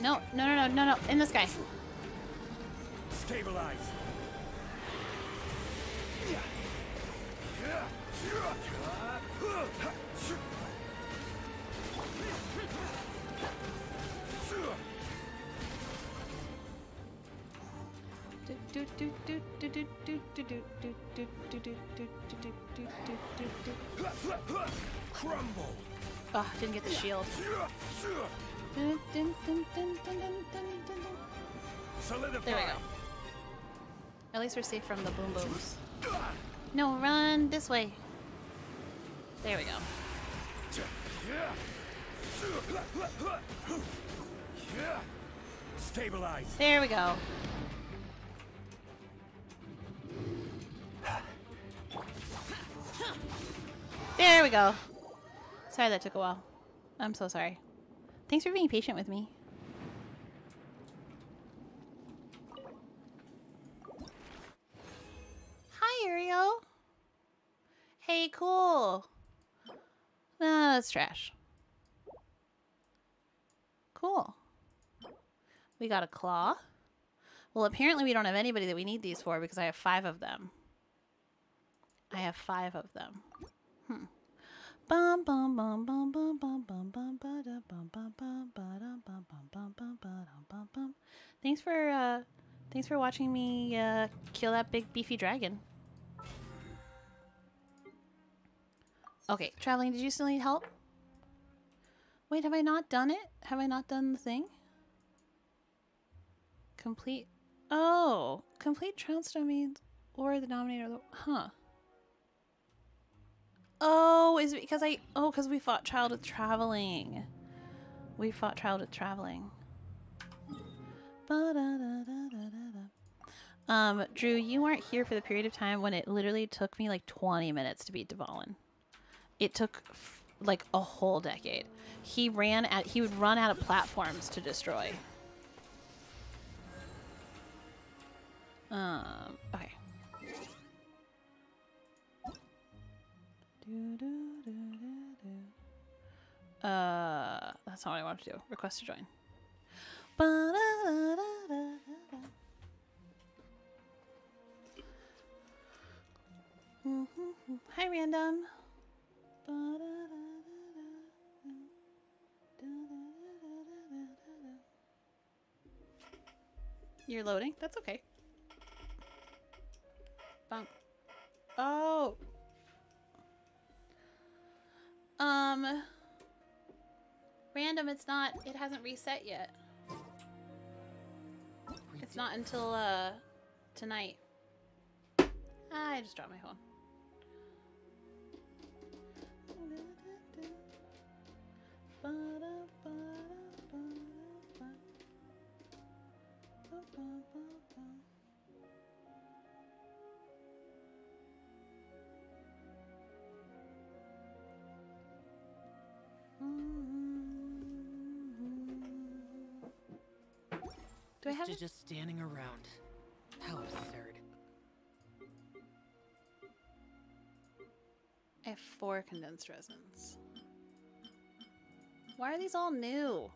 No, no, no, no, no, no. In this guy. Stabilize! Crumble. Ah, didn't get the shield. Dun, there we go. At least we're safe from the boom booms. No, run this way. There we go. Stabilize. There we go. There we go. Sorry that took a while. I'm so sorry. Thanks for being patient with me. Ariel. Hey, cool. No, that's trash. Cool. We got a claw. Well, apparently we don't have anybody that we need these for because I have five of them. I have five of them. Hmm. Thanks for uh, thanks for watching me uh, kill that big beefy dragon. Okay, traveling, did you still need help? Wait, have I not done it? Have I not done the thing? Complete Oh, complete Trounce Domains or the denominator the huh. Oh, is it because I oh because we fought Childe with traveling. We fought Childe with traveling. Um, Drew, you weren't here for the period of time when it literally took me like 20 minutes to beat Dvalin. It took like a whole decade. He ran at he would run out of platforms to destroy. Um, okay. Uh, that's not what I wanted to do. Request to join. Mhm. Hi, random. You're loading? That's okay. Bump. Oh. Um. Random, it's not, it hasn't reset yet. It's not until, uh, tonight. Ah, I just dropped my phone. Do I have to just standing around? How absurd. I have four condensed resins. Why are these all new?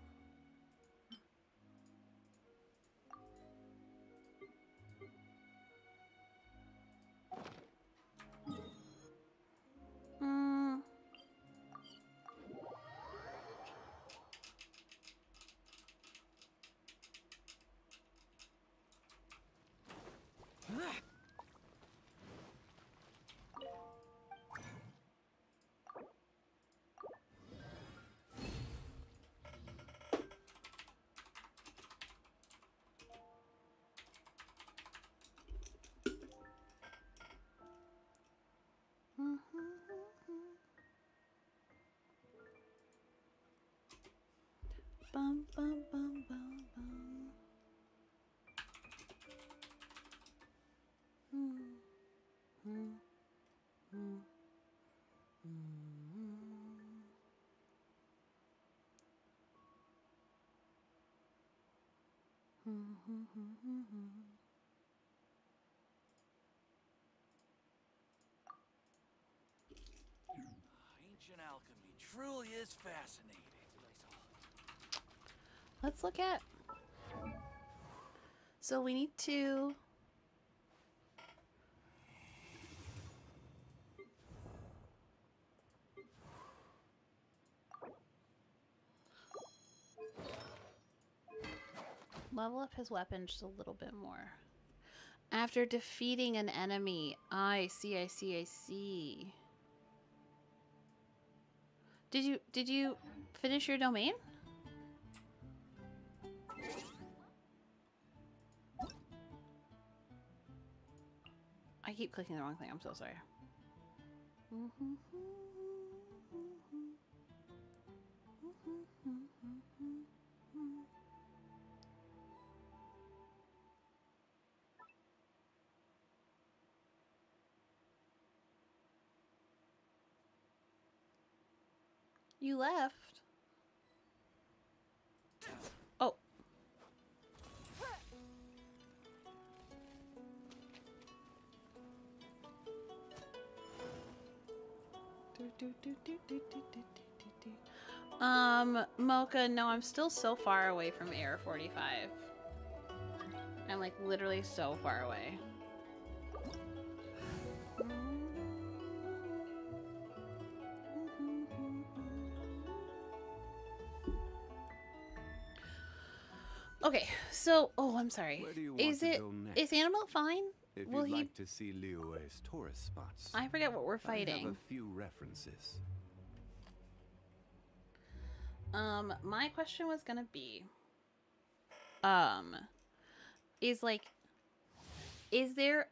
Bum, bum, bum, bum, bum. Hmm. Hmm. Hmm. Hmm. Hmm, hmm, hmm, hmm, hmm. Ancient alchemy truly is fascinating. Let's look at. So we need to. Level up his weapon just a little bit more. After defeating an enemy. I see, I see, I see. Did you did you finish your domain? I keep clicking the wrong thing. I'm so sorry. You left. Um, Mocha, no, I'm still so far away from Air 45. I'm like literally so far away. Okay, so oh, I'm sorry. Where do you want Is it is? Animal fine? If Will you'd he? like to see Liyue's tourist spots, I forget what we're fighting. I have a few references. Um, my question was gonna be, um, is like, is there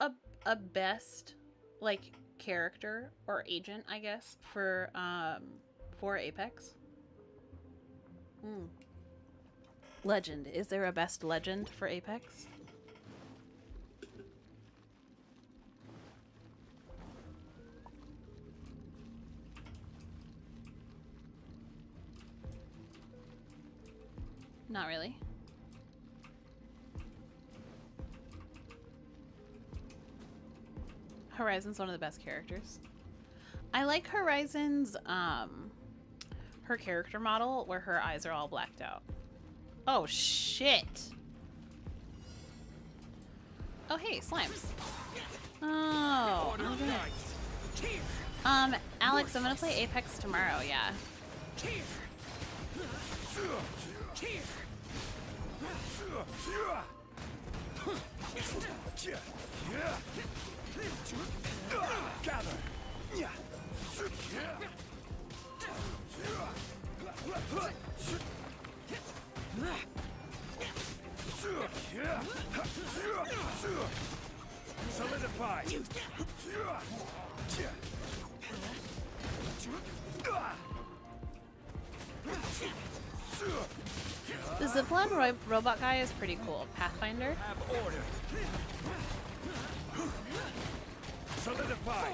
a a best like character or agent, I guess, for um for Apex? Hmm. Legend. Is there a best legend for Apex? Not really. Horizon's one of the best characters. I like Horizon's um her character model where her eyes are all blacked out. Oh shit. Oh hey, slimes. Oh. that. Um, Alex, I'm gonna play Apex tomorrow, yeah. Gather. Solidify. The zipline ro robot guy is pretty cool. Pathfinder. Solidify.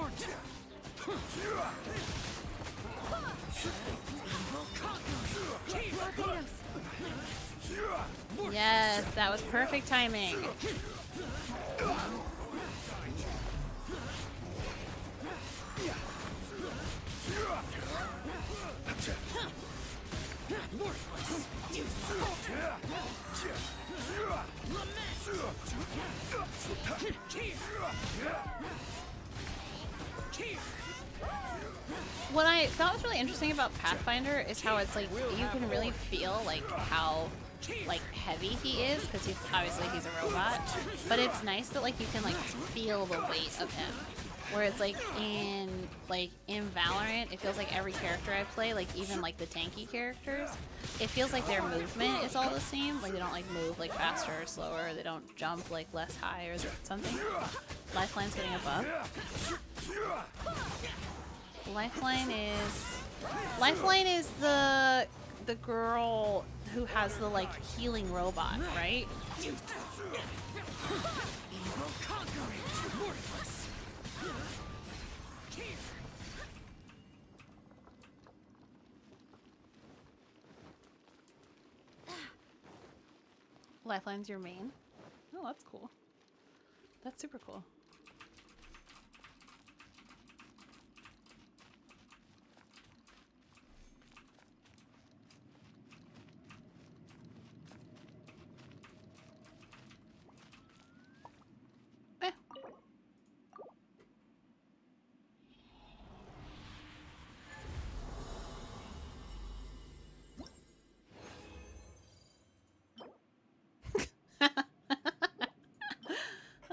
Yes, that was perfect timing. What I thought was really interesting about Pathfinder is how it's like you can really feel like how like heavy he is because he's obviously he's a robot, but it's nice that like you can like feel the weight of him. Whereas like in like in Valorant, it feels like every character I play, like even like the tanky characters, it feels like their movement is all the same. Like they don't like move like faster or slower. They don't jump like less high or something. Lifeline's getting a buff. Lifeline is Lifeline is the the girl who has the like healing robot, right? Lifeline's your main? Oh, that's cool. That's super cool.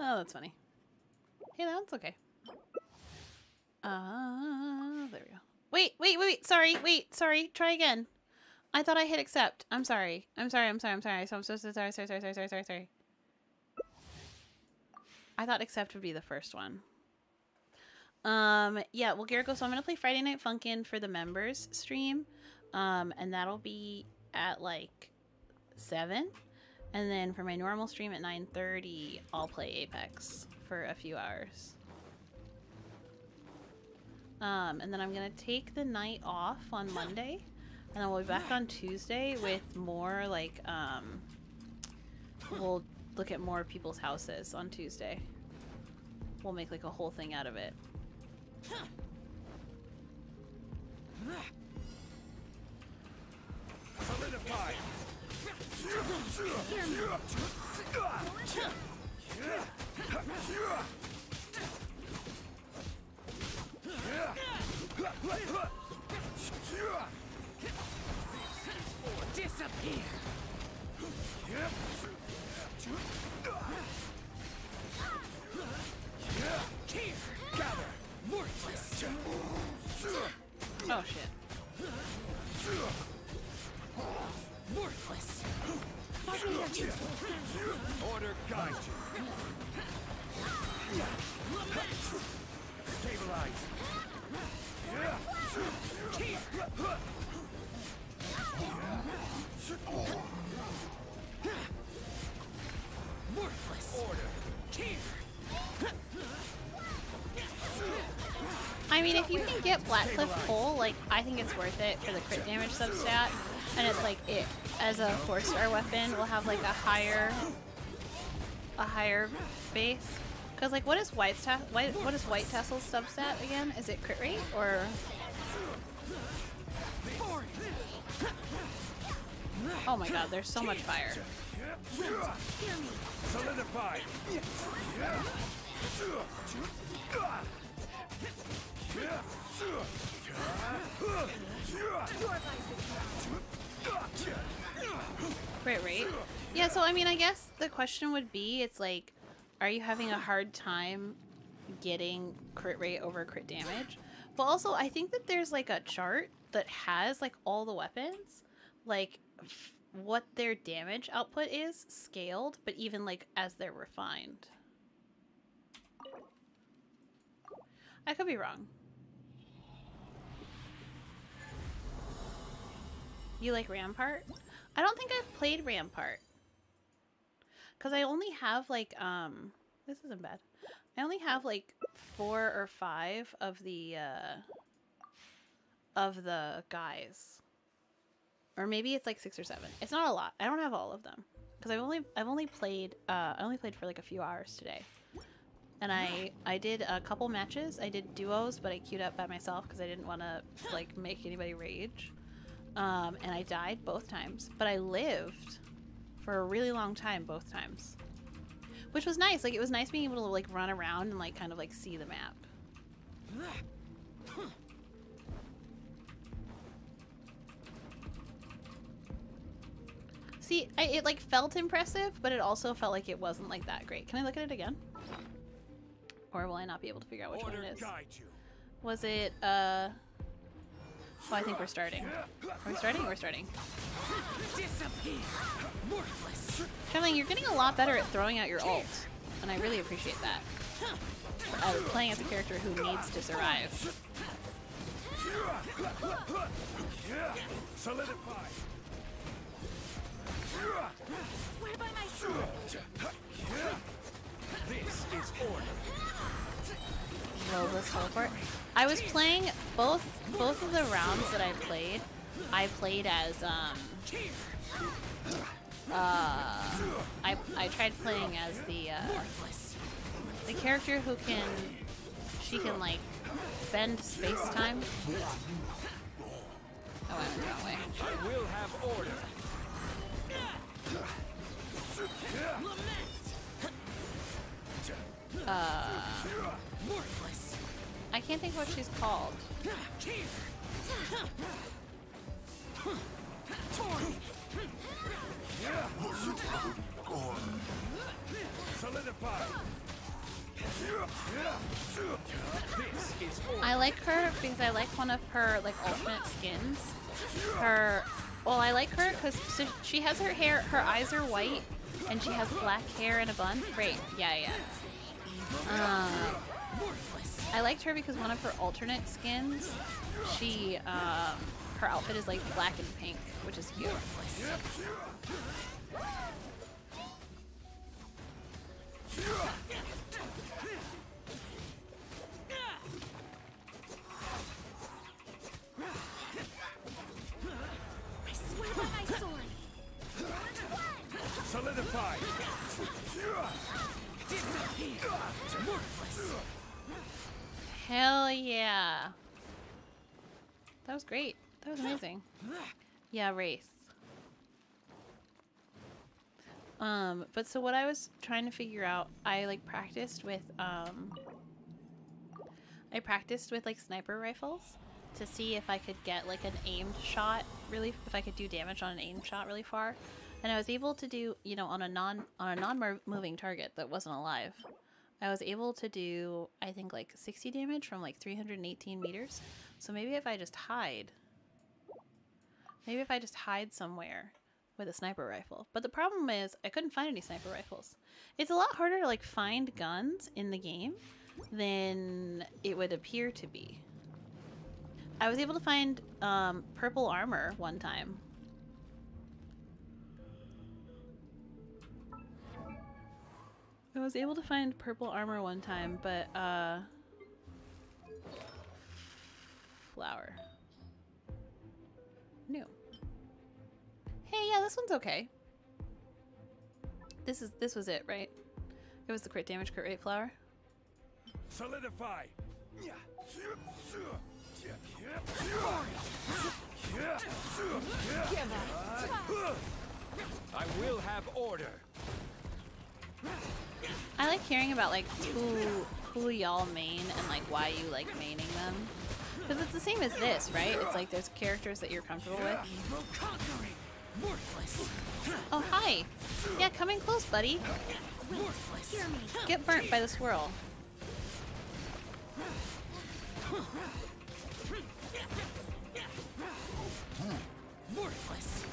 Oh, that's funny. Hey, that's okay. Uh, there we go. Wait, wait, wait, wait. Sorry, wait, sorry. Try again. I thought I hit accept. I'm sorry. I'm sorry. I'm sorry. I'm sorry. So I'm so, so sorry. Sorry. Sorry. Sorry. Sorry. Sorry. Sorry. I thought accept would be the first one. Um, yeah. Well, Garrick, so I'm gonna play Friday Night Funkin' for the members stream, um, and that'll be at like seven. And then for my normal stream at 9.30, I'll play Apex for a few hours. Um, and then I'm going to take the night off on Monday. And then we'll be back on Tuesday with more, like, um... We'll look at more people's houses on Tuesday. We'll make, like, a whole thing out of it. Solidify. Disappear. Here! Gather. Worthless. Oh, shit. Order guide you. Stabilize. Worthless. Order. I mean, if you can get Blackcliff Pole, like, I think it's worth it for the crit damage substat. And it's like, it, as a 4-star weapon, will have, like, a higher, a higher base. Because, like, what is White's White, what is White Tassel's substat again? Is it crit rate, or... Oh my god, there's so much fire. Solidify. Crit rate? Yeah, so I mean, I guess the question would be, it's like, are you having a hard time getting crit rate over crit damage. But also, I think that there's like a chart that has like all the weapons, like what their damage output is scaled, but even like as they're refined. I could be wrong. You like Rampart? I don't think I've played Rampart. Because I only have like, um, this isn't bad. I only have like four or five of the, uh, of the guys. Or maybe it's like six or seven. It's not a lot. I don't have all of them. Because I've only, I've only played, uh, I only played for like a few hours today. And I, I did a couple matches. I did duos, but I queued up by myself because I didn't want to like make anybody rage. Um, and I died both times, but I lived for a really long time both times. Which was nice. Like, it was nice being able to, like, run around and, like, kind of, like, see the map. See, I, it, like, felt impressive, but it also felt like it wasn't, like, that great. Can I look at it again? Or will I not be able to figure out which Order one it is? Was it, uh... Oh, I think we're starting. Are we starting? We're starting. Kevin, you're getting a lot better at throwing out your ult, and I really appreciate that. Uh, playing as a character who needs to survive. Solidify. Swear by my sword. This is order. Robo's teleport. I was playing both both of the rounds that I played. I played as um uh I I tried playing as the uh the character who can she can like bend space time. Oh, I went way. I will have order. Uh I can't think what she's called. I like her because I like one of her like alternate skins. Her, well, I like her because so she has her hair, her eyes are white, and she has black hair in a bun. Great, yeah, yeah. Uh, I liked her because one of her alternate skins, she, um, her outfit is like black and pink, which is cute. Solidify! Hell yeah. That was great. That was amazing. Yeah, Wraith. Um, but so what I was trying to figure out, I like practiced with, um, I practiced with like sniper rifles to see if I could get like an aimed shot really, if I could do damage on an aimed shot really far. And I was able to do, you know, on a non, on a non-moving target that wasn't alive. I was able to do, I think, like 60 damage from like 318 meters. So maybe if I just hide, maybe if I just hide somewhere with a sniper rifle. But the problem is I couldn't find any sniper rifles. It's a lot harder to like find guns in the game than it would appear to be. I was able to find um, purple armor one time I was able to find purple armor one time, but, uh... Flower. New. Hey, yeah, this one's okay. This is, this was it, right? It was the crit damage, crit rate flower. Solidify! I will have order. I like hearing about like who who y'all main and like why you like maining them. Because it's the same as this, right? It's like there's characters that you're comfortable with. Oh, hi! Yeah, come in close, buddy. Get burnt by the swirl. Worthless.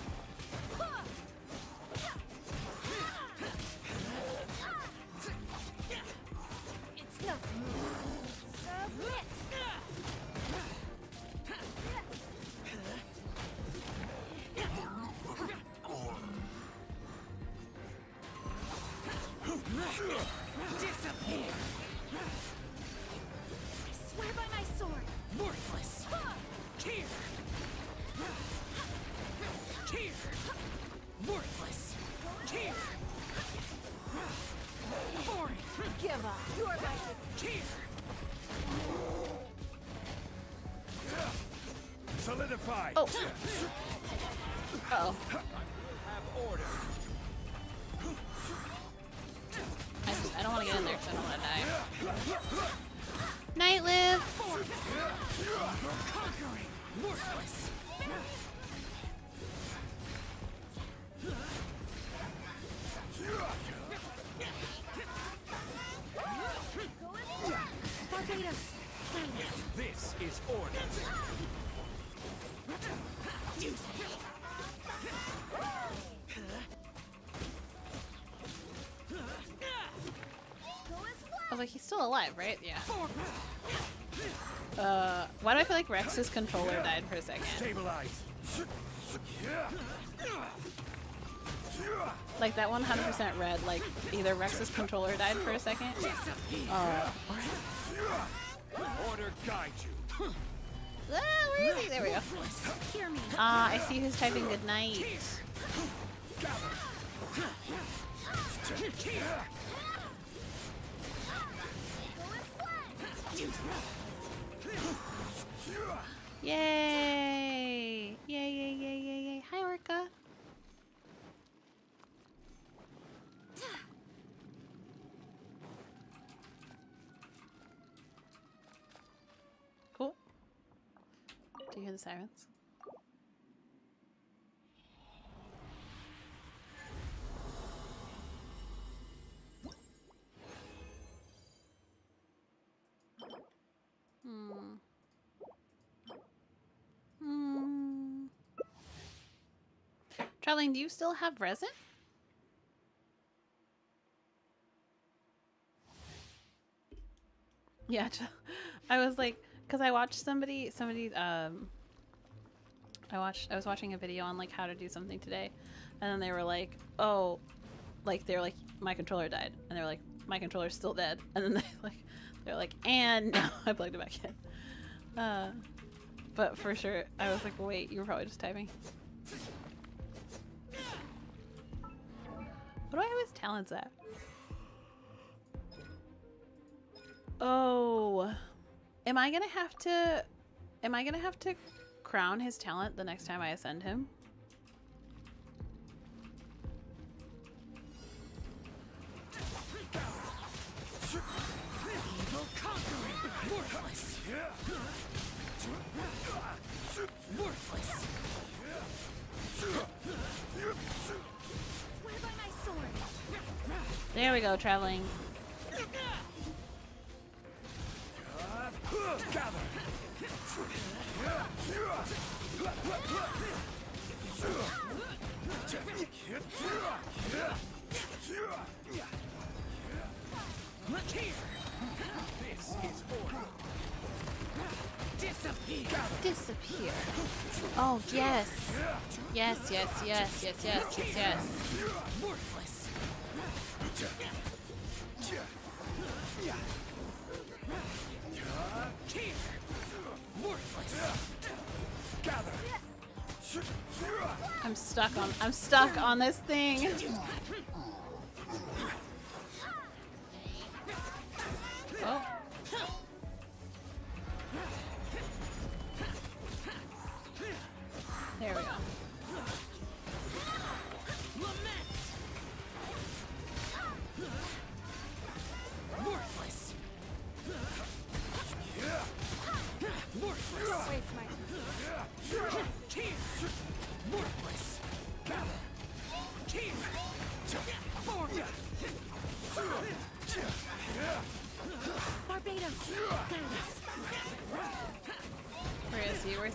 Still alive, right? Yeah. Uh, why do I feel like Rex's controller died for a second? Stabilize. Like that 100% red, like either Rex's controller died for a second. Uh, Order guide you. ah, where is he? There we go. Ah, I see who's typing good night. Yay! Yay, yay, yay, yay, yay. Hi, Orca. Cool. Do you hear the sirens? Hmm. Charlene, do you still have resin? Yeah, I was like, because I watched somebody, somebody, um, I watched, I was watching a video on like how to do something today, and then they were like, oh, like they're like, my controller died, and they're like, my controller's still dead, and then they like, they're like, and now I plugged it back in. Uh, but for sure, I was like, wait, you were probably just typing. What do I have his talents at? Oh, am I gonna have to? Am I gonna have to crown his talent the next time I ascend him? Worthless. Worthless. There we go, traveling. Gather. Here. This is order. Disappear. Disappear. Oh yes, yes, yes, yes, yes, yes, yes, yes. I'm stuck on. I'm stuck on this thing. Oh. There we go.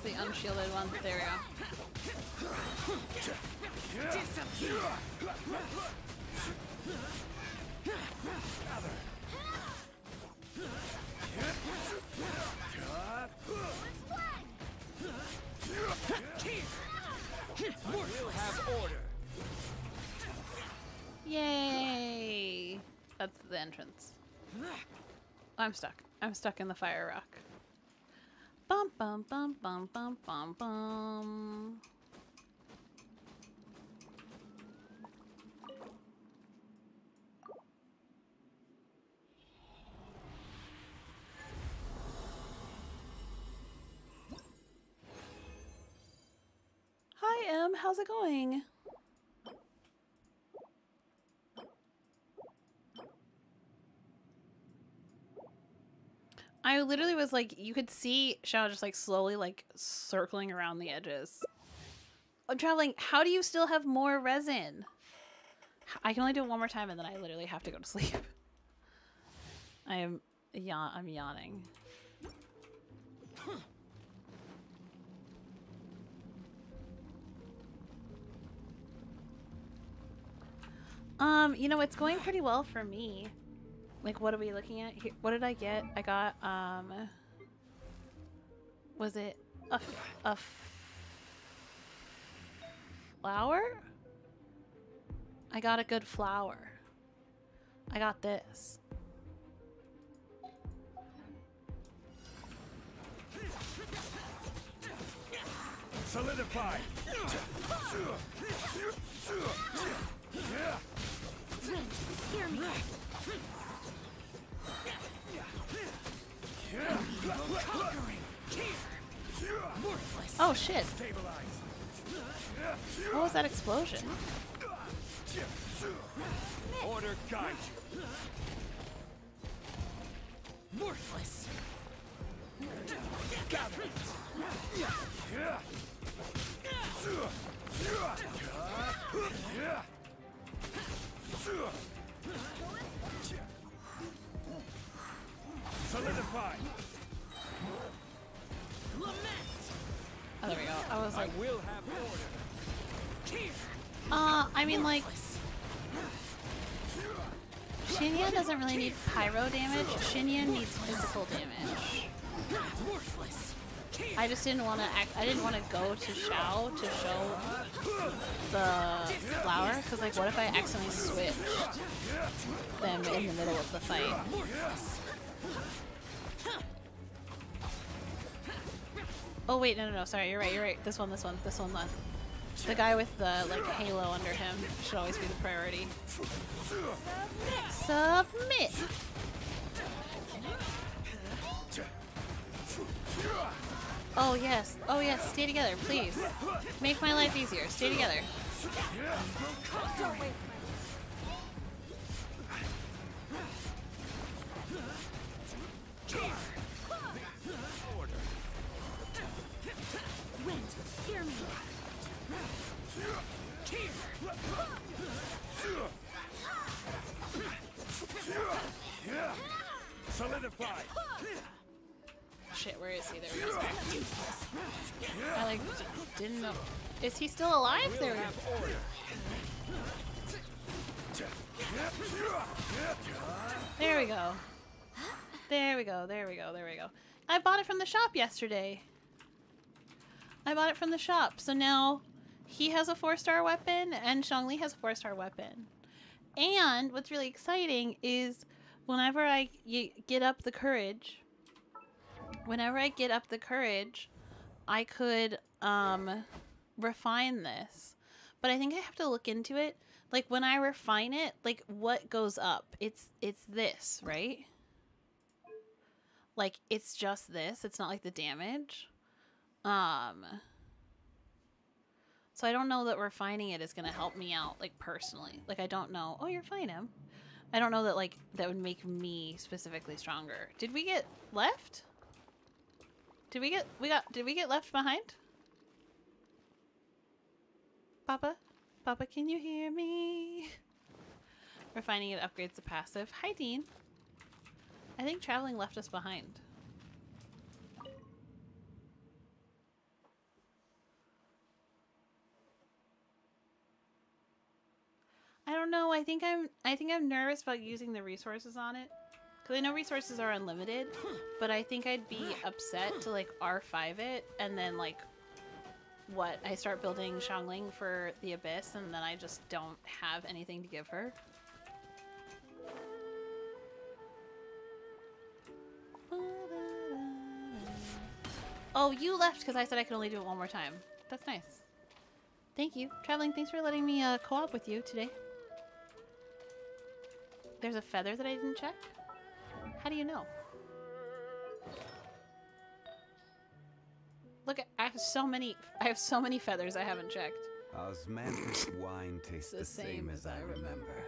Where's the unshielded one? There we go. We'll order. Yay! That's the entrance. I'm stuck. I'm stuck in the fire rock. Bum bum bum bum bum bum bum. Hi, Em. How's it going? I literally was like, you could see Xiao just like slowly like circling around the edges. I'm traveling. How do you still have more resin? I can only do it one more time and then I literally have to go to sleep. I am yawn. I'm yawning. Um, you know, it's going pretty well for me. Like, what are we looking at here? What did I get? I got, um... Was it a, f- a f- flower? I got a good flower. I got this. Solidify. Hear me. Oh shit. What was that explosion? Order guide you. Worthless. Gather. Solidify. Oh, there we go. I was like, I will have order. uh, I mean, like, Xinyan doesn't really need pyro damage. Xinyan needs physical damage. I just didn't want to act. I didn't want to go to Xiao to show the flower because, like, what if I accidentally switched them in the middle of the fight? Oh wait, no, no, no. Sorry, you're right. You're right. This one, this one, this one. Not. The guy with the like halo under him should always be the priority. Submit. Oh yes. Oh yes. Stay together, please. Make my life easier. Stay together. Is he? There we go. I like didn't know. Is he still alive? There. There we go. There we go. There we go. There we go. I bought it from the shop yesterday. I bought it from the shop. So now he has a four star weapon and Shangli has a four star weapon. And what's really exciting is whenever I get up the courage, whenever I get up the courage, I could um refine this. But I think I have to look into it. Like when I refine it, like what goes up? It's it's this, right? Like it's just this. It's not like the damage. Um So I don't know that refining it is going to help me out like personally. Like I don't know. Oh, you're fine, Em. I don't know that like that would make me specifically stronger. Did we get left? Did we get we got did we get left behind? Papa? Papa, can you hear me? Refining it upgrades the passive. Hi, Dean. I think traveling left us behind. I don't know. I think I'm I think I'm nervous about using the resources on it. Cuz I know resources are unlimited, but I think I'd be upset to like R5 it and then like what I start building Xiangling for the Abyss and then I just don't have anything to give her. Oh, you left because I said I could only do it one more time. That's nice. Thank you. Traveling, thanks for letting me uh, co-op with you today. There's a feather that I didn't check? How do you know? Look, I have so many. I have so many feathers I haven't checked. Osmanthus wine tastes the, same, as I remember.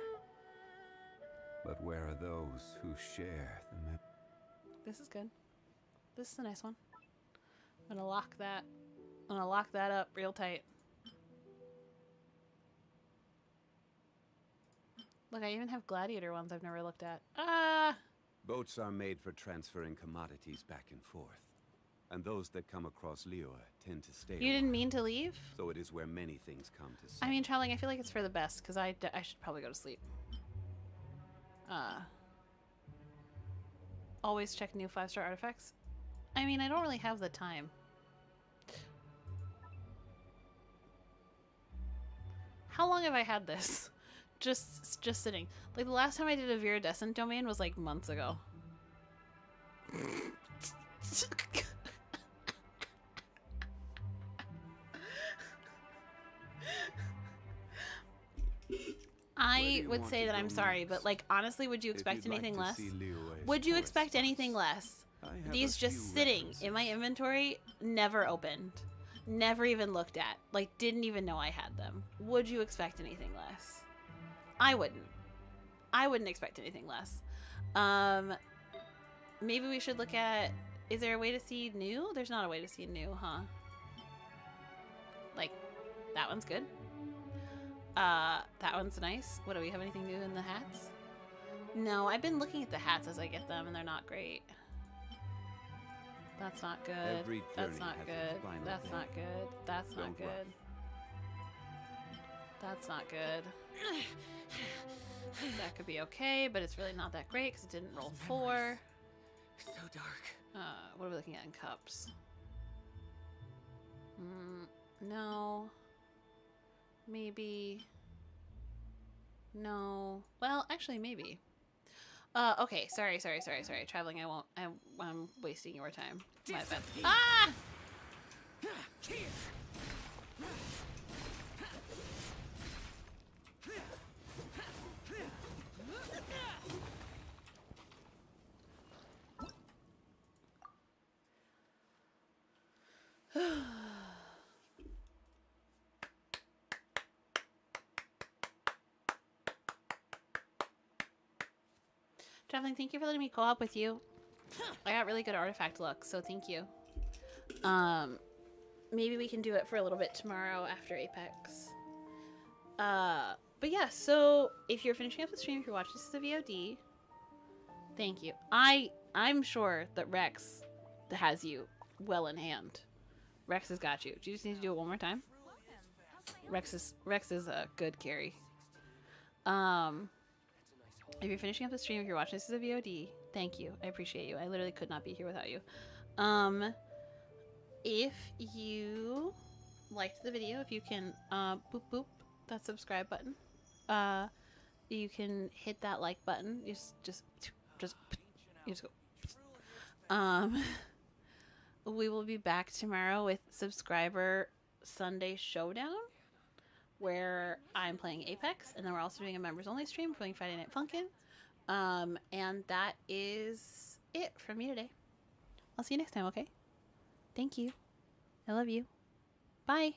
But where are those who share the This is good. This is a nice one. I'm gonna lock that. I'm gonna lock that up real tight. Look, I even have gladiator ones I've never looked at. Ah! Boats are made for transferring commodities back and forth. And those that come across Liyue tend to stay. You didn't mean to leave? So it is where many things come to I mean, traveling, I feel like it's for the best, because I, I should probably go to sleep. Uh, always check new five-star artifacts. I mean, I don't really have the time. How long have I had this? Just just sitting. Like the last time I did a Viridescent domain was like months ago. I would say that I'm sorry, but like honestly, would you expect anything like less? Would you expect anything less? These just sitting in my inventory, never opened, never even looked at, like didn't even know I had them. Would you expect anything less? I wouldn't. I wouldn't expect anything less. Um, maybe we should look at. Is there a way to see new? There's not a way to see new, huh? Like, that one's good. Uh, that one's nice. What do we have anything new in the hats? No, I've been looking at the hats as I get them, and they're not great. That's not good. That's not good. That's not good. That's not good. That's not good. That could be okay, but it's really not that great because it didn't roll four. So dark. Uh, what are we looking at in cups? Mm, no. Maybe. No. Well, actually, maybe. Uh, okay. Sorry, sorry, sorry, sorry. Traveling, I won't. I, I'm wasting your time. My bad. Ah! Traveling, thank you for letting me co-op with you. I got really good artifact luck, so thank you. Um, maybe we can do it for a little bit tomorrow after Apex. Uh, but yeah, so if you're finishing up the stream, if you're watching this as a VOD, thank you. I I'm sure that Rex has you well in hand. Rex has got you. Do you just need to do it one more time? Rex is Rex is a good carry. Um, if you're finishing up the stream, if you're watching this as a VOD, thank you. I appreciate you. I literally could not be here without you. Um, if you liked the video, if you can uh, boop boop that subscribe button, uh, you can hit that like button. You just just just you just go. Um, we will be back tomorrow with subscriber Sunday showdown where I'm playing Apex, and then we're also doing a members only stream playing Friday Night Funkin'. Um, and that is it from me today. I'll see you next time, okay? Thank you. I love you. Bye.